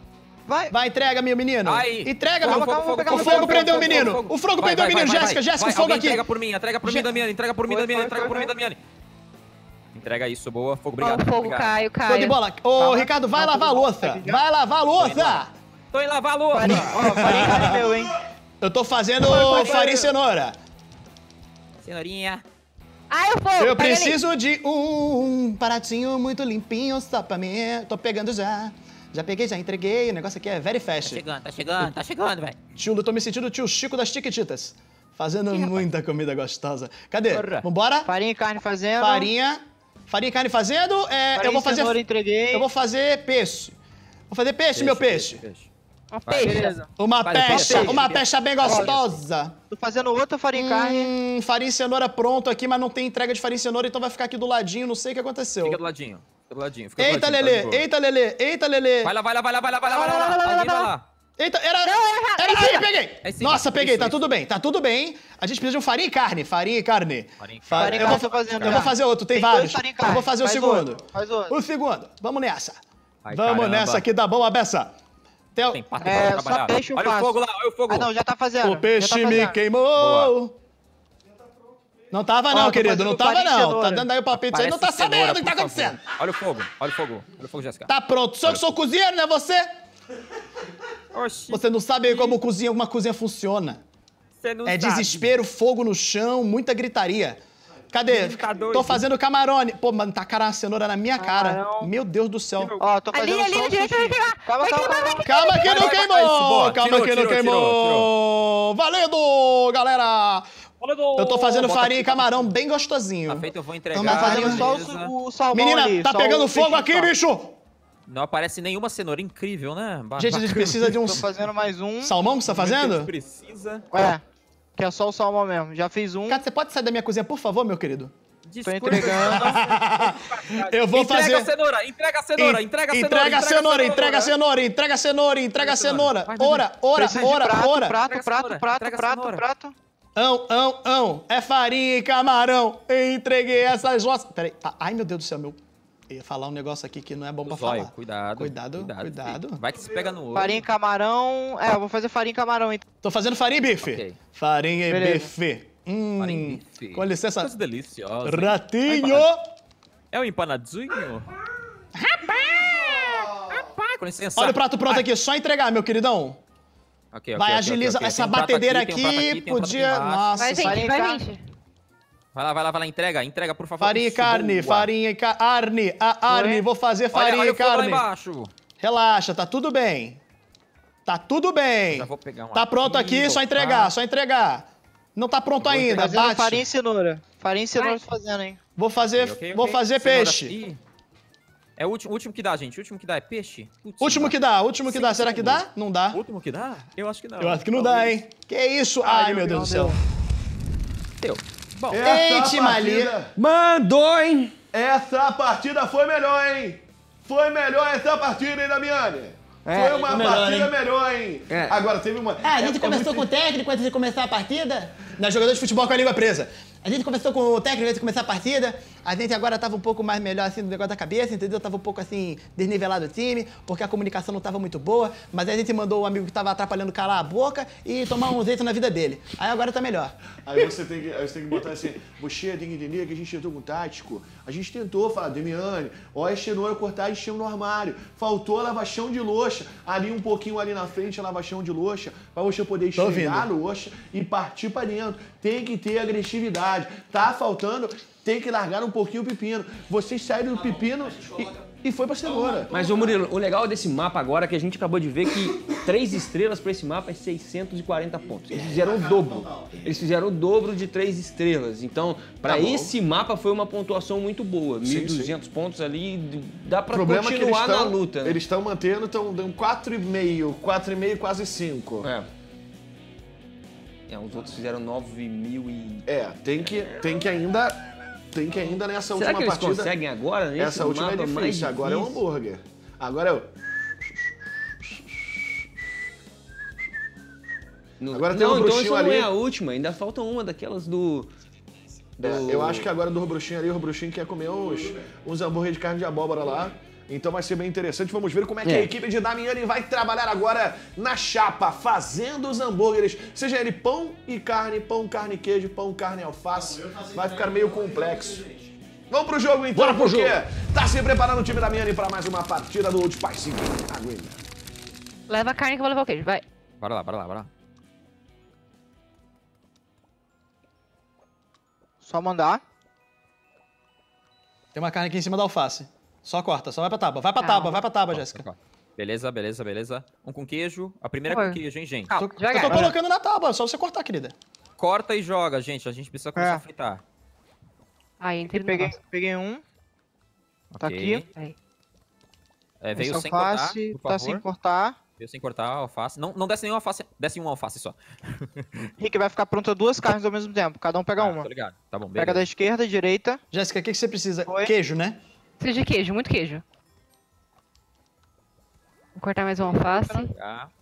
Vai. Vai, entrega, meu menino. Aí. Entrega, Fogo, meu. fogo, fogo, o fogo, prendeu o menino. O fogo Vai, prendeu o vai, menino. vai, Jéssica, vai. Jéssica, Vai, o fogo aqui. Entrega por mim, entrega por mim, Damiani. Entrega por mim, foi, Entrega por mim, foi. Damiani. Entrega isso, boa. Fogo, obrigado. o fogo, obrigado. Caio, Show de Caio. bola. Ô, Ricardo, vai lavar a louça. Vai lavar a louça. Tô em lavar a louça. Farinha, ó, farinha meu, hein? Eu tô fazendo farinha e cenoura. Cenourinha. Ai, o fogo. Eu pega ali. preciso de um pratinho muito limpinho só pra mim. Tô pegando já. Já peguei, já entreguei. O negócio aqui é very Tá fast. chegando, tá chegando, tá chegando, velho. Tio, eu tô me sentindo o tio Chico das Tiquititas. Fazendo muita comida gostosa. Cadê? Porra. Vambora? Farinha e carne fazendo. Farinha. Farinha e carne fazendo. É, Farinha eu vou fazer. cenoura entreguei. Eu vou fazer peixe. Vou fazer peixe, meu peixe. Uma Vai, peixe. Uma Faz o pecha, peixe. uma pecha bem gostosa. Tô fazendo outra farinha e carne. Hum, farinha e cenoura pronto aqui, mas não tem entrega de farinha e cenoura, então vai ficar aqui do ladinho, não sei o que aconteceu. Fica do ladinho. Fica do ladinho. Fica do Eita, ladinho, tá Lelê, eita, Lelê, eita, Lelê. Vai lá, vai lá, vai lá, vai lá, vai lá, vai lá, vai lá. Vai lá. Eita, era. Não, é Era é em aí, peguei! É. Nossa, peguei, Isso, tá isso. tudo bem, tá tudo bem. A gente precisa de um farinha e carne, farinha e carne. Farinha e Fa- Farinha e eu, carne vou, fazendo eu vou fazer outro, tem, Tem vários. Eu vou carne. fazer o Faz segundo. outro, faz outro. O segundo, vamos nessa. Ai, vamos caramba. nessa que dá bom a beça. Tem- Tem pato É, pra só trabalhar. peixe eu Olha o fogo lá, olha o fogo. Ah, não, já tá fazendo. O já peixe tá me queimou. Não tava não, querido, não tava não. Tá dando aí o palpite aí, não tá cenoura, sabendo o que tá por favor. acontecendo. Olha o fogo, olha o fogo. Olha o fogo, Jéssica. Tá pronto, só que sou cozinheiro, não é você? Oxi. Você não sabe como cozinha, uma cozinha funciona. Você não É sabe. desespero, fogo no chão, muita gritaria. Cadê? Doido. Tô fazendo camarone. Pô, mano, tacaram a cenoura na minha cara. Camarão. Meu Deus do céu. Ó, tô Ali, fazendo ali, só na direita vai queimar. Calma, Vai calma, queimar, vai calma. Calma que não queimou! Calma que não queimou! Valendo, galera! Eu tô fazendo Bota farinha e aqui. camarão bem gostosinho. Tá feito, eu vou entregar. Tamo fazendo Farinha, só o, su- o salmão Menina, ali. tá pegando fogo aqui, só. bicho! Não aparece nenhuma cenoura. Incrível, né? Gente, a gente precisa de um... Tô fazendo mais um. Salmão que você tá fazendo? Precisa. É. Que é só o salmão mesmo. Já fiz um. Cara, você pode sair da minha cozinha, por favor, meu querido? Tô entregando. Eu vou entrega fazer... a cenoura, entrega a cenoura, entrega a cenoura. Entrega a cenoura, entrega a cenoura, entrega a cenoura, entrega a cenoura. Ora, ora, ora, prato, ora. prato, prato, prato, prato, prato. Ão, ão, ão. É farinha e camarão. Entreguei essas nossas. Peraí. Ai, meu Deus do céu, meu. Eu ia falar um negócio aqui que não é bom pra Zóio, falar. cuidado. Cuidado, cuidado. filho. Vai que se pega no olho. Farinha e camarão. É, eu vou fazer farinha e camarão então. Tô fazendo farinha e bife. Farinha e Beleza. bife. Hum, Farinha e bife. Com licença. Coisa deliciosa. Ratinho! É o empanadinho? Rapaz! Com licença. Olha o prato pronto aqui, só entregar, meu queridão. Ok, ok, Vai, ok, agiliza. Essa um batedeira aqui, um aqui, aqui, um podia. aqui embaixo. Nossa, Vai, gente, farinha, vai, gente. Vai lá, vai lá, vai lá, entrega, entrega, por favor. farinha e carne, boa. farinha e carne. A Arne, vou fazer Olha, farinha olha e o fogo lá carne. embaixo. Relaxa, tá tudo bem. Tá tudo bem. Já vou pegar uma Tá pronto aqui, aqui, só entregar, só entregar. Não tá pronto ainda, Fazendo bate. farinha e cenoura. Farinha e cenoura tô fazendo, hein? Vou fazer, Ok, ok, vou fazer Cenoura peixe. aqui. É o último, o último que dá, gente. O último que dá é peixe? Putz, Último que dá, último que dá. Será que dá? Não dá. Último que dá? Eu acho que não. Eu acho que não dá, hein? Que isso? Ai, meu Deus do céu. Deu. Bom, Eite, Mali. Mandou, hein? Essa partida foi melhor, hein? Foi melhor essa partida, hein, Damiani? É, foi uma melhor, partida hein? melhor, hein? É. Agora teve uma. Ah, a gente é- é começou muito- com o técnico antes de começar a partida. Na jogador de futebol com a língua presa. A gente começou com o técnico antes de começar a partida. A gente agora tava um pouco mais melhor assim do negócio da cabeça, entendeu? Tava um pouco assim desnivelado o time, porque a comunicação não tava muito boa. Mas aí a gente mandou o amigo que tava atrapalhando calar a boca e tomar um jeito na vida dele. Aí agora tá melhor. Aí você tem que, aí você tem que botar assim, você tem que entender que a gente tentou com o tático. A gente tentou falar, Demiane, ó, a cenoura cortar e no armário. Faltou a lavachão de loxa. Ali um pouquinho ali na frente, a lavachão de loxa, pra você poder esfregar a loxa e partir pra dentro. Tem que ter agressividade. Tá faltando, tem que largar um pouquinho o pepino. Vocês saíram do pepino e, e foi pra cenoura. Mas, ô Murilo, o legal desse mapa agora é que a gente acabou de ver que três estrelas pra esse mapa é 640 pontos. Eles fizeram o dobro. Eles fizeram o dobro de três estrelas. Então, pra Tá esse mapa foi uma pontuação muito boa. Sim, 1.200 pontos ali, dá pra problema é que eles continuar na luta. né? eles estão mantendo, estão dando 4,5, 4,5, quase 5. É. É, os outros fizeram 9 mil e... É, tem que, tem que ainda. Tem que ainda nessa Será última que eles partida. conseguem agora, nesse Essa última é difícil. mais Agora é o difícil? hambúrguer. Agora é o. No- Agora tem não, um então isso não ali. é a última, ainda falta uma daquelas do... É, do- eu acho que agora do bruxinho ali, o bruxinho quer comer uns, uns hambúrguer de carne de abóbora lá. Então vai ser bem interessante. Vamos ver como é que É. a equipe de Damiani vai trabalhar agora na chapa, fazendo os hambúrgueres. Seja ele pão e carne, pão, carne e queijo, pão, carne e alface. Vai ficar meio complexo. Vamos pro jogo então, Bora pro porque jogo. tá se preparando o time da Damiani para mais uma partida do Old Spice. Aguenta. Leva a carne que eu vou levar o queijo, vai. Bora lá, bora lá, bora lá. Só mandar. Tem uma carne aqui em cima da alface. Só corta, só vai pra tábua. Vai pra Calma. tábua, vai pra tábua, Jéssica. Beleza, beleza, beleza. Um com queijo. A primeira é Oi. com queijo, hein, gente? Tô- Eu tô colocando na tábua, só você cortar, querida. Corta e joga, gente. A gente precisa começar É. a fritar. Aí, entrei no Peguei, peguei um. Tá Ok. aqui. É, veio Esse sem cortar, alface por tá favor. sem cortar. Veio sem cortar a alface. Não, não desce nenhuma alface. Desce uma alface só. Rick vai ficar pronta duas carnes ao mesmo tempo. Cada um pega Ah, uma. Tô ligado. Tá bom, Pega da beleza. esquerda e direita. Jéssica, o que, que você precisa? Queijo, né? Preciso de queijo, muito queijo. Vou cortar mais uma alface.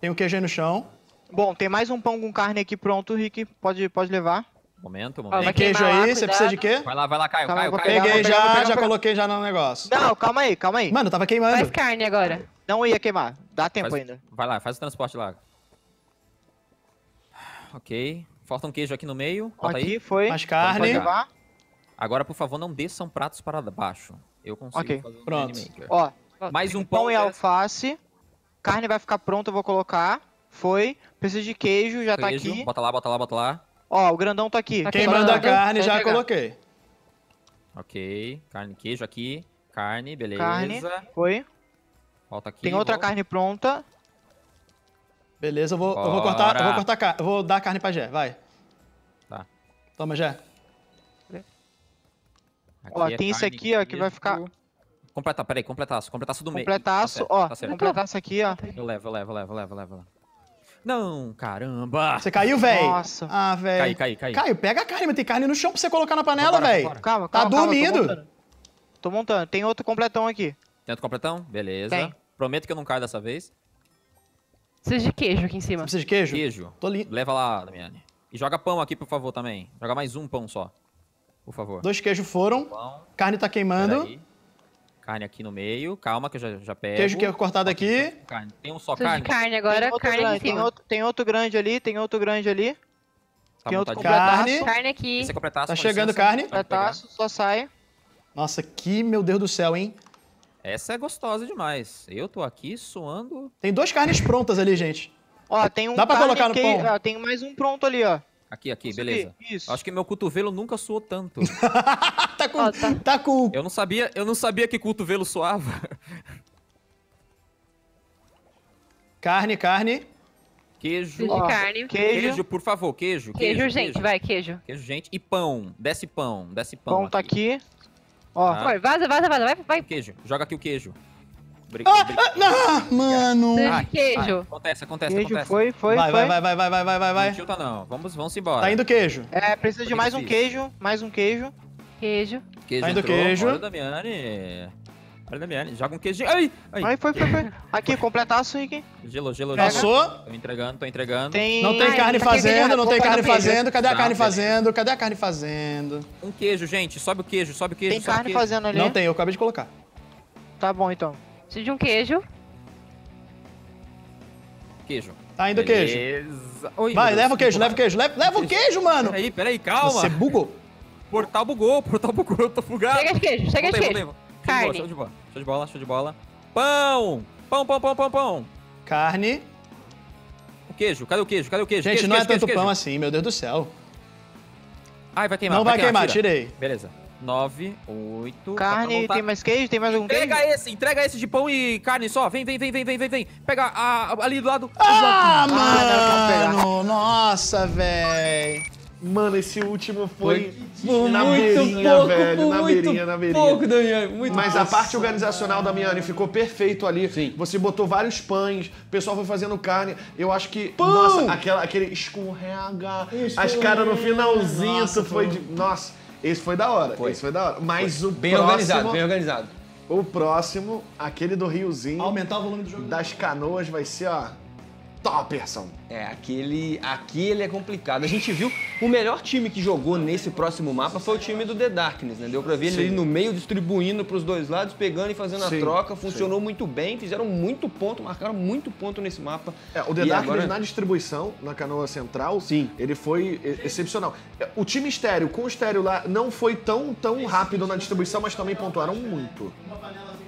Tem o queijo aí no chão. Bom, tem mais um pão com carne aqui pronto, Rick. Pode, pode levar. momento, Tem momento. queijo aí, você precisa de quê? Vai lá, vai lá, Caio, Calma, Caio, Caio. Peguei já, pegar, já pegar. coloquei já no negócio. Não, calma aí, calma aí. Mano, tava queimando. Faz carne agora. Não ia queimar. Dá tempo Faz- ainda. Vai lá, faz o transporte lá. Ok. Falta um queijo aqui no meio. Bota Aqui aí. foi. Mais carne. Agora, por favor, não desçam pratos para baixo. Eu consigo Ok, fazer um pronto. Maker. Ó, Mais um pão. pão e alface. Carne vai ficar pronta, eu vou colocar. Foi. Precisa de queijo, já tá queijo. aqui. Bota lá, bota lá, bota lá. Ó, o grandão tá aqui. Queimando a Só- carne, já pegar. coloquei. Ok. Carne, queijo aqui. Carne, beleza. Carne, foi. Falta aqui. Tem outra volta. carne pronta. Beleza, eu vou, eu vou cortar, eu vou cortar carne. Eu vou dar carne pra Jé, vai. Tá. Toma, Jé. Aqui Ó, é tem esse aqui, ó, que vai ficar- Completa, peraí, completaço. Completaço do meio. Completaço, Tá ó. tá completaço aqui, ó. Eu levo, eu levo, eu levo, eu levo, eu levo. Não, caramba. Você caiu, velho? Nossa. Ah, velho. Caí, caí, caí. Caio, pega a carne, mas tem carne no chão pra você colocar na panela, velho. vambora. Calma, Tá calma, calma, tô dormindo. montando. Tô montando. Tem outro completão aqui. Tem outro completão? Beleza. Tem. Prometo que eu não caio dessa vez. Precisa de queijo aqui em cima. Precisa de queijo? Queijo. Tô li... Leva lá, Damiane. E joga pão aqui, por favor, também. Joga mais um pão só. Por favor. Dois queijos foram. Carne tá queimando. Carne aqui no meio. Calma que eu já, já pego. Queijo que é cortado aqui. Carne. Tem um só Precisa de carne? carne agora, tem outro carne aqui grande, em tem outro, tem outro grande ali, tem outro grande ali. Tá tem outro montadinho. completaço. Carne. Carne aqui. Esse é completaço, Tá chegando licença. carne. Completaço, só sai. Nossa, que meu Deus do céu, hein? Essa é gostosa demais. Eu tô aqui suando. Tem duas carnes prontas ali, gente. Ó, tem um Dá pra carne colocar no aqui, pão? ó, tem mais um pronto ali, ó. Aqui, aqui, Isso beleza. aqui, isso. Acho que meu cotovelo nunca suou tanto. tá com. tá. com. Eu não sabia, eu não sabia que cotovelo suava. Carne, carne. Queijo. Carne. Queijo. por favor, queijo. Queijo urgente, vai, queijo. Queijo, gente. E pão. Desce pão. Desce pão. Pão tá aqui. Ó. Tá. Vai, vaza, vaza, vaza. Vai, vai. Queijo. Joga aqui o queijo. Bri- Ah, ah, mano. Precisa Ai, de queijo. ai, Acontece, acontece, Queijo acontece. foi, foi, vai, foi. vai, vai, vai, vai, vai, vai, vai. Não tilta não. Vamos, vamos embora. Tá indo queijo. É, precisa de mais um queijo, mais um queijo. Queijo. Queijo Tá indo entrou. queijo. Olha o Damiani. Olha o Damiani. Joga um queijo. Ai, ai. Aí foi, foi, foi. Aqui, completaço aqui. Gelo, gelo. Passou. Tô entregando, tô entregando. Tem... Não tem Ai, carne tá fazendo, não tem carne fazendo. Cadê a Tá, carne fazendo? Cadê a carne fazendo? Um queijo, gente. Sobe o queijo, sobe o queijo. Tem carne fazendo ali. Não tem, eu acabei de colocar. Tá bom, então. Precisa de um queijo. Queijo. Tá indo queijo. Oi, Vai, leva o queijo, que leva o queijo. Leva, leva o queijo, mano. Peraí, peraí, calma. Você bugou. Portal bugou, portal bugou, eu tô fugado. Chega de queijo, chega de queijo. voltei. Carne. Show de bola, show de bola, show de bola. Pão! Pão, pão, pão, pão, pão. Carne. O queijo, cadê o queijo? Cadê o queijo? Gente, queijo, não é queijo, tanto queijo, pão queijo. assim, meu Deus do céu. Ai, vai queimar. Não vai queimar, tira. tirei. Beleza. Nove, oito. dá pra Carne, montar. tem mais queijo? Tem mais algum queijo? Entrega esse, entrega esse de pão e carne só. Vem, vem, vem, vem, vem, vem, vem. Pega a, ali do lado. Ah, não, não, mano! Nossa, véi. Mano, esse último foi, Foi na muito beirinha, pouco, velho. foi na muito beirinha, na beirinha. pouco, Damiani, muito Mas a pouco. parte organizacional da Miane ficou perfeito ali. Você botou vários pães, o pessoal foi fazendo carne. Eu acho que, nossa, aquela, aquele escorrega, as caras no finalzinho, Nossa, isso foi foi. de... Nossa, esse foi da hora, Foi. esse foi da hora. Mas o Bem próximo... organizado, bem organizado. O próximo, aquele do Riozinho, Aumentar o volume do jogo. das canoas, vai ser, ó, topperson. É, aquele, aquele é complicado. A gente viu o melhor time que jogou nesse próximo mapa foi o time do The Darkness, né? Deu pra ver ele Sim. ali no meio, distribuindo pros dois lados, pegando e fazendo Sim, a troca. sim. Funcionou muito bem, fizeram muito ponto, marcaram muito ponto nesse mapa. É, o The E Darkness agora- na distribuição, na canoa central, Sim. ele foi excepcional. O time estéreo com o estéreo lá não foi tão, tão rápido na distribuição, mas também pontuaram muito.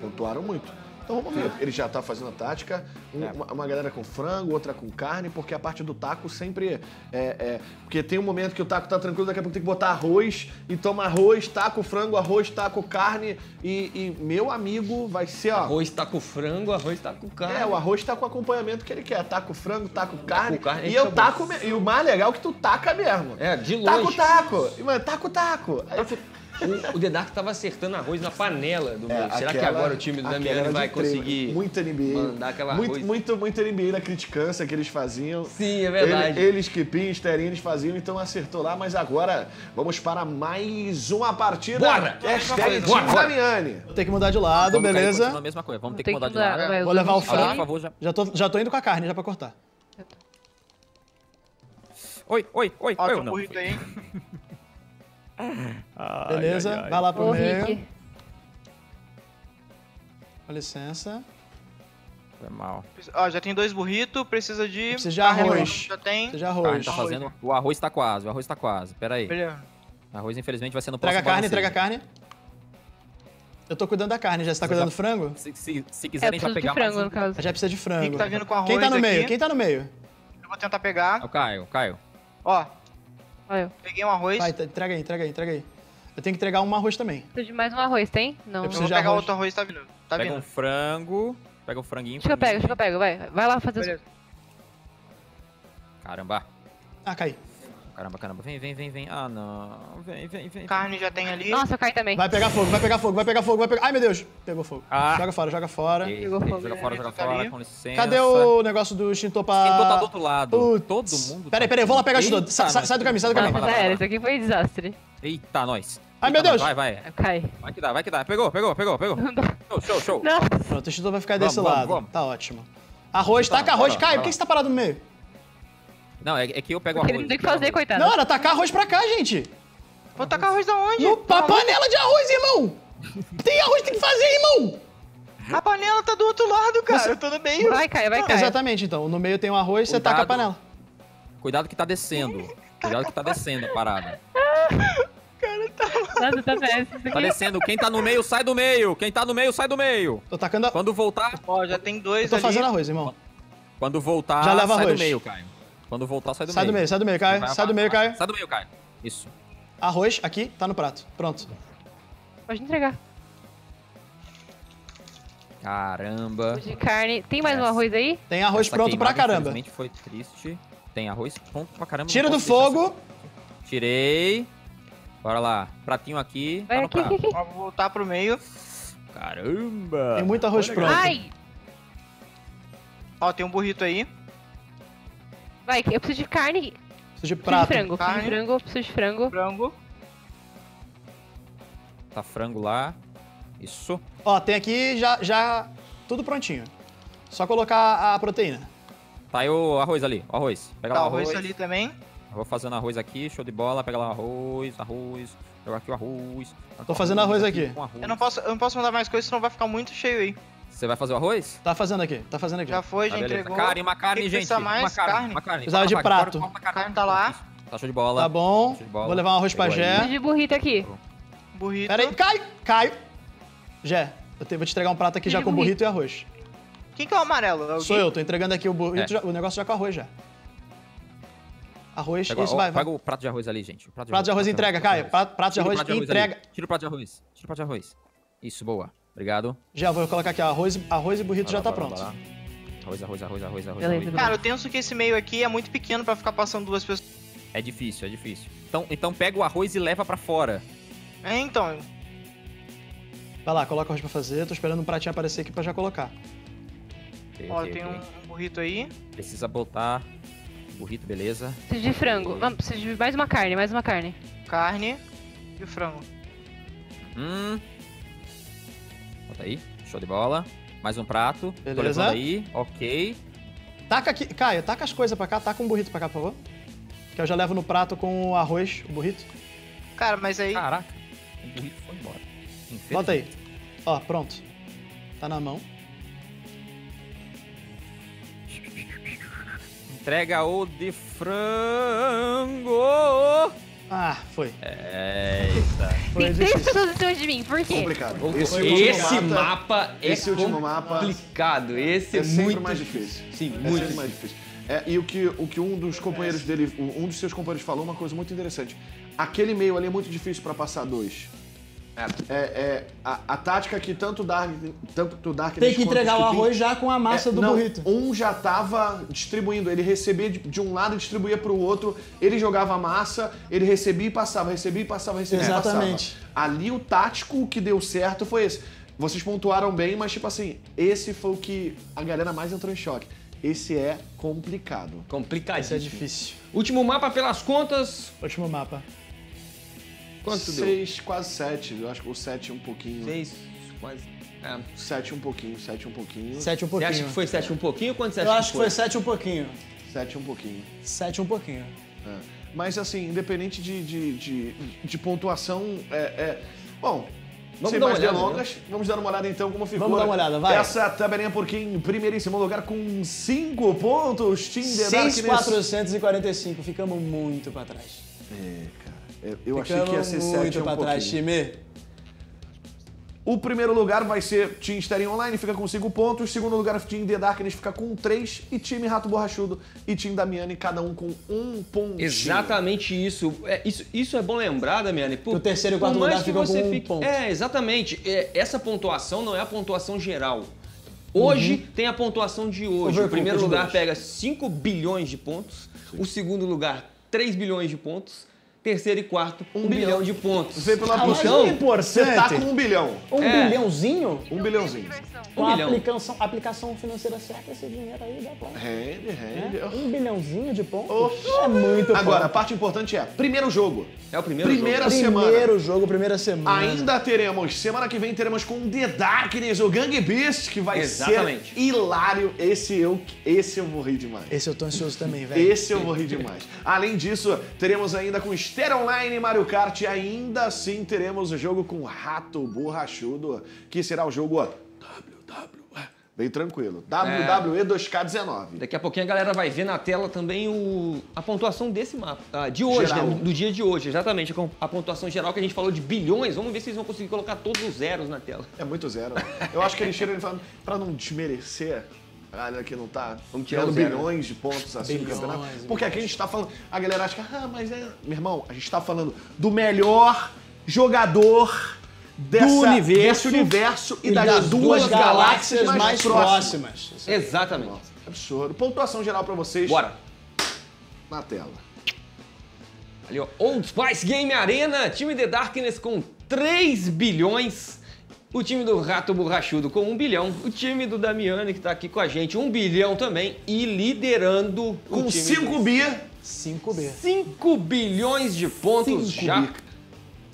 Pontuaram muito. Então vamos ver. Ele já tá fazendo a tática, um- É. uma, uma galera com frango, outra com carne, porque a parte do taco sempre é, é- Porque tem um momento que o taco tá tranquilo, daqui a pouco tem que botar arroz, e toma arroz, taco, frango, arroz, taco, carne, e, e meu amigo vai ser, ó. Arroz com frango, arroz com carne. É, o arroz tá com o acompanhamento que ele quer. Taco frango, taco carne. carne, e eu taco. E o mais legal é que tu taca mesmo. É, de Taco, longe. taco. E, Mano, taco, taco. Aí fico- O, o The Dark tava acertando arroz na panela do É, meu. Será que aquela- agora o time do Damiani vai conseguir Muito NBA. mandar aquela muito, arroz? muito, muito NBA na criticância que eles faziam. Sim, é verdade. Ele- eles, Kipim, Sterinho, eles faziam, então acertou lá. Mas agora, vamos para mais uma partida. Bora! Hashtag Bora, Time bora. Damiani. Vou ter que mudar de lado, Vamos cair, beleza? a mesma coisa. Vamos ter que mudar que de lado. vai, Vou levar o frango. por favor, já. Já tô, já tô indo com a carne, já pra cortar. Oi, oi, oi, Ó, oi. tem um burrito aí. Beleza? Vai lá pro Ô, meio. Rick. Com licença. Foi mal. Ó, já tem dois burritos, precisa de... Precisa de carne, arroz. Já tem. Precisa de Carne arroz. tá fazendo. O arroz tá quase, o arroz tá quase. Pera aí. Beleza. Arroz, infelizmente, vai ser no próximo. carne, balanceio. entrega a carne. Eu tô cuidando da carne, já você tá Você cuidando já- do frango? Se, se, se É, quiserem já preciso de pegar frango, mais no caso. Já precisa de frango. Quem que tá vindo com arroz Quem tá no meio? aqui? Quem tá no meio? Eu vou tentar pegar. É o Caio, o Caio. Ó, eu. peguei um arroz. Vai, tá- entrega aí, entrega aí, entrega aí. Eu tenho que entregar um arroz também. Preciso de mais um arroz, tem? Não. Eu Eu preciso vou de pegar arroz. outro arroz, tá vindo. Tá pega vindo. um frango. Pega um franguinho. Deixa que eu pra pego, mim. deixa que eu pego, vai. Vai lá fazer. Beleza. Caramba. Ah, cai. Caramba, caramba. Vem, vem, vem, vem. Ah, não. Vem, vem, vem. Carne já tem ali. Nossa, eu caí também. Vai pegar fogo, vai pegar fogo, vai pegar fogo, vai pegar. Ai, meu Deus. Pegou fogo. Ah. Joga fora, joga fora. Pegou fogo. Joga fora, joga fora, com licença. Cadê o negócio do extintor pra... Extintor tá do outro lado. Putz. Todo mundo. Peraí, tá peraí, vou lá pegar o extintor. Sa- sa- nós. sai do caminho, sai do Vai, caminho. vai, Já vai, era, vai. isso aqui foi desastre. Eita, nós. Ai, meu Deus. Vai, vai. Cai. Vai que dá, vai que dá. Pegou, pegou, pegou, pegou. Show, show, show. Pronto, o extintor vai ficar Vamos, desse vamos, lado. vamos. Tá ótimo. Arroz, Tá, taca arroz. vai por que você tá parado no meio? Não, é, é que eu pego o Porque arroz. não tem o que fazer, arroz. coitado. Não, era tacar arroz pra cá, gente. Vou tacar arroz da onde? No, pra panela de arroz, irmão. Tem arroz, tem que fazer, irmão. A panela tá do outro lado, cara. Eu tô no meio. Vai, Caio, vai, Caio. Exatamente, então. No meio tem um arroz, você Cuidado. taca a panela. Cuidado que tá descendo. Cuidado que tá descendo a parada. Nossa, tá péssimo. Isso Tá aqui. descendo. Quem tá no meio, sai do meio. Quem tá no meio, sai do meio. Tô tacando. a- Quando voltar, Ó, já tem dois Eu tô ali. fazendo arroz, irmão. quando voltar, Já leva sai arroz. do meio, Caio. Quando voltar, sai do Sai meio. do meio, sai do meio, Caio. Sai do meio. Caio. Sai do meio, Caio. Isso. Arroz, aqui, tá no prato. Pronto. Pode entregar. Caramba. De carne. Tem mais um Essa. arroz aí? Tem arroz Essa pronto pra caramba. Foi triste. Tem arroz pronto pra caramba. Tira do fogo. Tirei. Bora lá. Pratinho aqui. Vai tá no aqui, prato. aqui. Vou voltar pro meio. Caramba. Tem muito arroz Olha, pronto. Ai! Ó, tem um burrito aí. Vai, eu preciso de carne. Preciso de Preciso de prato. frango. Preciso Carne. de frango. Preciso de frango. Frango. Tá frango lá. Isso. Ó, tem aqui já, já tudo prontinho. Só colocar a proteína. Tá aí o arroz ali. O arroz. Pega Tá lá o o arroz. arroz ali também. Eu Vou fazendo arroz aqui. Show de bola. Pega lá o arroz. Arroz. Joga aqui o arroz. Tô fazendo arroz aqui. com arroz. Eu não posso, eu não posso mandar mais coisas, senão vai ficar muito cheio aí. Você vai fazer o arroz? Tá fazendo aqui, tá fazendo aqui. Já foi, Tá, já beleza. entregou. Carne, uma carne, que que gente. mais? Uma carne, Carne. uma carne. Precisava de prato. a carne. Carne tá lá. Tá show de bola. Tá bom. Bola. Vou levar um arroz pra Pegou. Preciso de burrito aqui. Burrito. Pera aí, Caio, Caio. Gé, eu te- vou te entregar um prato aqui já com burrito. burrito e arroz. Quem que é o amarelo? É o Sou eu, tô entregando aqui o burrito, É. já- o negócio já com arroz já. Arroz, Pega, isso ó, vai, vai. pega o prato de arroz ali, gente. O prato Prato de arroz entrega, Caio. Prato, prato de arroz prato de arroz entrega. Tira o prato de arroz. Tira o prato de arroz. Isso, boa. Obrigado. Já vou colocar aqui, ó, arroz, arroz e burrito já tá lá, pronto. lá. Arroz, arroz, arroz, arroz, arroz, Beleza, arroz. Cara, eu penso que esse meio aqui é muito pequeno pra ficar passando duas pessoas. É difícil, é difícil. Então, então pega o arroz e leva pra fora. É, então. Vai lá, coloca o arroz pra fazer. Tô esperando um pratinho aparecer aqui pra já colocar. Ok, Ó, ok, tem ok. um, um burrito aí. Precisa botar burrito, beleza. Preciso de frango. Não, preciso de mais uma carne, mais uma carne. Carne e o frango. Hum. Bota aí. Show de bola. Mais um prato. Tô Beleza. levando aí. Ok. Taca aqui, Caio, taca as coisas pra cá, taca um burrito pra cá, por favor. Que eu já levo no prato com o arroz, o burrito. Cara, mas aí. Caraca. O burrito foi embora. Bota aí. Ó, pronto. Tá na mão. Entrega o de frango. Ah, foi. Eita. Foi Tem três pessoas em cima de mim, por quê? Complicado. Esse, último mapa, é esse último mapa complicado. Esse é, é sempre muito mais difícil. Sim, É muito sempre mais difícil. É, e o que, o que um dos companheiros dele, um dos seus companheiros falou, uma coisa muito interessante. Aquele meio ali é muito difícil pra passar dois. É, é, a, a tática que tanto o Dark, tanto o Dark Tem que entregar o arroz já com a massa do É, não, burrito. Um já tava distribuindo, ele recebia de, de um lado e distribuía pro outro, ele jogava a massa, ele recebia e passava, recebia e passava, recebia Exatamente. e passava. Ali o tático o que deu certo foi esse. Vocês pontuaram bem, mas tipo assim, esse foi o que a galera mais entrou em choque. Esse é complicado. complicadíssimo. Isso é difícil. Último mapa pelas contas. Último mapa. Quanto deu? Seis, quase sete. Eu acho que o sete um pouquinho. Seis, quase. É. Sete um pouquinho, sete um pouquinho. Sete um Você pouquinho. acha que foi sete um pouquinho? Quanto você acha Eu acho que foi sete um pouquinho. Sete um pouquinho. Sete um pouquinho. É. Mas assim, independente de, de, de, de pontuação, é, é- Bom, Vamos sem dar uma mais olhada, delongas, vamos dar uma olhada então como ficou. Vamos dar uma olhada, vai. Essa tabelinha por quem em primeiríssimo lugar com cinco pontos. Team The Darkness. 6,445. Ficamos muito pra trás. É, cara. Eu, achei que ia ser muito sete um trás, pouquinho. time. O primeiro lugar vai ser Team Stereo Online, fica com 5 pontos. Segundo lugar, Team The Darkness fica com 3. E time Rato Borrachudo e Team Damiani, cada um com um pontinho. Exatamente isso. É, isso. Isso é bom lembrar, Damiani. Por, o terceiro e o por quarto mais lugar que ficam você com um fique- ponto. É, exatamente. É, essa pontuação não é a pontuação geral. Hoje tem a pontuação de hoje. Overcooked O primeiro lugar dois. pega 5 bilhões de pontos. O segundo lugar, 3 bilhões de pontos. Terceiro e quarto, 1 bilhão de pontos. Vê pela Ah, o Você tá com um bilhão. Um É. bilhãozinho? Um bilhãozinho. Com Um a bilhão. aplicação, aplicação financeira certa, esse dinheiro aí dá pra... Rende, rende. né? Um bilhãozinho de pontos é muito Agora, a pouco. parte importante é, primeiro jogo. É o primeiro Primeira jogo. semana. Primeiro jogo, primeira semana. Ainda teremos, semana que vem teremos com The Darkness, o Gang Beast, que vai Exatamente. ser hilário. Esse eu, esse eu vou rir demais. Esse eu tô ansioso também, velho. Esse eu vou rir demais. Além disso, teremos ainda com Ster Online Mario Kart. E ainda assim teremos o jogo com Rato Borrachudo, que será o jogo WWE. Bem tranquilo. WWE 2K19. Daqui a pouquinho a galera vai ver na tela também o, a pontuação desse mapa. ah, de hoje, né? Do dia de hoje, exatamente. A pontuação geral que a gente falou de bilhões. Vamos ver se eles vão conseguir colocar todos os zeros na tela. É muito zero. Eu acho que eles tiram ele falando, pra não desmerecer a galera que não tá Vamos tirando bilhões de pontos assim no Bilhões, campeonato. Porque aqui a gente tá falando, a galera acha que, ah, mas é. Meu irmão, a gente tá falando do melhor jogador dessa, universo desse universo e, e das, das duas, duas galáxias, galáxias mais, mais próximas. próximas. Exatamente. Absurdo. Pontuação geral pra vocês. Bora. Na tela. Ali, ó. Old Spice Game Arena, time The Darkness com 3 bilhões. O time do Rato Borrachudo com 1 bilhão. O time do Damiani, que tá aqui com a gente, 1 bilhão também. E liderando o Com time 5 bi. 5B. 5 bilhões de pontos Cinco já bi.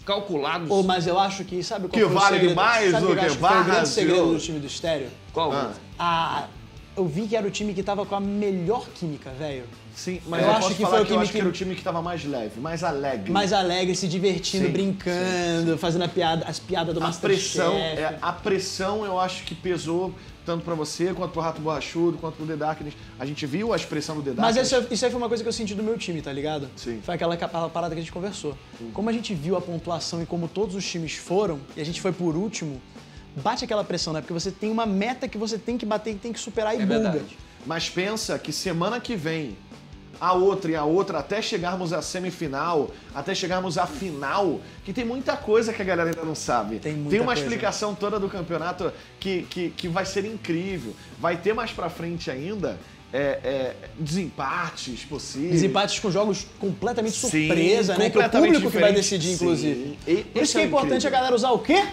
calculados. Pô, mas eu acho que, sabe qual Que foi o vale segredo? demais sabe o que que que foi o grande segredo do time do Estéreo? Qual? Ah. Ah, eu vi que era o time que tava com a melhor química, velho. Sim, mas Eu eu, acho que foi o time que que- era o time que tava mais leve, mais alegre. Mais alegre, se divertindo, Sim, brincando, fazendo a piada, as piadas do a pressão, é, a pressão eu acho que pesou tanto pra você, quanto pro Rato Borrachudo, quanto pro The Darkness. A gente viu a expressão do The Mas Darkness. isso, isso aí foi uma coisa que eu senti do meu time, tá ligado? Sim. Foi aquela parada que a gente conversou. Como a gente viu a pontuação e como todos os times foram, e a gente foi por último, bate aquela pressão, né? Porque você tem uma meta que você tem que bater e tem que superar e É verdade. Mas pensa que semana que vem, a outra e a outra, até chegarmos à semifinal, até chegarmos à final, que tem muita coisa que a galera ainda não sabe. Tem muita uma coisa. explicação toda do campeonato que, que, que vai ser incrível. Vai ter mais pra frente ainda é, é, desempates possíveis. Desempates com jogos completamente Sim, surpresa, né? Que é o completamente público que vai diferente. decidir, Sim. inclusive. E- Por isso que é é importante incrível. a galera usar o quê?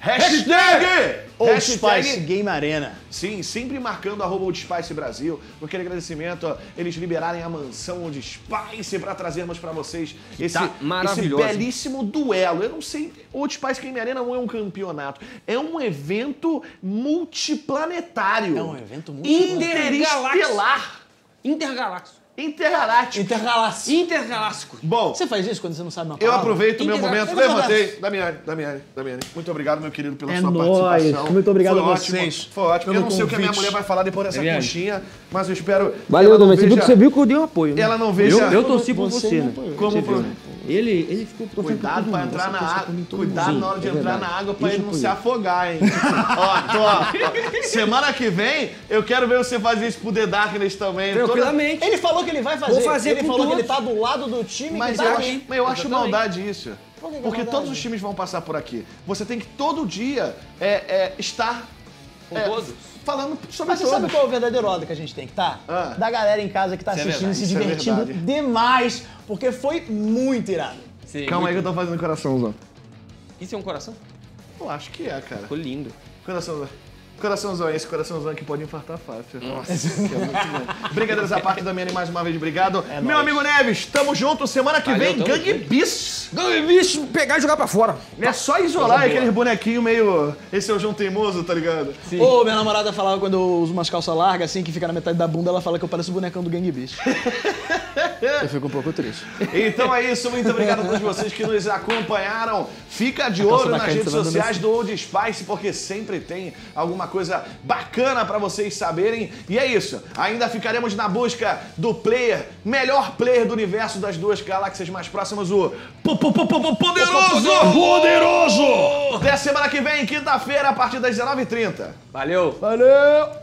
Hashtag! Old Spice Game Arena. Sim, sempre marcando arroba Old Spice Brasil. Com aquele agradecimento, ó, eles liberarem a mansão Old Spice pra trazermos pra vocês esse, tá esse belíssimo duelo. Eu não sei, Old Spice Game Arena não é um campeonato, é um evento multiplanetário. É um evento multiplanetário. Interestelar. Intergaláctico. Intergaláctico. Intergaláctico. Intergaláctico. Bom, Você faz isso quando você não sabe uma eu palavra? aproveito o meu momento, Eu levantei. Damiani, Damiani, Damiani. Muito obrigado, meu querido, pela É sua nóis. participação. Muito obrigado Foi a ótimo, vocês Foi ótimo. Eu não sei o que a minha convite. mulher vai falar depois dessa Damiani. coxinha, mas eu espero. Valeu, viu, veja- você viu que eu dei um apoio, né? Ela não veja. Eu, eu torci por Você você, né? Como Você né? Ele, ele ficou Cuidado mundo, entrar na água. Cuidado na hora de é entrar na água pra Isso ele não se afogar, hein? ó, tô, ó. Semana que vem, eu quero ver você fazer isso pro The Darkness também. Tranquilamente. Ele falou que ele vai fazer. Vou fazer ele falou que ele todos. tá do lado do time Mas que eu tá acho, mas eu acho maldade isso. Por que que é Porque maldade? todos os times vão passar por aqui. Você tem que todo dia é, é, estar Com é, todos. Falando sobre Mas você todos. sabe qual é o verdadeiro ódio que a gente tem que estar? Ah. Da galera em casa que tá Isso é assistindo e se verdade, isso é divertindo verdade. demais, porque foi muito irado. Sim, Calma aí que muito- eu tô fazendo coraçãozão. Isso é um coração? Eu acho que é, cara. Ficou lindo. Coraçãozão. Coraçãozão, esse coraçãozão que pode infartar fácil. Nossa, que é muito bom. Brincadeiras à parte, Damiani, mais uma vez, obrigado. Meu amigo Neves, tamo junto. Semana que Valeu, vem, tamo Gang junto. Beasts. Gangue bicho, pegar e jogar pra fora. É só isolar aqueles bonequinhos meio. Esse é o João Teimoso, tá ligado? Ô, minha namorada falava quando eu uso umas calças largas, assim, que fica na metade da bunda, ela fala que eu pareço o bonecão do Gang Beast. eu fico um pouco triste. Então é isso, muito obrigado a todos vocês que nos acompanharam. Fica de olho nas redes tá sociais assim. do Old Spice, porque sempre tem alguma coisa bacana pra vocês saberem. E é isso, ainda ficaremos na busca do player, melhor player do universo das duas galáxias mais próximas, o po- po- po- po- Poderoso! Poderoso! Até semana que vem, quinta-feira, a partir das 19h30. Valeu. Valeu!